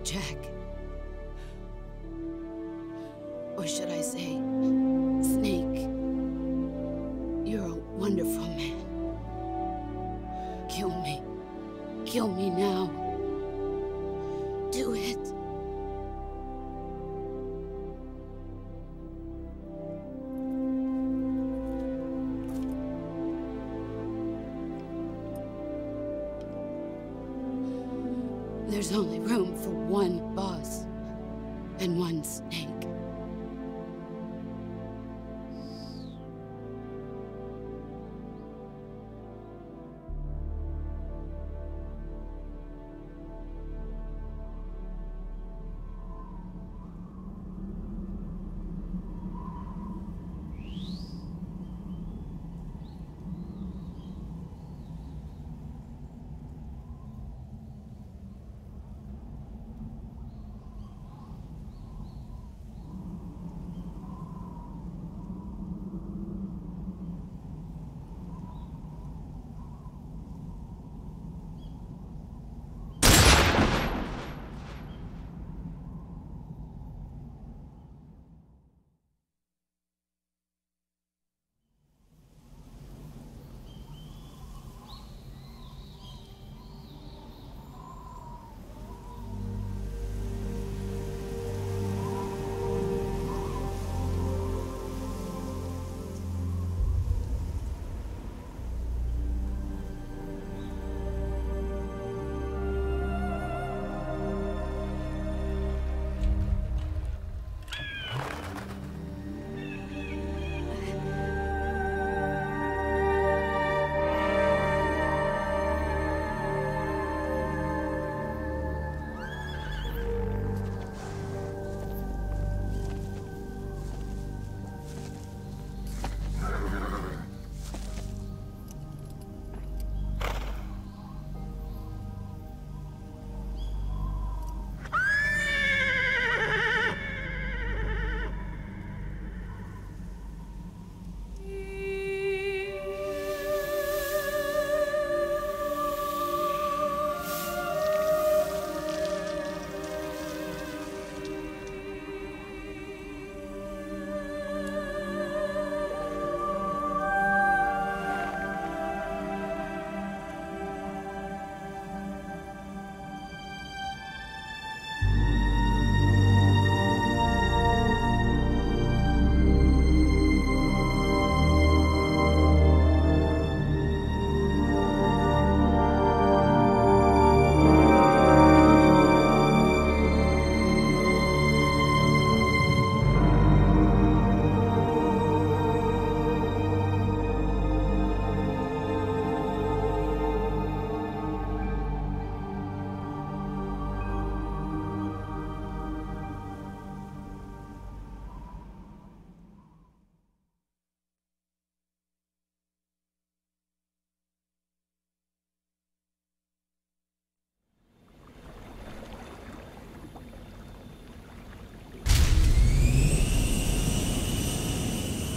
Jack. Or should I say, Snake? You're a wonderful man. Kill me. Kill me now. There's only room for one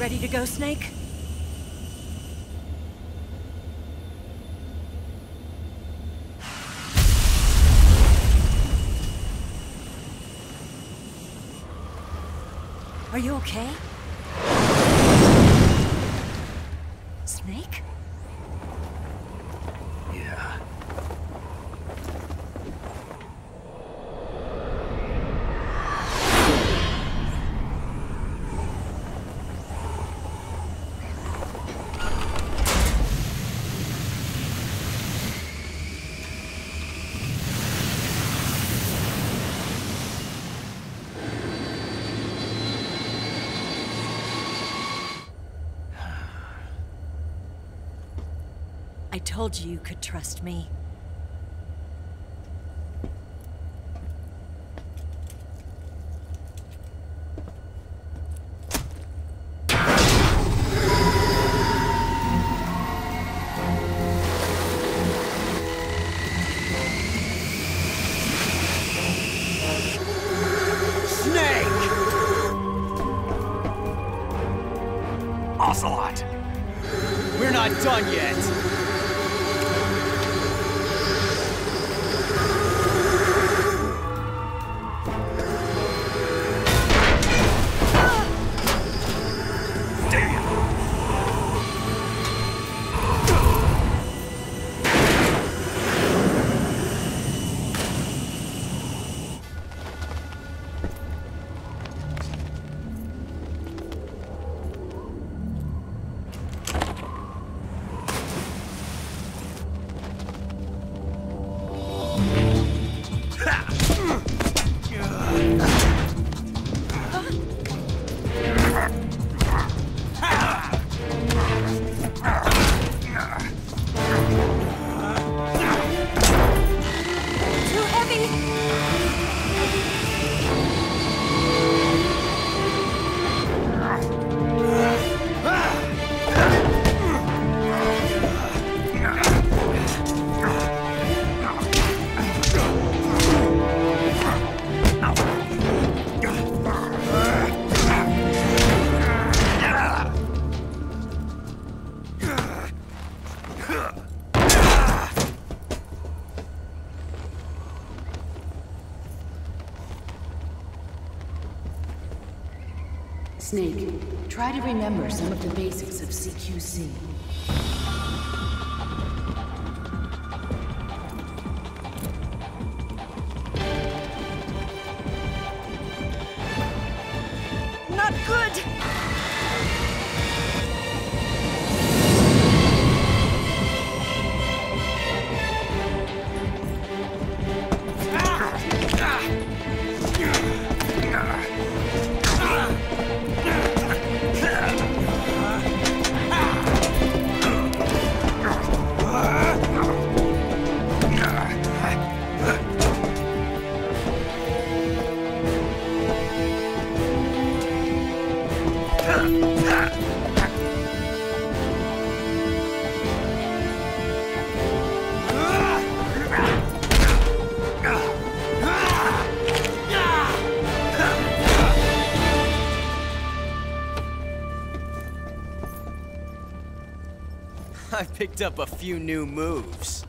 Ready to go, Snake? Are you okay? Snake? Yeah. I told you you could trust me. Try to remember some of the basics of CQC. Picked up a few new moves.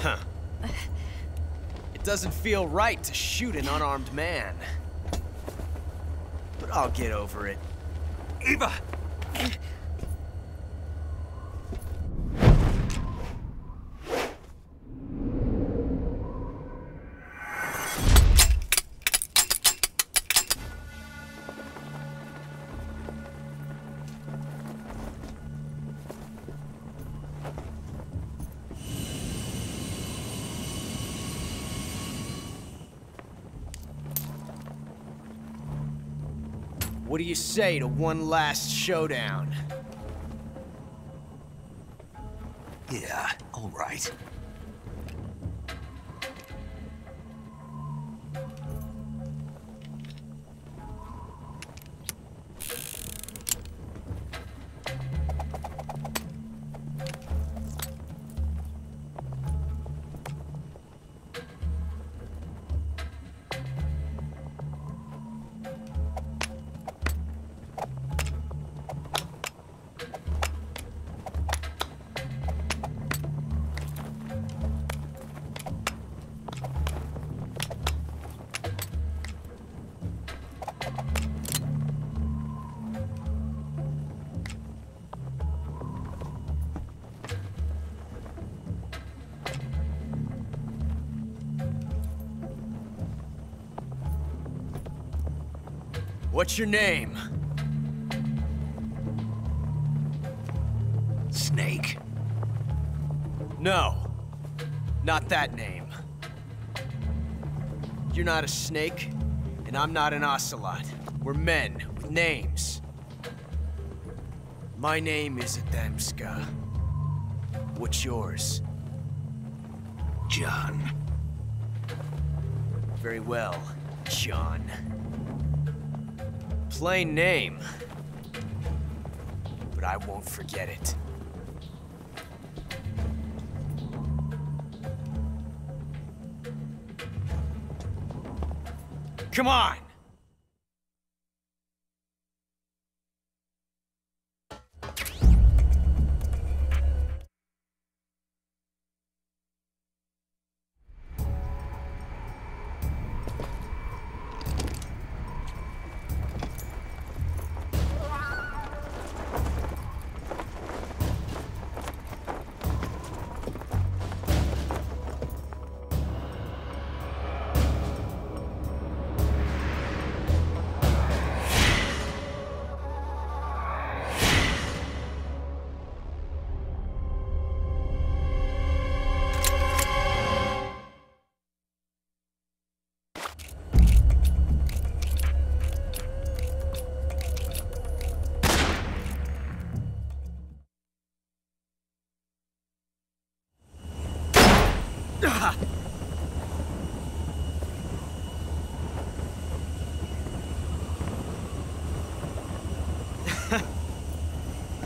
Huh. It doesn't feel right to shoot an unarmed man. But I'll get over it. Eva! You say to one last showdown? What's your name? Snake? No. Not that name. You're not a snake, and I'm not an ocelot. We're men with names. My name is Adamska. What's yours? John. Very well, John. Plain name. But I won't forget it. Come on!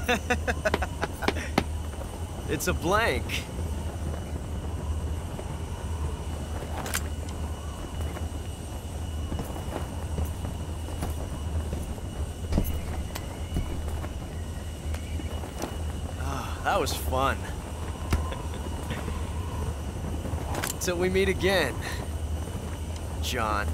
it's a blank. Ah, that was fun. Till we meet again, John.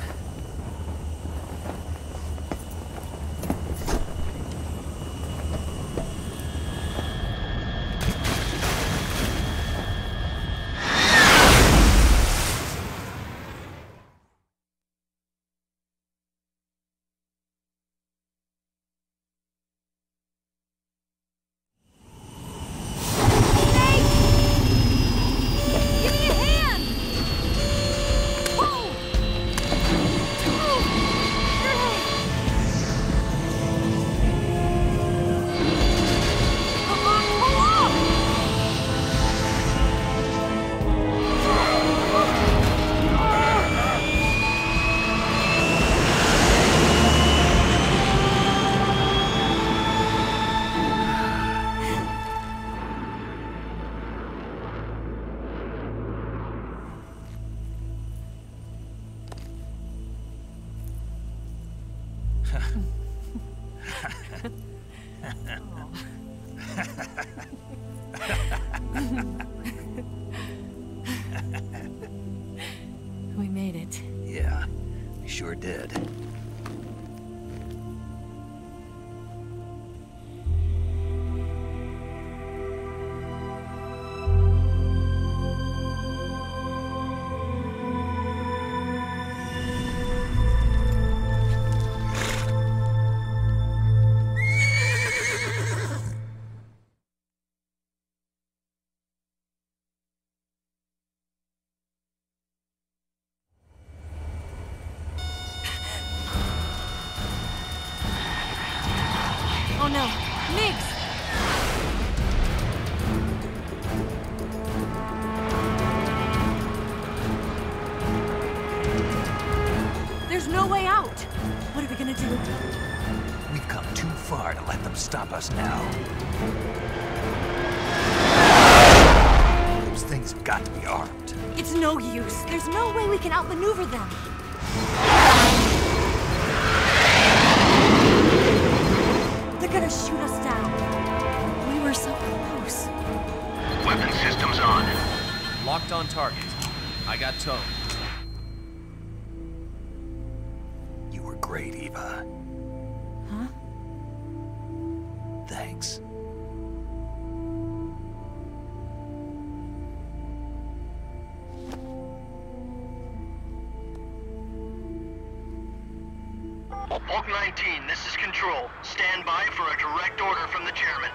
Bulk 19, this is Control. Stand by for a direct order from the chairman.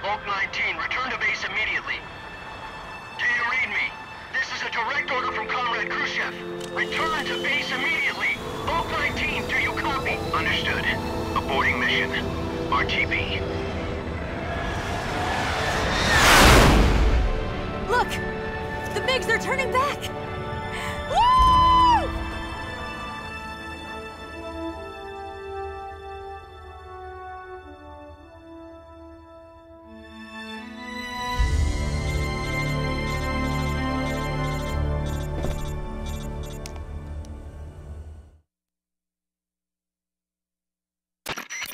Bulk 19, return to base immediately. Do you read me? This is a direct order from Comrade Khrushchev. Return to base immediately. Bulk 19, do you copy? Understood. Aborting mission. RTB.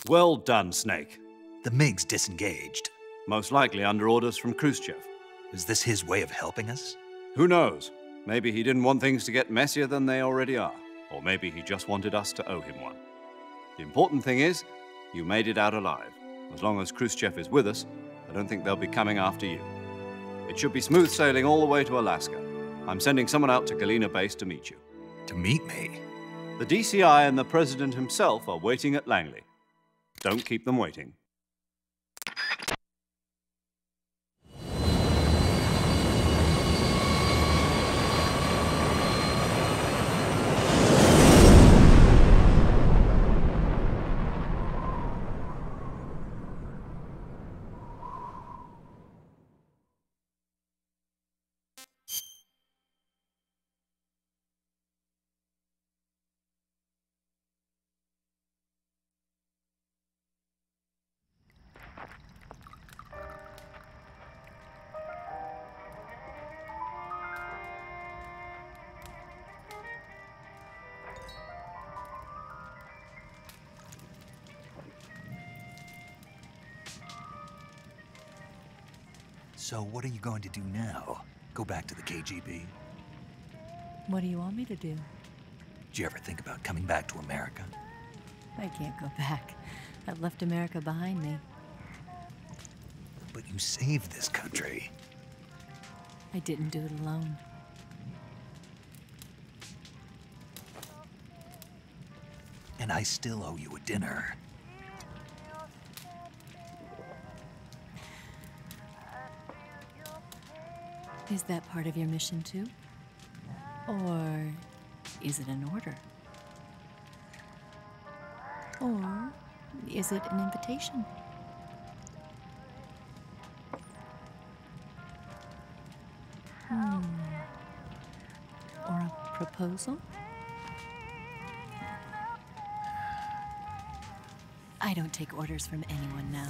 Well done, Snake. The MiGs disengaged. Most likely under orders from Khrushchev. Is this his way of helping us? Who knows? Maybe he didn't want things to get messier than they already are. Or maybe he just wanted us to owe him one. The important thing is, you made it out alive. As long as Khrushchev is with us, I don't think they'll be coming after you. It should be smooth sailing all the way to Alaska. I'm sending someone out to Galena Base to meet you. To meet me? The DCI and the President himself are waiting at Langley. Don't keep them waiting. So what are you going to do now? Go back to the KGB? What do you want me to do? Did you ever think about coming back to America? I can't go back. I've left America behind me. But you saved this country. I didn't do it alone. And I still owe you a dinner. Is that part of your mission too? Or is it an order? Or is it an invitation? Hmm. Or a proposal? I don't take orders from anyone now.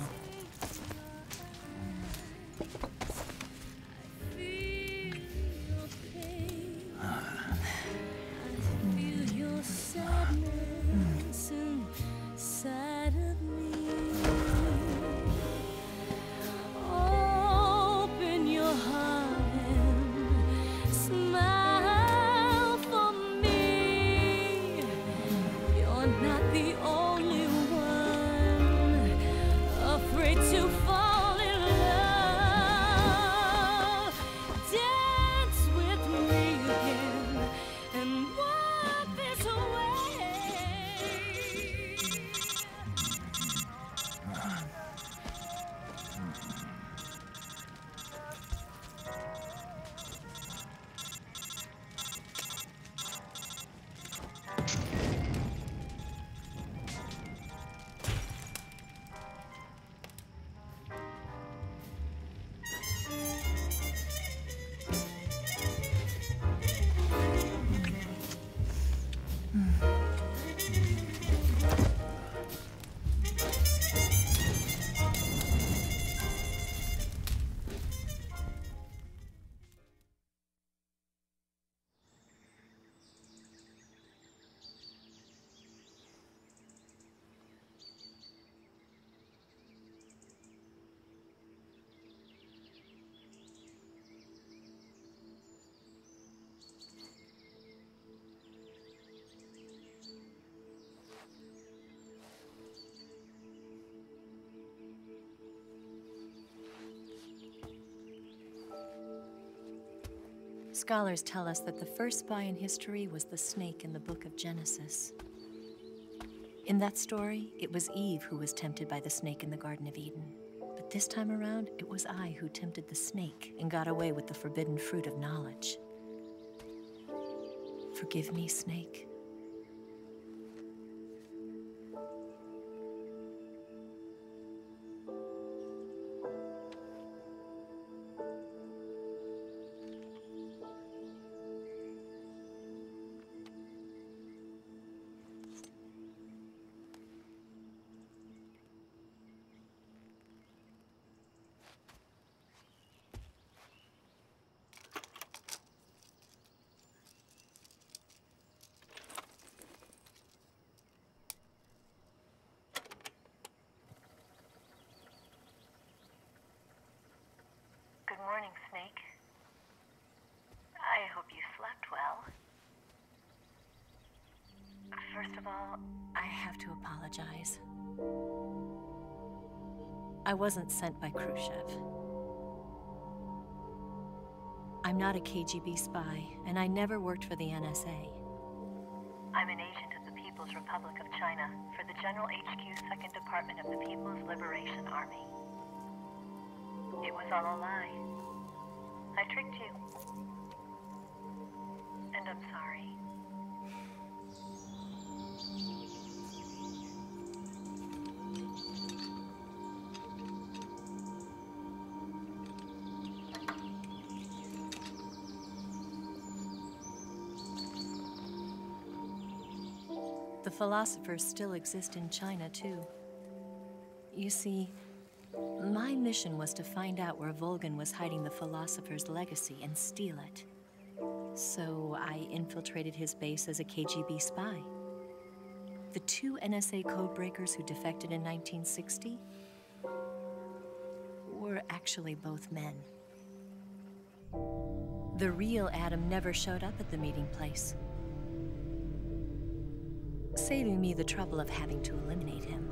Scholars tell us that the first spy in history was the snake in the book of Genesis. In that story, it was Eve who was tempted by the snake in the Garden of Eden. But this time around, it was I who tempted the snake and got away with the forbidden fruit of knowledge. Forgive me, snake. Wasn't sent by Khrushchev. I'm not a KGB spy, and I never worked for the NSA. I'm an agent of the People's Republic of China for the General HQ Second Department of the People's Liberation Army. It was all a lie. I tricked you. Philosophers still exist in China, too. You see, my mission was to find out where Volgin was hiding the philosopher's legacy and steal it. So I infiltrated his base as a KGB spy. The two NSA codebreakers who defected in 1960 were actually both men. The real Adam never showed up at the meeting place, saving me the trouble of having to eliminate him.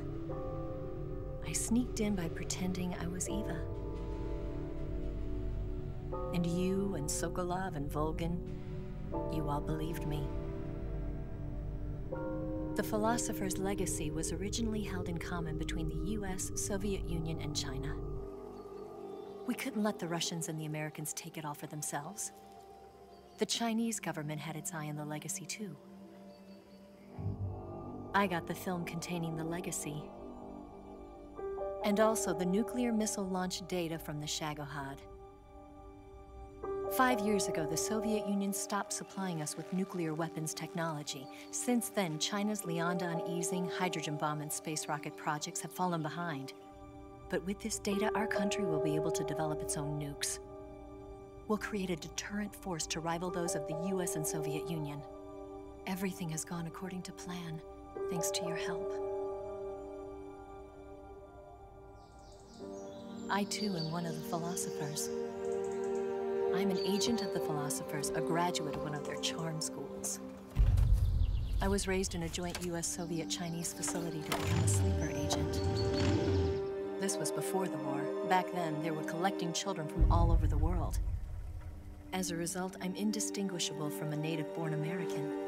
I sneaked in by pretending I was Eva. And you and Sokolov and Volgin, you all believed me. The philosopher's legacy was originally held in common between the US, Soviet Union, and China. We couldn't let the Russians and the Americans take it all for themselves. The Chinese government had its eye on the legacy, too. I got the film containing the legacy and also the nuclear missile launch data from the Shagohod. Five years ago, the Soviet Union stopped supplying us with nuclear weapons technology. Since then, China's Liaodong easing, hydrogen bomb, and space rocket projects have fallen behind. But with this data, our country will be able to develop its own nukes. We'll create a deterrent force to rival those of the US and Soviet Union. Everything has gone according to plan, thanks to your help. I too am one of the philosophers. I'm an agent of the philosophers, a graduate of one of their charm schools. I was raised in a joint US Soviet Chinese facility to become a sleeper agent. This was before the war. Back then, they were collecting children from all over the world. As a result, I'm indistinguishable from a native born American.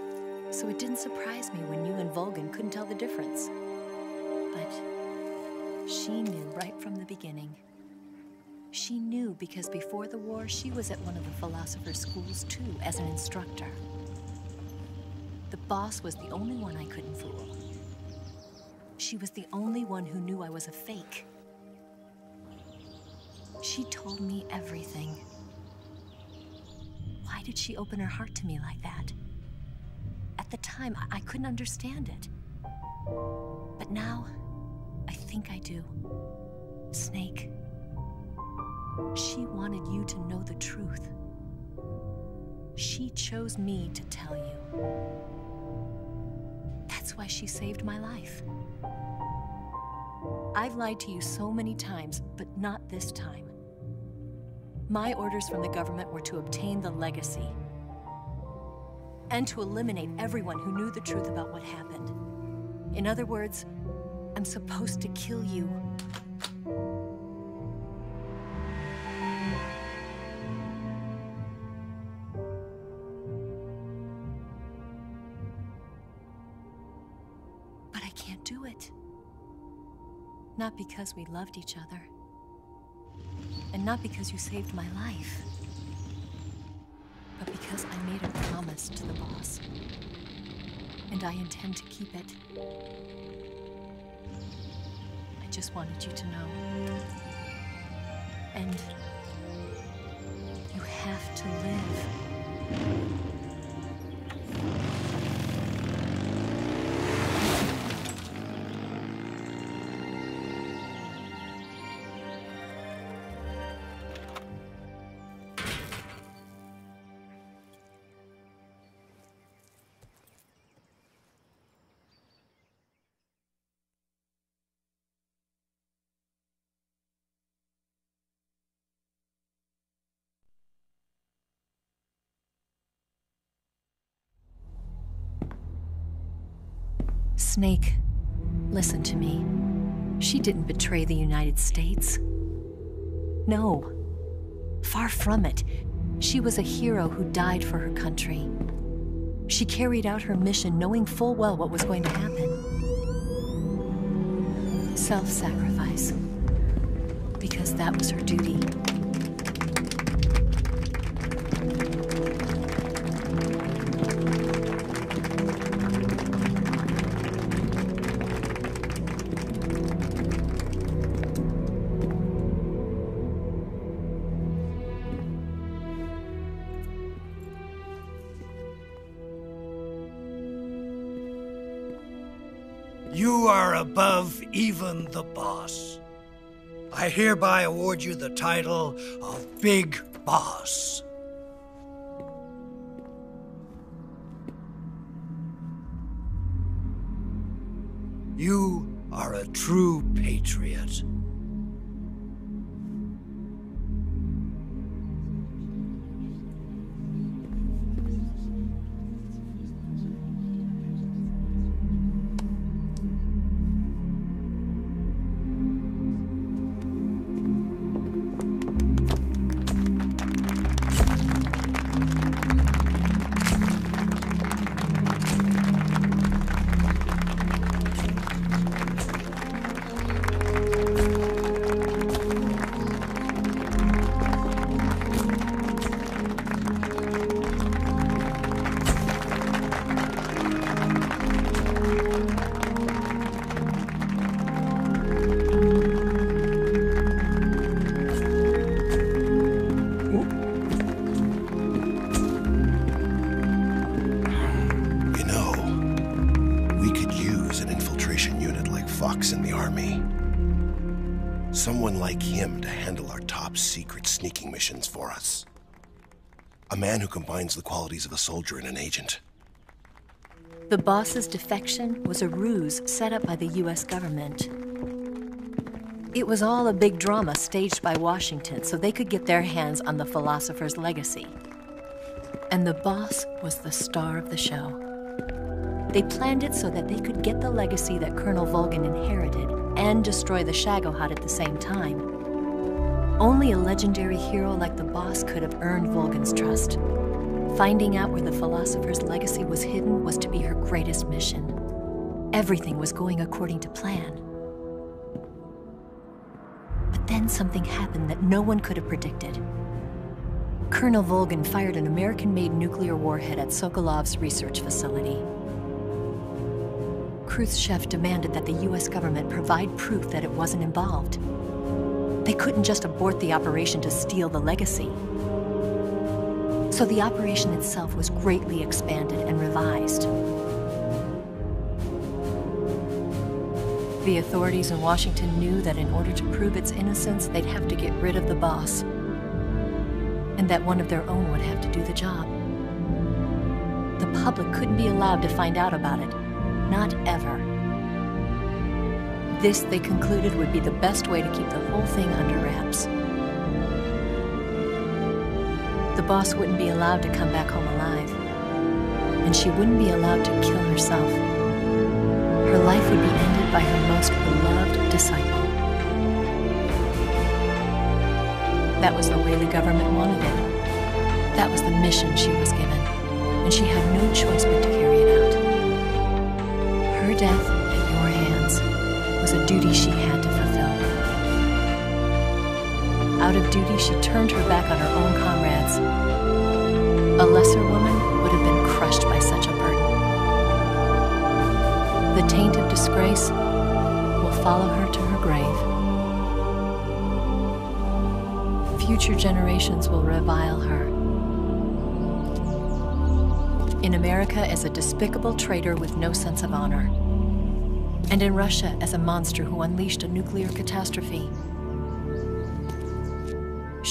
So it didn't surprise me when you and Volgin couldn't tell the difference. But she knew right from the beginning. She knew because before the war, she was at one of the philosopher's schools too, as an instructor. The boss was the only one I couldn't fool. She was the only one who knew I was a fake. She told me everything. Why did she open her heart to me like that? At the time, I, I couldn't understand it. But now, I think I do. Snake. She wanted you to know the truth. She chose me to tell you. That's why she saved my life. I've lied to you so many times, but not this time. My orders from the government were to obtain the legacy and to eliminate everyone who knew the truth about what happened. In other words, I'm supposed to kill you. But I can't do it. Not because we loved each other. And not because you saved my life. Because I made a promise to the boss. And I intend to keep it. I just wanted you to know. And you have to live. Snake, listen to me. She didn't betray the United States. No. Far from it. She was a hero who died for her country. She carried out her mission knowing full well what was going to happen. Self sacrifice. Because that was her duty. I hereby award you the title of Big Boss. You are a true patriot. Qualities of a soldier and an agent. The boss's defection was a ruse set up by the US government. It was all a big drama staged by Washington so they could get their hands on the philosopher's legacy. And the boss was the star of the show. They planned it so that they could get the legacy that Colonel Volgin inherited and destroy the Shagohod at the same time. Only a legendary hero like the boss could have earned Volgin's trust. Finding out where the philosopher's legacy was hidden was to be her greatest mission. Everything was going according to plan. But then something happened that no one could have predicted. Colonel Volgin fired an American made nuclear warhead at Sokolov's research facility. Khrushchev demanded that the US government provide proof that it wasn't involved. They couldn't just abort the operation to steal the legacy. So the operation itself was greatly expanded and revised. The authorities in Washington knew that in order to prove its innocence, they'd have to get rid of the boss. And that one of their own would have to do the job. The public couldn't be allowed to find out about it. Not ever. This, they concluded, would be the best way to keep the whole thing under wraps. The boss wouldn't be allowed to come back home alive. And she wouldn't be allowed to kill herself. Her life would be ended by her most beloved disciple. That was the way the government wanted it. That was the mission she was given. And she had no choice but to carry it out. Her death at your hands. Was a duty she had Out of duty, she turned her back on her own comrades. A lesser woman would have been crushed by such a burden. The taint of disgrace will follow her to her grave. Future generations will revile her. In America as a despicable traitor with no sense of honor. And in Russia as a monster who unleashed a nuclear catastrophe.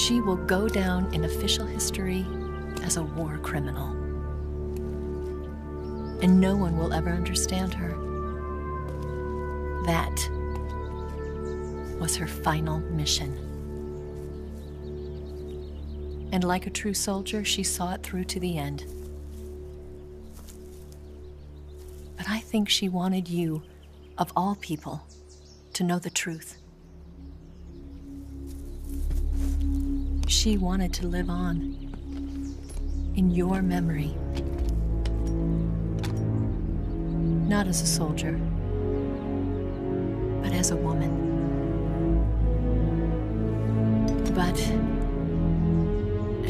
She will go down in official history as a war criminal. And no one will ever understand her. That was her final mission. And like a true soldier, she saw it through to the end. But I think she wanted you, of all people, to know the truth. She wanted to live on in your memory. Not as a soldier, but as a woman. But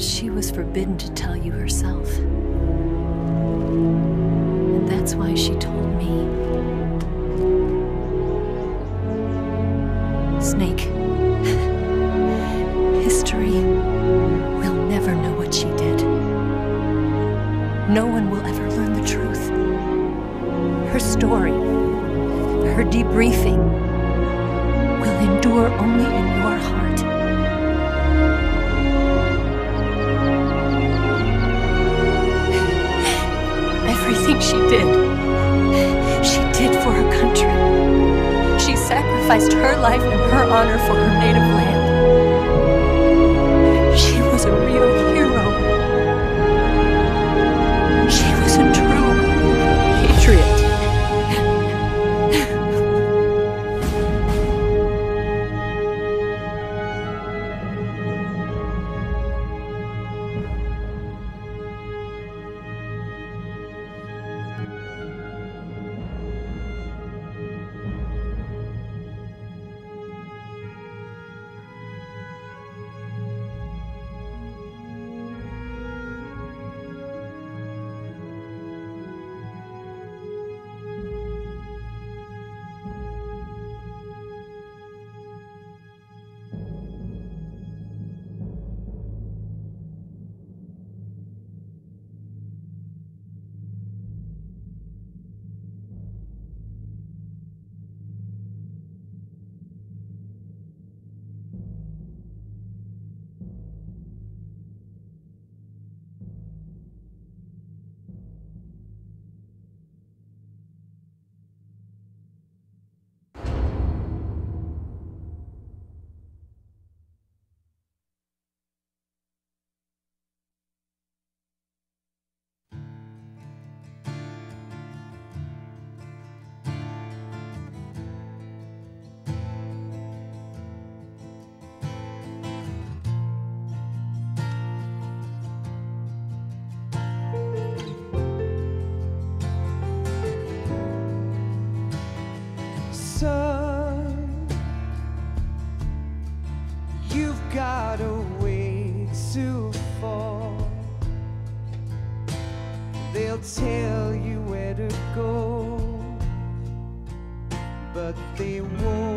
she was forbidden to tell you herself. And that's why she told me. Life and her honor for her native land. Tell you where to go, but they won't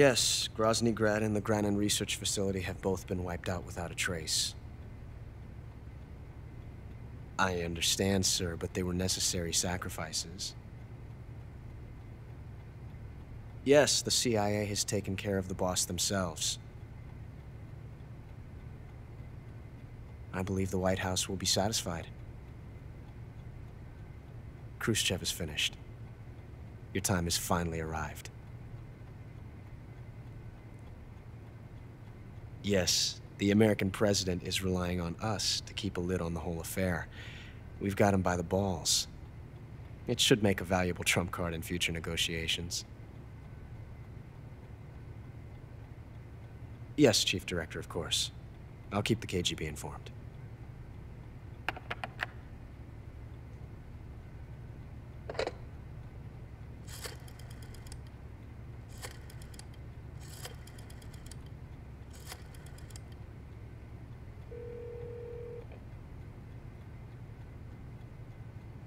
Yes, Groznyj Grad and the Granin Research Facility have both been wiped out without a trace. I understand, sir, but they were necessary sacrifices. Yes, the CIA has taken care of the boss themselves. I believe the White House will be satisfied. Khrushchev is finished. Your time has finally arrived. Yes, the American president is relying on us to keep a lid on the whole affair. We've got him by the balls. It should make a valuable trump card in future negotiations. Yes, Chief Director, of course. I'll keep the KGB informed.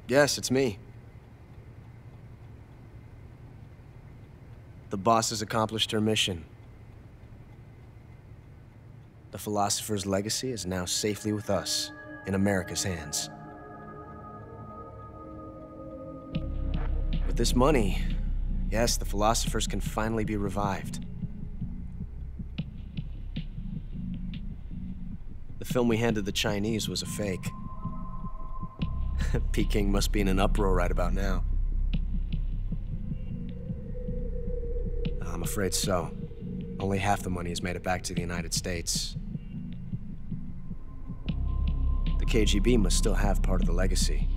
Yes, it's me. The boss has accomplished her mission. The philosopher's legacy is now safely with us, in America's hands. With this money, yes, the philosophers can finally be revived. The film we handed the Chinese was a fake. Peking must be in an uproar right about now. Uh, I'm afraid so. Only half the money has made it back to the United States. The KGB must still have part of the legacy.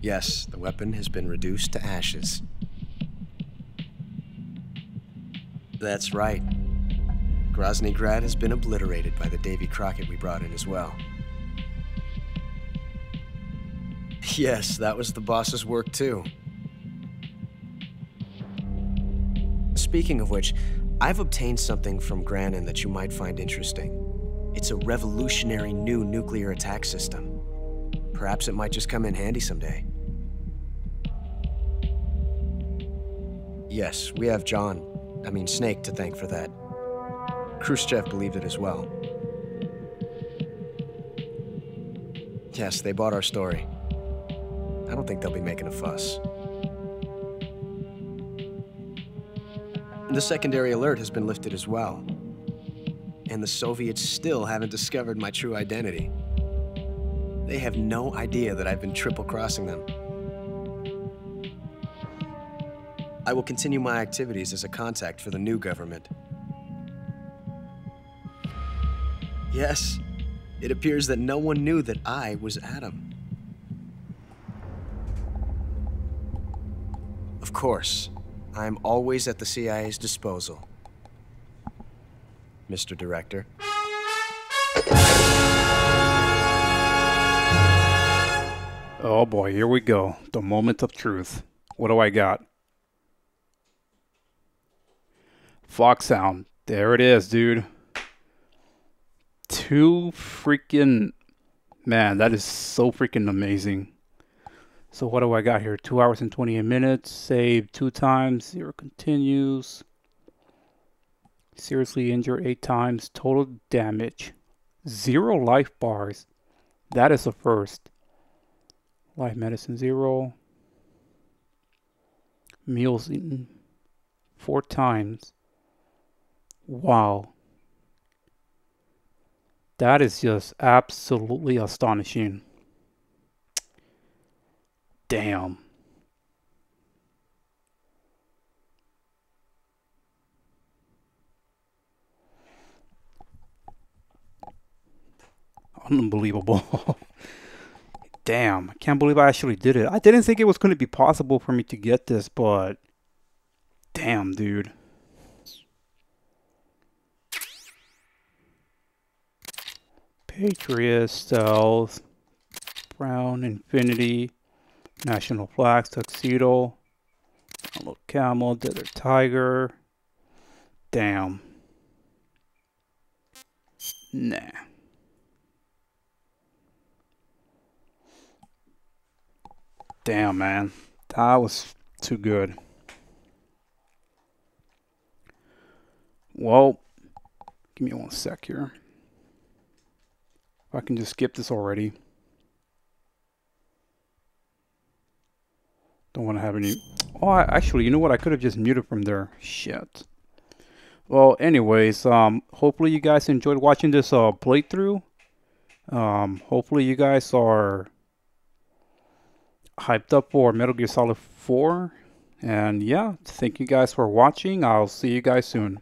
Yes, the weapon has been reduced to ashes. That's right. Groznyj Grad has been obliterated by the Davy Crockett we brought in as well. Yes, that was the boss's work too. Speaking of which, I've obtained something from Granin that you might find interesting. It's a revolutionary new nuclear attack system. Perhaps it might just come in handy someday. Yes, we have John, I mean Snake, to thank for that. Khrushchev believed it as well. Yes, they bought our story. I don't think they'll be making a fuss. The secondary alert has been lifted as well. And the Soviets still haven't discovered my true identity. They have no idea that I've been triple-crossing them. I will continue my activities as a contact for the new government. Yes, it appears that no one knew that I was Adam. Of course, I am always at the CIA's disposal. Mr. Director. Oh boy, here we go. The moment of truth. What do I got? Foxhound. There it is, dude. Two freaking. Man, that is so freaking amazing. So what do I got here? Two hours and 28 minutes. Save two times. Zero continues. Seriously injured eight times. Total damage. Zero life bars. That is a first. Life medicine zero. Meals eaten four times. Wow. That is just absolutely astonishing. Damn. Unbelievable. Damn, I can't believe I actually did it. I didn't think it was going to be possible for me to get this, but damn, dude. Patriot, Stealth, Brown, Infinity, National flags, tuxedo, little camel, desert tiger. Damn. Nah. Damn, man. That was too good. Well, give me one sec here. If I can just skip this already. Don't want to have any... Oh, I, actually, you know what? I could have just muted from there. Shit. Well, anyways, um, hopefully you guys enjoyed watching this uh, playthrough. Um, hopefully you guys are hyped up for Metal Gear Solid 4. And yeah, thank you guys for watching. I'll see you guys soon.